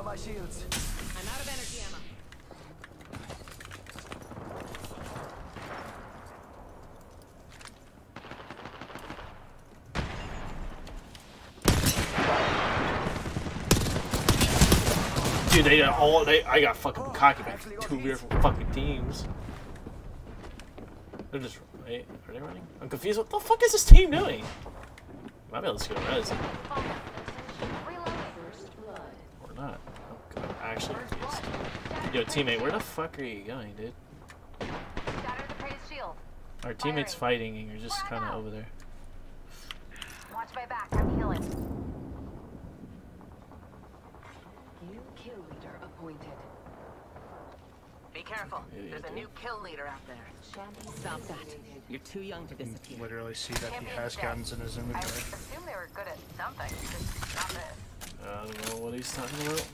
Speaker 8: My shields.
Speaker 21: I'm out of energy ammo.
Speaker 2: Dude, they got all they. I got fucking oh, cocky by two different fucking teams. They're just wait. Are they running? I'm confused. What the fuck is this team doing? Might be able to go res. Or not. Oh god, I'm actually confused. Yo, teammate, where the fuck are you going, dude?
Speaker 21: Shatter the prey's shield.
Speaker 2: Our teammate's fighting and you're just kind of over there.
Speaker 21: Watch my back. I'm healing.
Speaker 29: New kill leader appointed.
Speaker 21: Be careful. There's a new kill leader out there.
Speaker 29: Stop that.
Speaker 21: You're too young to disappear.
Speaker 3: Literally see that he has guns in his inventory.
Speaker 21: I assume they were good at something. Just not this.
Speaker 2: I don't know what he's talking about.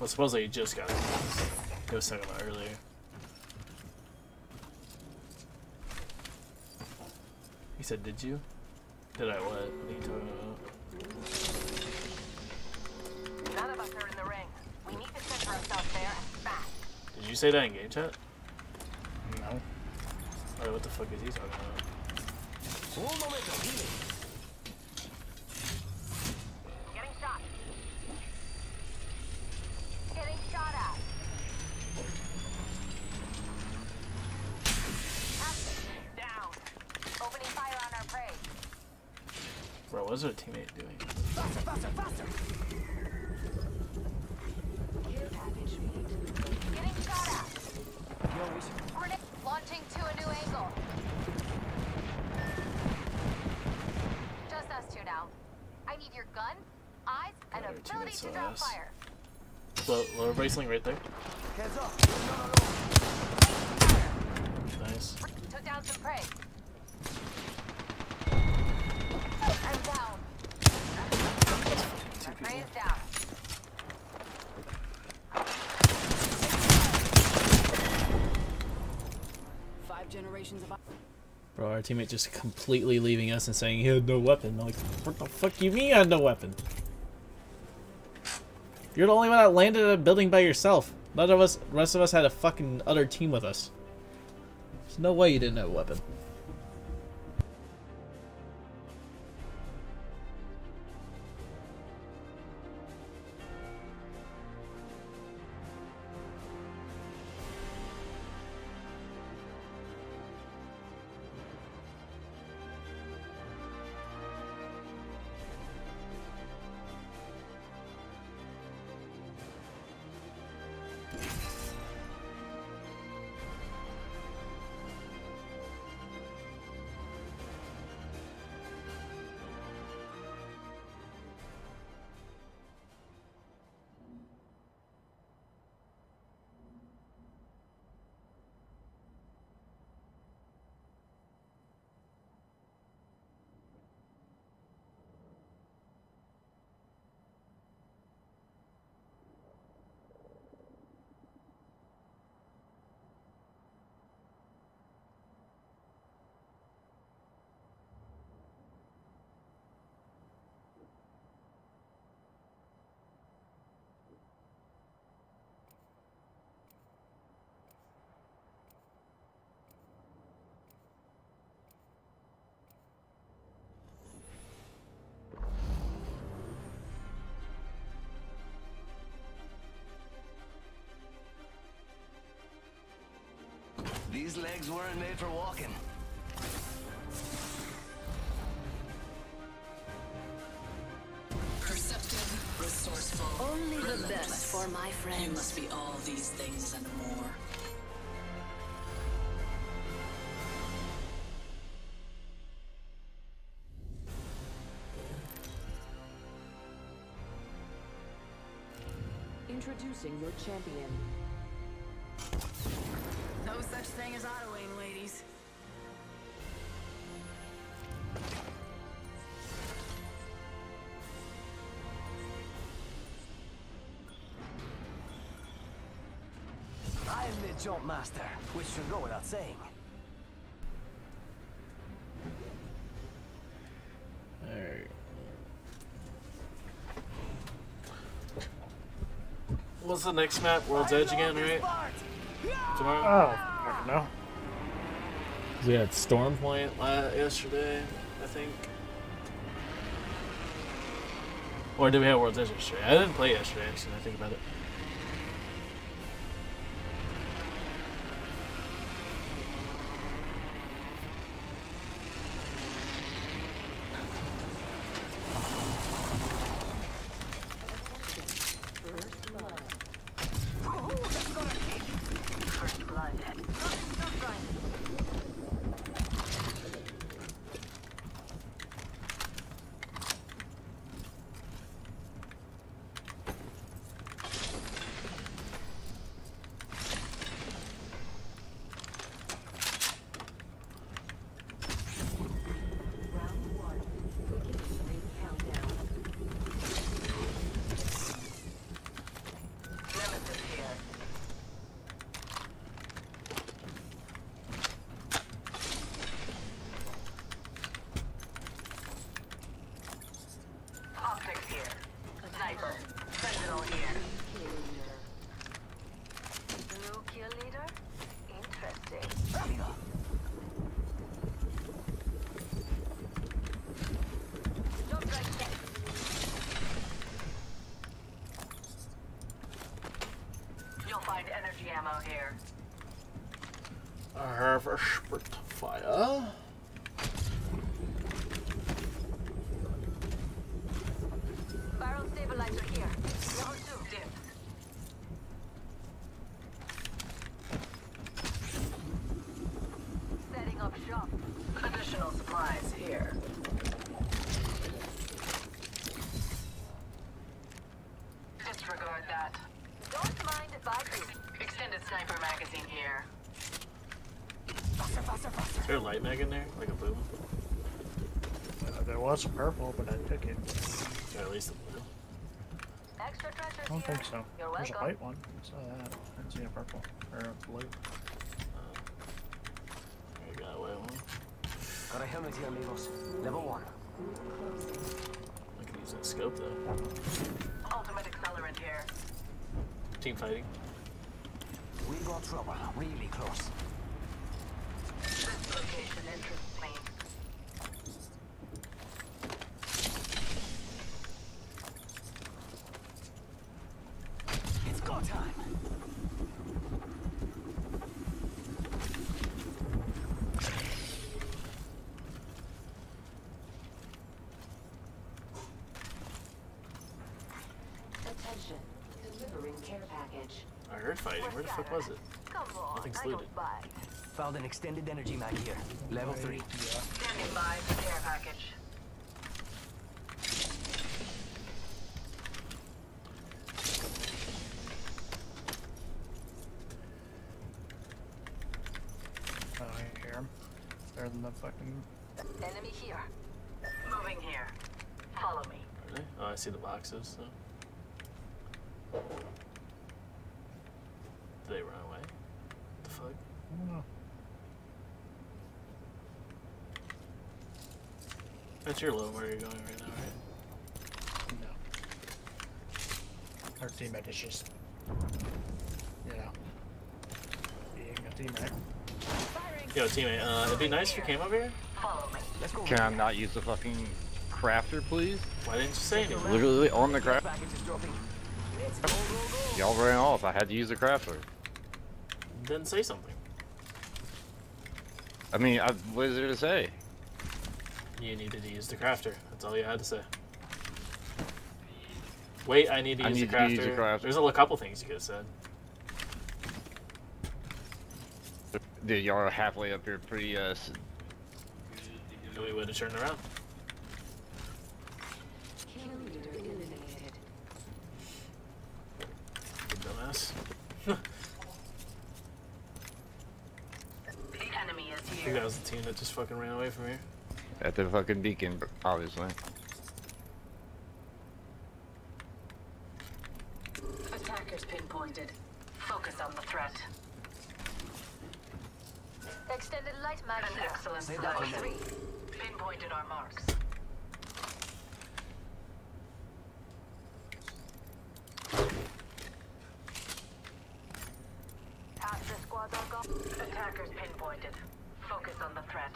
Speaker 2: Well, supposedly he just got it. He was talking about earlier. He said, "Did you? Did I what? What are you talking about?"
Speaker 21: None of us are in the ring. We need to center ourselves there and fast.
Speaker 2: Did you say that in game chat?
Speaker 3: No.
Speaker 2: Wait, what the fuck is he talking about?
Speaker 8: Un momento, healing.
Speaker 21: Getting shot. What is our teammate doing?
Speaker 8: Faster, faster, faster!
Speaker 31: Getting shot at. Grenade launching to a new angle. Just us two now. I need your gun, eyes, and
Speaker 21: Our
Speaker 31: ability to drop
Speaker 21: us.
Speaker 31: fire.
Speaker 21: Low, lower bracing right there.
Speaker 8: Hands up!
Speaker 21: Nice.
Speaker 31: Took down some prey.
Speaker 2: Bro, our teammate just completely leaving us and saying he had no weapon. I'm like, what the fuck you mean I had no weapon? You're the only one that landed at a building by yourself. None of us, rest of us had a fucking other team with us. There's no way you didn't have a weapon.
Speaker 8: Legs weren't made for walking.
Speaker 33: Perceptive, resourceful.
Speaker 41: Only the
Speaker 33: relentless.
Speaker 41: best for my friends.
Speaker 33: You must be all these things and more.
Speaker 29: Introducing your champion.
Speaker 33: No such thing as auto aim, ladies.
Speaker 8: I am the jump master, which should go without saying.
Speaker 2: Alright.
Speaker 21: What's the next map? World's Edge again, right? Tomorrow?
Speaker 3: Oh, Know.
Speaker 2: We had Storm.
Speaker 21: Point yesterday, I think. Or did we have World's Edge yesterday? I didn't play yesterday, actually, I think about it.
Speaker 3: Was a purple, but I took it.
Speaker 2: Or at least a blue.
Speaker 21: Extra treasures
Speaker 3: I don't think so.
Speaker 21: You're
Speaker 3: There's a white one. I saw that. I didn't see a purple or a blue.
Speaker 2: There you got a white one.
Speaker 8: Got a helmet here, amigos. Level one.
Speaker 2: I can use that scope though.
Speaker 21: Ultimate accelerant here.
Speaker 2: Team fighting.
Speaker 8: We got trouble. Really close.
Speaker 21: This location interests me.
Speaker 8: It's go time.
Speaker 29: Attention. Delivering care package.
Speaker 2: I heard fighting. Where the fuck was it? Nothing's
Speaker 21: I
Speaker 2: looted.
Speaker 8: Found an extended energy mag here. Level three.
Speaker 21: Standing by for care package.
Speaker 3: Oh, I hear him. Better than the fucking.
Speaker 21: Enemy here. Moving here. Follow me.
Speaker 2: Really? Oh, I see the boxes. So. Did they run away? What the fuck?
Speaker 3: I don't know.
Speaker 2: That's your low where you're going right now, right?
Speaker 3: No. Our teammate is just. You know. Being a teammate.
Speaker 2: Yo, teammate, uh, it'd be nice if you came over here.
Speaker 21: Follow me.
Speaker 8: Let's go.
Speaker 42: Can I not use the fucking crafter, please?
Speaker 2: Why didn't you say anything?
Speaker 42: Literally on the craft.
Speaker 8: Package is dropping. Let's go, go, go.
Speaker 42: Y'all ran off. I had to use the crafter.
Speaker 2: Didn't say something.
Speaker 42: I mean, I, what is there to say?
Speaker 2: You needed to use the crafter. That's all you had to say. Wait, I need to
Speaker 42: I
Speaker 2: use,
Speaker 42: need
Speaker 2: the,
Speaker 42: to
Speaker 2: crafter.
Speaker 42: use the crafter.
Speaker 2: There's a couple things you could have said.
Speaker 42: Dude, y'all are halfway up here pretty, uh, s-
Speaker 2: And we would have turned around.
Speaker 29: Kill leader eliminated.
Speaker 2: You dumbass.
Speaker 21: The enemy is
Speaker 2: I think
Speaker 21: here.
Speaker 2: that was the team that just fucking ran away from here.
Speaker 42: At the fucking beacon, obviously.
Speaker 21: Attackers pinpointed. Focus on the threat. Extended light mag An excellent
Speaker 8: Save that
Speaker 21: level
Speaker 8: for
Speaker 21: three.
Speaker 8: me.
Speaker 21: Pinpointed our marks. Half the squads are gone. Attackers pinpointed. Focus on the threat.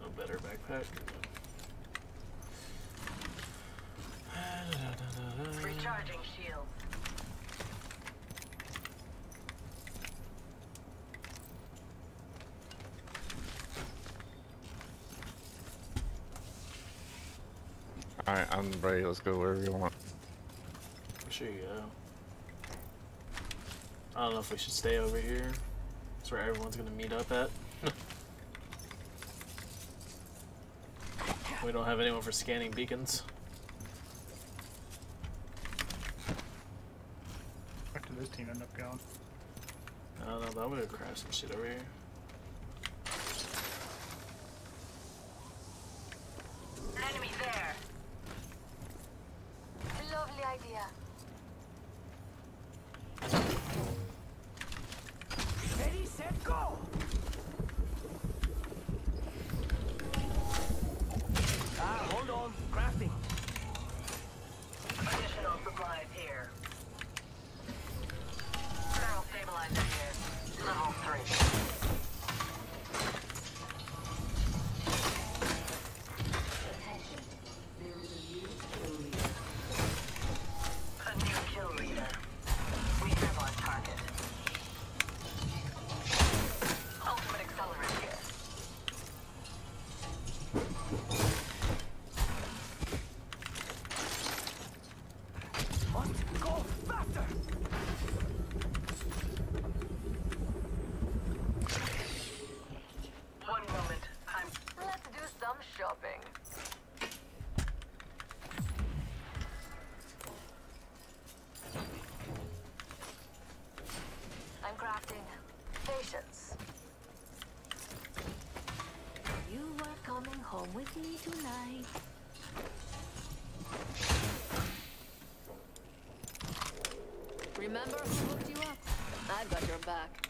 Speaker 2: No better backpack.
Speaker 21: Recharging shields.
Speaker 42: Alright, I'm ready. Let's go wherever you want.
Speaker 2: Sure you go. I don't know if we should stay over here. That's where everyone's gonna meet up at. we don't have anyone for scanning beacons.
Speaker 3: Where did this team end up going?
Speaker 2: I don't know, but I'm gonna crash some shit over here.
Speaker 29: Remember who hooked you up? I've got your back.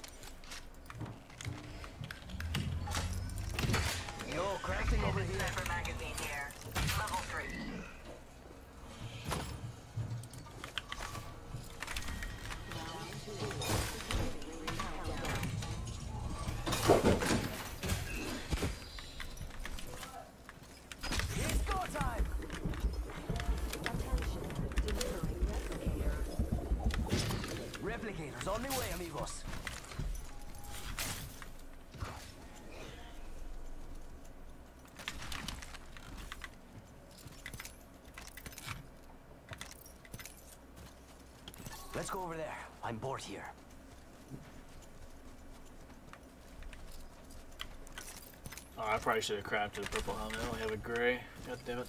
Speaker 8: On the way, amigos. Let's go over there. I'm bored here.
Speaker 2: Oh, I probably should have crafted a purple helmet. I only have a gray. God damn it.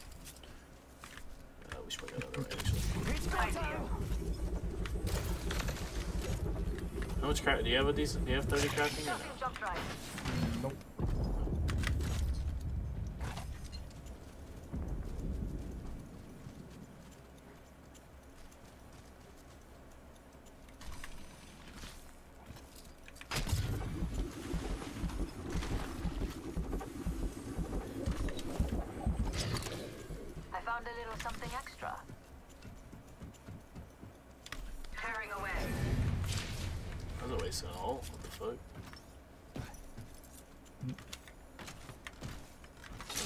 Speaker 2: Uh, we should probably got another way, actually.
Speaker 8: It's go time.
Speaker 2: How much craft? Do you have a decent? Do you have 30 crafting or no?
Speaker 21: Jump drive.
Speaker 3: Nope.
Speaker 21: I found a little something extra. Tearing away.
Speaker 2: That was a waste of an ult. What the fuck?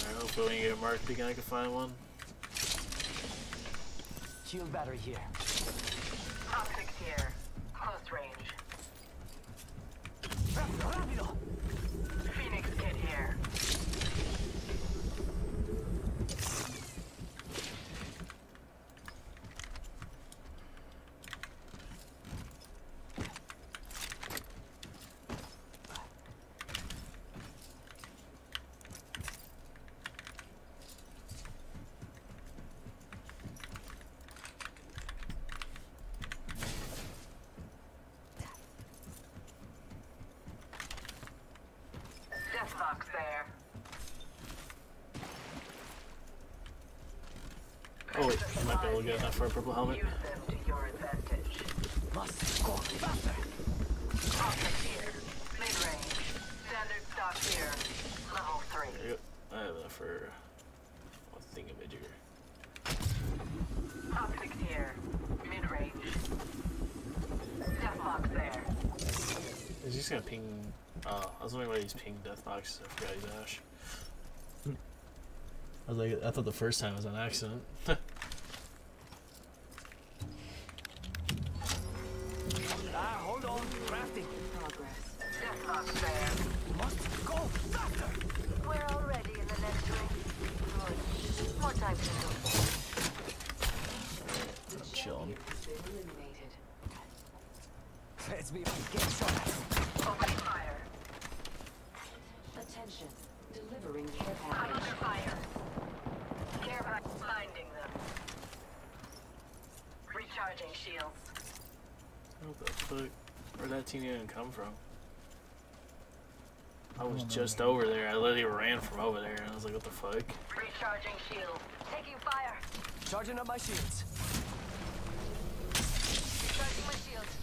Speaker 2: Alright, hopefully beacon I can find one.
Speaker 8: Shield battery here.
Speaker 21: Optics here. Close range.
Speaker 8: Rápido, rápido.
Speaker 21: Phoenix kit here. Deathbox there.
Speaker 2: Oh wait, I might be able to get enough for a purple helmet.
Speaker 21: Use them to your advantage.
Speaker 8: Must go faster.
Speaker 21: Optics here. Mid-range. Standard stock here. Level three.
Speaker 2: There you. I have enough for one thing of major.
Speaker 21: Optics here. Mid-range. Deathbox there.
Speaker 2: Is he just gonna ping? Oh, I was wondering why he's ping deathbox. I forgot he's Ash. I was like, I thought the first time was an accident.
Speaker 8: Ah, hold on. Crafting.
Speaker 21: Progress. Deathbox there.
Speaker 8: Must go faster.
Speaker 21: We're already in the next ring. Good. More time to go.
Speaker 2: I'm chilling.
Speaker 8: Let's be get shot.
Speaker 21: Opening fire.
Speaker 43: Attention. Delivering care
Speaker 21: I'm
Speaker 43: package.
Speaker 21: under fire. Care pack finding them. Recharging shields.
Speaker 2: What the fuck? Where'd that team even come from? I was oh, just over there. I literally ran from over there, and I was like, what the fuck?
Speaker 21: Recharging shields. Taking fire.
Speaker 8: Charging up my shields.
Speaker 21: Recharging my shields.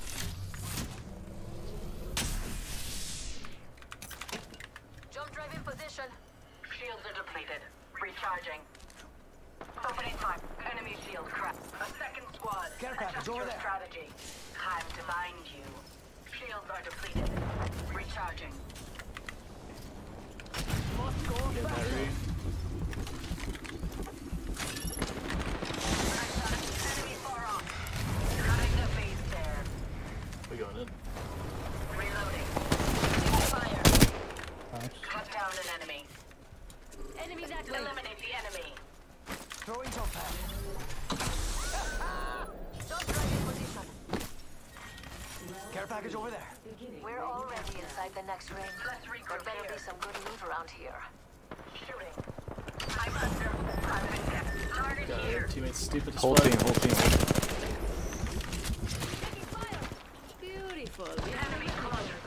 Speaker 21: Jump drive in position. Shields are depleted. Recharging. Opening time. Enemy shield cracked. A second squad.
Speaker 8: Care package
Speaker 21: Adjust
Speaker 8: over
Speaker 21: your
Speaker 8: there.
Speaker 21: strategy. Time to bind you. Shields are depleted. Recharging.
Speaker 8: Must go faster.
Speaker 21: Enemy far off. Cutting the base there.
Speaker 2: We going in.
Speaker 21: Reloading. Fire. Cut down an enemy.
Speaker 29: Enemy that way.
Speaker 21: Eliminate the enemy.
Speaker 8: Throwing jump pad.
Speaker 21: Jump drive in position.
Speaker 8: Care package over there.
Speaker 21: We're already inside the next ring. Let's regroup There better be some good loot around here. Shooting. I'm under. I'm in depth. Target
Speaker 2: God,
Speaker 21: here.
Speaker 2: your teammate's stupid as
Speaker 24: Whole
Speaker 2: fuck.
Speaker 24: team, whole team.
Speaker 29: Beautiful.
Speaker 21: The enemy close.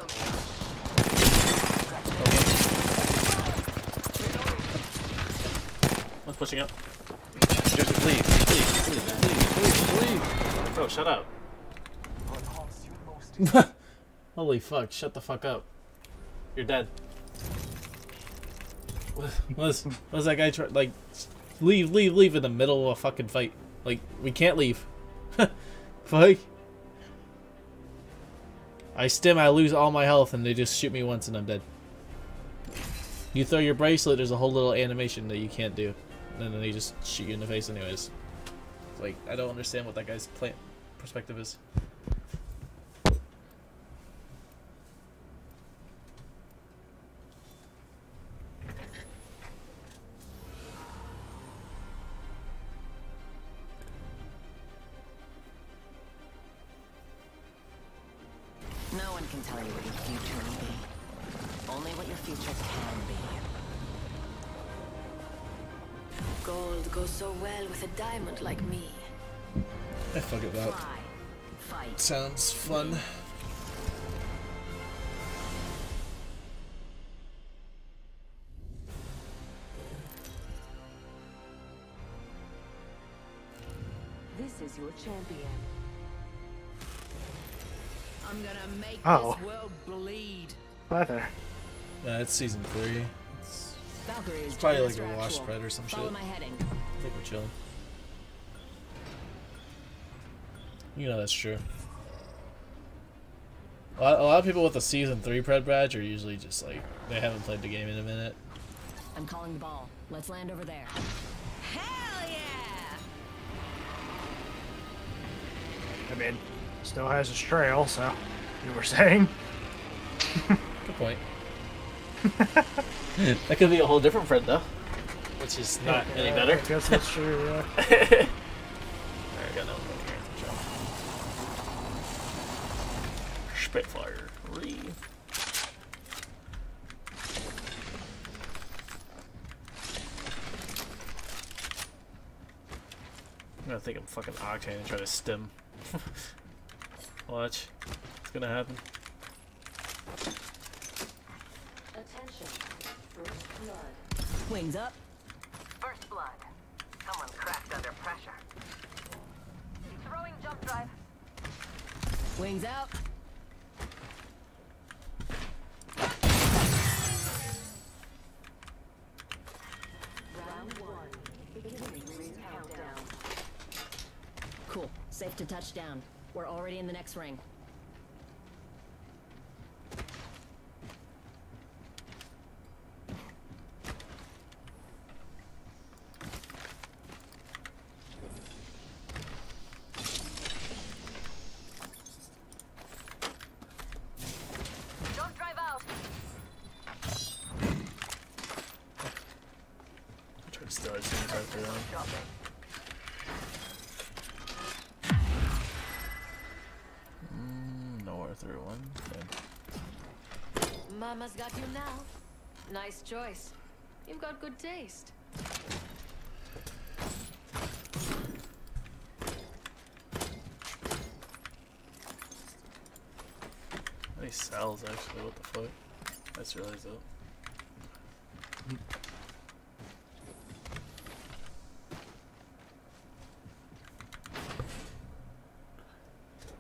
Speaker 2: One's pushing up.
Speaker 24: Just please, please, please, please, please, please.
Speaker 2: Bro, shut up. Holy fuck! Shut the fuck up.
Speaker 8: You're dead.
Speaker 2: Was was that guy try like leave leave leave in the middle of a fucking fight? Like we can't leave. fuck. I stim, I lose all my health, and they just shoot me once, and I'm dead. You throw your bracelet, there's a whole little animation that you can't do, and then they just shoot you in the face anyways. Like I don't understand what that guy's plan perspective is. Sounds fun.
Speaker 29: This is your champion.
Speaker 44: I'm gonna make
Speaker 3: Oh.
Speaker 44: this world bleed.
Speaker 3: Hi there.
Speaker 2: Yeah, uh, it's season three. It's, it's probably like a wash
Speaker 44: actual.
Speaker 2: spread or some
Speaker 44: Follow
Speaker 2: shit.
Speaker 44: my heading.
Speaker 2: I think we're chilling. You know that's true. A lot, a lot of people with a season three pred badge are usually just like they haven't played the game in a minute.
Speaker 44: I'm calling the ball. Let's land over there. Hell yeah!
Speaker 3: I mean, still has his trail, so you were saying.
Speaker 2: Good point.
Speaker 8: That could be a whole different friend though, which is not any better.
Speaker 3: I guess that's true, yeah.
Speaker 8: Alright, got another one here. Spitfire. Re. I'm gonna think I'm fucking Octane and try to stim. Watch. It's gonna happen.
Speaker 29: Attention. First blood.
Speaker 44: Wings up.
Speaker 24: First blood. Someone cracked under pressure. Throwing jump drive.
Speaker 44: Wings out.
Speaker 29: Round one. Beginning ring countdown.
Speaker 44: Cool. Safe to touch down. We're already in the next ring.
Speaker 24: Jump drive out.
Speaker 2: Try to steal it as soon as I throw it on. Mm, nowhere through one. Okay.
Speaker 21: Mama's got you now. Nice choice. You've got good taste.
Speaker 2: Nice cells actually, what the fuck? That's really dope.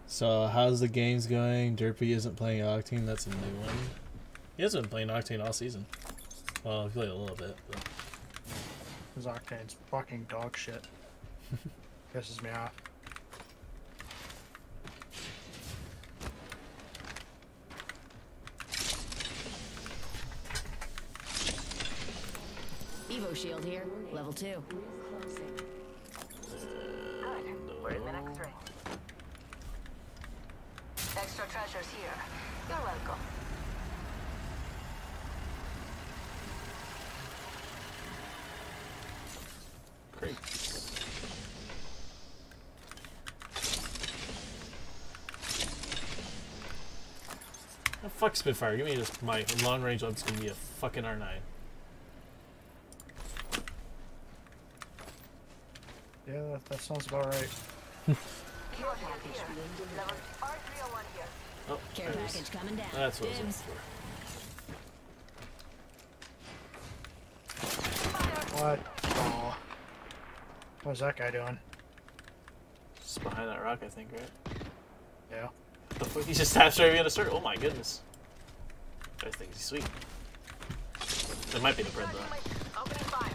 Speaker 2: So how's the games going? Derpy isn't playing Octane, that's a new one. He hasn't been playing Octane all season. Well, he played a little bit, but
Speaker 3: His Octane's fucking dog shit. Pisses me off.
Speaker 44: Evo shield here. Level two.
Speaker 24: Good. We're in the next ring. Extra treasures here. You're welcome.
Speaker 2: great. Oh, fuck Spitfire, give me just my long range one's gonna be a fucking R9.
Speaker 3: Yeah, that, that sounds about right.
Speaker 24: Care package being delivered. R301 here.
Speaker 2: Oh,
Speaker 44: Care
Speaker 2: there it is.
Speaker 44: package coming down.
Speaker 2: That's what I was for.
Speaker 3: What? Oh. What's that guy doing?
Speaker 2: Just behind that rock, I think, right?
Speaker 3: Yeah.
Speaker 2: The fuck? He just stabs straight in a circle. Oh my goodness. I things he's sweet. It might be the pred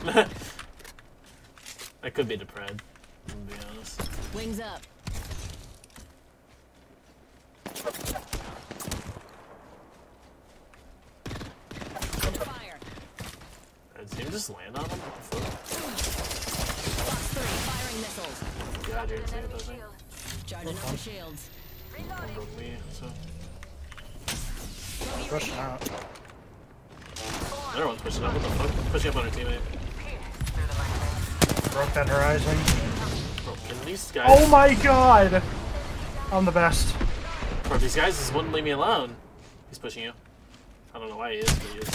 Speaker 2: though. that could be the pred. To be honest.
Speaker 29: Wings up.
Speaker 3: Rushing out.
Speaker 2: Another one's pushing up. What the fuck? Pushing up on her teammate.
Speaker 3: Broke that horizon.
Speaker 2: Bro, can these guys.
Speaker 3: Oh my god! I'm the best.
Speaker 2: Bro, these guys just wouldn't leave me alone. He's pushing you. I don't know why he is, but he is.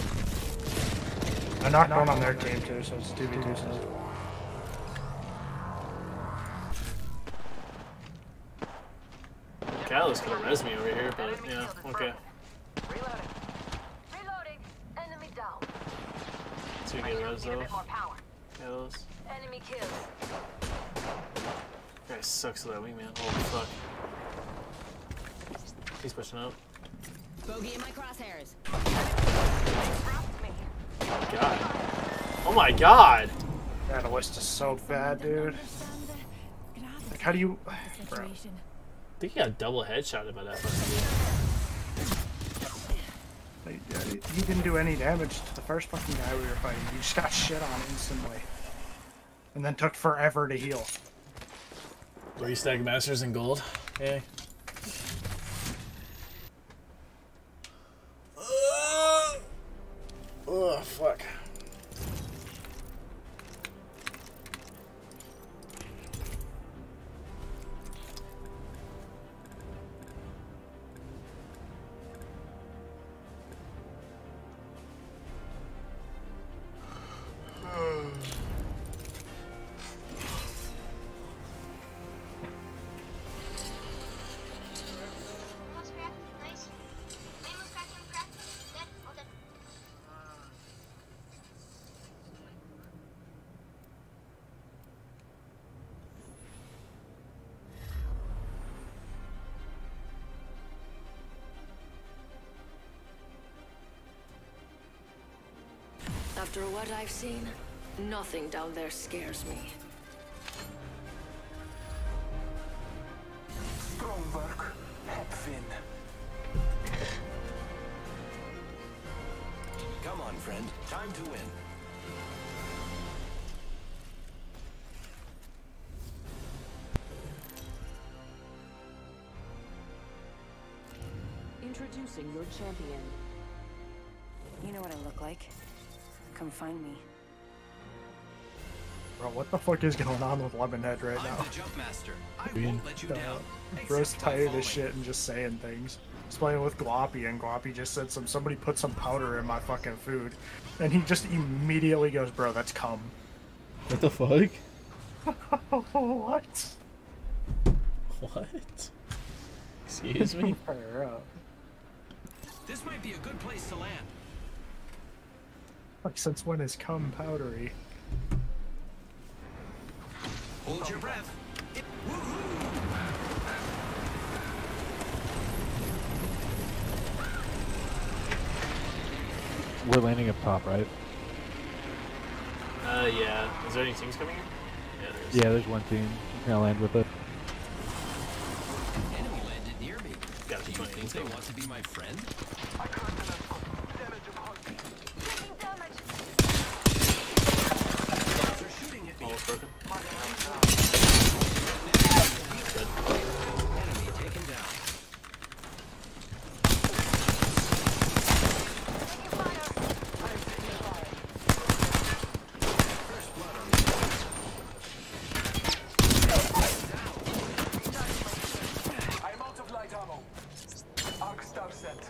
Speaker 3: I knocked one on their team too, so it's 2v2.
Speaker 2: Callus could have res me over here, but yeah, okay.
Speaker 24: Reloading. Enemy down.
Speaker 2: So we get
Speaker 24: a
Speaker 2: though.
Speaker 24: bit more power.
Speaker 2: Callus.
Speaker 24: Enemy kills.
Speaker 2: Guy sucks at that wingman. Holy fuck. He's pushing up.
Speaker 29: Bogey in my crosshairs.
Speaker 2: God. Oh my god!
Speaker 3: That list is so bad, dude. Like, how do you. Bro.
Speaker 2: I think he got double headshotted by that fucking
Speaker 3: Like, He didn't do any damage to the first fucking guy we were fighting. He just got shit on instantly. And then took forever to heal.
Speaker 45: Three stack masters in gold. Okay.
Speaker 46: What I've seen, nothing down there scares me.
Speaker 38: Strong work, Hepfin.
Speaker 22: Come on, friend. Time to win.
Speaker 47: Introducing your champion.
Speaker 29: You know what I look like. Come find me.
Speaker 3: Bro, what the fuck is going on with Lemonhead right
Speaker 22: I'm
Speaker 3: now?
Speaker 22: the jump master. I won't let you down.
Speaker 3: Bro's tired as shit and just saying things. I was playing with Gloppy and Gloppy just said some somebody put some powder in my fucking food. And he just immediately goes, Bro, that's cum.
Speaker 45: What the fuck?
Speaker 3: what?
Speaker 45: What? Excuse me?
Speaker 22: This might be a good place to land.
Speaker 3: Like since when is cum powdery?
Speaker 22: Hold your breath.
Speaker 48: We're landing up top, right?
Speaker 2: Uh, yeah. Is there any teams coming here? Yeah, there is.
Speaker 48: Yeah, there's one team. You're gonna land with it.
Speaker 22: Enemy landed near me.
Speaker 2: Gotta
Speaker 22: Do you think they want to be my friend?
Speaker 2: Almost broken.
Speaker 22: Enemy taken down.
Speaker 38: I'm out of light ammo. Arc star set.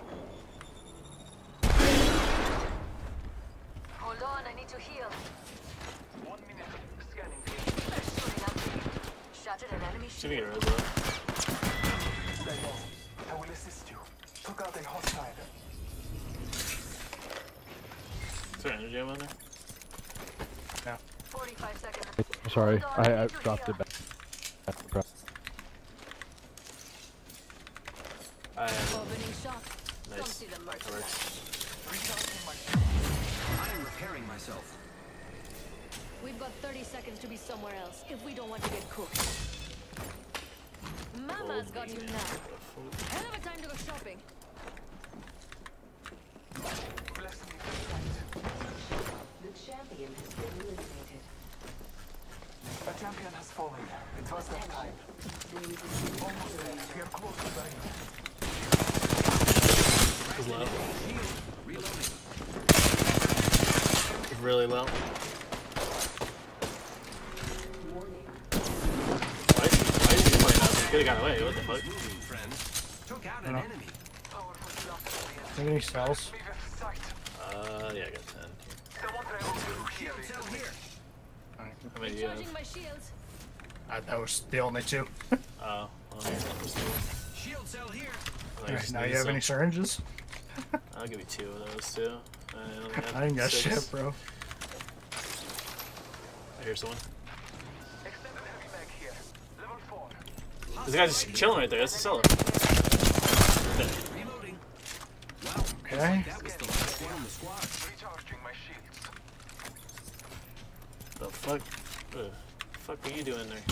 Speaker 24: Hold on, I need to heal.
Speaker 38: One minute. Scanning.
Speaker 24: Shooting at me. Shattered an enemy
Speaker 2: Should we
Speaker 24: shield.
Speaker 2: get res though?
Speaker 38: Stay low. I will assist you. Took out a hostile.
Speaker 2: Is there energy ammo in there?
Speaker 3: No.
Speaker 24: 45 seconds.
Speaker 48: I'm sorry, I, I dropped it back.
Speaker 3: Any cells?
Speaker 2: Uh, yeah, I got 10.
Speaker 22: Shield cell here.
Speaker 2: How many do you have?
Speaker 49: Recharging my shields.
Speaker 3: Uh, that was the only two.
Speaker 2: Oh, well, here's one.
Speaker 22: Shield cell here.
Speaker 2: I
Speaker 3: Alright, now you have
Speaker 2: some.
Speaker 3: any syringes?
Speaker 2: I'll give you two of those too. I,
Speaker 3: I ain't got
Speaker 2: six.
Speaker 3: shit, bro.
Speaker 2: I hear someone. This guy's just chilling right there. That's the seller.
Speaker 22: Reloading.
Speaker 3: Okay.
Speaker 22: That was the last one on the squad.
Speaker 2: The fuck? The fuck are you doing there?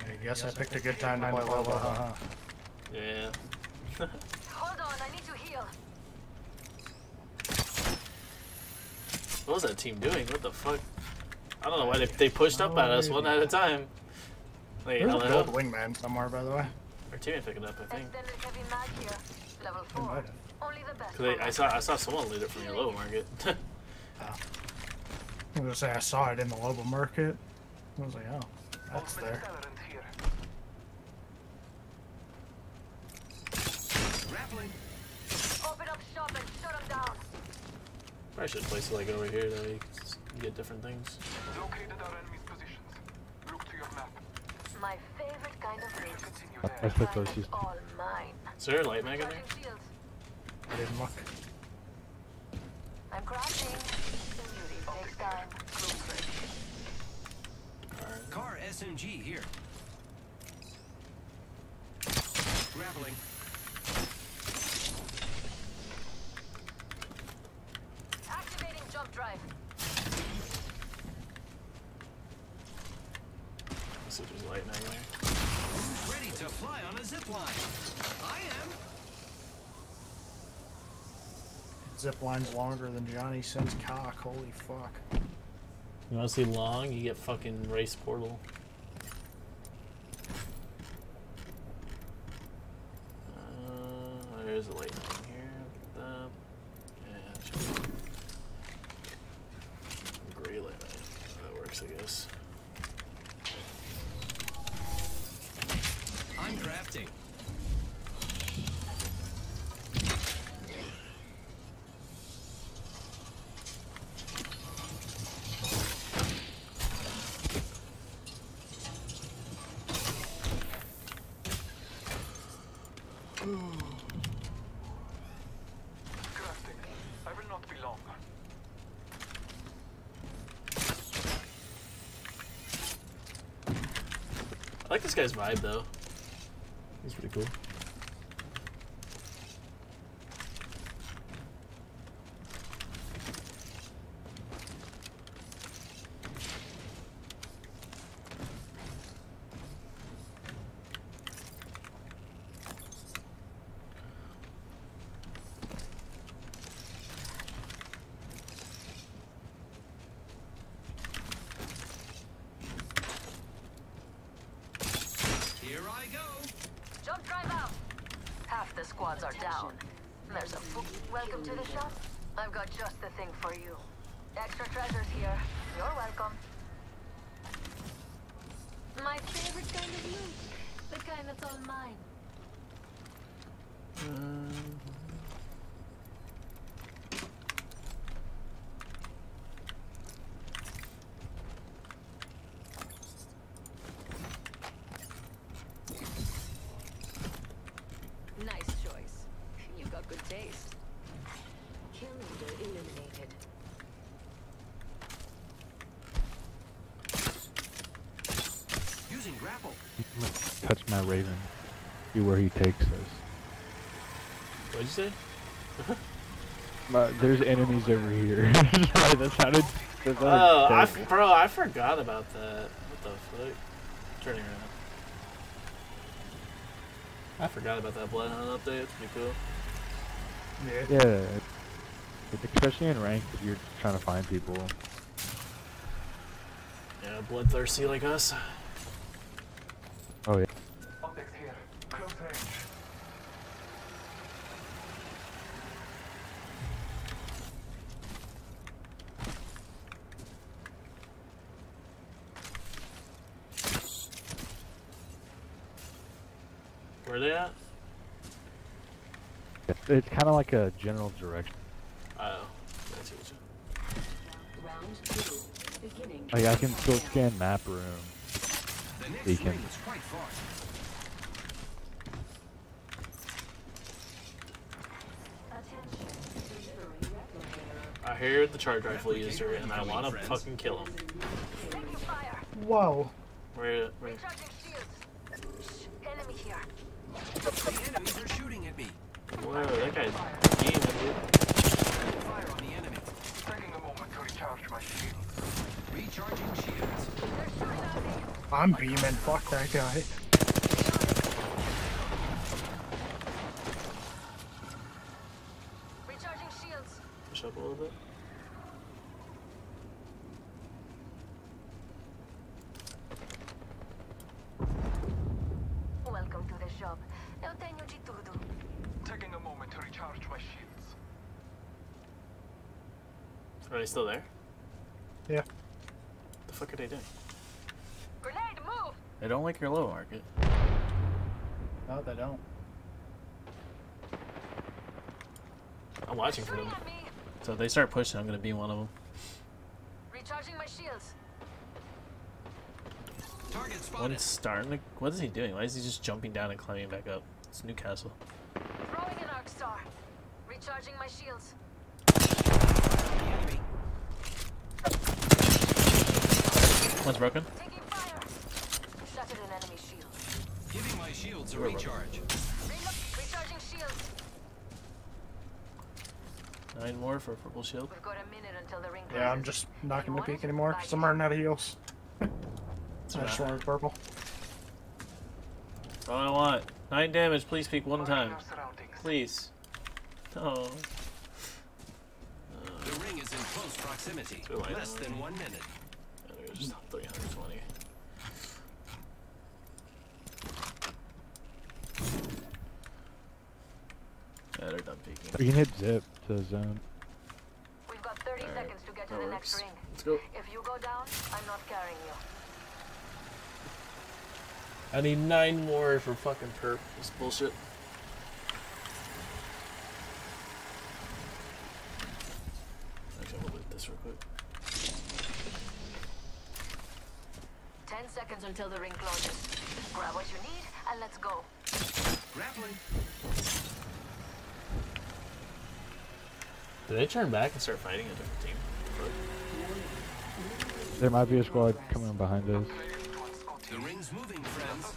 Speaker 3: I guess I picked a good time to play Loba, huh?
Speaker 2: Yeah.
Speaker 24: Hold on, I need to heal.
Speaker 2: What was that team doing? What the fuck? I don't know why they, they pushed up at us one at a time. Wait,
Speaker 3: There's a
Speaker 2: hello?
Speaker 3: gold wingman somewhere, by the way.
Speaker 2: Our teammate picked it up, I think.
Speaker 24: Heavy mag here. Level
Speaker 3: They
Speaker 24: 4.
Speaker 3: might have.
Speaker 24: Only the best.
Speaker 2: Cause they, I saw I saw someone loot it from your low market.
Speaker 3: I was gonna say I saw it in the Loba market. I was like, oh, that's there.
Speaker 22: Grappling.
Speaker 24: Open up shop and shut them down.
Speaker 2: Probably should place it like over here though. You can get different things.
Speaker 38: Located our enemy's positions. Look to your map.
Speaker 24: My favorite kind of loot.
Speaker 48: That's the closest.
Speaker 24: All mine.
Speaker 2: Is there a light mag in there?
Speaker 24: Charging shields.
Speaker 3: I didn't look.
Speaker 24: I'm crafting. The beauty takes time.
Speaker 22: Car SMG here. Grappling.
Speaker 24: Activating jump drive.
Speaker 2: Let's see if there's a light mag.
Speaker 22: Ready to fly on a zip line. I am.
Speaker 3: Zip line's longer than Johnny Sins' cock. Holy fuck.
Speaker 2: You wanna see long? You get fucking race portal. Uh, there's a light mag here. Look at that. Yeah, it should be- Gray light mag. That works, I guess.
Speaker 22: I'm crafting.
Speaker 38: Crafting. I will not be long.
Speaker 2: I like this guy's vibe though. He's pretty cool.
Speaker 22: Here I go.
Speaker 24: Jump drive out. Half the squads are down. There's a fo- welcome to the shop. I've got just the thing for you. Extra treasures here. You're welcome.
Speaker 49: My favorite kind of loot. The kind that's all mine. Nice choice. You got good taste.
Speaker 29: Kill leader eliminated.
Speaker 22: Using grapple.
Speaker 48: Touch my raven. See where he takes us.
Speaker 2: What'd you say?
Speaker 48: My, there's enemies over here. Sorry, that sounded
Speaker 50: There's
Speaker 2: Oh,
Speaker 50: other
Speaker 2: I,
Speaker 50: dead-
Speaker 2: bro, I forgot about that. What the fuck? Turning around. I forgot about that Bloodhound update. It's pretty cool.
Speaker 3: Yeah.
Speaker 48: Yeah, especially in ranked if you're trying to find people.
Speaker 2: Yeah, bloodthirsty like us.
Speaker 48: Oh yeah.
Speaker 38: Optics here. Close range.
Speaker 2: Where they at?
Speaker 48: It's, it's kind of like a general direction.
Speaker 2: Oh, that's what you.
Speaker 29: Round two. Beginning.
Speaker 48: Like I can still scan map room.
Speaker 22: The next
Speaker 48: Beacon.
Speaker 22: ring is quite far.
Speaker 2: I hear the charge rifle user, and I want to fucking kill him.
Speaker 3: Whoa.
Speaker 2: Where? where?
Speaker 24: Enemy here.
Speaker 22: The enemies are shooting at me.
Speaker 2: Whoa, that guy's beaming, dude.
Speaker 22: Fire on the enemy.
Speaker 38: Taking a moment to recharge my shield.
Speaker 22: Recharging shields.
Speaker 3: I'm beaming. Fuck that guy.
Speaker 24: Recharging shields.
Speaker 2: Push up a little bit.
Speaker 24: Welcome to the shop. Eu tenho de tudo.
Speaker 38: Taking a moment to recharge my shields.
Speaker 2: Are they still there?
Speaker 3: Yeah.
Speaker 2: The fuck are they doing?
Speaker 24: Grenade, move!
Speaker 2: They don't like your low market.
Speaker 51: No, they don't.
Speaker 2: I'm watching for them. So if they start pushing, I'm gonna be one of them.
Speaker 24: Recharging my shields.
Speaker 22: Target
Speaker 2: One's starting to. What is he doing? Why is he just jumping down and climbing back up? It's Newcastle.
Speaker 24: Throwing an arc star. Recharging my shields.
Speaker 2: One's broken.
Speaker 24: Taking fire. Shattered an enemy shield.
Speaker 22: Giving my shields a
Speaker 2: We're broken.
Speaker 22: recharge.
Speaker 24: Recharging shields.
Speaker 2: Nine more for a purple shield.
Speaker 24: We've got a minute until the ring
Speaker 3: Yeah, I'm just not gonna peek anymore because I'm running out of heals. I just
Speaker 2: right.
Speaker 3: want purple.
Speaker 2: That's all I want. Nine damage. Please peek one time. Please. Oh.
Speaker 22: The ring is in close proximity. Less than one minute.
Speaker 2: And it was just 320. Yeah, they're done peeking.
Speaker 48: You can hit zip to zone.
Speaker 24: We've got 30
Speaker 2: Alright,
Speaker 24: seconds to get to
Speaker 2: that
Speaker 24: the next ring.
Speaker 2: Let's go.
Speaker 24: If you go down, I'm not carrying you.
Speaker 51: I need nine more for fucking perp.
Speaker 2: This bullshit. Actually, I'm gonna loot this real quick.
Speaker 24: 10 seconds until the ring closes. Grab what you need and let's go.
Speaker 22: Grappling.
Speaker 2: Did they turn back and start fighting a different team?
Speaker 48: There might be a squad coming behind us.
Speaker 22: The ring's moving, friends.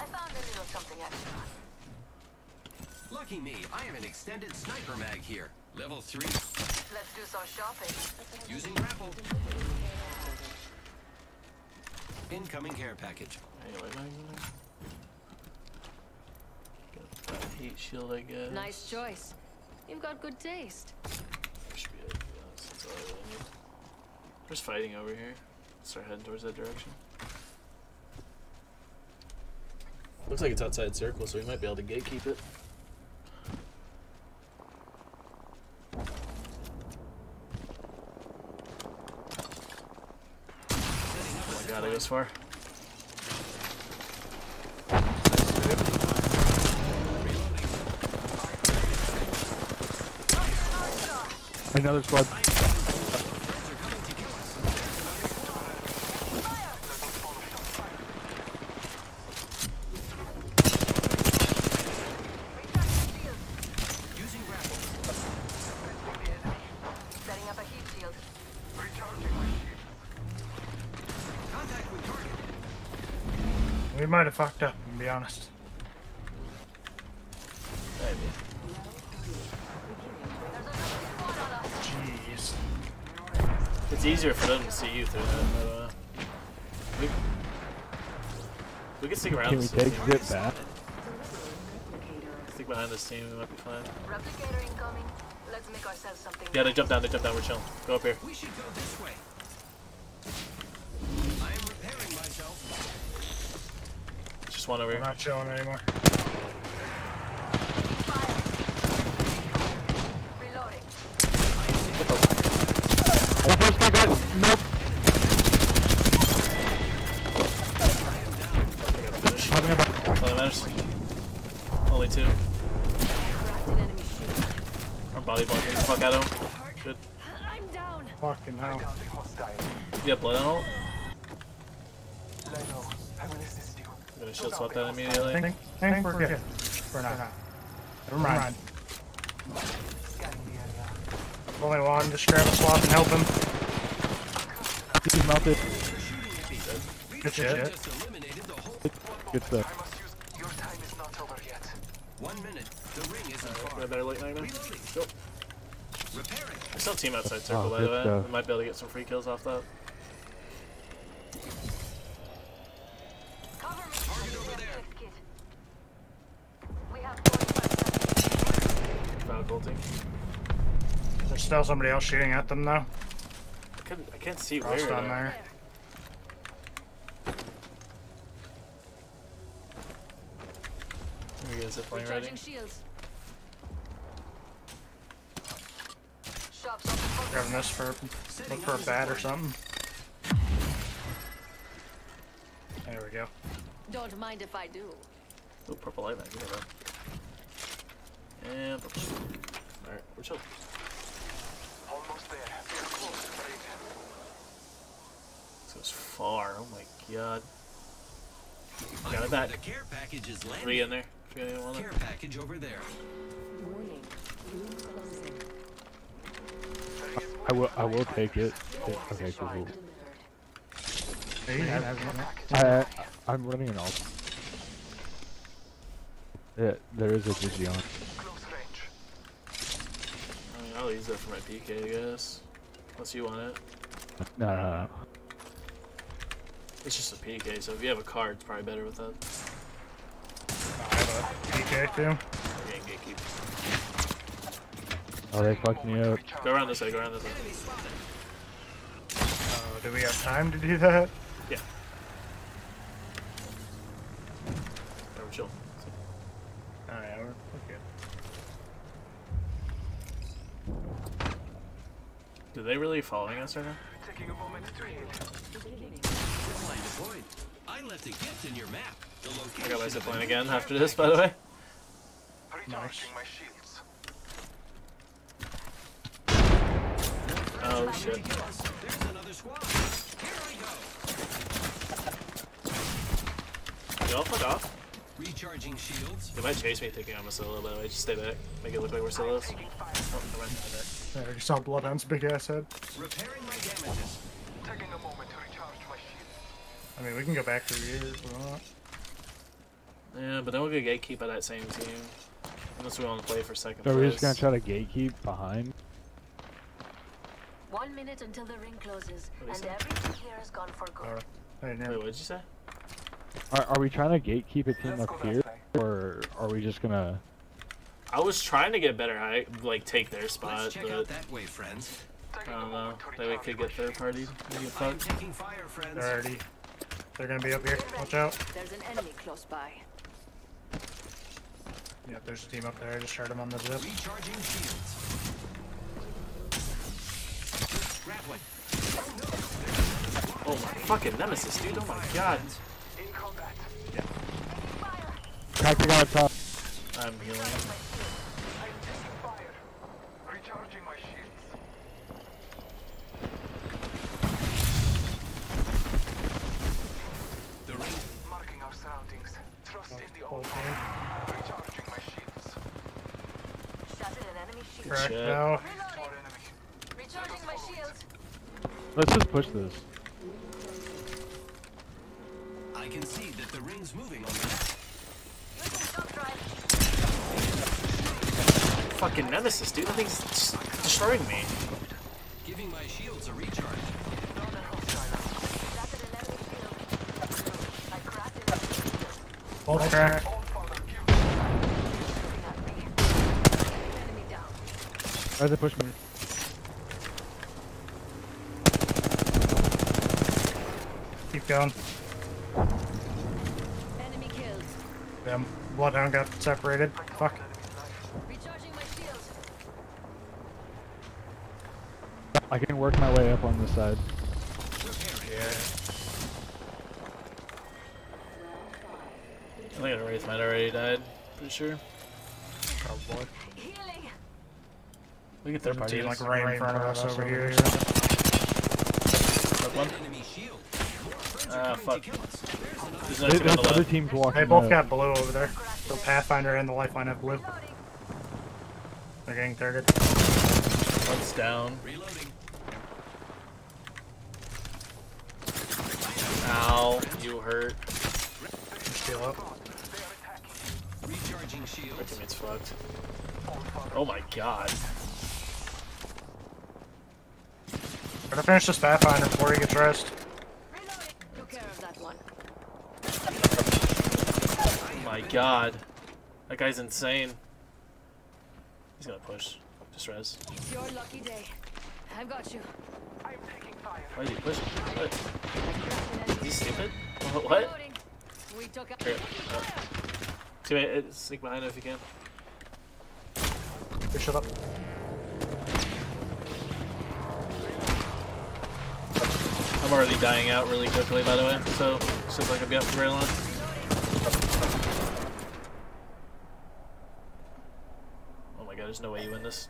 Speaker 24: I found a little something extra.
Speaker 22: Lucky me, I have an extended sniper mag here. Level 3.
Speaker 24: Let's do some shopping.
Speaker 22: Using grapple. Incoming care package.
Speaker 2: Anyway, not even there. Got that heat shield, I guess.
Speaker 52: Nice choice. You've got good taste.
Speaker 2: There should be a, yeah, that's all I really need. There's fighting over here. Start heading towards that direction.
Speaker 51: Looks like it's outside circle, so we might be able to gatekeep it.
Speaker 2: Oh my god, it goes far.
Speaker 48: Another squad.
Speaker 22: Using grapple.
Speaker 24: Setting up a heat shield.
Speaker 22: Contact with target.
Speaker 3: We might have fucked up, to be honest.
Speaker 2: Easier for them to see you through that. But, uh, we, we can stick around.
Speaker 48: Can we
Speaker 2: this
Speaker 48: take
Speaker 2: team.
Speaker 48: zip back?
Speaker 2: Stick behind this team. We might be fine.
Speaker 24: Replicator incoming. Let's make ourselves something.
Speaker 2: Yeah, they jump down. They jump down. We're chilling. Go up here.
Speaker 22: We should go this way. I am repairing myself.
Speaker 2: Just one over
Speaker 3: We're
Speaker 2: here.
Speaker 3: not chilling anymore. Fucking hell.
Speaker 2: You have blood on ult? I'm gonna shield swap that immediately.
Speaker 3: Think, think we're good. For now. Never mind. Only one, just grab a swap and help him.
Speaker 48: he's melted.
Speaker 3: Good shit.
Speaker 22: Just eliminated the whole.
Speaker 48: Good stuff.
Speaker 22: Your time is not over yet. One minute. The ring isn't far.
Speaker 2: Got better late night now? Go.
Speaker 22: Repairing.
Speaker 2: There's still team outside oh, circle,
Speaker 48: Oh,
Speaker 2: by the way.
Speaker 48: stuff.
Speaker 2: We might be able to get some free kills off that.
Speaker 24: Target over there. Kit. We have 45 seconds.
Speaker 2: Found ulting.
Speaker 3: There's still somebody else shooting at them though.
Speaker 2: I couldn't. I can't see
Speaker 3: Frost
Speaker 2: where.
Speaker 3: on
Speaker 2: though.
Speaker 3: there.
Speaker 2: Let me get a zip ready.
Speaker 24: Shields. Shops on the
Speaker 3: Grabbing this for look for a bat or something. There we go.
Speaker 53: Don't mind if I do.
Speaker 2: Ooh, purple light mag. Give me that. And purple. Alright, we're chill.
Speaker 38: Almost there. We're close to break.
Speaker 2: This goes far. Oh my god.
Speaker 22: I
Speaker 2: Got
Speaker 22: know
Speaker 2: it back.
Speaker 22: The care package is landing.
Speaker 2: Three in there. If you anyone want.
Speaker 22: Care package over there.
Speaker 29: Warning. Room closing.
Speaker 48: I will. I will take it. Okay, cool. cool.
Speaker 3: Hey, have- have one.
Speaker 48: I, I'm running an alt. Yeah, there is a Digi on.
Speaker 2: I mean, I'll use that for my PK, I guess. Unless you want it.
Speaker 48: No, no, no.
Speaker 2: It's just a PK, so if you have a card, it's probably better with that.
Speaker 3: I have a PK too.
Speaker 2: Okay, gatekeep.
Speaker 48: Oh, they fucked me up.
Speaker 2: Go around this way, go around this way.
Speaker 3: Oh, do we have time to do that?
Speaker 2: Yeah. Yeah, we're chill.
Speaker 3: Alright, we're, we're good.
Speaker 2: Are they really following us right now?
Speaker 38: Taking a moment to heal.
Speaker 22: I left a gift in your map.
Speaker 2: I got my
Speaker 22: of
Speaker 2: zipline again after this, by the way.
Speaker 38: Recharging my shields.
Speaker 2: Oh shit.
Speaker 22: There's another squad. Here I go.
Speaker 2: Y'all fuck off.
Speaker 22: Recharging shields.
Speaker 2: They might chase me thinking I'm a solo, by the way. Just stay back. Make it look like we're solos. Oh, never mind. Okay.
Speaker 3: There, you saw Bloodhound's big ass head.
Speaker 22: Repairing my damages.
Speaker 38: Taking a moment to recharge my shields.
Speaker 3: I mean, we can go back through here if we want.
Speaker 2: Yeah, but then we'll get gatekeep by that same team. Unless we want to play for second
Speaker 48: So we're just gonna try to gatekeep behind.
Speaker 24: One minute until the ring closes, and
Speaker 2: that?
Speaker 24: everything here is gone for good.
Speaker 3: Alright. Hey,
Speaker 2: Wait, what did you say?
Speaker 48: Are, are we trying to gatekeep a team up here, or are we just gonna?
Speaker 2: I was trying to get better height, like take their
Speaker 22: Let's
Speaker 2: spot,
Speaker 22: check
Speaker 2: but
Speaker 22: out that way, friends.
Speaker 2: I don't know. That we could get third party. Maybe get
Speaker 22: I'm
Speaker 2: fucked.
Speaker 22: taking fire, friends.
Speaker 3: They're already. They're gonna be up here. Watch out.
Speaker 53: There's an enemy close by.
Speaker 3: Yep, there's a team up there. I just heard them on the zip.
Speaker 22: Recharging shields. Grappling.
Speaker 2: Oh my fucking nemesis, dude! Oh my god.
Speaker 38: In combat.
Speaker 48: Crack the guy top.
Speaker 2: I'm healing.
Speaker 38: I'm taking fire. Recharging my shields. Marking our surroundings. Trust in the old
Speaker 3: team.
Speaker 38: Recharging my shields.
Speaker 24: Shotted an enemy shield.
Speaker 3: Correct now.
Speaker 48: Let's just push this.
Speaker 22: I can see that the ring's moving on
Speaker 24: that.
Speaker 2: Fucking Nemesis, dude. That thing's destroying me.
Speaker 22: Giving my shields a recharge.
Speaker 48: Why'd they push me?
Speaker 3: Going.
Speaker 21: Enemy killed.
Speaker 3: Them. Bloodhound got separated. Fuck.
Speaker 21: Recharging my shield.
Speaker 48: I can work my way up on this side.
Speaker 2: I think Wraith might already died. Pretty sure.
Speaker 3: Probably.
Speaker 2: We get third
Speaker 3: There's
Speaker 2: party.
Speaker 3: like right in front of us over here.
Speaker 2: Fuck one. Ah, fuck. There's
Speaker 48: There-
Speaker 2: another team on
Speaker 48: There's other teams walking.
Speaker 3: They both
Speaker 48: up.
Speaker 3: got blue over there. So Pathfinder and the Lifeline have blue. They're getting targeted.
Speaker 2: One's down. Reloading. Ow, you hurt.
Speaker 3: Heal up.
Speaker 22: Recharging
Speaker 2: My
Speaker 22: shields.
Speaker 2: teammate's fucked. Oh my god.
Speaker 3: Better finish this Pathfinder before he gets rest.
Speaker 21: Took care of that one.
Speaker 2: Oh my god. That guy's insane. He's gonna push. Just res.
Speaker 21: It's your lucky day. I've got you.
Speaker 2: Why is he pushing? What? Is he stupid? What? what?
Speaker 21: We took out.
Speaker 2: Here. Oh. Teammate, uh, sneak behind him if you can.
Speaker 3: Good shut up.
Speaker 2: I'm already dying out really quickly, by the way, so seems like I'll be up for very long. Oh my god, there's no way you win this.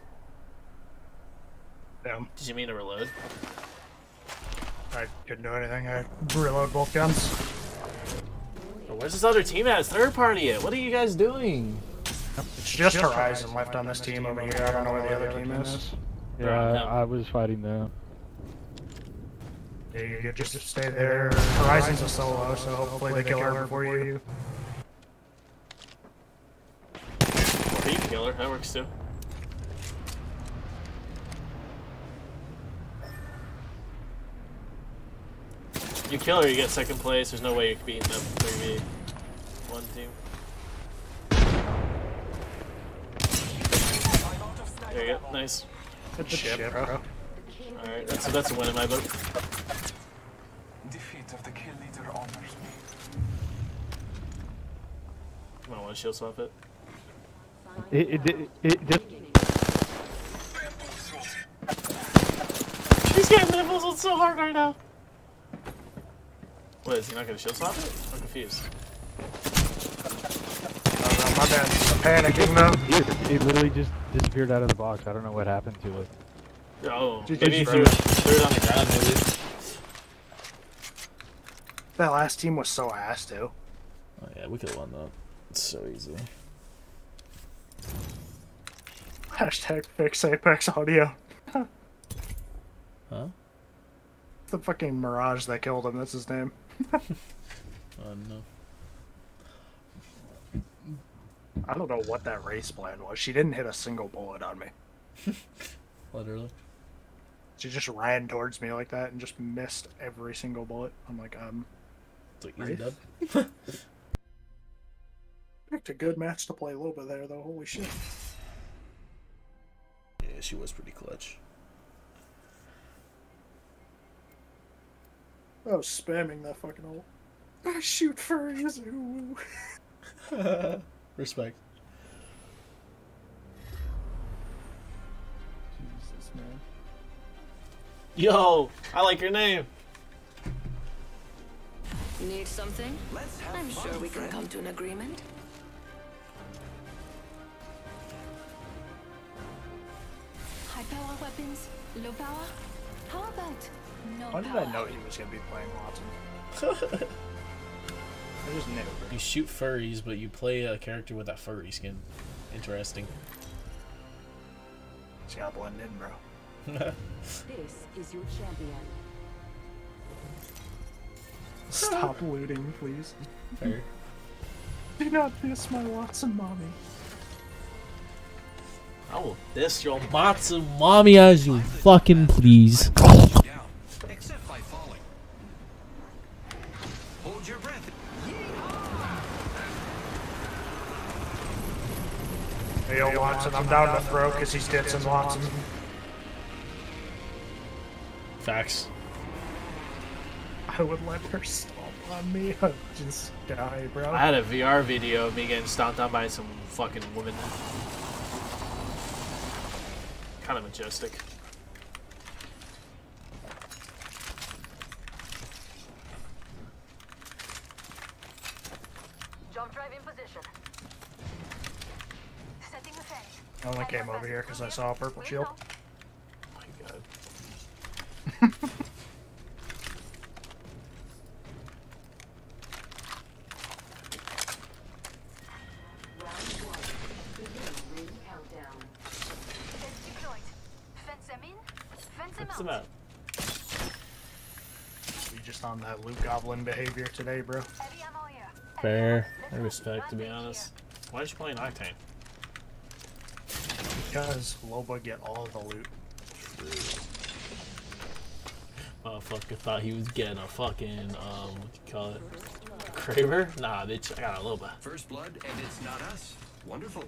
Speaker 3: Damn.
Speaker 2: Did you mean to reload?
Speaker 3: I couldn't do anything. I reload both guns.
Speaker 2: Oh, where's this other team at? It's third party it. What are you guys doing?
Speaker 3: It's just Horizon left on this team over here. I don't know where the other team is.
Speaker 48: Yeah,
Speaker 2: no.
Speaker 48: I was fighting them.
Speaker 3: Yeah, you just stay there. Horizon's a solo, so hopefully they kill her before you.
Speaker 2: Or you can kill her. That works too. You kill her, you get second place. There's no way you're beating them 3v one team. There you go. Nice.
Speaker 3: Good shit, bro.
Speaker 2: Alright, that's, so that's a win in my book.
Speaker 54: Defeat of the kill leader honors me.
Speaker 2: I don't want to shield swap it.
Speaker 48: It, it, it, it just,
Speaker 2: He's getting nipples so hard right now. What, is he not going to shield swap it? I'm confused.
Speaker 3: Oh, no, my bad. I'm panicking though.
Speaker 48: it, it literally just disappeared out of the box. I don't know what happened to it.
Speaker 2: Oh,
Speaker 3: Did
Speaker 2: maybe
Speaker 3: you
Speaker 2: he threw, threw it on the ground, maybe.
Speaker 3: That last team was so ass too.
Speaker 2: Oh yeah, we could have won that. It's so easy.
Speaker 3: Hashtag fix Apex audio.
Speaker 2: Huh?
Speaker 3: The fucking Mirage that killed him, that's his name.
Speaker 2: Oh no.
Speaker 3: I don't know what that race plan was. She didn't hit a single bullet on me.
Speaker 2: Literally.
Speaker 3: She just ran towards me like that and just missed every single bullet. I'm like, um.
Speaker 2: It's like easy
Speaker 3: Wraith?
Speaker 2: dub.
Speaker 3: Picked a good match to play a little bit there, though. Holy shit.
Speaker 2: Yeah, she was pretty clutch.
Speaker 3: I was spamming that fucking ult. I shoot furries. Ooh.
Speaker 2: Respect.
Speaker 3: Jesus, man.
Speaker 2: Yo, I like your name.
Speaker 21: Need something? I'm sure we can come to an agreement.
Speaker 30: High power weapons, low power. How about no
Speaker 3: How did? I know he was gonna be playing Wattson? I just knew.
Speaker 2: You shoot furries, but you play a character with that furry skin. Interesting.
Speaker 3: He's blend in, bro.
Speaker 29: This is your champion.
Speaker 3: Stop looting, please.
Speaker 2: Fair.
Speaker 3: Do not diss my Wattson mommy.
Speaker 2: I will diss your Matsu mommy as you fucking please.
Speaker 22: Down, except by falling. Hold your breath.
Speaker 3: Wattson. I'm down to throw because he's Ditson Wattson.
Speaker 55: Facts.
Speaker 3: I would let her stomp on me. I'd just die, bro.
Speaker 2: I had a VR video of me getting stomped on by some fucking woman. Kind of majestic.
Speaker 56: Jump drive in position.
Speaker 24: Setting the fence.
Speaker 3: I only came over here because I saw a purple shield.
Speaker 2: Oh my god.
Speaker 29: Ring countdown.
Speaker 24: Fence deployed. Fence them in. Fence them
Speaker 2: What's
Speaker 24: out.
Speaker 2: the map?
Speaker 3: We just on that loot Goblin behavior today, bro.
Speaker 24: Heavy ammo here.
Speaker 55: Fair.
Speaker 2: I respect, to be honest. Why did you play Octane?
Speaker 3: Because Loba get all the loot.
Speaker 55: Motherfucker thought he was getting a fucking um, what you call it? Kraber? Nah, bitch, I got a Loba.
Speaker 22: First blood, and it's not us. Wonderful.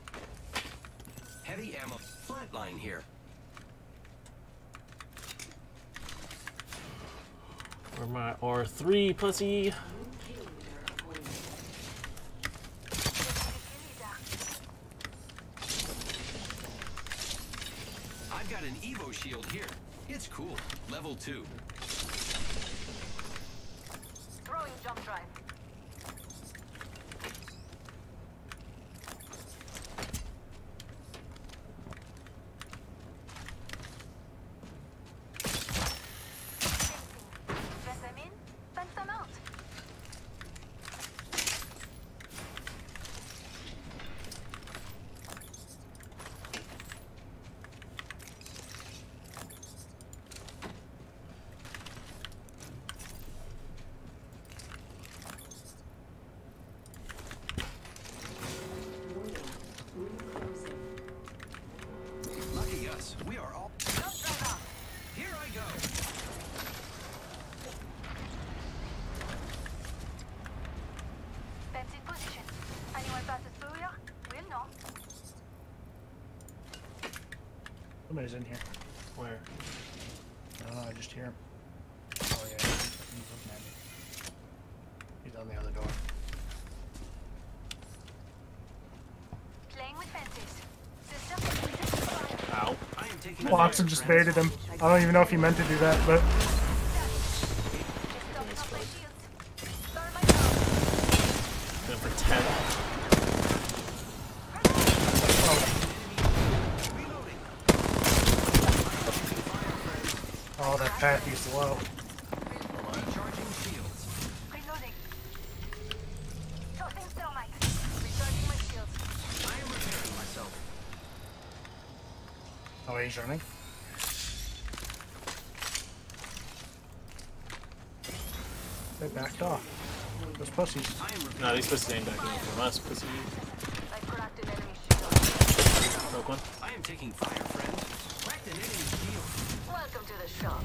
Speaker 22: Heavy ammo. Flatline here.
Speaker 2: Where my R3 pussy?
Speaker 22: I've got an Evo shield here. It's cool. Level 2.
Speaker 56: Throwing jump drive.
Speaker 24: Fence them in. Fence them out.
Speaker 22: Lucky us. We are all. Here I go.
Speaker 24: Fence in position. Anyone passes through here? We'll know.
Speaker 3: Somebody's in here.
Speaker 2: Where?
Speaker 3: I don't know, I just hear him. Oh yeah, he's he's looking at me. He's on the other door.
Speaker 24: Playing with fences. System.
Speaker 2: Ow.
Speaker 22: I am taking
Speaker 3: Wattson just baited him. I don't even know if he meant to do that, but
Speaker 2: Going for 10.
Speaker 3: oh, that Patty's low.
Speaker 22: Recharging shields.
Speaker 24: Reloading. Tossing thermite. Recharging my shields.
Speaker 22: I am repairing myself.
Speaker 3: Oh, he's running. They backed off. Those pussies.
Speaker 2: No, these pussies ain't back in from us, pussy.
Speaker 56: I cracked an enemy shield.
Speaker 2: Broke one.
Speaker 22: I am taking fire, friend. Cracked an enemy shield.
Speaker 56: Welcome to the shop.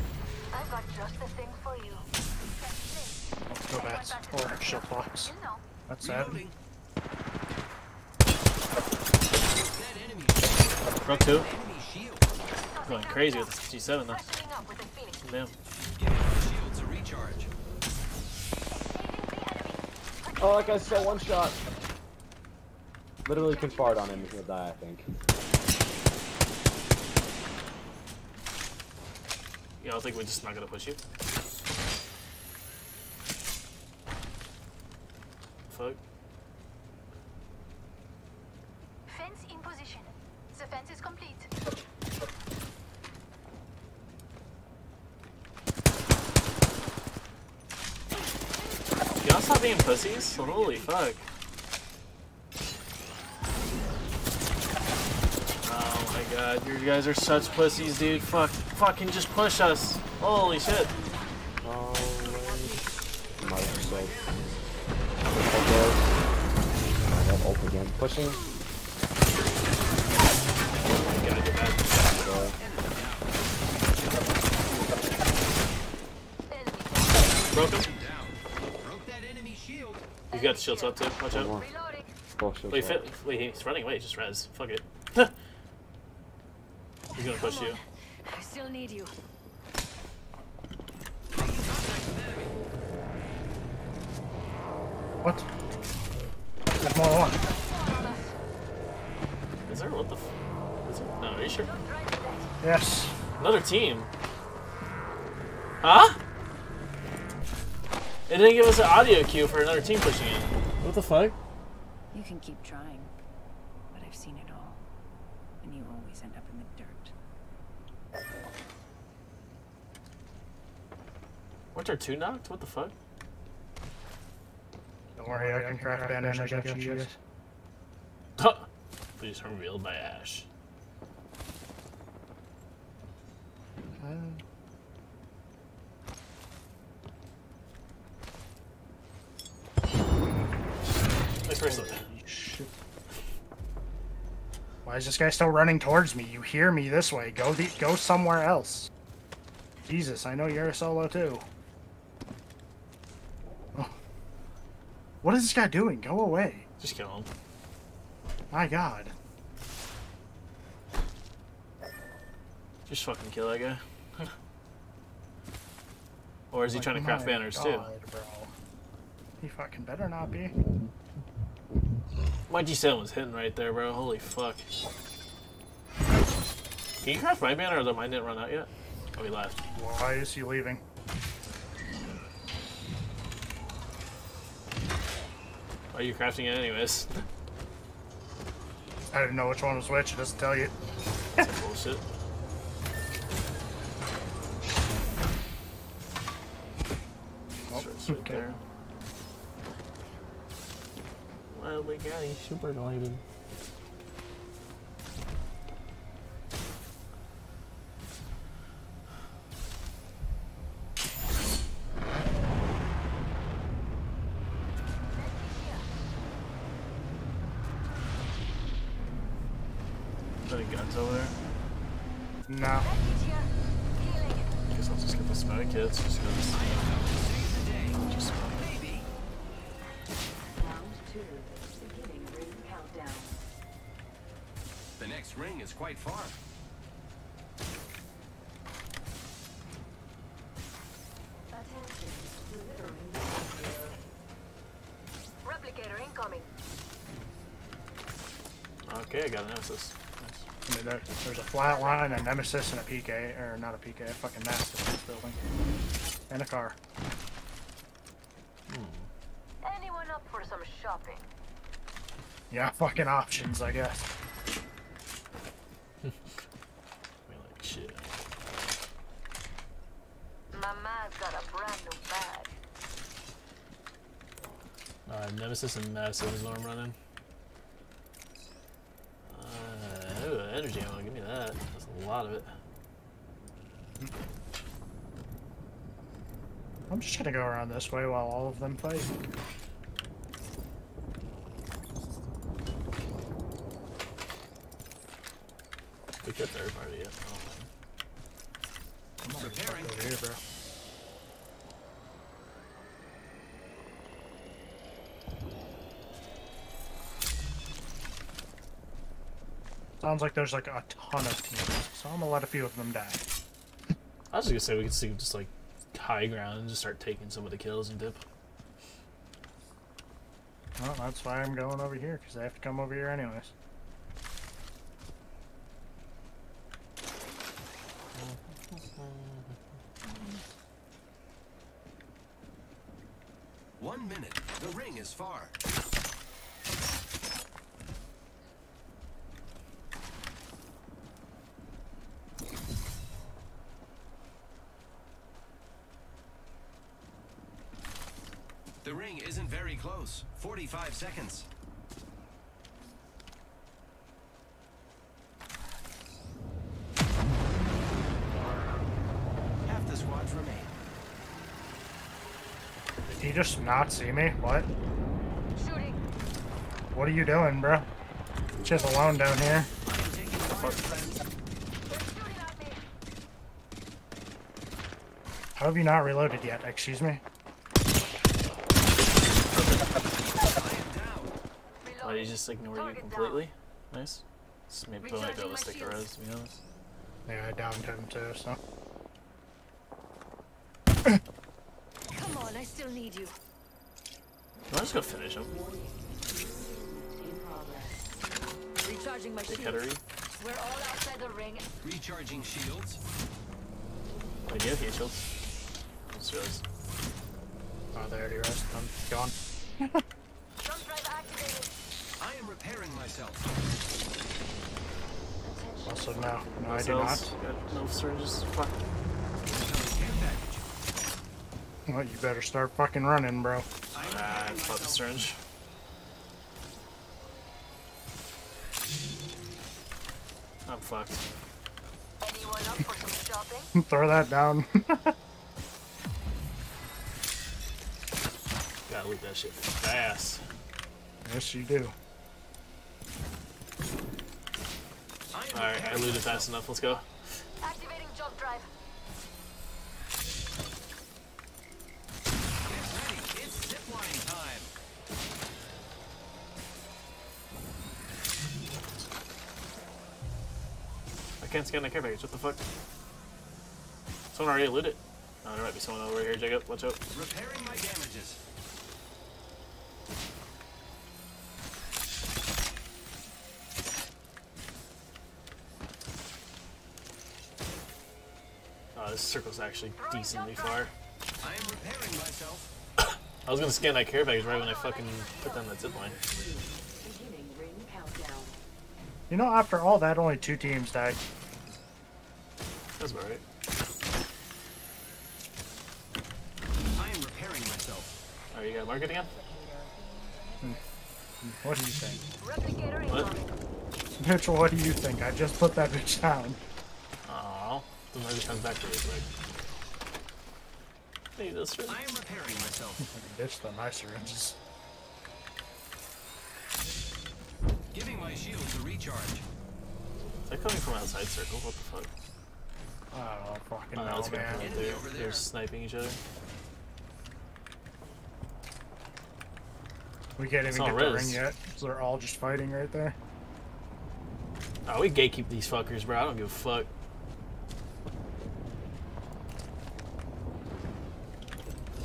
Speaker 56: I've got just the thing for you.
Speaker 3: Go bats. Or shield blocks.
Speaker 56: You know.
Speaker 3: That's sad.
Speaker 22: Reloading.
Speaker 2: Broke two. Going crazy with the G7 though.
Speaker 56: Freshening up with a phoenix.
Speaker 2: Damn.
Speaker 22: Giving my shields a recharge.
Speaker 57: Oh, like I said, one shot. Literally can fart on him, he'll die, I think.
Speaker 2: Yeah, I think we're just not gonna push you. Fuck.
Speaker 24: Fence in position. The fence is complete.
Speaker 2: Y'all stop being pussies? Holy fuck. Oh my god, you guys are such pussies, dude. Fuck, fucking just push us. Holy shit.
Speaker 57: Oh, might. I have ult again. Pushing.
Speaker 2: Gotta get back. Broke
Speaker 22: that enemy shield.
Speaker 2: He's got the shields up too. Watch out.
Speaker 57: Bullshit.
Speaker 2: Wait, fit, wait, he's running away. Just res. Fuck it. He's gonna push you.
Speaker 58: I still need you.
Speaker 3: What? There's more than one.
Speaker 2: Is there what the? F is there? No, are you sure?
Speaker 3: Yes.
Speaker 2: Another team. Huh? It didn't give us an audio cue for another team pushing in.
Speaker 59: What the fuck?
Speaker 29: You can keep trying, but I've seen it all. And you always end up in the dirt.
Speaker 2: Weren't there two knocked? What the fuck?
Speaker 3: Don't worry, I can craft bandage. I got you guys.
Speaker 2: Please revealed by Ash.
Speaker 3: Why is this guy still running towards me? You hear me this way. Go the go somewhere else. Jesus, I know you're a solo too. What is this guy doing? Go away.
Speaker 2: Just kill him.
Speaker 3: My god.
Speaker 2: Just fucking kill that guy. or is he
Speaker 3: Like,
Speaker 2: trying to craft banners too?
Speaker 3: Bro. He fucking better not be.
Speaker 2: My G7 was hitting right there, bro. Holy fuck. Can you craft my banner or the mine didn't run out yet? Oh, he left.
Speaker 3: Why is he leaving?
Speaker 2: Why are you crafting it anyways?
Speaker 3: I didn't know which one was which. It doesn't tell you.
Speaker 2: That's bullshit.
Speaker 3: Oh,
Speaker 2: It's right
Speaker 3: okay.
Speaker 2: there. Oh my god, he's super glided. Any guns over there?
Speaker 3: No.
Speaker 2: Guess I'll just get the. Just go. Just
Speaker 60: Round two. Beginning ring countdown.
Speaker 22: The next ring is quite far.
Speaker 24: Replicator incoming.
Speaker 2: Okay, I got a nemesis.
Speaker 3: I mean, there, there's a Flatline, a nemesis, and a PK, or not a PK, a fucking Mastiff in this building, and a car.
Speaker 24: Anyone up for some shopping?
Speaker 3: Yeah, fucking options, I guess.
Speaker 2: I mean, like shit.
Speaker 24: Mama's got a brand new bag.
Speaker 2: Uh, nemesis and Mastiff is what I'm running. Uh, ooh, energy ammo. Give me that. That's a lot of it.
Speaker 3: I'm just gonna go around this way while all of them fight.
Speaker 2: We third party it. Oh,
Speaker 3: I'm not gonna over here, bro. Sounds like there's like a ton of teams, so I'm gonna let a few of them die.
Speaker 2: I was gonna say we could see just like high ground and just start taking some of the kills and dip.
Speaker 3: Well, that's why I'm going over here, because they have to come over here anyways.
Speaker 22: One minute. The ring is far. Ring isn't very close. 45 seconds. Half the squads remain.
Speaker 3: Did he just not see me? What?
Speaker 24: Shooting.
Speaker 3: What are you doing, bro? Just alone down here. How have you not reloaded yet? Excuse me?
Speaker 2: Oh, he just ignored you completely. Nice. Just maybe might be able to stick a res, to be honest.
Speaker 3: Yeah, I downed him too, so.
Speaker 61: Come on, I still need you.
Speaker 2: I'm just gonna finish him.
Speaker 61: Recharging my
Speaker 2: Hey,
Speaker 61: shield.
Speaker 2: Kettering.
Speaker 61: We're all outside the ring.
Speaker 22: Recharging shields.
Speaker 2: I do have heat shields. Let's do this.
Speaker 3: Oh, there he is. I'm gone.
Speaker 22: I am repairing myself.
Speaker 3: Also, no. No, I
Speaker 2: What
Speaker 3: do not.
Speaker 2: Got no syringes. Fuck.
Speaker 3: Well, you better start fucking running, bro.
Speaker 2: Ah, I bought the syringe. I'm fucked.
Speaker 24: Anyone up for some shopping?
Speaker 3: Throw that down.
Speaker 2: Gotta loot that shit fast.
Speaker 3: yes, you do.
Speaker 2: Alright, I looted fast enough. Let's go.
Speaker 24: Activating jump drive.
Speaker 22: It's zipline time.
Speaker 2: I can't scan the care package. What the fuck? Someone already looted. Oh, there might be someone over here, Jacob. Watch out.
Speaker 22: Repairing my damages.
Speaker 2: Circle's actually decently far.
Speaker 22: I am repairing myself.
Speaker 2: I was gonna scan that care package right when I fucking put down that zip line.
Speaker 29: Beginning ring countdown.
Speaker 3: You know, after all that, only two teams died.
Speaker 2: That's about right.
Speaker 22: I am repairing myself.
Speaker 2: Oh, you got market again? Hmm. Hmm.
Speaker 3: What do you think?
Speaker 24: Replicator
Speaker 2: What?
Speaker 3: Mitchell, what do you think? I just put that bitch down.
Speaker 2: Aw. Then maybe it comes back to you quick. Hey, that's right.
Speaker 22: I am repairing myself.
Speaker 3: Ditch the my syringes.
Speaker 22: Giving my shields a recharge.
Speaker 2: Is that coming from outside circle? What the fuck?
Speaker 3: I don't know, fucking
Speaker 2: Oh, no,
Speaker 3: know, man.
Speaker 2: from right there. They're sniping each other.
Speaker 3: We can't
Speaker 2: It's
Speaker 3: even
Speaker 2: all
Speaker 3: get the ring yet. So they're all just fighting right there.
Speaker 2: Oh, we gatekeep these fuckers, bro. I don't give a fuck.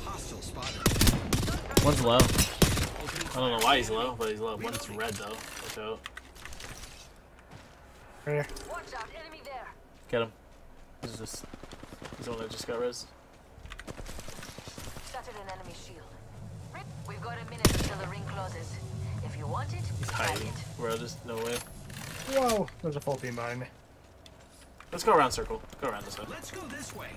Speaker 22: Hostile spotted.
Speaker 2: One's low. I don't know why he's low, but he's low. One's red though. Watch out.
Speaker 3: Here.
Speaker 24: Watch out, enemy there.
Speaker 2: Get him. This is this. He's the one that just got res.
Speaker 24: Shattered an enemy shield. Rip. We've got a minute until the ring closes. If you want it,
Speaker 2: He's
Speaker 24: grab
Speaker 2: hiding.
Speaker 24: it.
Speaker 2: Bro, just no way.
Speaker 3: Whoa, there's a full team behind me.
Speaker 2: Let's go around circle. Go around this way.
Speaker 22: Let's go this way.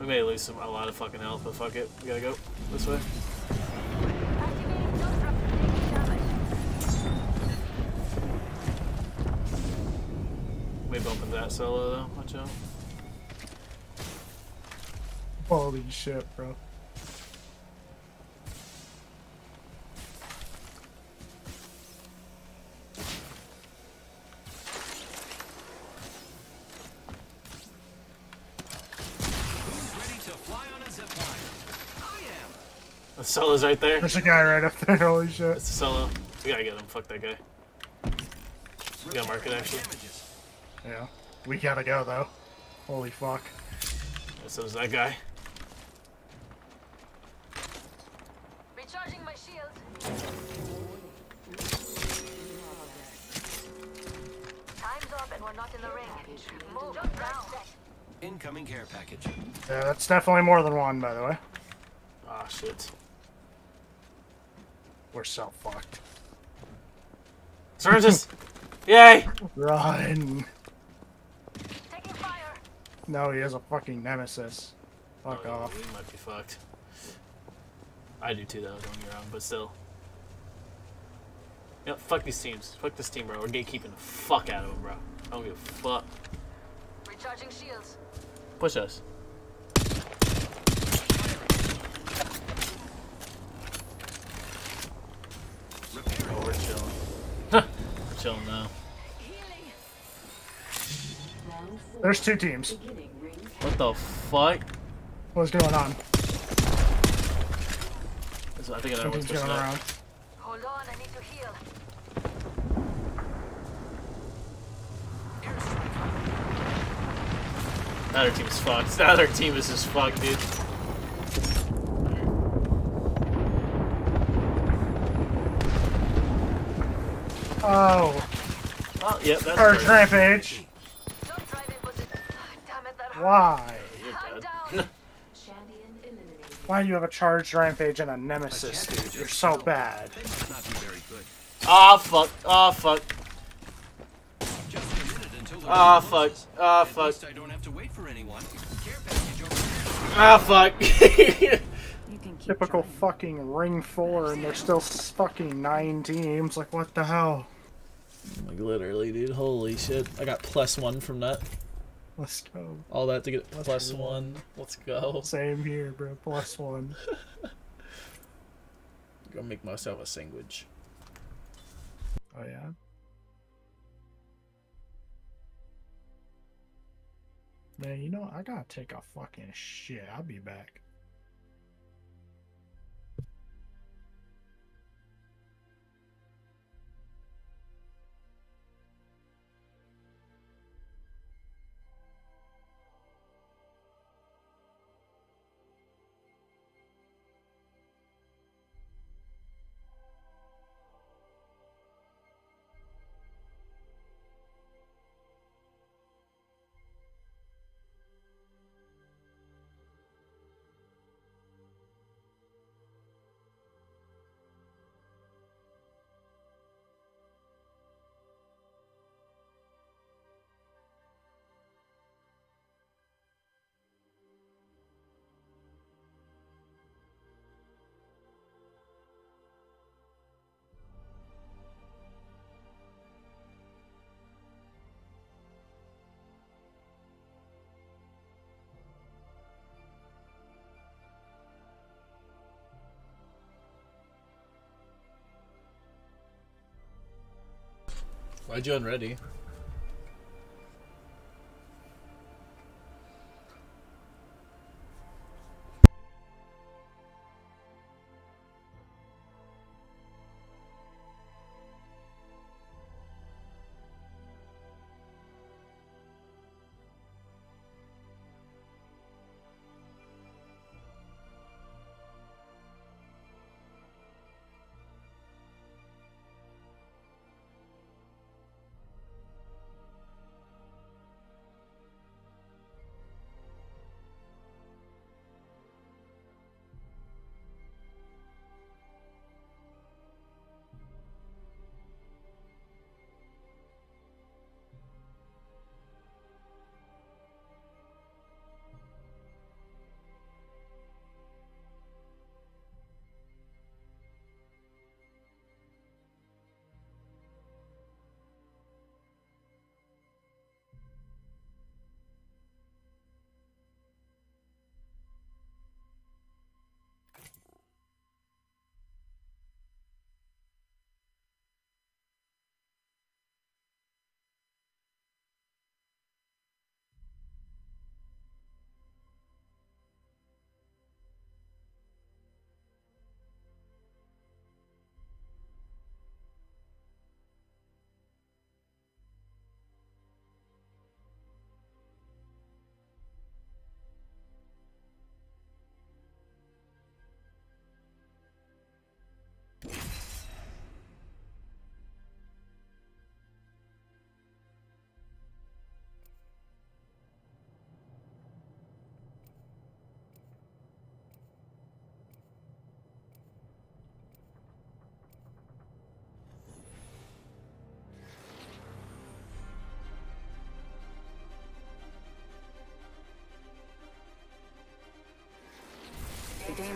Speaker 2: We may lose some a lot of fucking health, but fuck it. We gotta go this way. We bump into that solo though. Watch out.
Speaker 3: Holy shit, bro.
Speaker 22: Who's ready to fly on a zipline? I am.
Speaker 2: The solo's right there.
Speaker 3: There's a guy right up there, holy shit.
Speaker 2: It's a solo. We gotta get him. Fuck that guy. We gotta mark it actually.
Speaker 3: Yeah. We gotta go, though. Holy fuck.
Speaker 2: So does that guy.
Speaker 24: Recharging my shield. Time's up and we're not in the ring. Move down.
Speaker 22: Incoming care package.
Speaker 3: Yeah, that's definitely more than one, by the way.
Speaker 2: Ah shit.
Speaker 3: We're so fucked.
Speaker 2: Surges! Yay!
Speaker 3: Run!
Speaker 24: Taking fire.
Speaker 3: No, he has a fucking nemesis. Fuck
Speaker 2: Oh,
Speaker 3: off.
Speaker 2: We might be fucked. I do too though, don't get me wrong, but still. Yep, fuck these teams. Fuck this team, bro. We're gatekeeping the fuck out of them, bro. I don't give a fuck.
Speaker 24: Recharging shields.
Speaker 2: Push us. Oh, we're chilling. we're chilling now.
Speaker 3: There's two teams.
Speaker 2: What the fuck?
Speaker 3: What's going on?
Speaker 2: I think another one's pushing
Speaker 3: around.
Speaker 24: Hold on, I need to heal.
Speaker 8: Now their is fucked. Now their team is just fucked, dude.
Speaker 3: Oh.
Speaker 8: Oh, yep, that's Or
Speaker 3: rampage. Why? Why do you have a charged rampage and a nemesis, dude? You're so bad.
Speaker 8: Ah, fuck. Ah, fuck. Ah, fuck. Ah, fuck.
Speaker 22: I don't have to wait for anyone.
Speaker 8: Ah, fuck.
Speaker 3: Typical fucking ring four, and there's still fucking nine teams. Like, what the hell?
Speaker 2: Like literally, dude. Holy shit! I got plus one from that.
Speaker 3: Let's go.
Speaker 2: All that to get plus one. Let's go.
Speaker 3: Same here, bro. Plus one.
Speaker 2: Go make myself a sandwich.
Speaker 3: Oh yeah. Man, you know I gotta take a fucking shit. I'll be back.
Speaker 2: Why'd you unready?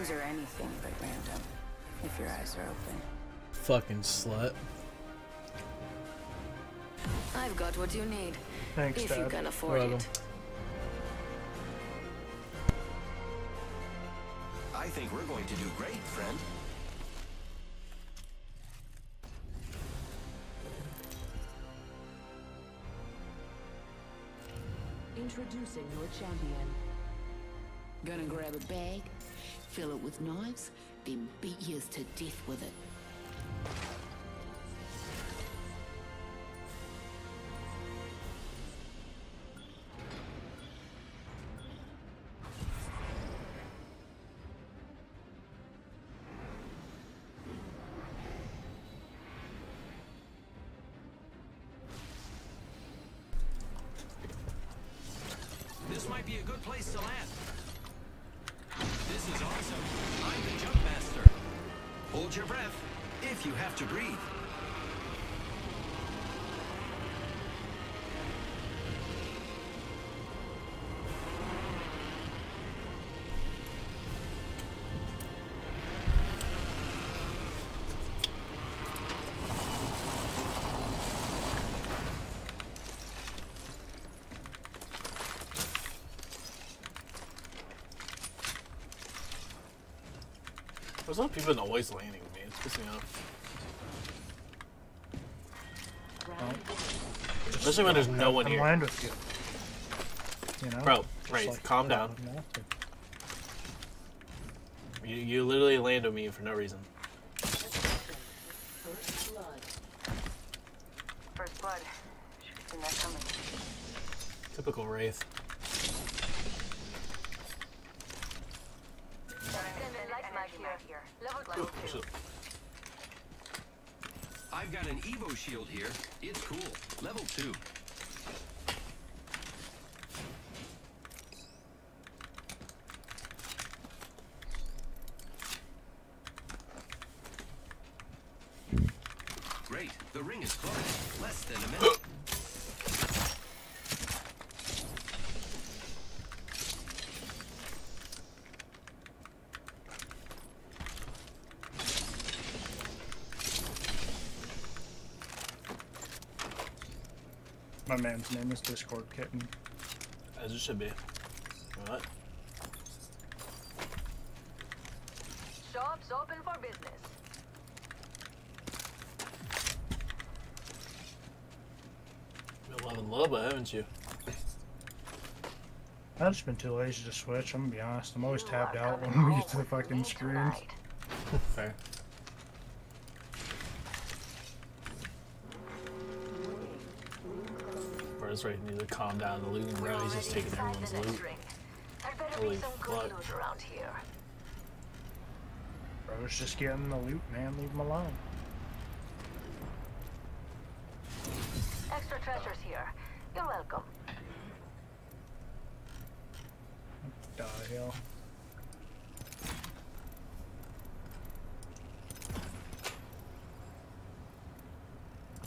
Speaker 33: The are anything but random, if your eyes are open.
Speaker 2: Fucking slut.
Speaker 21: I've got what you need.
Speaker 3: Thanks,
Speaker 21: if you can afford
Speaker 2: Welcome.
Speaker 21: it.
Speaker 22: I think we're going to do great, friend.
Speaker 62: Introducing your champion.
Speaker 44: Gonna grab a bag, fill it with knives, then beat yours to death with it.
Speaker 2: There's a lot of people always landing with me. It's pissing me off. Especially when there's no one
Speaker 3: Come
Speaker 2: here.
Speaker 3: land with you. You know?
Speaker 2: Bro,
Speaker 3: Just
Speaker 2: right,
Speaker 3: like-
Speaker 2: calm down. You, you literally land on me for no reason.
Speaker 24: First blood. Should have seen that coming.
Speaker 2: Typical Wraith.
Speaker 24: Level
Speaker 2: Ooh, shit.
Speaker 22: I've got an Evo shield here. It's cool. Level 2. Great. The ring is closed. Less than a minute.
Speaker 3: My man's name is Discord Kitten.
Speaker 2: As it should be. What?
Speaker 24: Shops open for business.
Speaker 2: You've been loving Loba, haven't you?
Speaker 3: I've just been too lazy to switch, I'm gonna be honest. I'm always tapped out when we get to the fucking screen.
Speaker 2: Fair. Whereas right need to calm down the loot, bro. He's just taking everyone's loot.
Speaker 24: There better
Speaker 2: Holy
Speaker 24: be some
Speaker 2: fuck.
Speaker 24: good loot around here.
Speaker 3: Bro's just getting the loot, man. Leave him alone.
Speaker 24: Extra treasures here. You're welcome.
Speaker 3: The hell.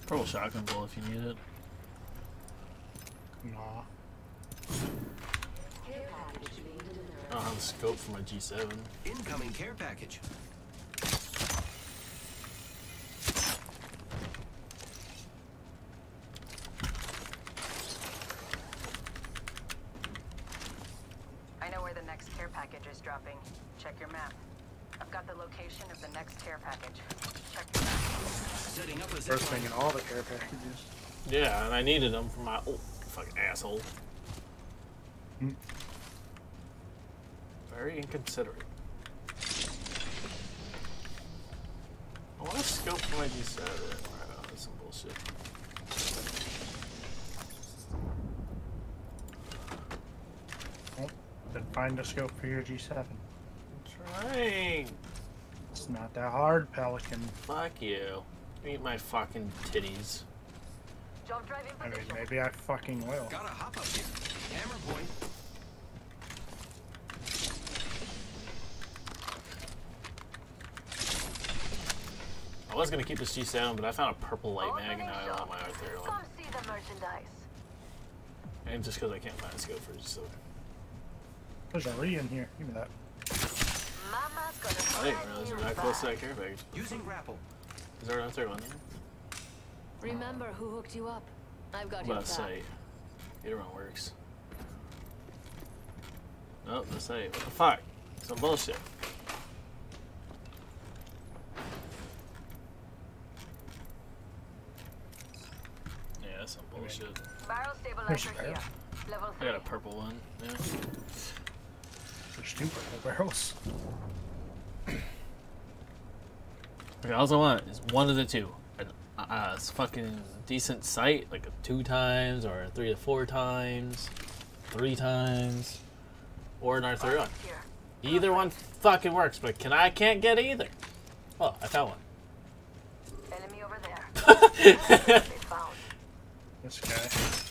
Speaker 2: Purple shotgun bolt if you need it.
Speaker 3: Nah.
Speaker 2: I don't have a scope for my G7.
Speaker 22: Incoming care package.
Speaker 31: I know where the next care package is dropping. Check your map. I've got the location of the next care package. Check your map.
Speaker 22: Setting up a
Speaker 3: First thing in all the care packages.
Speaker 2: Yeah, and I needed them for my oh fucking asshole.
Speaker 3: Mm.
Speaker 2: Very inconsiderate. I want to scope for my G7. Wow, that's some bullshit.
Speaker 3: Oh, then find a scope for your G7.
Speaker 2: Trying.
Speaker 3: It's not that hard, Pelican.
Speaker 2: Fuck you. Eat my fucking titties.
Speaker 24: Jump drive in
Speaker 3: I mean, maybe I fucking will.
Speaker 22: Gotta hop up here. Hammer point.
Speaker 2: I was gonna keep this G7, but I found a purple light mag, and now I want my R3 one.
Speaker 24: Come see the merchandise.
Speaker 2: And just because I can't find a scope for G7.
Speaker 3: There's a Ree in here. Give me that.
Speaker 24: Mama's gonna
Speaker 2: I didn't realize we were that close to that care package.
Speaker 22: Using grapple.
Speaker 2: Is there an R3 one there?
Speaker 63: Remember who hooked you up? I've got your
Speaker 2: about to
Speaker 63: back.
Speaker 2: say, either one works. Nope, let's say, what the fuck? Some bullshit. Yeah, that's some bullshit.
Speaker 24: Barrel stabilizer
Speaker 3: barrel.
Speaker 24: here. Level
Speaker 2: I
Speaker 24: three.
Speaker 2: got a purple one. Yeah.
Speaker 3: There's two purple barrels.
Speaker 2: Okay, all I want is one of the two. A, a, a fucking decent sight, like a two times or a three to four times, three times, or an R3 one. Either one fucking works, but can I can't get either. Oh, I found one.
Speaker 24: Enemy over there.
Speaker 3: This guy.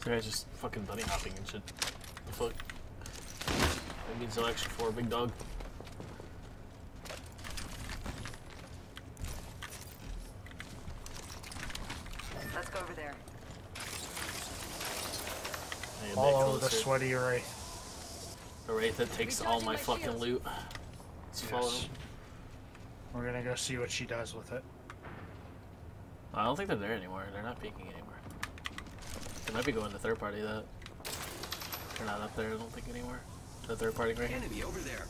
Speaker 2: This guy's just fucking bunny hopping and shit. The fuck? That means no extra for big dog.
Speaker 33: Let's go over there.
Speaker 2: Hey, big
Speaker 3: Follow the sweaty wraith.
Speaker 2: The wraith that takes all my fucking loot. Let's follow.
Speaker 3: Yes. We're gonna go see what she does with it.
Speaker 2: I don't think they're there anymore. They're not peeking anymore. They might be going to third party though. They're not up there, I don't think anymore. The third party right.
Speaker 22: Enemy over there.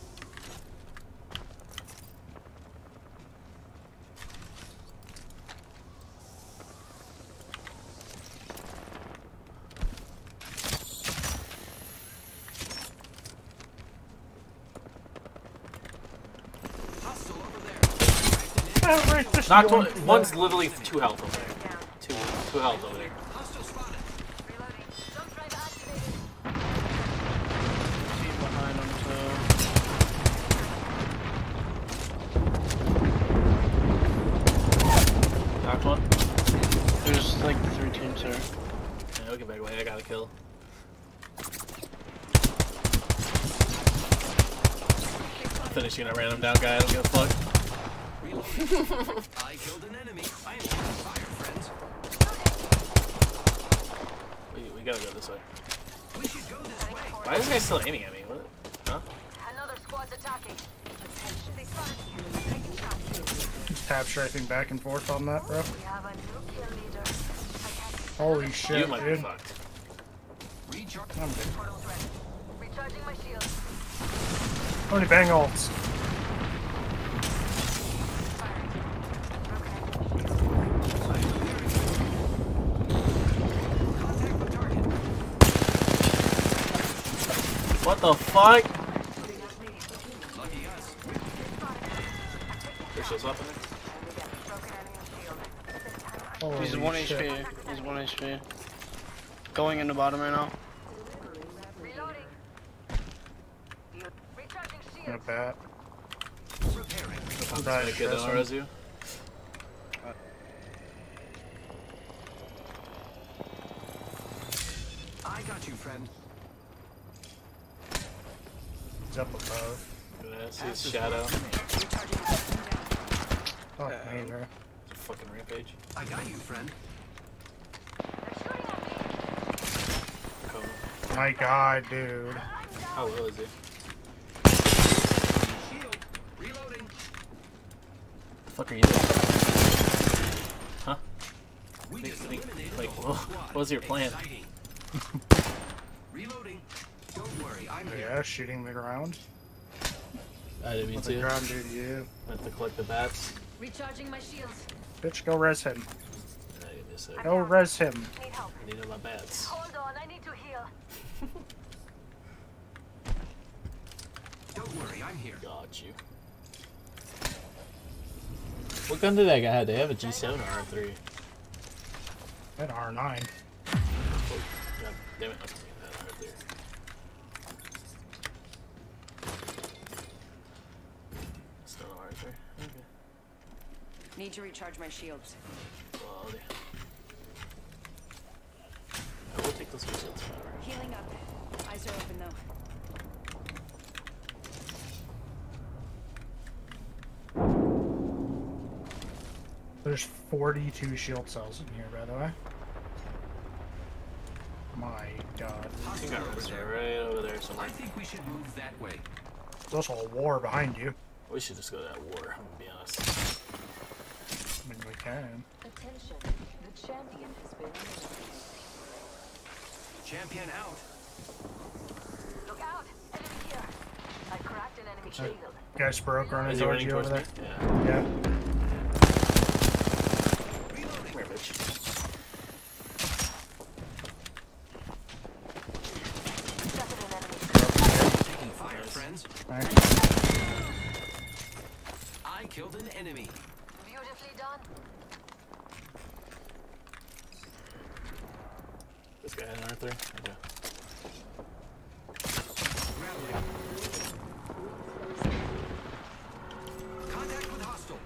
Speaker 22: Hostile over there.
Speaker 2: Knocked one. One's literally two health over there. Two, two health over there.
Speaker 22: Hostile spotted.
Speaker 64: Team behind him
Speaker 2: Knocked one.
Speaker 64: too. There's like three teams here.
Speaker 2: Yeah, okay, back away. I got a kill. Finishing a random down guy. I don't give a fuck.
Speaker 22: I killed an enemy. I am on fire, friends.
Speaker 2: We, we gotta go this way.
Speaker 22: We should go this way.
Speaker 2: Why is this guy still aiming at me? What? Huh?
Speaker 24: Another squad's attacking. They spotted you.
Speaker 3: Just tap strafing back and forth on that, bro.
Speaker 24: We have a new kill leader.
Speaker 3: Holy shit,
Speaker 2: you might be
Speaker 3: dude.
Speaker 2: fucked.
Speaker 22: Recharge.
Speaker 3: I'm good.
Speaker 24: Portal's ready. Recharging my shield.
Speaker 3: How many bang ults?
Speaker 2: What the fuck?
Speaker 22: Lucky us.
Speaker 2: There's those up in there.
Speaker 64: He's
Speaker 3: Holy
Speaker 64: one
Speaker 3: shit.
Speaker 64: HP. He's one HP. Going in the bottom right now.
Speaker 3: Not bad.
Speaker 22: Repairing.
Speaker 2: I'm
Speaker 3: Right,
Speaker 2: gonna get an
Speaker 3: Tristan.
Speaker 2: Arazu.
Speaker 22: I got you, friend.
Speaker 3: Jump above.
Speaker 2: Yeah, see his shadow.
Speaker 3: Fuck me, bro.
Speaker 2: It's a fucking rampage.
Speaker 22: I got you, friend.
Speaker 3: My god, dude.
Speaker 2: How low is he?
Speaker 22: Shield. Reloading.
Speaker 2: The fuck are you doing? Huh?
Speaker 22: We just
Speaker 2: Like,
Speaker 22: eliminated
Speaker 2: like,
Speaker 22: the
Speaker 2: what, what was your plan?
Speaker 22: Reloading. Don't worry, I'm here.
Speaker 3: Yeah, shooting the ground.
Speaker 2: I didn't mean
Speaker 3: What the ground do to you?
Speaker 2: Went to collect the bats.
Speaker 24: Recharging my shields.
Speaker 3: Bitch, go res him.
Speaker 2: I give me a sec.
Speaker 3: Go res him.
Speaker 24: I need help.
Speaker 2: I needed my bats.
Speaker 24: Hold on, I need to heal.
Speaker 22: Don't worry, I'm here.
Speaker 2: Got you. What gun did that guy have? They have a G7 or R3.
Speaker 3: An R9.
Speaker 2: God damn it, that's me, that R3. Still no R3. Okay.
Speaker 33: Need to recharge my shields.
Speaker 2: Quality. I will take those results forever.
Speaker 33: Healing up. Eyes are open though.
Speaker 3: There's 42 shield cells in here, by the way. My god.
Speaker 2: I think I was there, right over there somewhere.
Speaker 22: I think we should move that way.
Speaker 3: There's also a war behind you.
Speaker 2: We should just go to that war, I'm gonna be honest.
Speaker 3: I mean, we can.
Speaker 29: Attention, the champion has been eliminated.
Speaker 22: Champion out.
Speaker 24: Look out! Enemy here. I cracked an enemy
Speaker 3: Uh,
Speaker 24: shield.
Speaker 3: Guys broke running
Speaker 2: Is he
Speaker 3: towards you over there.
Speaker 2: me? Yeah.
Speaker 3: Yeah.
Speaker 22: Reloading.
Speaker 2: Come bitch.
Speaker 24: Spotted an enemy.
Speaker 22: Taking fire, friends.
Speaker 3: Alright.
Speaker 22: I killed an enemy.
Speaker 24: Beautifully done.
Speaker 2: This guy had an R3? Okay.
Speaker 22: Grappling. Contact with hostile.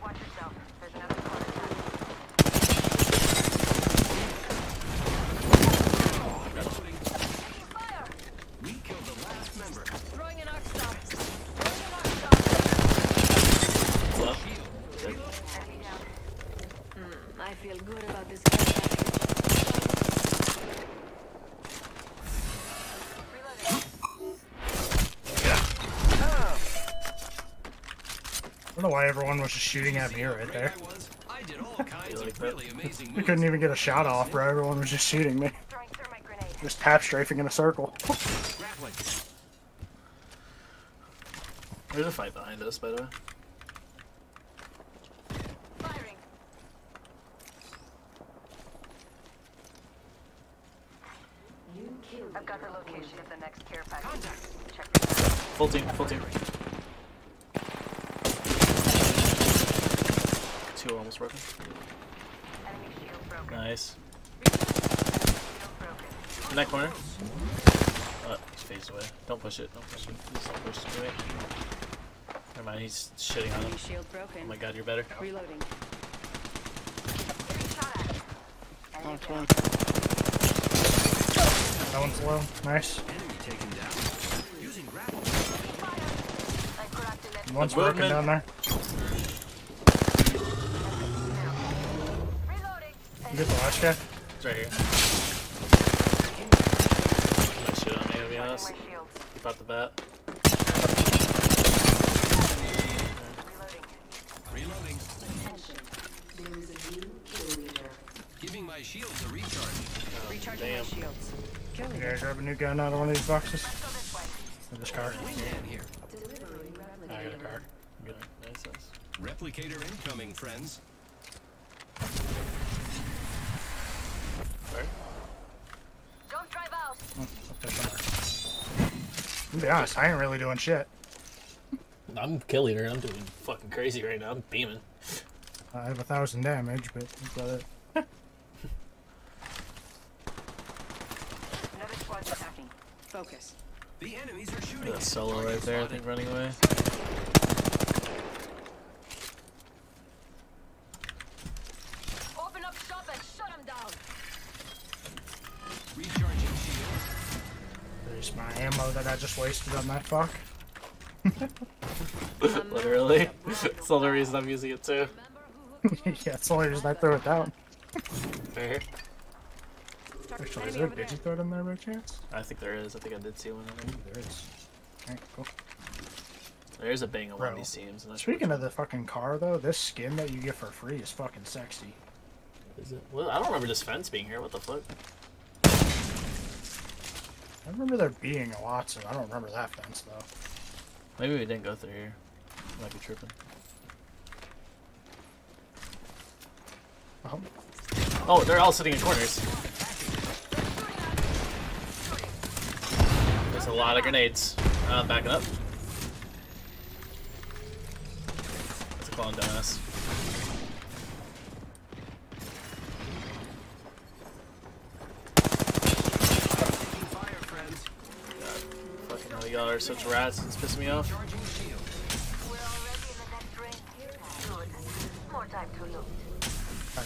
Speaker 24: Watch yourself. There's another squad attack.
Speaker 3: know why everyone was just shooting at me right there.
Speaker 22: I did all kinds of really amazing
Speaker 3: I couldn't even get a shot off, bro. Everyone was just shooting me. Just tap strafing in a circle.
Speaker 2: There's a fight behind us, by the way.
Speaker 29: I've got the location of the next care package. Check
Speaker 2: Full team, full team. Two almost broken. Nice. In that corner. Uh, he's phased away. Don't push it. Don't push it. Please don't push it. Wait. Never mind. He's shitting on him.
Speaker 33: Shield broken.
Speaker 2: Oh my god, you're better.
Speaker 33: Reloading.
Speaker 64: Knocked one.
Speaker 3: That one's low. Nice.
Speaker 22: Enemy taken down. Using grapple.
Speaker 3: One's broken
Speaker 2: Movement.
Speaker 3: down there. You get the last guy?
Speaker 2: It's right here. Nice shit on me, to be honest. Keep out the bat.
Speaker 22: Reloading. Giving my shields a recharge.
Speaker 33: Recharging my shields.
Speaker 3: You guys grab a new gun out of one of these boxes? Or this car?
Speaker 22: Wingman here.
Speaker 3: I got a car.
Speaker 2: Good. Nice, nice.
Speaker 22: Replicator incoming, friends.
Speaker 2: Sorry.
Speaker 24: Don't drive out.
Speaker 3: Up there somewhere. To be honest, I ain't really doing shit.
Speaker 65: I'm kill leader. I'm doing.
Speaker 2: Fucking crazy right now. I'm beaming.
Speaker 3: I have a thousand damage, but that's about it.
Speaker 33: Another squad's attacking. Focus.
Speaker 22: The enemies are shooting.
Speaker 2: Got a solo right there, I think, running away.
Speaker 24: Open up shop and shut them down.
Speaker 22: Recharging shields.
Speaker 3: There's my ammo that I just wasted on that fuck.
Speaker 2: Literally. That's the only reason I'm using it too.
Speaker 3: yeah, that's the only reason I threw it down.
Speaker 2: Fair.
Speaker 3: Actually, is there, did you throw it in there by chance?
Speaker 2: I think there is. I think I did see one in there.
Speaker 3: There is. Alright, cool.
Speaker 2: There is a bang on one of these teams. I'm not sure
Speaker 3: Speaking of the fucking car, though, this skin that you get for free is fucking sexy.
Speaker 2: Is it? Well, I don't remember this fence being here. What the fuck?
Speaker 3: I remember there being a lot, so I don't remember that fence, though.
Speaker 2: Maybe we didn't go through here. Might be tripping.
Speaker 3: Oh.
Speaker 2: Oh, they're all sitting in corners. A lot of grenades. Uh, backing up. That's a clone dumbass. Fucking hell, y'all are such rats. It's pissing me off.
Speaker 3: Trying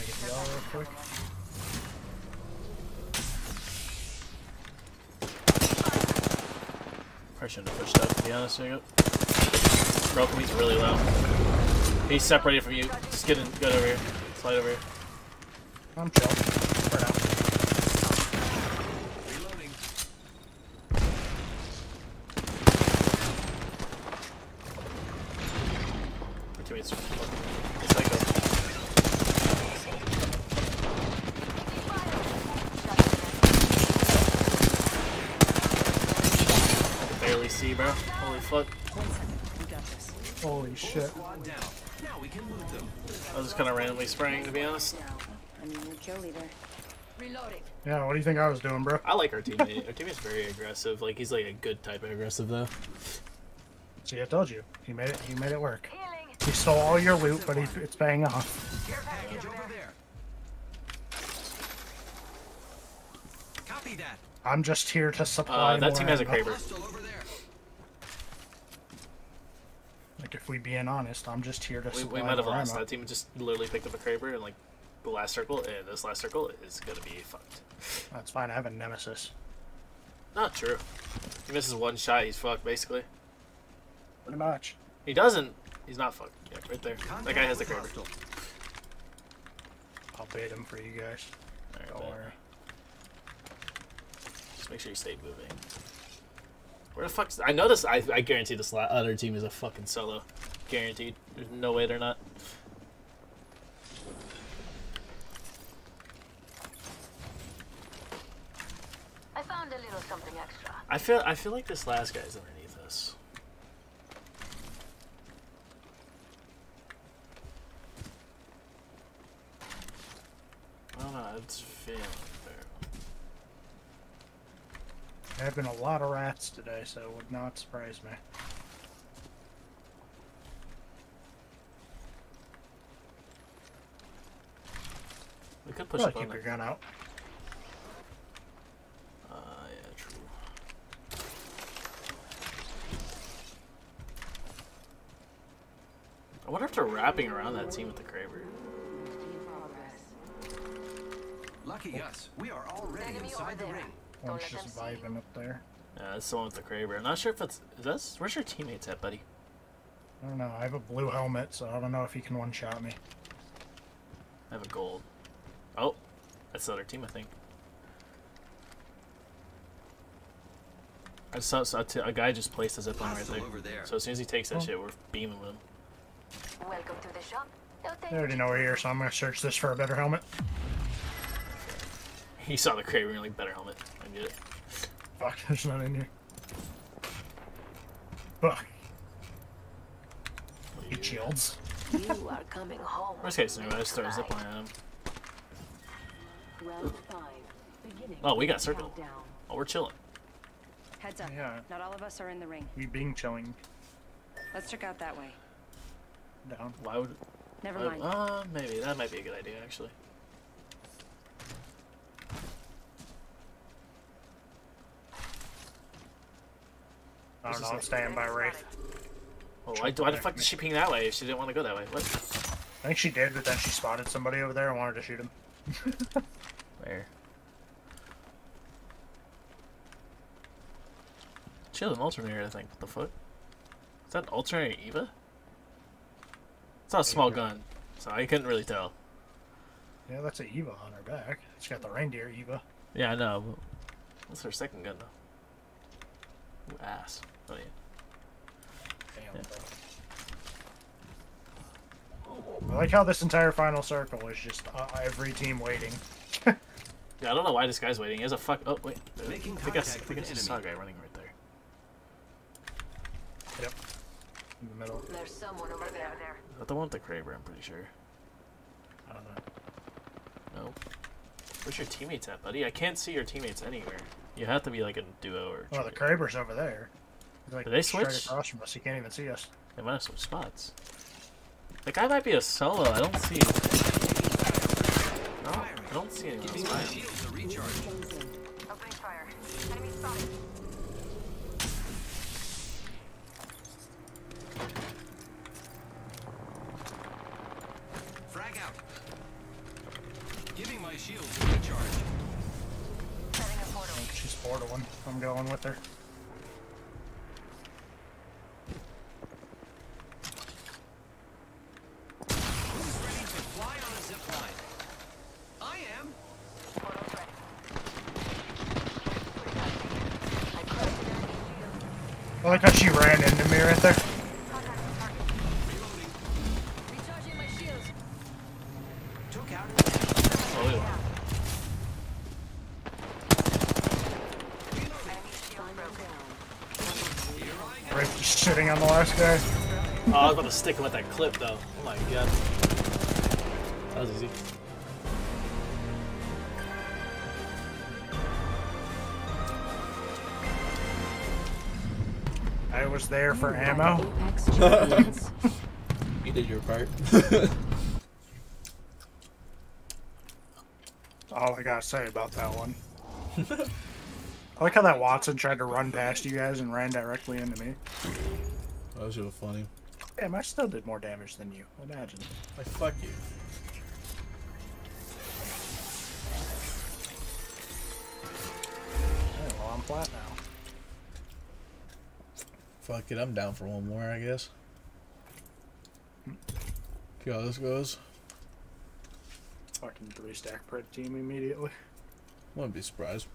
Speaker 3: to get real quick.
Speaker 2: Probably shouldn't have pushed up, to be honest with you. Broken, he's really low. He's separated from you. Just get in, get over here. Slide over here.
Speaker 3: I'm chill. For now.
Speaker 22: Reloading.
Speaker 2: My teammates are fucking psycho. I can barely see, bro. Holy fuck.
Speaker 3: Holy shit.
Speaker 22: Squad down. Now we can loot them.
Speaker 2: I was just kind of randomly spraying, to be honest.
Speaker 33: I mean, your kill leader.
Speaker 66: Reloading.
Speaker 3: Yeah, what do you think I was doing, bro?
Speaker 2: I like our teammate. Our teammate's very aggressive. Like, he's like a good type of aggressive, though.
Speaker 3: See, I told you. He made it. He made it work. He stole all your loot, but he, it's paying off.
Speaker 22: Package over there. Copy that.
Speaker 3: I'm just here to supply
Speaker 2: Uh, that team has a
Speaker 3: ammo.
Speaker 2: Kraber.
Speaker 22: Hostile over there.
Speaker 3: Like, if we being honest, I'm just here to
Speaker 2: We, we might have lost. That team just literally picked up a Kraber and, like, the last circle, and this last circle is gonna be fucked.
Speaker 3: That's fine. I have a nemesis.
Speaker 2: Not true. He misses one shot, he's fucked, basically.
Speaker 3: Pretty much.
Speaker 2: He doesn't. He's not fucked. Yeah, right there. That guy has the Kraber.
Speaker 3: I'll bait him for you guys. Don't worry.
Speaker 2: Just make sure you stay moving. Where the fuck's... I know this... I, I guarantee this other team is a fucking solo. Guaranteed. There's no way they're not.
Speaker 24: I found a little something extra.
Speaker 2: I feel I feel like this last guy's underneath us. I don't know. It's feeling fair.
Speaker 3: There have been a lot of rats today, so it would not surprise me.
Speaker 2: We could push
Speaker 3: Probably
Speaker 2: up on
Speaker 3: keep your gun out.
Speaker 2: Uh, yeah, true. I wonder if they're wrapping around that team with the Kraber.
Speaker 22: Lucky us. We are already inside the ring.
Speaker 3: One's just vibing up there.
Speaker 2: Yeah, that's the one with the Kraber. I'm not sure if it's. Is that, where's your teammates at, buddy?
Speaker 3: I don't know. I have a blue helmet, so I don't know if he can one-shot me.
Speaker 2: I have a gold. Oh, that's the other team, I think. I saw, saw t- a guy just placed a zip line right there.
Speaker 22: over there.
Speaker 2: So as soon as he takes that
Speaker 3: Oh.
Speaker 2: shit, we're beaming with him.
Speaker 24: Welcome to the shop. No
Speaker 3: I already know we're here, so I'm gonna search this for a better helmet.
Speaker 2: He saw the Kraber and you're like, better helmet. I get it.
Speaker 3: Fuck, there's none in here. Fuck. He shields.
Speaker 24: You are coming home.
Speaker 2: Worst case scenario, I just throw a zip line at him.
Speaker 29: Round five.
Speaker 2: Oh, we got circled.
Speaker 29: Countdown.
Speaker 2: Oh, we're chilling.
Speaker 33: Heads up.
Speaker 3: Yeah.
Speaker 33: Not all of us are in the ring.
Speaker 3: We being chilling
Speaker 33: Let's check out that way.
Speaker 3: down.
Speaker 2: Why would?
Speaker 33: Never
Speaker 2: why-
Speaker 33: mind.
Speaker 2: Uh, maybe that might be a good idea actually.
Speaker 3: I don't know. I'm staying by Wraith.
Speaker 2: Well, why, why the fuck did she ping that way if she didn't want to go that way? What?
Speaker 3: I think she did, but then she spotted somebody over there and wanted to shoot him.
Speaker 2: Where? She has an alternator, I think. What the fuck? Is that an alternator Eva? It's not a small gun, so I couldn't really tell.
Speaker 3: Yeah, that's a Eva on her back. She's got the reindeer Eva.
Speaker 2: Yeah, I know. but What's her second gun though? Ooh, ass. Oh yeah.
Speaker 3: Damn, bro. I like how this entire final circle is just uh, every team waiting.
Speaker 2: Yeah, I don't know why this guy's waiting. He has a fuck. Oh wait, I
Speaker 22: Making
Speaker 2: think I, I
Speaker 22: contact
Speaker 2: think I
Speaker 22: with
Speaker 2: just saw a guy running right there.
Speaker 3: Yep. In the middle.
Speaker 24: There's someone over there.
Speaker 2: Is that the one with the Kraber? I'm pretty sure.
Speaker 3: I don't know.
Speaker 2: No. Where's your teammates at, buddy? I can't see your teammates anywhere. You have to be like a duo or.
Speaker 3: Well, the Kraber's over there. He's like
Speaker 2: Did they
Speaker 3: straight
Speaker 2: switch?
Speaker 3: across from us. He can't even see us.
Speaker 2: They might have switched spots. The guy might be a solo. I don't see. No, I don't see anyone
Speaker 22: Giving
Speaker 2: else.
Speaker 22: my
Speaker 2: him.
Speaker 22: shields a recharge.
Speaker 24: Opening fire. Enemy spotted.
Speaker 3: Four to one. I'm going with her.
Speaker 22: I
Speaker 3: like how she ran into me right there.
Speaker 24: Recharging my shields.
Speaker 22: Took out.
Speaker 2: Oh, wait.
Speaker 24: Enemy shield broken.
Speaker 22: Here I go.
Speaker 3: Right, just sitting on the last guy.
Speaker 2: Oh, I was about to stick him with that clip though. Oh my god. That was easy.
Speaker 3: I was there for ammo.
Speaker 67: You did your part.
Speaker 3: all I gotta say about that one. I like how that Wattson tried to run past you guys and ran directly into me.
Speaker 67: That was real funny.
Speaker 3: Damn, I still did more damage than you. Imagine.
Speaker 67: Like, fuck you.
Speaker 3: Alright, well, I'm flat now.
Speaker 67: Fuck it, I'm down for one more, I guess. See how this goes.
Speaker 3: Fucking three stack pred team immediately.
Speaker 67: Wouldn't be surprised.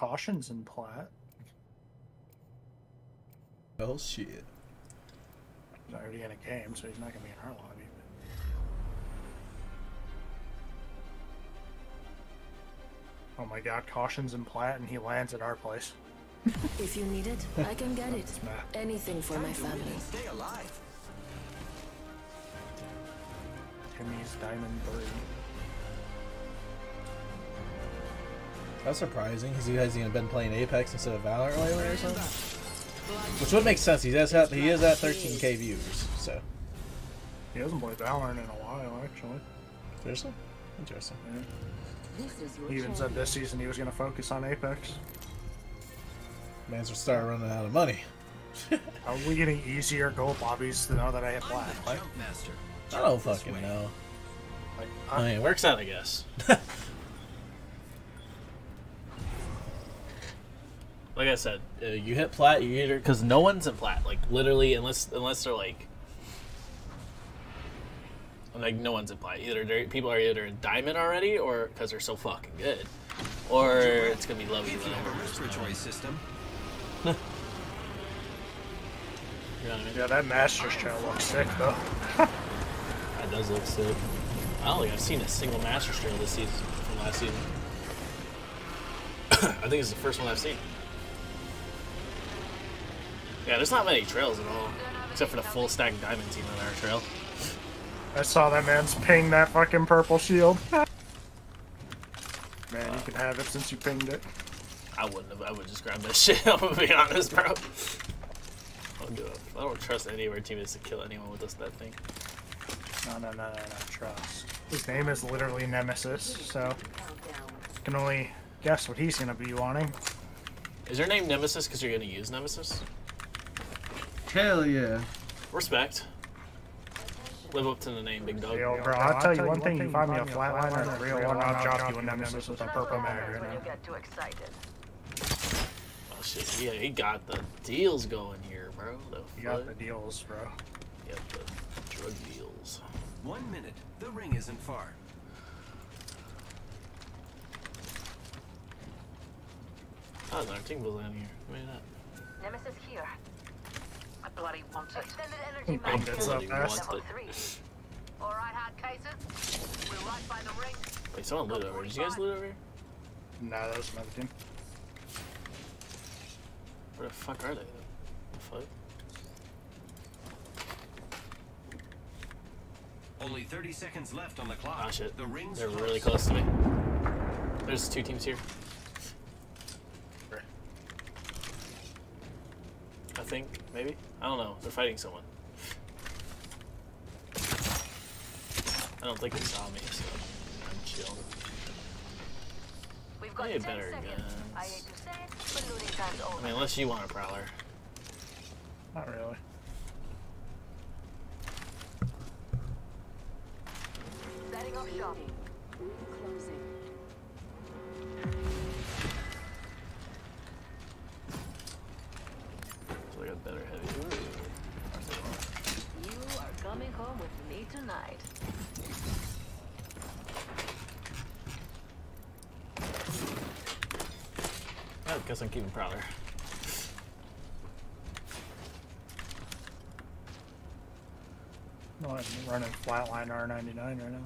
Speaker 3: Well, caution's in Platt.
Speaker 2: Oh shit.
Speaker 3: He's already in a game, so he's not gonna be in our lobby. But... Oh my god, caution's in Platt, and he lands at our place.
Speaker 21: If you need it, I can get it. Anything for my family.
Speaker 38: Stay alive.
Speaker 3: Timmy's Diamond Three.
Speaker 2: That's surprising because you guys have been playing Apex instead of Valorant lately or something. Which would make sense. He does have he is at 13k viewers, so.
Speaker 3: He hasn't played Valorant in a while, actually.
Speaker 2: Seriously? Interesting.
Speaker 3: He even said this season he was going to focus on Apex.
Speaker 2: Man's will start running out of money.
Speaker 3: Are we getting easier gold lobbies now that I hit plat? Like,
Speaker 2: I don't fucking know.
Speaker 3: like,
Speaker 2: I mean, it works out, I guess. like I said, uh, you hit plat, you either because no one's in plat, like literally, unless unless they're like, like no one's in plat. Either people are either in diamond already, or because they're so fucking good, or it's gonna be low
Speaker 22: If you have a
Speaker 2: even.
Speaker 22: respiratory system,
Speaker 2: You know what I mean?
Speaker 3: yeah, that Masters trail looks sick though.
Speaker 2: That does look sick. I don't think I've seen a single Master Trail this season from last season. I think it's the first one I've seen. Yeah, there's not many trails at all, except for the full stack diamond team on our trail.
Speaker 3: I saw that man's ping that fucking purple shield. Man, you can have it since you pinged it.
Speaker 2: I wouldn't have. I would just grab that shit. I'm gonna be honest, bro. I'll do it. I don't trust any of our teammates to kill anyone with this that thing.
Speaker 3: No, no, no, no, no, trust. His name is literally Nemesis, so can only guess what he's gonna be wanting.
Speaker 2: Is your name Nemesis because you're gonna use Nemesis?
Speaker 68: Hell yeah.
Speaker 2: Respect. Live up to the name, big dog.
Speaker 3: Yo, bro, I'll tell you one thing, you find me a flatliner and a real one, I'll drop you a Nemesis with a purple mag right
Speaker 24: When you
Speaker 3: now.
Speaker 24: get too excited.
Speaker 2: Oh shit, yeah, he got the deals going here, bro. The
Speaker 3: You got the deals, bro.
Speaker 2: Yep, the drug deals.
Speaker 22: one minute. The ring isn't far.
Speaker 2: Oh, our team was in here. Look at that.
Speaker 24: Nemesis here. I bloody want it. Extended energy
Speaker 3: pinged
Speaker 24: mag.
Speaker 3: it fast.
Speaker 24: Level three. All right, hard cases. We're right by the ring.
Speaker 2: Wait, someone loot over here. Did you guys loot over here?
Speaker 3: Nah, that was another team.
Speaker 2: Where the fuck are they? The fuck?
Speaker 22: Only 30 seconds left on the clock.
Speaker 2: Ah shit.
Speaker 22: The ring's
Speaker 2: They're really close to me. There's two teams here. I think, maybe? I don't know. They're fighting someone. I don't think they saw me, so I'm chill.
Speaker 24: We've got
Speaker 2: Need
Speaker 24: 10
Speaker 2: better
Speaker 24: seconds.
Speaker 2: guns.
Speaker 24: I hate to say it, but looting time's
Speaker 2: I mean, unless you want a prowler.
Speaker 3: Not really.
Speaker 24: Setting up shop. With me.
Speaker 2: I guess I'm keeping prowler.
Speaker 3: No, I'm running flatline R99 right now.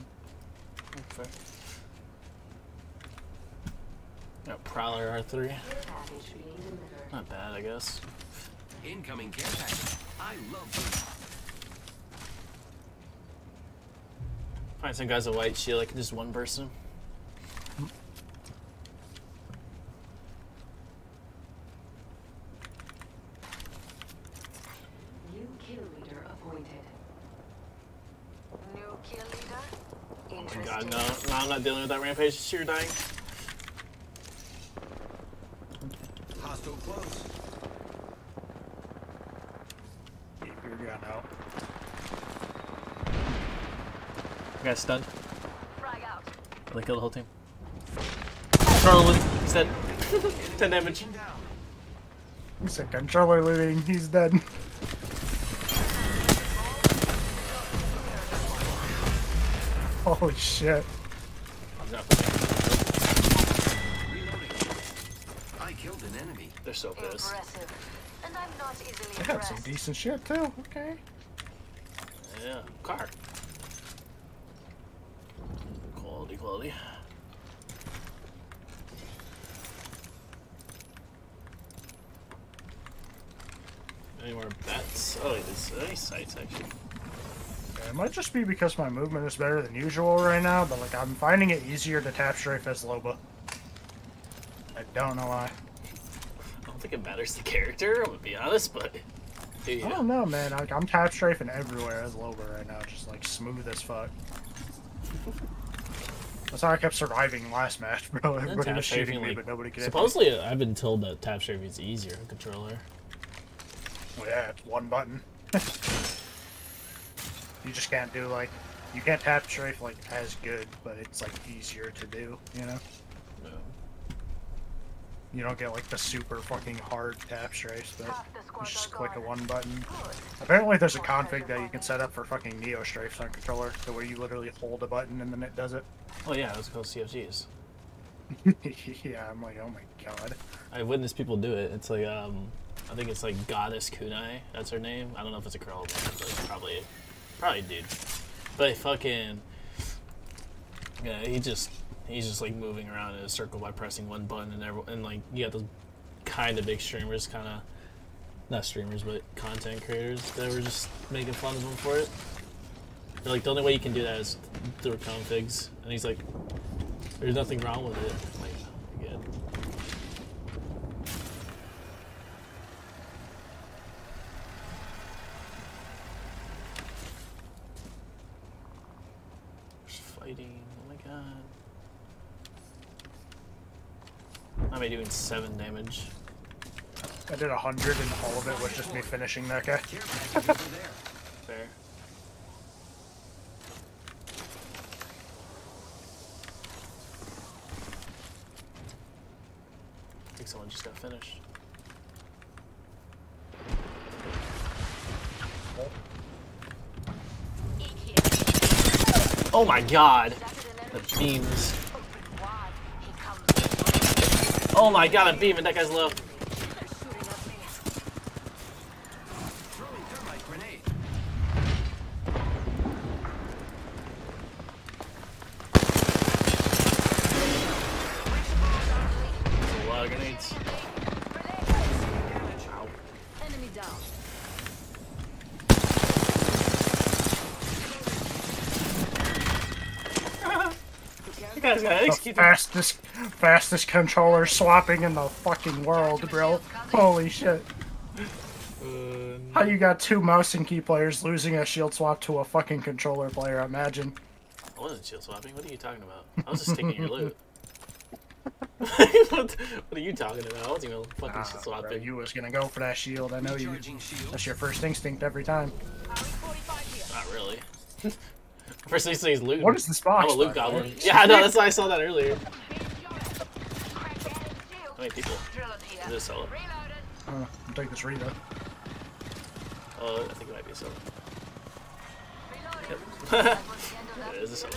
Speaker 2: Fair. Got prowler R3.
Speaker 29: Package being delivered.
Speaker 2: Not bad, I guess.
Speaker 22: Incoming care package. I love them.
Speaker 2: Find some guys with white shield. I can just one person.
Speaker 29: New kill leader appointed.
Speaker 24: New kill leader.
Speaker 2: Oh my god, no. No, I'm not dealing with that rampage. You're dying.
Speaker 22: Hostile close.
Speaker 3: Keep your gun out.
Speaker 2: You guys stunned.
Speaker 24: Frag out.
Speaker 2: They killed the whole team. Charlie, he's dead. 10 damage.
Speaker 3: He's a controller looting, he's dead. Holy shit.
Speaker 22: I killed an enemy.
Speaker 2: They're so pissed.
Speaker 24: And I'm not easily
Speaker 3: They had some decent shit too. Okay.
Speaker 2: Yeah, car. Quality. Any more bets? Oh, there's any sites actually.
Speaker 3: Yeah, It might just be because my movement is better than usual right now, but like I'm finding it easier to tap strafe as Loba. I don't know why.
Speaker 2: I don't think it matters the character, I'm gonna be honest, but.
Speaker 3: I don't know, man. Like, I'm tap strafing everywhere as Loba right now, just like smooth as fuck. That's how I kept surviving last match, bro. Everybody
Speaker 2: tap
Speaker 3: was shooting me,
Speaker 2: like,
Speaker 3: but nobody could.
Speaker 2: Supposedly, I've been told that tap strafing is easier on controller.
Speaker 3: Well, yeah, it's one button. you just can't do like you can't tap strafe like as good, but it's like easier to do. You know. You don't get like the super fucking hard tap strafes, but you just click a one button. Apparently, there's a config that you can set up for fucking Neo strafes on controller, to where you literally hold a button and then it does it.
Speaker 2: Oh yeah, those called CFGs.
Speaker 3: yeah, I'm like, oh my god.
Speaker 2: I've witnessed people do it. It's like, um, I think it's like Goddess Kunai. That's her name. I don't know if it's a girl but it's probably, probably dude. But fucking, yeah, he just, he's just like moving around in a circle by pressing one button, and everyone, and like you got those kind of big streamers, kind of, not streamers, but content creators that were just making fun of him for it. They're like, the only way you can do that is through configs, and he's like, there's nothing wrong with it. I'm like, oh my god. There's fighting. Oh my god. I'm doing seven damage.
Speaker 3: I did a hundred, and all of it was just me finishing that guy.
Speaker 2: Fair. I think someone just got finished. Oh my god! The beams. Oh my god, I'm beaming. That guy's low. You guys got
Speaker 3: the fastest, fastest controller swapping in the fucking world, bro. Holy shit. How you got two mouse and key players losing a shield swap to a fucking controller player? Imagine.
Speaker 2: I wasn't shield swapping. What are you talking about? I was just taking your loot. what, what are you talking about? I wasn't even fucking
Speaker 3: Ah,
Speaker 2: shield
Speaker 3: bro,
Speaker 2: swapping.
Speaker 3: you was gonna go for that shield. I know you. That's your first instinct every time.
Speaker 2: Not really. First thing is loot.
Speaker 3: What is this box,
Speaker 2: I'm a loot
Speaker 3: by the
Speaker 2: goblin. Yeah, I know. That's why I saw that earlier. How many people? Is this solo?
Speaker 3: Uh, I'll take this Rita.
Speaker 2: Oh, I think it might be a solo. Yep. it is a solo.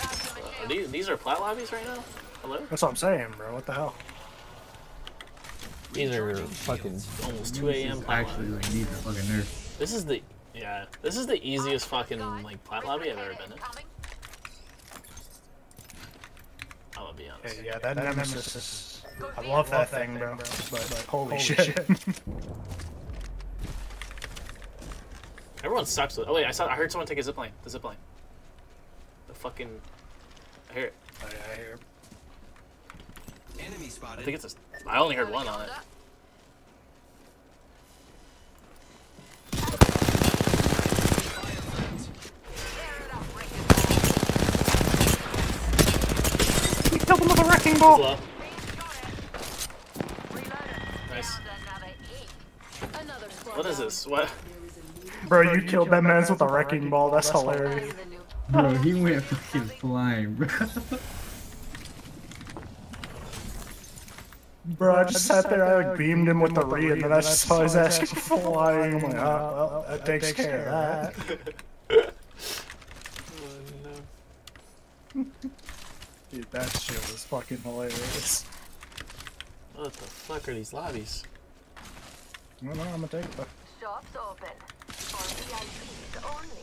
Speaker 2: Uh, are these, these are plat lobbies right now? Hello?
Speaker 3: That's what I'm saying, bro. What the hell?
Speaker 2: These are fucking almost 2 a.m.
Speaker 68: This is
Speaker 2: plat
Speaker 68: actually
Speaker 2: lobbies.
Speaker 68: like needs a fucking nerf.
Speaker 2: This is the yeah. This is the easiest fucking like plat lobby I've ever been in. I'm gonna be honest.
Speaker 3: Yeah, yeah that, Nemesis is. I love that thing, bro. But, but holy, shit.
Speaker 2: Everyone sucks with. Oh wait, I saw. I heard someone take a zipline. The zipline. The fucking. I hear it.
Speaker 3: Oh, I hear.
Speaker 22: Enemy
Speaker 2: I
Speaker 22: spotted.
Speaker 2: think it's a. I only heard one on it.
Speaker 3: He killed him with a wrecking ball.
Speaker 2: Slow. Nice. What is this? What?
Speaker 3: Bro, you killed that man with a wrecking ball. That's hilarious.
Speaker 68: Bro, he went fucking flying, bro.
Speaker 3: Bro, I just sat there, I like beamed him with the re, and then I just saw his ass go flying. I'm like, oh, well, that takes care of that. Dude, that shit was fucking hilarious.
Speaker 2: What the fuck are these lobbies?
Speaker 3: No, no, I'm gonna take it. though.
Speaker 31: Shops open. For VIPs only.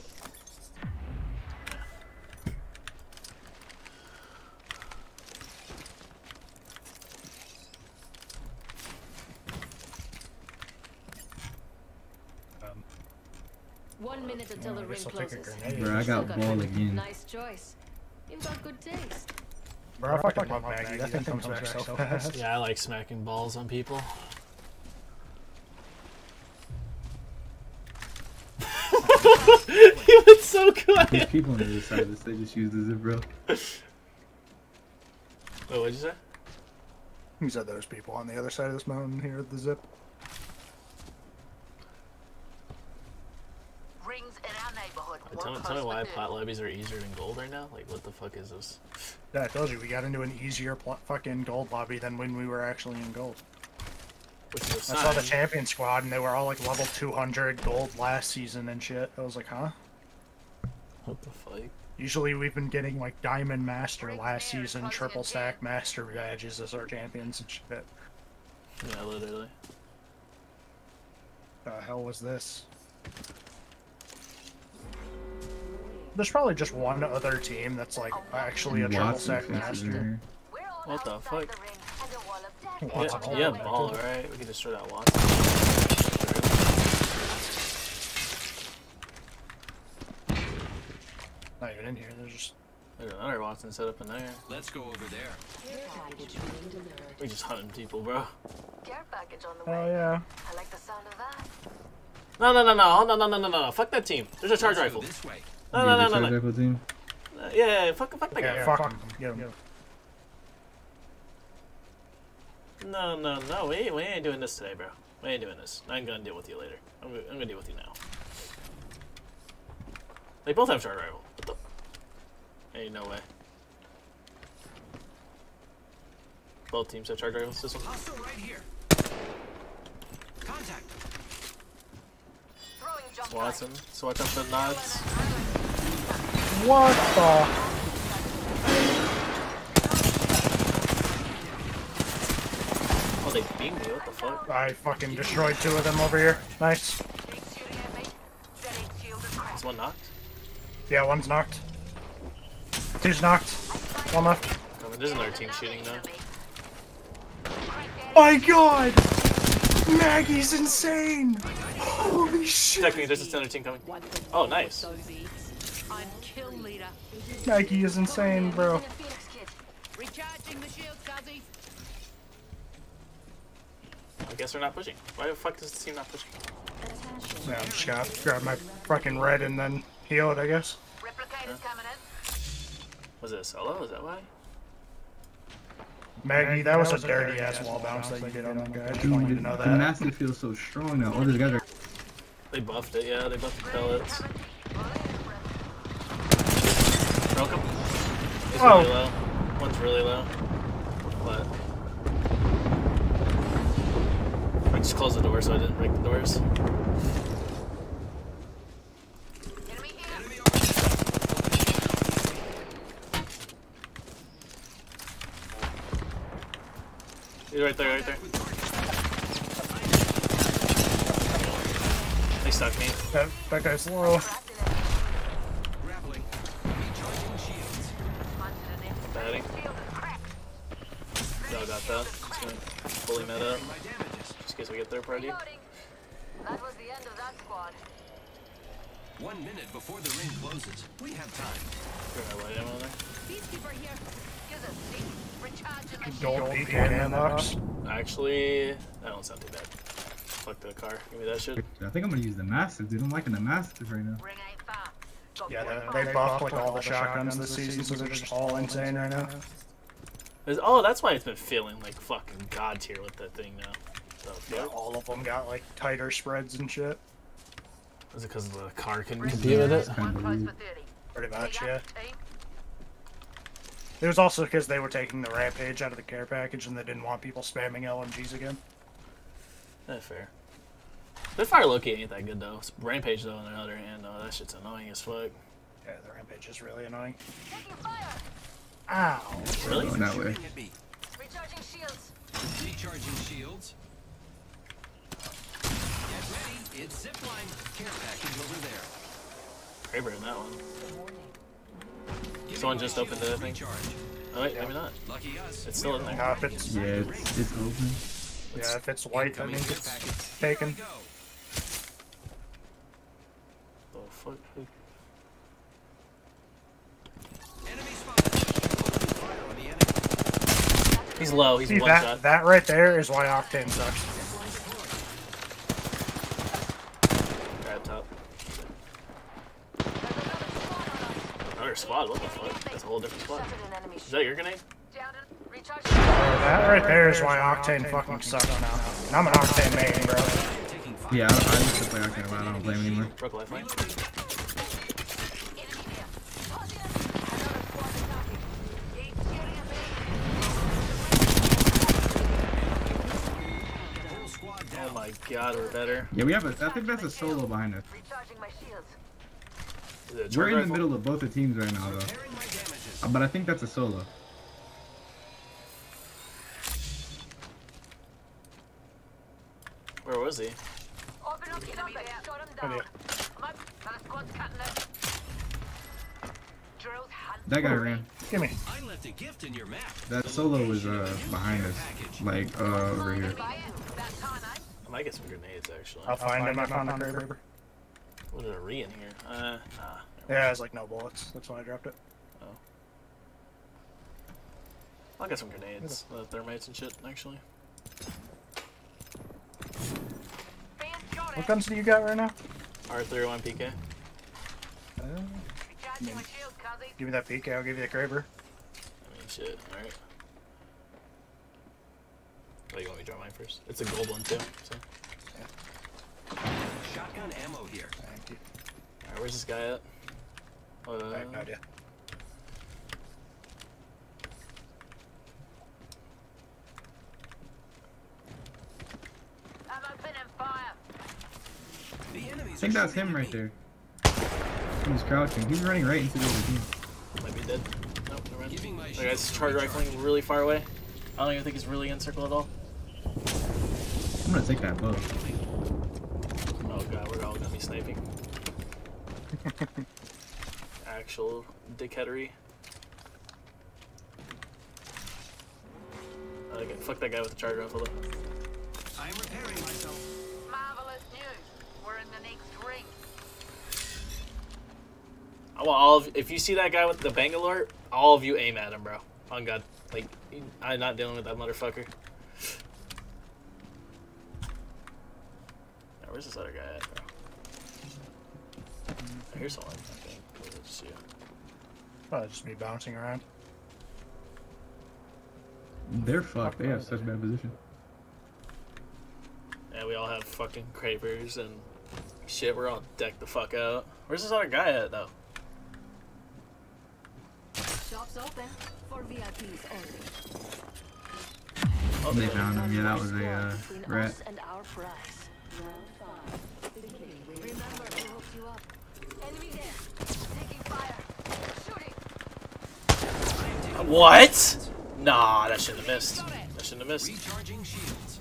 Speaker 24: Um, One minute until
Speaker 3: Oh,
Speaker 24: the ring
Speaker 3: guess I'll take a
Speaker 24: closes.
Speaker 68: Bro, I got ball again.
Speaker 24: Nice choice. You've got good taste.
Speaker 3: Bro, I fucking love Maggie. That thing comes back so fast.
Speaker 2: Yeah, I like smacking balls on people. he was so
Speaker 68: There's
Speaker 2: quiet.
Speaker 68: people on the other side of this. They just use the zip, bro.
Speaker 2: Wait, what'd you say?
Speaker 3: He said there's people on the other side of this mountain here at the zip.
Speaker 31: Rings in our neighborhood.
Speaker 2: Wait, Tell me, tell me why plot lobbies are easier than gold right now? Like, what the fuck is this?
Speaker 3: Yeah, I told you we got into an easier pl- fucking gold lobby than when we were actually in gold.
Speaker 2: Which is a
Speaker 3: I saw the champion squad and they were all like level 200 gold last season and shit. I was like, huh?
Speaker 2: What the fuck?
Speaker 3: Usually we've been getting like diamond master last season, triple stack master badges as our champions and shit.
Speaker 2: Yeah, literally.
Speaker 3: The hell was this? There's probably just one other team that's like actually a triple
Speaker 68: Wattson
Speaker 3: stack
Speaker 68: faces in
Speaker 3: master.
Speaker 2: What the fuck?
Speaker 3: Wattson
Speaker 2: Yeah,
Speaker 3: all
Speaker 2: yeah ball, right? We can destroy that Wattson.
Speaker 3: Not even in here. There's just
Speaker 2: There's another Wattson set up in there.
Speaker 22: Let's go over there.
Speaker 29: Care package.
Speaker 2: We just hunting people, bro.
Speaker 31: Care package on the
Speaker 3: Oh yeah.
Speaker 31: I like the sound of that.
Speaker 2: No, no, no, no, no, no, no, no, no, no. Fuck that team. There's a charge rifle.
Speaker 22: this way.
Speaker 2: No,
Speaker 68: Yeah,
Speaker 2: no,
Speaker 68: the
Speaker 2: no, no, no.
Speaker 68: team.
Speaker 2: Uh, Yeah, yeah, yeah, fuck, fuck that
Speaker 3: Yeah,
Speaker 2: guy.
Speaker 3: fuck him. Get him.
Speaker 2: No, no, no. We ain't, we ain't doing this today, bro. We ain't doing this. I ain't gonna deal with you later. I'm, gonna- I'm gonna deal with you now. They both have charge rifle. What the? Ain't no way. Both teams have charge rifles. This one.
Speaker 22: Hostile right here. Contact.
Speaker 31: Throwing jump
Speaker 2: Wattson. So watch out for the nods.
Speaker 3: What the?
Speaker 2: Oh, they beat me. What the fuck?
Speaker 3: I fucking destroyed two of them over here. Nice.
Speaker 2: Is one knocked?
Speaker 3: Yeah, one's knocked. Two's knocked. One left.
Speaker 2: Oh, there's another team shooting though.
Speaker 3: My god! Maggie's insane! Holy shit!
Speaker 2: Technically, there's another team coming. Oh, nice.
Speaker 24: I'm kill leader.
Speaker 3: Maggie is insane, bro.
Speaker 24: Recharging the shield, Cuzzy.
Speaker 2: I guess they're not pushing. Why the fuck does this team not pushing?
Speaker 3: Yeah, I'm just gonna grab my fucking red and then heal it, I guess.
Speaker 31: Replicators coming in.
Speaker 2: Was it a solo? Is that why?
Speaker 3: Maggie, that was a dirty ass wall bounce that you did on that guy. I just want you to
Speaker 68: Dude,
Speaker 3: know
Speaker 68: the
Speaker 3: that.
Speaker 68: Mastiff feels so strong now. All oh, these guys are.
Speaker 2: They buffed it, yeah, they buffed the pellets. Broke him. He's
Speaker 3: Oh.
Speaker 2: really low. One's really low. But. I just closed the door so I didn't break the doors. He's right there, right there. They stuck me.
Speaker 3: That, that guy's low.
Speaker 22: Grappling. Recharging shields.
Speaker 2: Batting. Y'all got that. Just gonna fully meta up. Just in case we get third party.
Speaker 31: That was the end of that squad.
Speaker 22: One minute before the ring closes. We have time.
Speaker 2: Throw my light ammo there.
Speaker 31: Peacekeeper here. Gives us seat. Recharging the
Speaker 3: Gold
Speaker 31: shield.
Speaker 3: beacon in the box.
Speaker 2: Actually, that don't sound too bad. Fuck the car. Give me that shit.
Speaker 68: I think I'm gonna use the mastiff, dude. I'm liking the mastiff right now.
Speaker 3: Yeah, they, they buffed like all the shotguns this season, so they're just all insane right now.
Speaker 2: Oh, that's why it's been feeling like fucking god tier with that thing now. The
Speaker 3: Yeah,
Speaker 2: fuck?
Speaker 3: all of them got like tighter spreads and shit.
Speaker 2: Is it because the car couldn't compete with it?
Speaker 3: Pretty much, yeah. It was also because they were taking the rampage out of the care package and they didn't want people spamming LMGs again.
Speaker 2: That's fair. The fire Loki ain't that good though. Rampage though, on the other hand, though, that shit's annoying as fuck.
Speaker 3: Yeah, the rampage is really annoying. Ow.
Speaker 2: Really?
Speaker 68: Going that way.
Speaker 31: Recharging shields.
Speaker 22: Recharging shields. Get ready. It's zipline. Care package over there.
Speaker 2: Kraber in that one. Someone just opened it, I think. Oh wait, maybe not.
Speaker 22: Lucky us.
Speaker 2: It's still in there.
Speaker 3: No, uh, if it's
Speaker 68: Yeah, it's, it's open.
Speaker 3: yeah, if it's white, I think it's taken.
Speaker 2: Fuck. He's low. He's
Speaker 3: See
Speaker 2: one
Speaker 3: that
Speaker 2: shot.
Speaker 3: that right there is why Octane sucks.
Speaker 2: Grab top. Another squad. What the fuck? That's a whole different squad. Is that your grenade?
Speaker 3: That right there is why Octane fucking sucks now. And I'm an Octane main, bro.
Speaker 68: Yeah, I, I used to play Octane, but I don't play him anymore.
Speaker 2: Broke lifeline. Oh my god, we're better.
Speaker 68: Yeah, we have a. I think that's a solo behind us.
Speaker 2: Is it a
Speaker 68: We're
Speaker 2: charge
Speaker 68: in the middle of both the teams right now, though. But I think that's a solo.
Speaker 2: Where was he?
Speaker 24: Open up enemy there. Shut him
Speaker 3: Oh,
Speaker 24: down.
Speaker 3: yeah.
Speaker 24: I'm up. My squad's cutting it. Drills hand.
Speaker 68: That guy ran.
Speaker 3: Give me.
Speaker 22: I left a gift in your map.
Speaker 68: That solo is uh behind us, like uh over here.
Speaker 2: I might get some grenades actually.
Speaker 3: I'll find him. I found a Kraber.
Speaker 2: What did a re in here? Uh, nah.
Speaker 3: Yeah, it has like no bullets. That's why I dropped it. Oh.
Speaker 2: I'll get some grenades, uh, thermites and shit, actually.
Speaker 3: What guns do you got right now?
Speaker 2: R31 PK.
Speaker 3: Uh, I mean, give me that PK. I'll give you the Kraber.
Speaker 2: I mean, shit, alright. Oh, you want me to draw mine first? It's a gold one, too, so. Yeah.
Speaker 22: Shotgun ammo here.
Speaker 3: Thank you.
Speaker 2: Alright, where's this guy at? Uh,
Speaker 3: I have no idea.
Speaker 24: I'm opening fire.
Speaker 22: The
Speaker 68: I think that's him right there. He's crouching. He's running right into the other team.
Speaker 2: Might be dead. Nope, never mind. That guy's charge rifling really far away. I don't even think he's really in circle at all.
Speaker 68: I'm gonna take that bow.
Speaker 2: Oh god, we're all gonna be sniping. Actual dickheadery. Okay, fuck that guy with the charge rifle though.
Speaker 22: I'm repairing myself.
Speaker 24: Marvelous news. We're in the next ring.
Speaker 2: I want all of if you see that guy with the Bangalore, all of you aim at him, bro. On God, like I'm not dealing with that motherfucker. Where's this other guy at, bro? I hear someone. I think. Or is it just you?
Speaker 3: Probably just me bouncing around.
Speaker 68: They're fucked. They have such bad position.
Speaker 2: Yeah, we all have fucking Krabers and shit. We're all decked the fuck out. Where's this other guy at though?
Speaker 29: Shops open for VIPs only.
Speaker 2: Oh,
Speaker 68: They found him. Yeah, that was a uh,
Speaker 29: Between
Speaker 68: rat.
Speaker 29: us and our prize. Remember who hooked you up.
Speaker 24: Enemy there. Taking fire. Shooting.
Speaker 2: What? Nah, that shouldn't have missed. That shouldn't have missed.
Speaker 22: Recharging shields.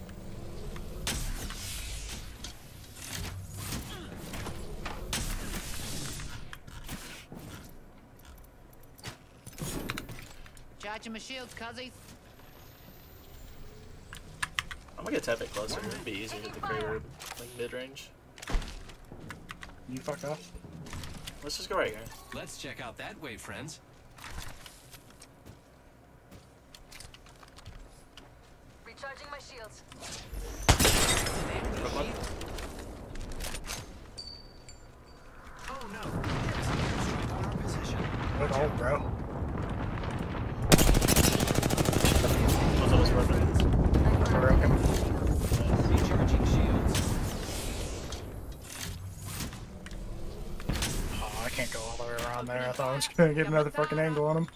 Speaker 69: Charging my shields, cuzzies.
Speaker 2: I'm gonna get that bit closer. It'd be easier to hit the crater like mid range.
Speaker 3: You fuck off.
Speaker 2: Let's just go right here.
Speaker 22: Let's check out that way, friends.
Speaker 24: Recharging my shields.
Speaker 22: Oh no. Airstrike on our position.
Speaker 3: Good hold, bro.
Speaker 2: Both of us broken.
Speaker 22: Recharging shields.
Speaker 3: Oh, I can't go all the way around there. I thought I was gonna get another fucking angle on him.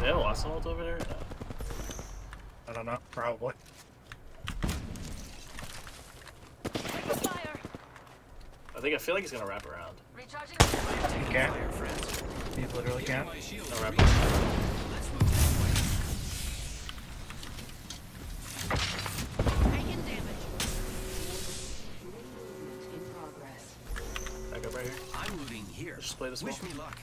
Speaker 2: They have a Wattson over there? No.
Speaker 3: I don't know. Probably.
Speaker 2: think I feel like he's gonna wrap around.
Speaker 24: Recharging.
Speaker 3: Can't. He literally can't.
Speaker 2: No wrap around.
Speaker 22: I'm looting here.
Speaker 2: Just play this
Speaker 22: Wish me luck.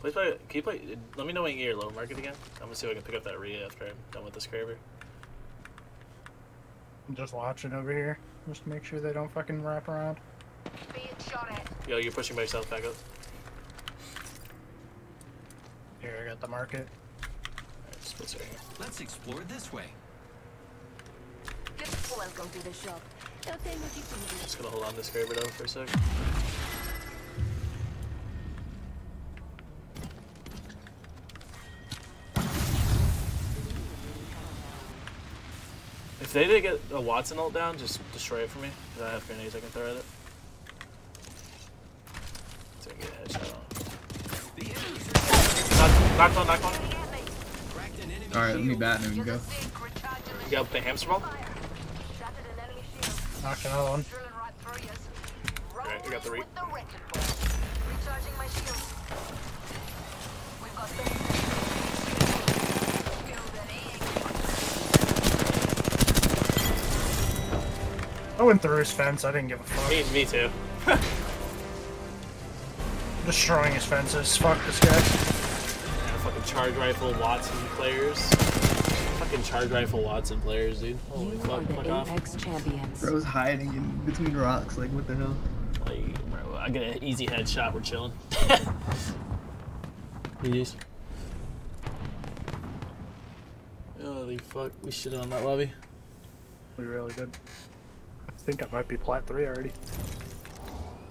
Speaker 2: Please play. Can you play? Let me know when you get your low market again. I'm gonna see if I can pick up that Rhea after I'm done with this Kraber.
Speaker 3: I'm just watching over here, just to make sure they don't fucking wrap around.
Speaker 2: Yo, you're pushing by yourself back up.
Speaker 3: Here, I got the market.
Speaker 2: Alright, right here.
Speaker 22: Let's explore this way.
Speaker 33: Welcome to the shop. Now tell me what you can do.
Speaker 2: Just gonna hold on to this Kraber though for a sec. If they did get a Wattson ult down, just destroy it for me. 'cause I have grenades I can throw at it. So I get a headshot on. Knocked on, knocked on.
Speaker 68: Alright, let me bat and we can go.
Speaker 2: You got the hamster ball?
Speaker 3: Knocked another one.
Speaker 2: Alright, I got the re.
Speaker 31: Recharging my shields. We've got
Speaker 3: I went through his fence. I didn't give a fuck.
Speaker 2: Me, me too.
Speaker 3: Destroying his fences. Fuck this guy.
Speaker 2: Yeah, fucking charge rifle Wattson players. Fucking charge rifle Wattson players, dude. Holy
Speaker 29: You
Speaker 2: fuck, fuck
Speaker 29: the
Speaker 2: off.
Speaker 29: Apex champions.
Speaker 68: Bro's hiding in between rocks, like what the hell?
Speaker 2: Like, bro, I get an easy headshot. We're chilling. Please. Holy fuck, we shit on that lobby.
Speaker 3: We really did. I think I might be plat three already.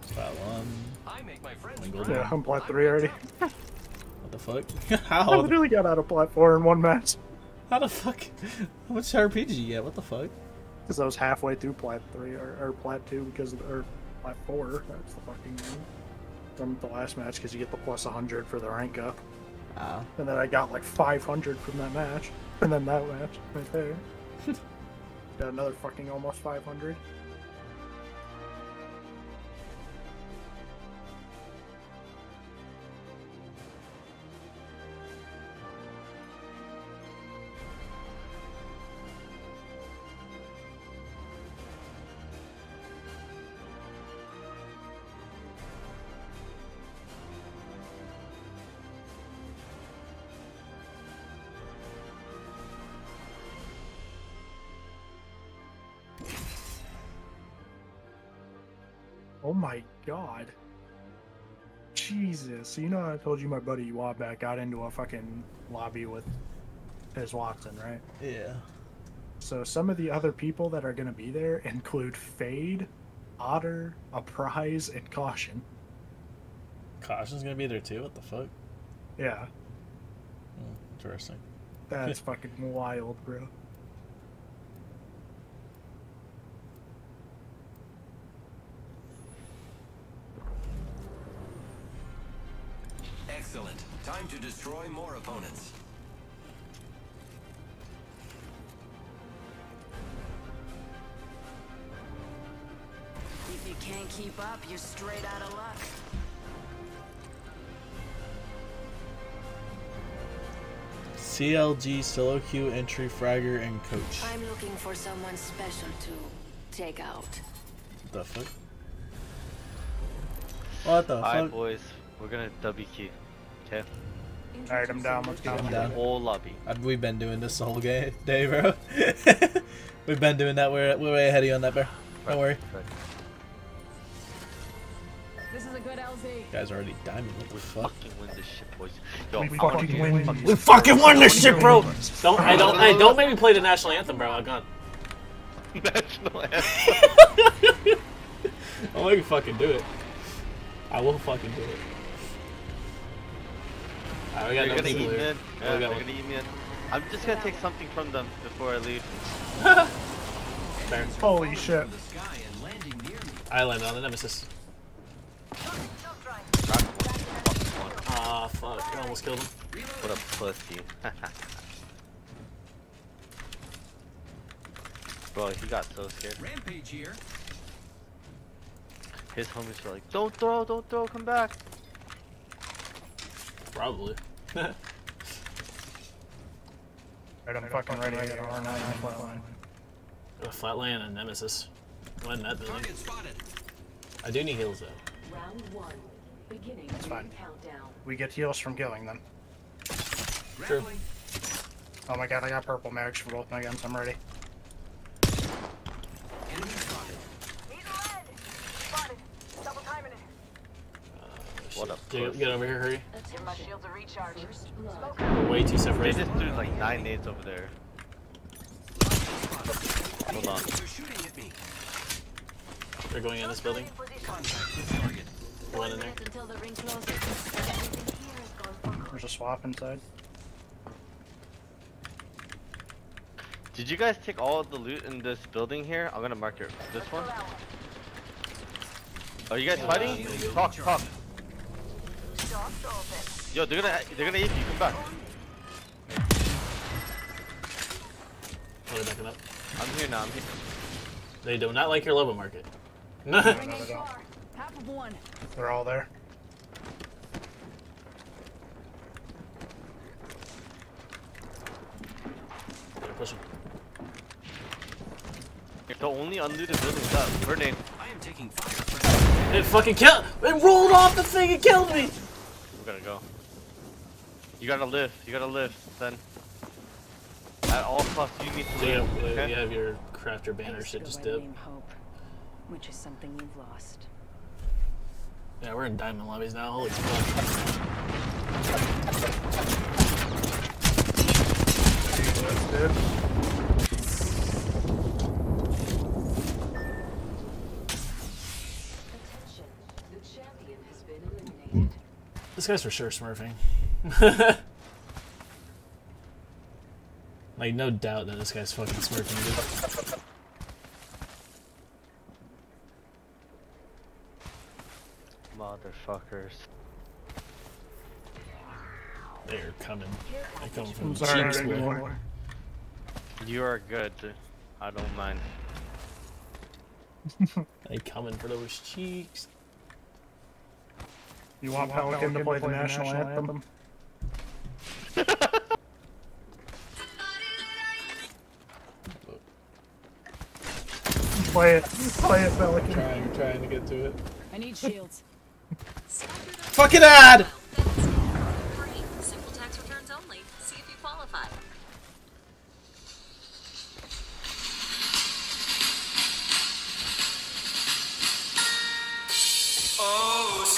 Speaker 70: Plat one.
Speaker 22: I make my friends
Speaker 70: One gold.
Speaker 3: Yeah, I'm plat three already.
Speaker 70: What the fuck?
Speaker 3: I
Speaker 70: How?
Speaker 3: literally got out of plat four in one match.
Speaker 70: How the fuck? How much RP did you get? What the fuck?
Speaker 3: Because I was halfway through plat three or, or plat two because of, or plat four. That's the fucking name. From the last match because you get the plus 100 for the rank up.
Speaker 70: Ah.
Speaker 3: And then I got like 500 from that match. And then that match right there. got another fucking almost 500. Oh my god. Jesus. You know I told you my buddy Wabak got into a fucking lobby with HisWattson, right?
Speaker 70: Yeah.
Speaker 3: So some of the other people that are gonna be there include Faide, Otter, Apryze, and Caution.
Speaker 70: Caution's gonna be there too. What the fuck?
Speaker 3: Yeah.
Speaker 70: Hmm, interesting.
Speaker 3: That's fucking wild, bro.
Speaker 22: Time to destroy more opponents.
Speaker 33: If you can't keep up, you're straight out of luck.
Speaker 70: CLG, solo queue, entry, fragger, and coach.
Speaker 33: I'm looking for someone special to take out.
Speaker 70: What the fuck? What the
Speaker 71: Alright,
Speaker 70: fuck?
Speaker 71: boys, we're gonna W key. Okay.
Speaker 3: Alright, I'm down. Let's go.
Speaker 70: I'm down.
Speaker 71: Whole lobby.
Speaker 70: We've been doing this the whole game, day, bro. We've been doing that. We're, we're way ahead of you on that, bro. Don't worry.
Speaker 33: This is a good LZ.
Speaker 70: You guys are already diamond. What the fuck?
Speaker 71: Fucking win this shit, boys. Yo,
Speaker 3: We
Speaker 71: I'm
Speaker 3: fucking
Speaker 71: fucking
Speaker 3: win.
Speaker 71: fucking-
Speaker 2: We fucking won this shit, bro. Don't I don't I don't make me play the national anthem, bro. I'm gone.
Speaker 71: National anthem.
Speaker 2: I'll make you fucking do it. I will fucking do it. Alright, we got
Speaker 71: They're
Speaker 2: no
Speaker 71: gonna eat
Speaker 2: people
Speaker 71: me
Speaker 2: here.
Speaker 71: in.
Speaker 2: Oh, we
Speaker 71: they're
Speaker 2: got
Speaker 71: gonna eat me in. I'm just gonna take something from them before I leave.
Speaker 3: Holy shit.
Speaker 2: I landed on the nemesis. Ah, fuck. I almost killed him.
Speaker 71: What a pussy. Bro, he got so scared.
Speaker 22: Rampage here.
Speaker 71: His homies were like, don't throw, don't throw, come back.
Speaker 2: Probably.
Speaker 3: Alright, I'm fucking ready. I got R9 flatline.
Speaker 2: A flatline and a nemesis. Go in that building.
Speaker 22: Spotted.
Speaker 2: I do need heals though.
Speaker 29: Round one. Beginning
Speaker 3: That's fine.
Speaker 29: countdown.
Speaker 3: We get heals from killing them.
Speaker 2: True.
Speaker 3: Oh my god, I got purple mags for both my guns. I'm ready.
Speaker 22: Enemy spotted.
Speaker 31: Spotted. Double timing it.
Speaker 71: What up?
Speaker 2: Get, get over here, hurry.
Speaker 31: Give my shields a recharge.
Speaker 2: We're way too
Speaker 71: They
Speaker 2: separated.
Speaker 71: just threw like nine nades over there. Hold on.
Speaker 22: They're shooting at me.
Speaker 2: They're going in this building.
Speaker 22: Contact with target.
Speaker 2: Go in there.
Speaker 24: Until the ring closes. Everything here is gone for
Speaker 3: There's a swap inside.
Speaker 71: Did you guys take all of the loot in this building here? I'm gonna mark your this one. Are you guys fighting? Talk, talk. Yo, they're gonna they're gonna eat you. Come back.
Speaker 2: Oh, they're backing up.
Speaker 71: I'm here now. I'm here.
Speaker 2: They do not like your Loba market.
Speaker 3: No, no, no, no.
Speaker 33: Half of one.
Speaker 3: They're all there.
Speaker 2: They're pushing.
Speaker 71: The only unlooted building's up. Burning.
Speaker 22: I am taking fire
Speaker 2: It fucking killed. It rolled off the thing and killed me.
Speaker 71: We're gonna go. You gotta live. You gotta live. Then. At all costs, you need to
Speaker 2: So you
Speaker 71: live.
Speaker 2: have,
Speaker 71: okay?
Speaker 2: you have your crafter
Speaker 33: I
Speaker 2: banner shit
Speaker 33: go
Speaker 2: just
Speaker 33: by the
Speaker 2: dip.
Speaker 33: name Hope, which is something you've lost.
Speaker 2: Yeah, we're in diamond lobbies now. Holy fuck.
Speaker 29: Attention. The champion has been eliminated.
Speaker 2: This guy's for sure smurfing. like, no doubt that this guy's fucking smurfing. Dude.
Speaker 71: Motherfuckers.
Speaker 2: They're coming. They're coming from the
Speaker 3: sorry,
Speaker 2: cheeks,
Speaker 3: I
Speaker 2: boy.
Speaker 3: didn't want-
Speaker 71: You are good. I don't mind.
Speaker 2: They coming for those cheeks.
Speaker 3: You want Pelican to play the national anthem? Play it. Play it, Pelican.
Speaker 2: Trying, trying to get to it.
Speaker 33: I need shields.
Speaker 2: Fucking ad!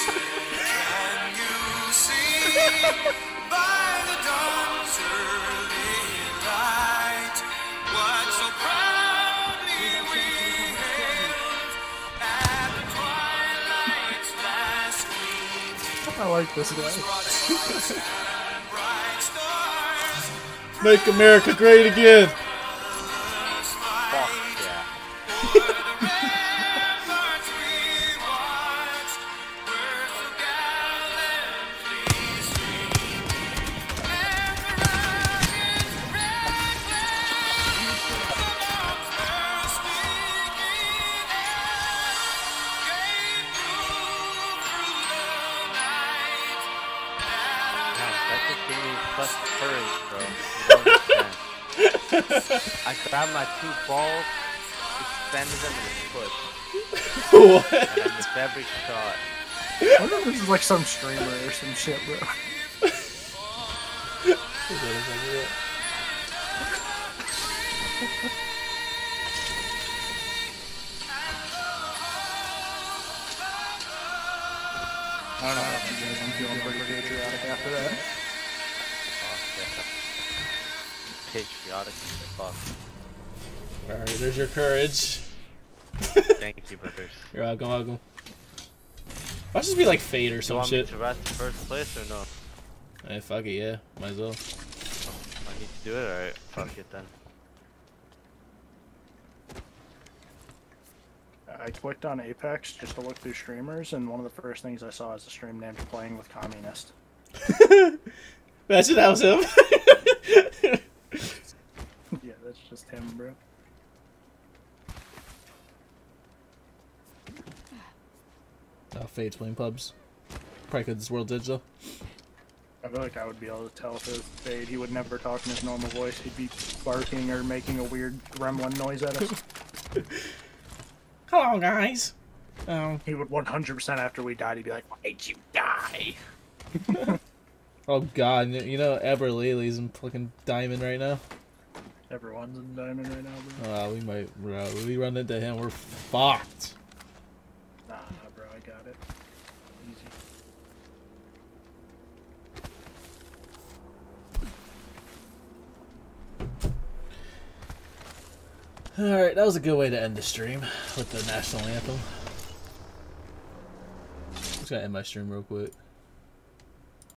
Speaker 72: Free.
Speaker 3: I like this guy.
Speaker 15: Make America great again.
Speaker 71: Two balls, expanded them in a foot.
Speaker 3: What?
Speaker 71: And I missed every shot.
Speaker 3: I wonder if this is like some streamer or some shit, bro. I don't know about you guys. I'm feeling pretty patriotic after that.
Speaker 71: Oh, yeah. Patriotic as fuck.
Speaker 15: Alright, there's your courage.
Speaker 71: Thank you, brothers.
Speaker 15: You're welcome, welcome. Why just be like Faide or
Speaker 71: You
Speaker 15: some
Speaker 71: want
Speaker 15: shit?
Speaker 71: me to rest in first place or no?
Speaker 15: Hey, fuck it, yeah. Might as well.
Speaker 71: Oh, I need to do it? Alright, fuck it then.
Speaker 3: I clicked on Apex just to look through streamers, and one of the first things I saw is a stream named Playing with Communist.
Speaker 15: Imagine that was him.
Speaker 3: yeah, that's just him, bro.
Speaker 15: Uh, oh, Faide's playing pubs. Probably because it's World Digital.
Speaker 3: I feel like I would be able to tell if it was Faide. He would never talk in his normal voice. He'd be barking or making a weird gremlin noise at us.
Speaker 2: Hello, guys. Oh.
Speaker 3: He would 100% after we died, he'd be like, Why'd you die?
Speaker 2: Oh god, you know Eberlely's in fucking diamond right now.
Speaker 3: Everyone's in diamond right now, bro.
Speaker 2: Uh, we might, bro. We run into him, we're fucked.
Speaker 3: Nah, bro, I got it. Easy.
Speaker 2: Alright, that was a good way to end the stream with the national anthem. Just gonna end my stream real quick.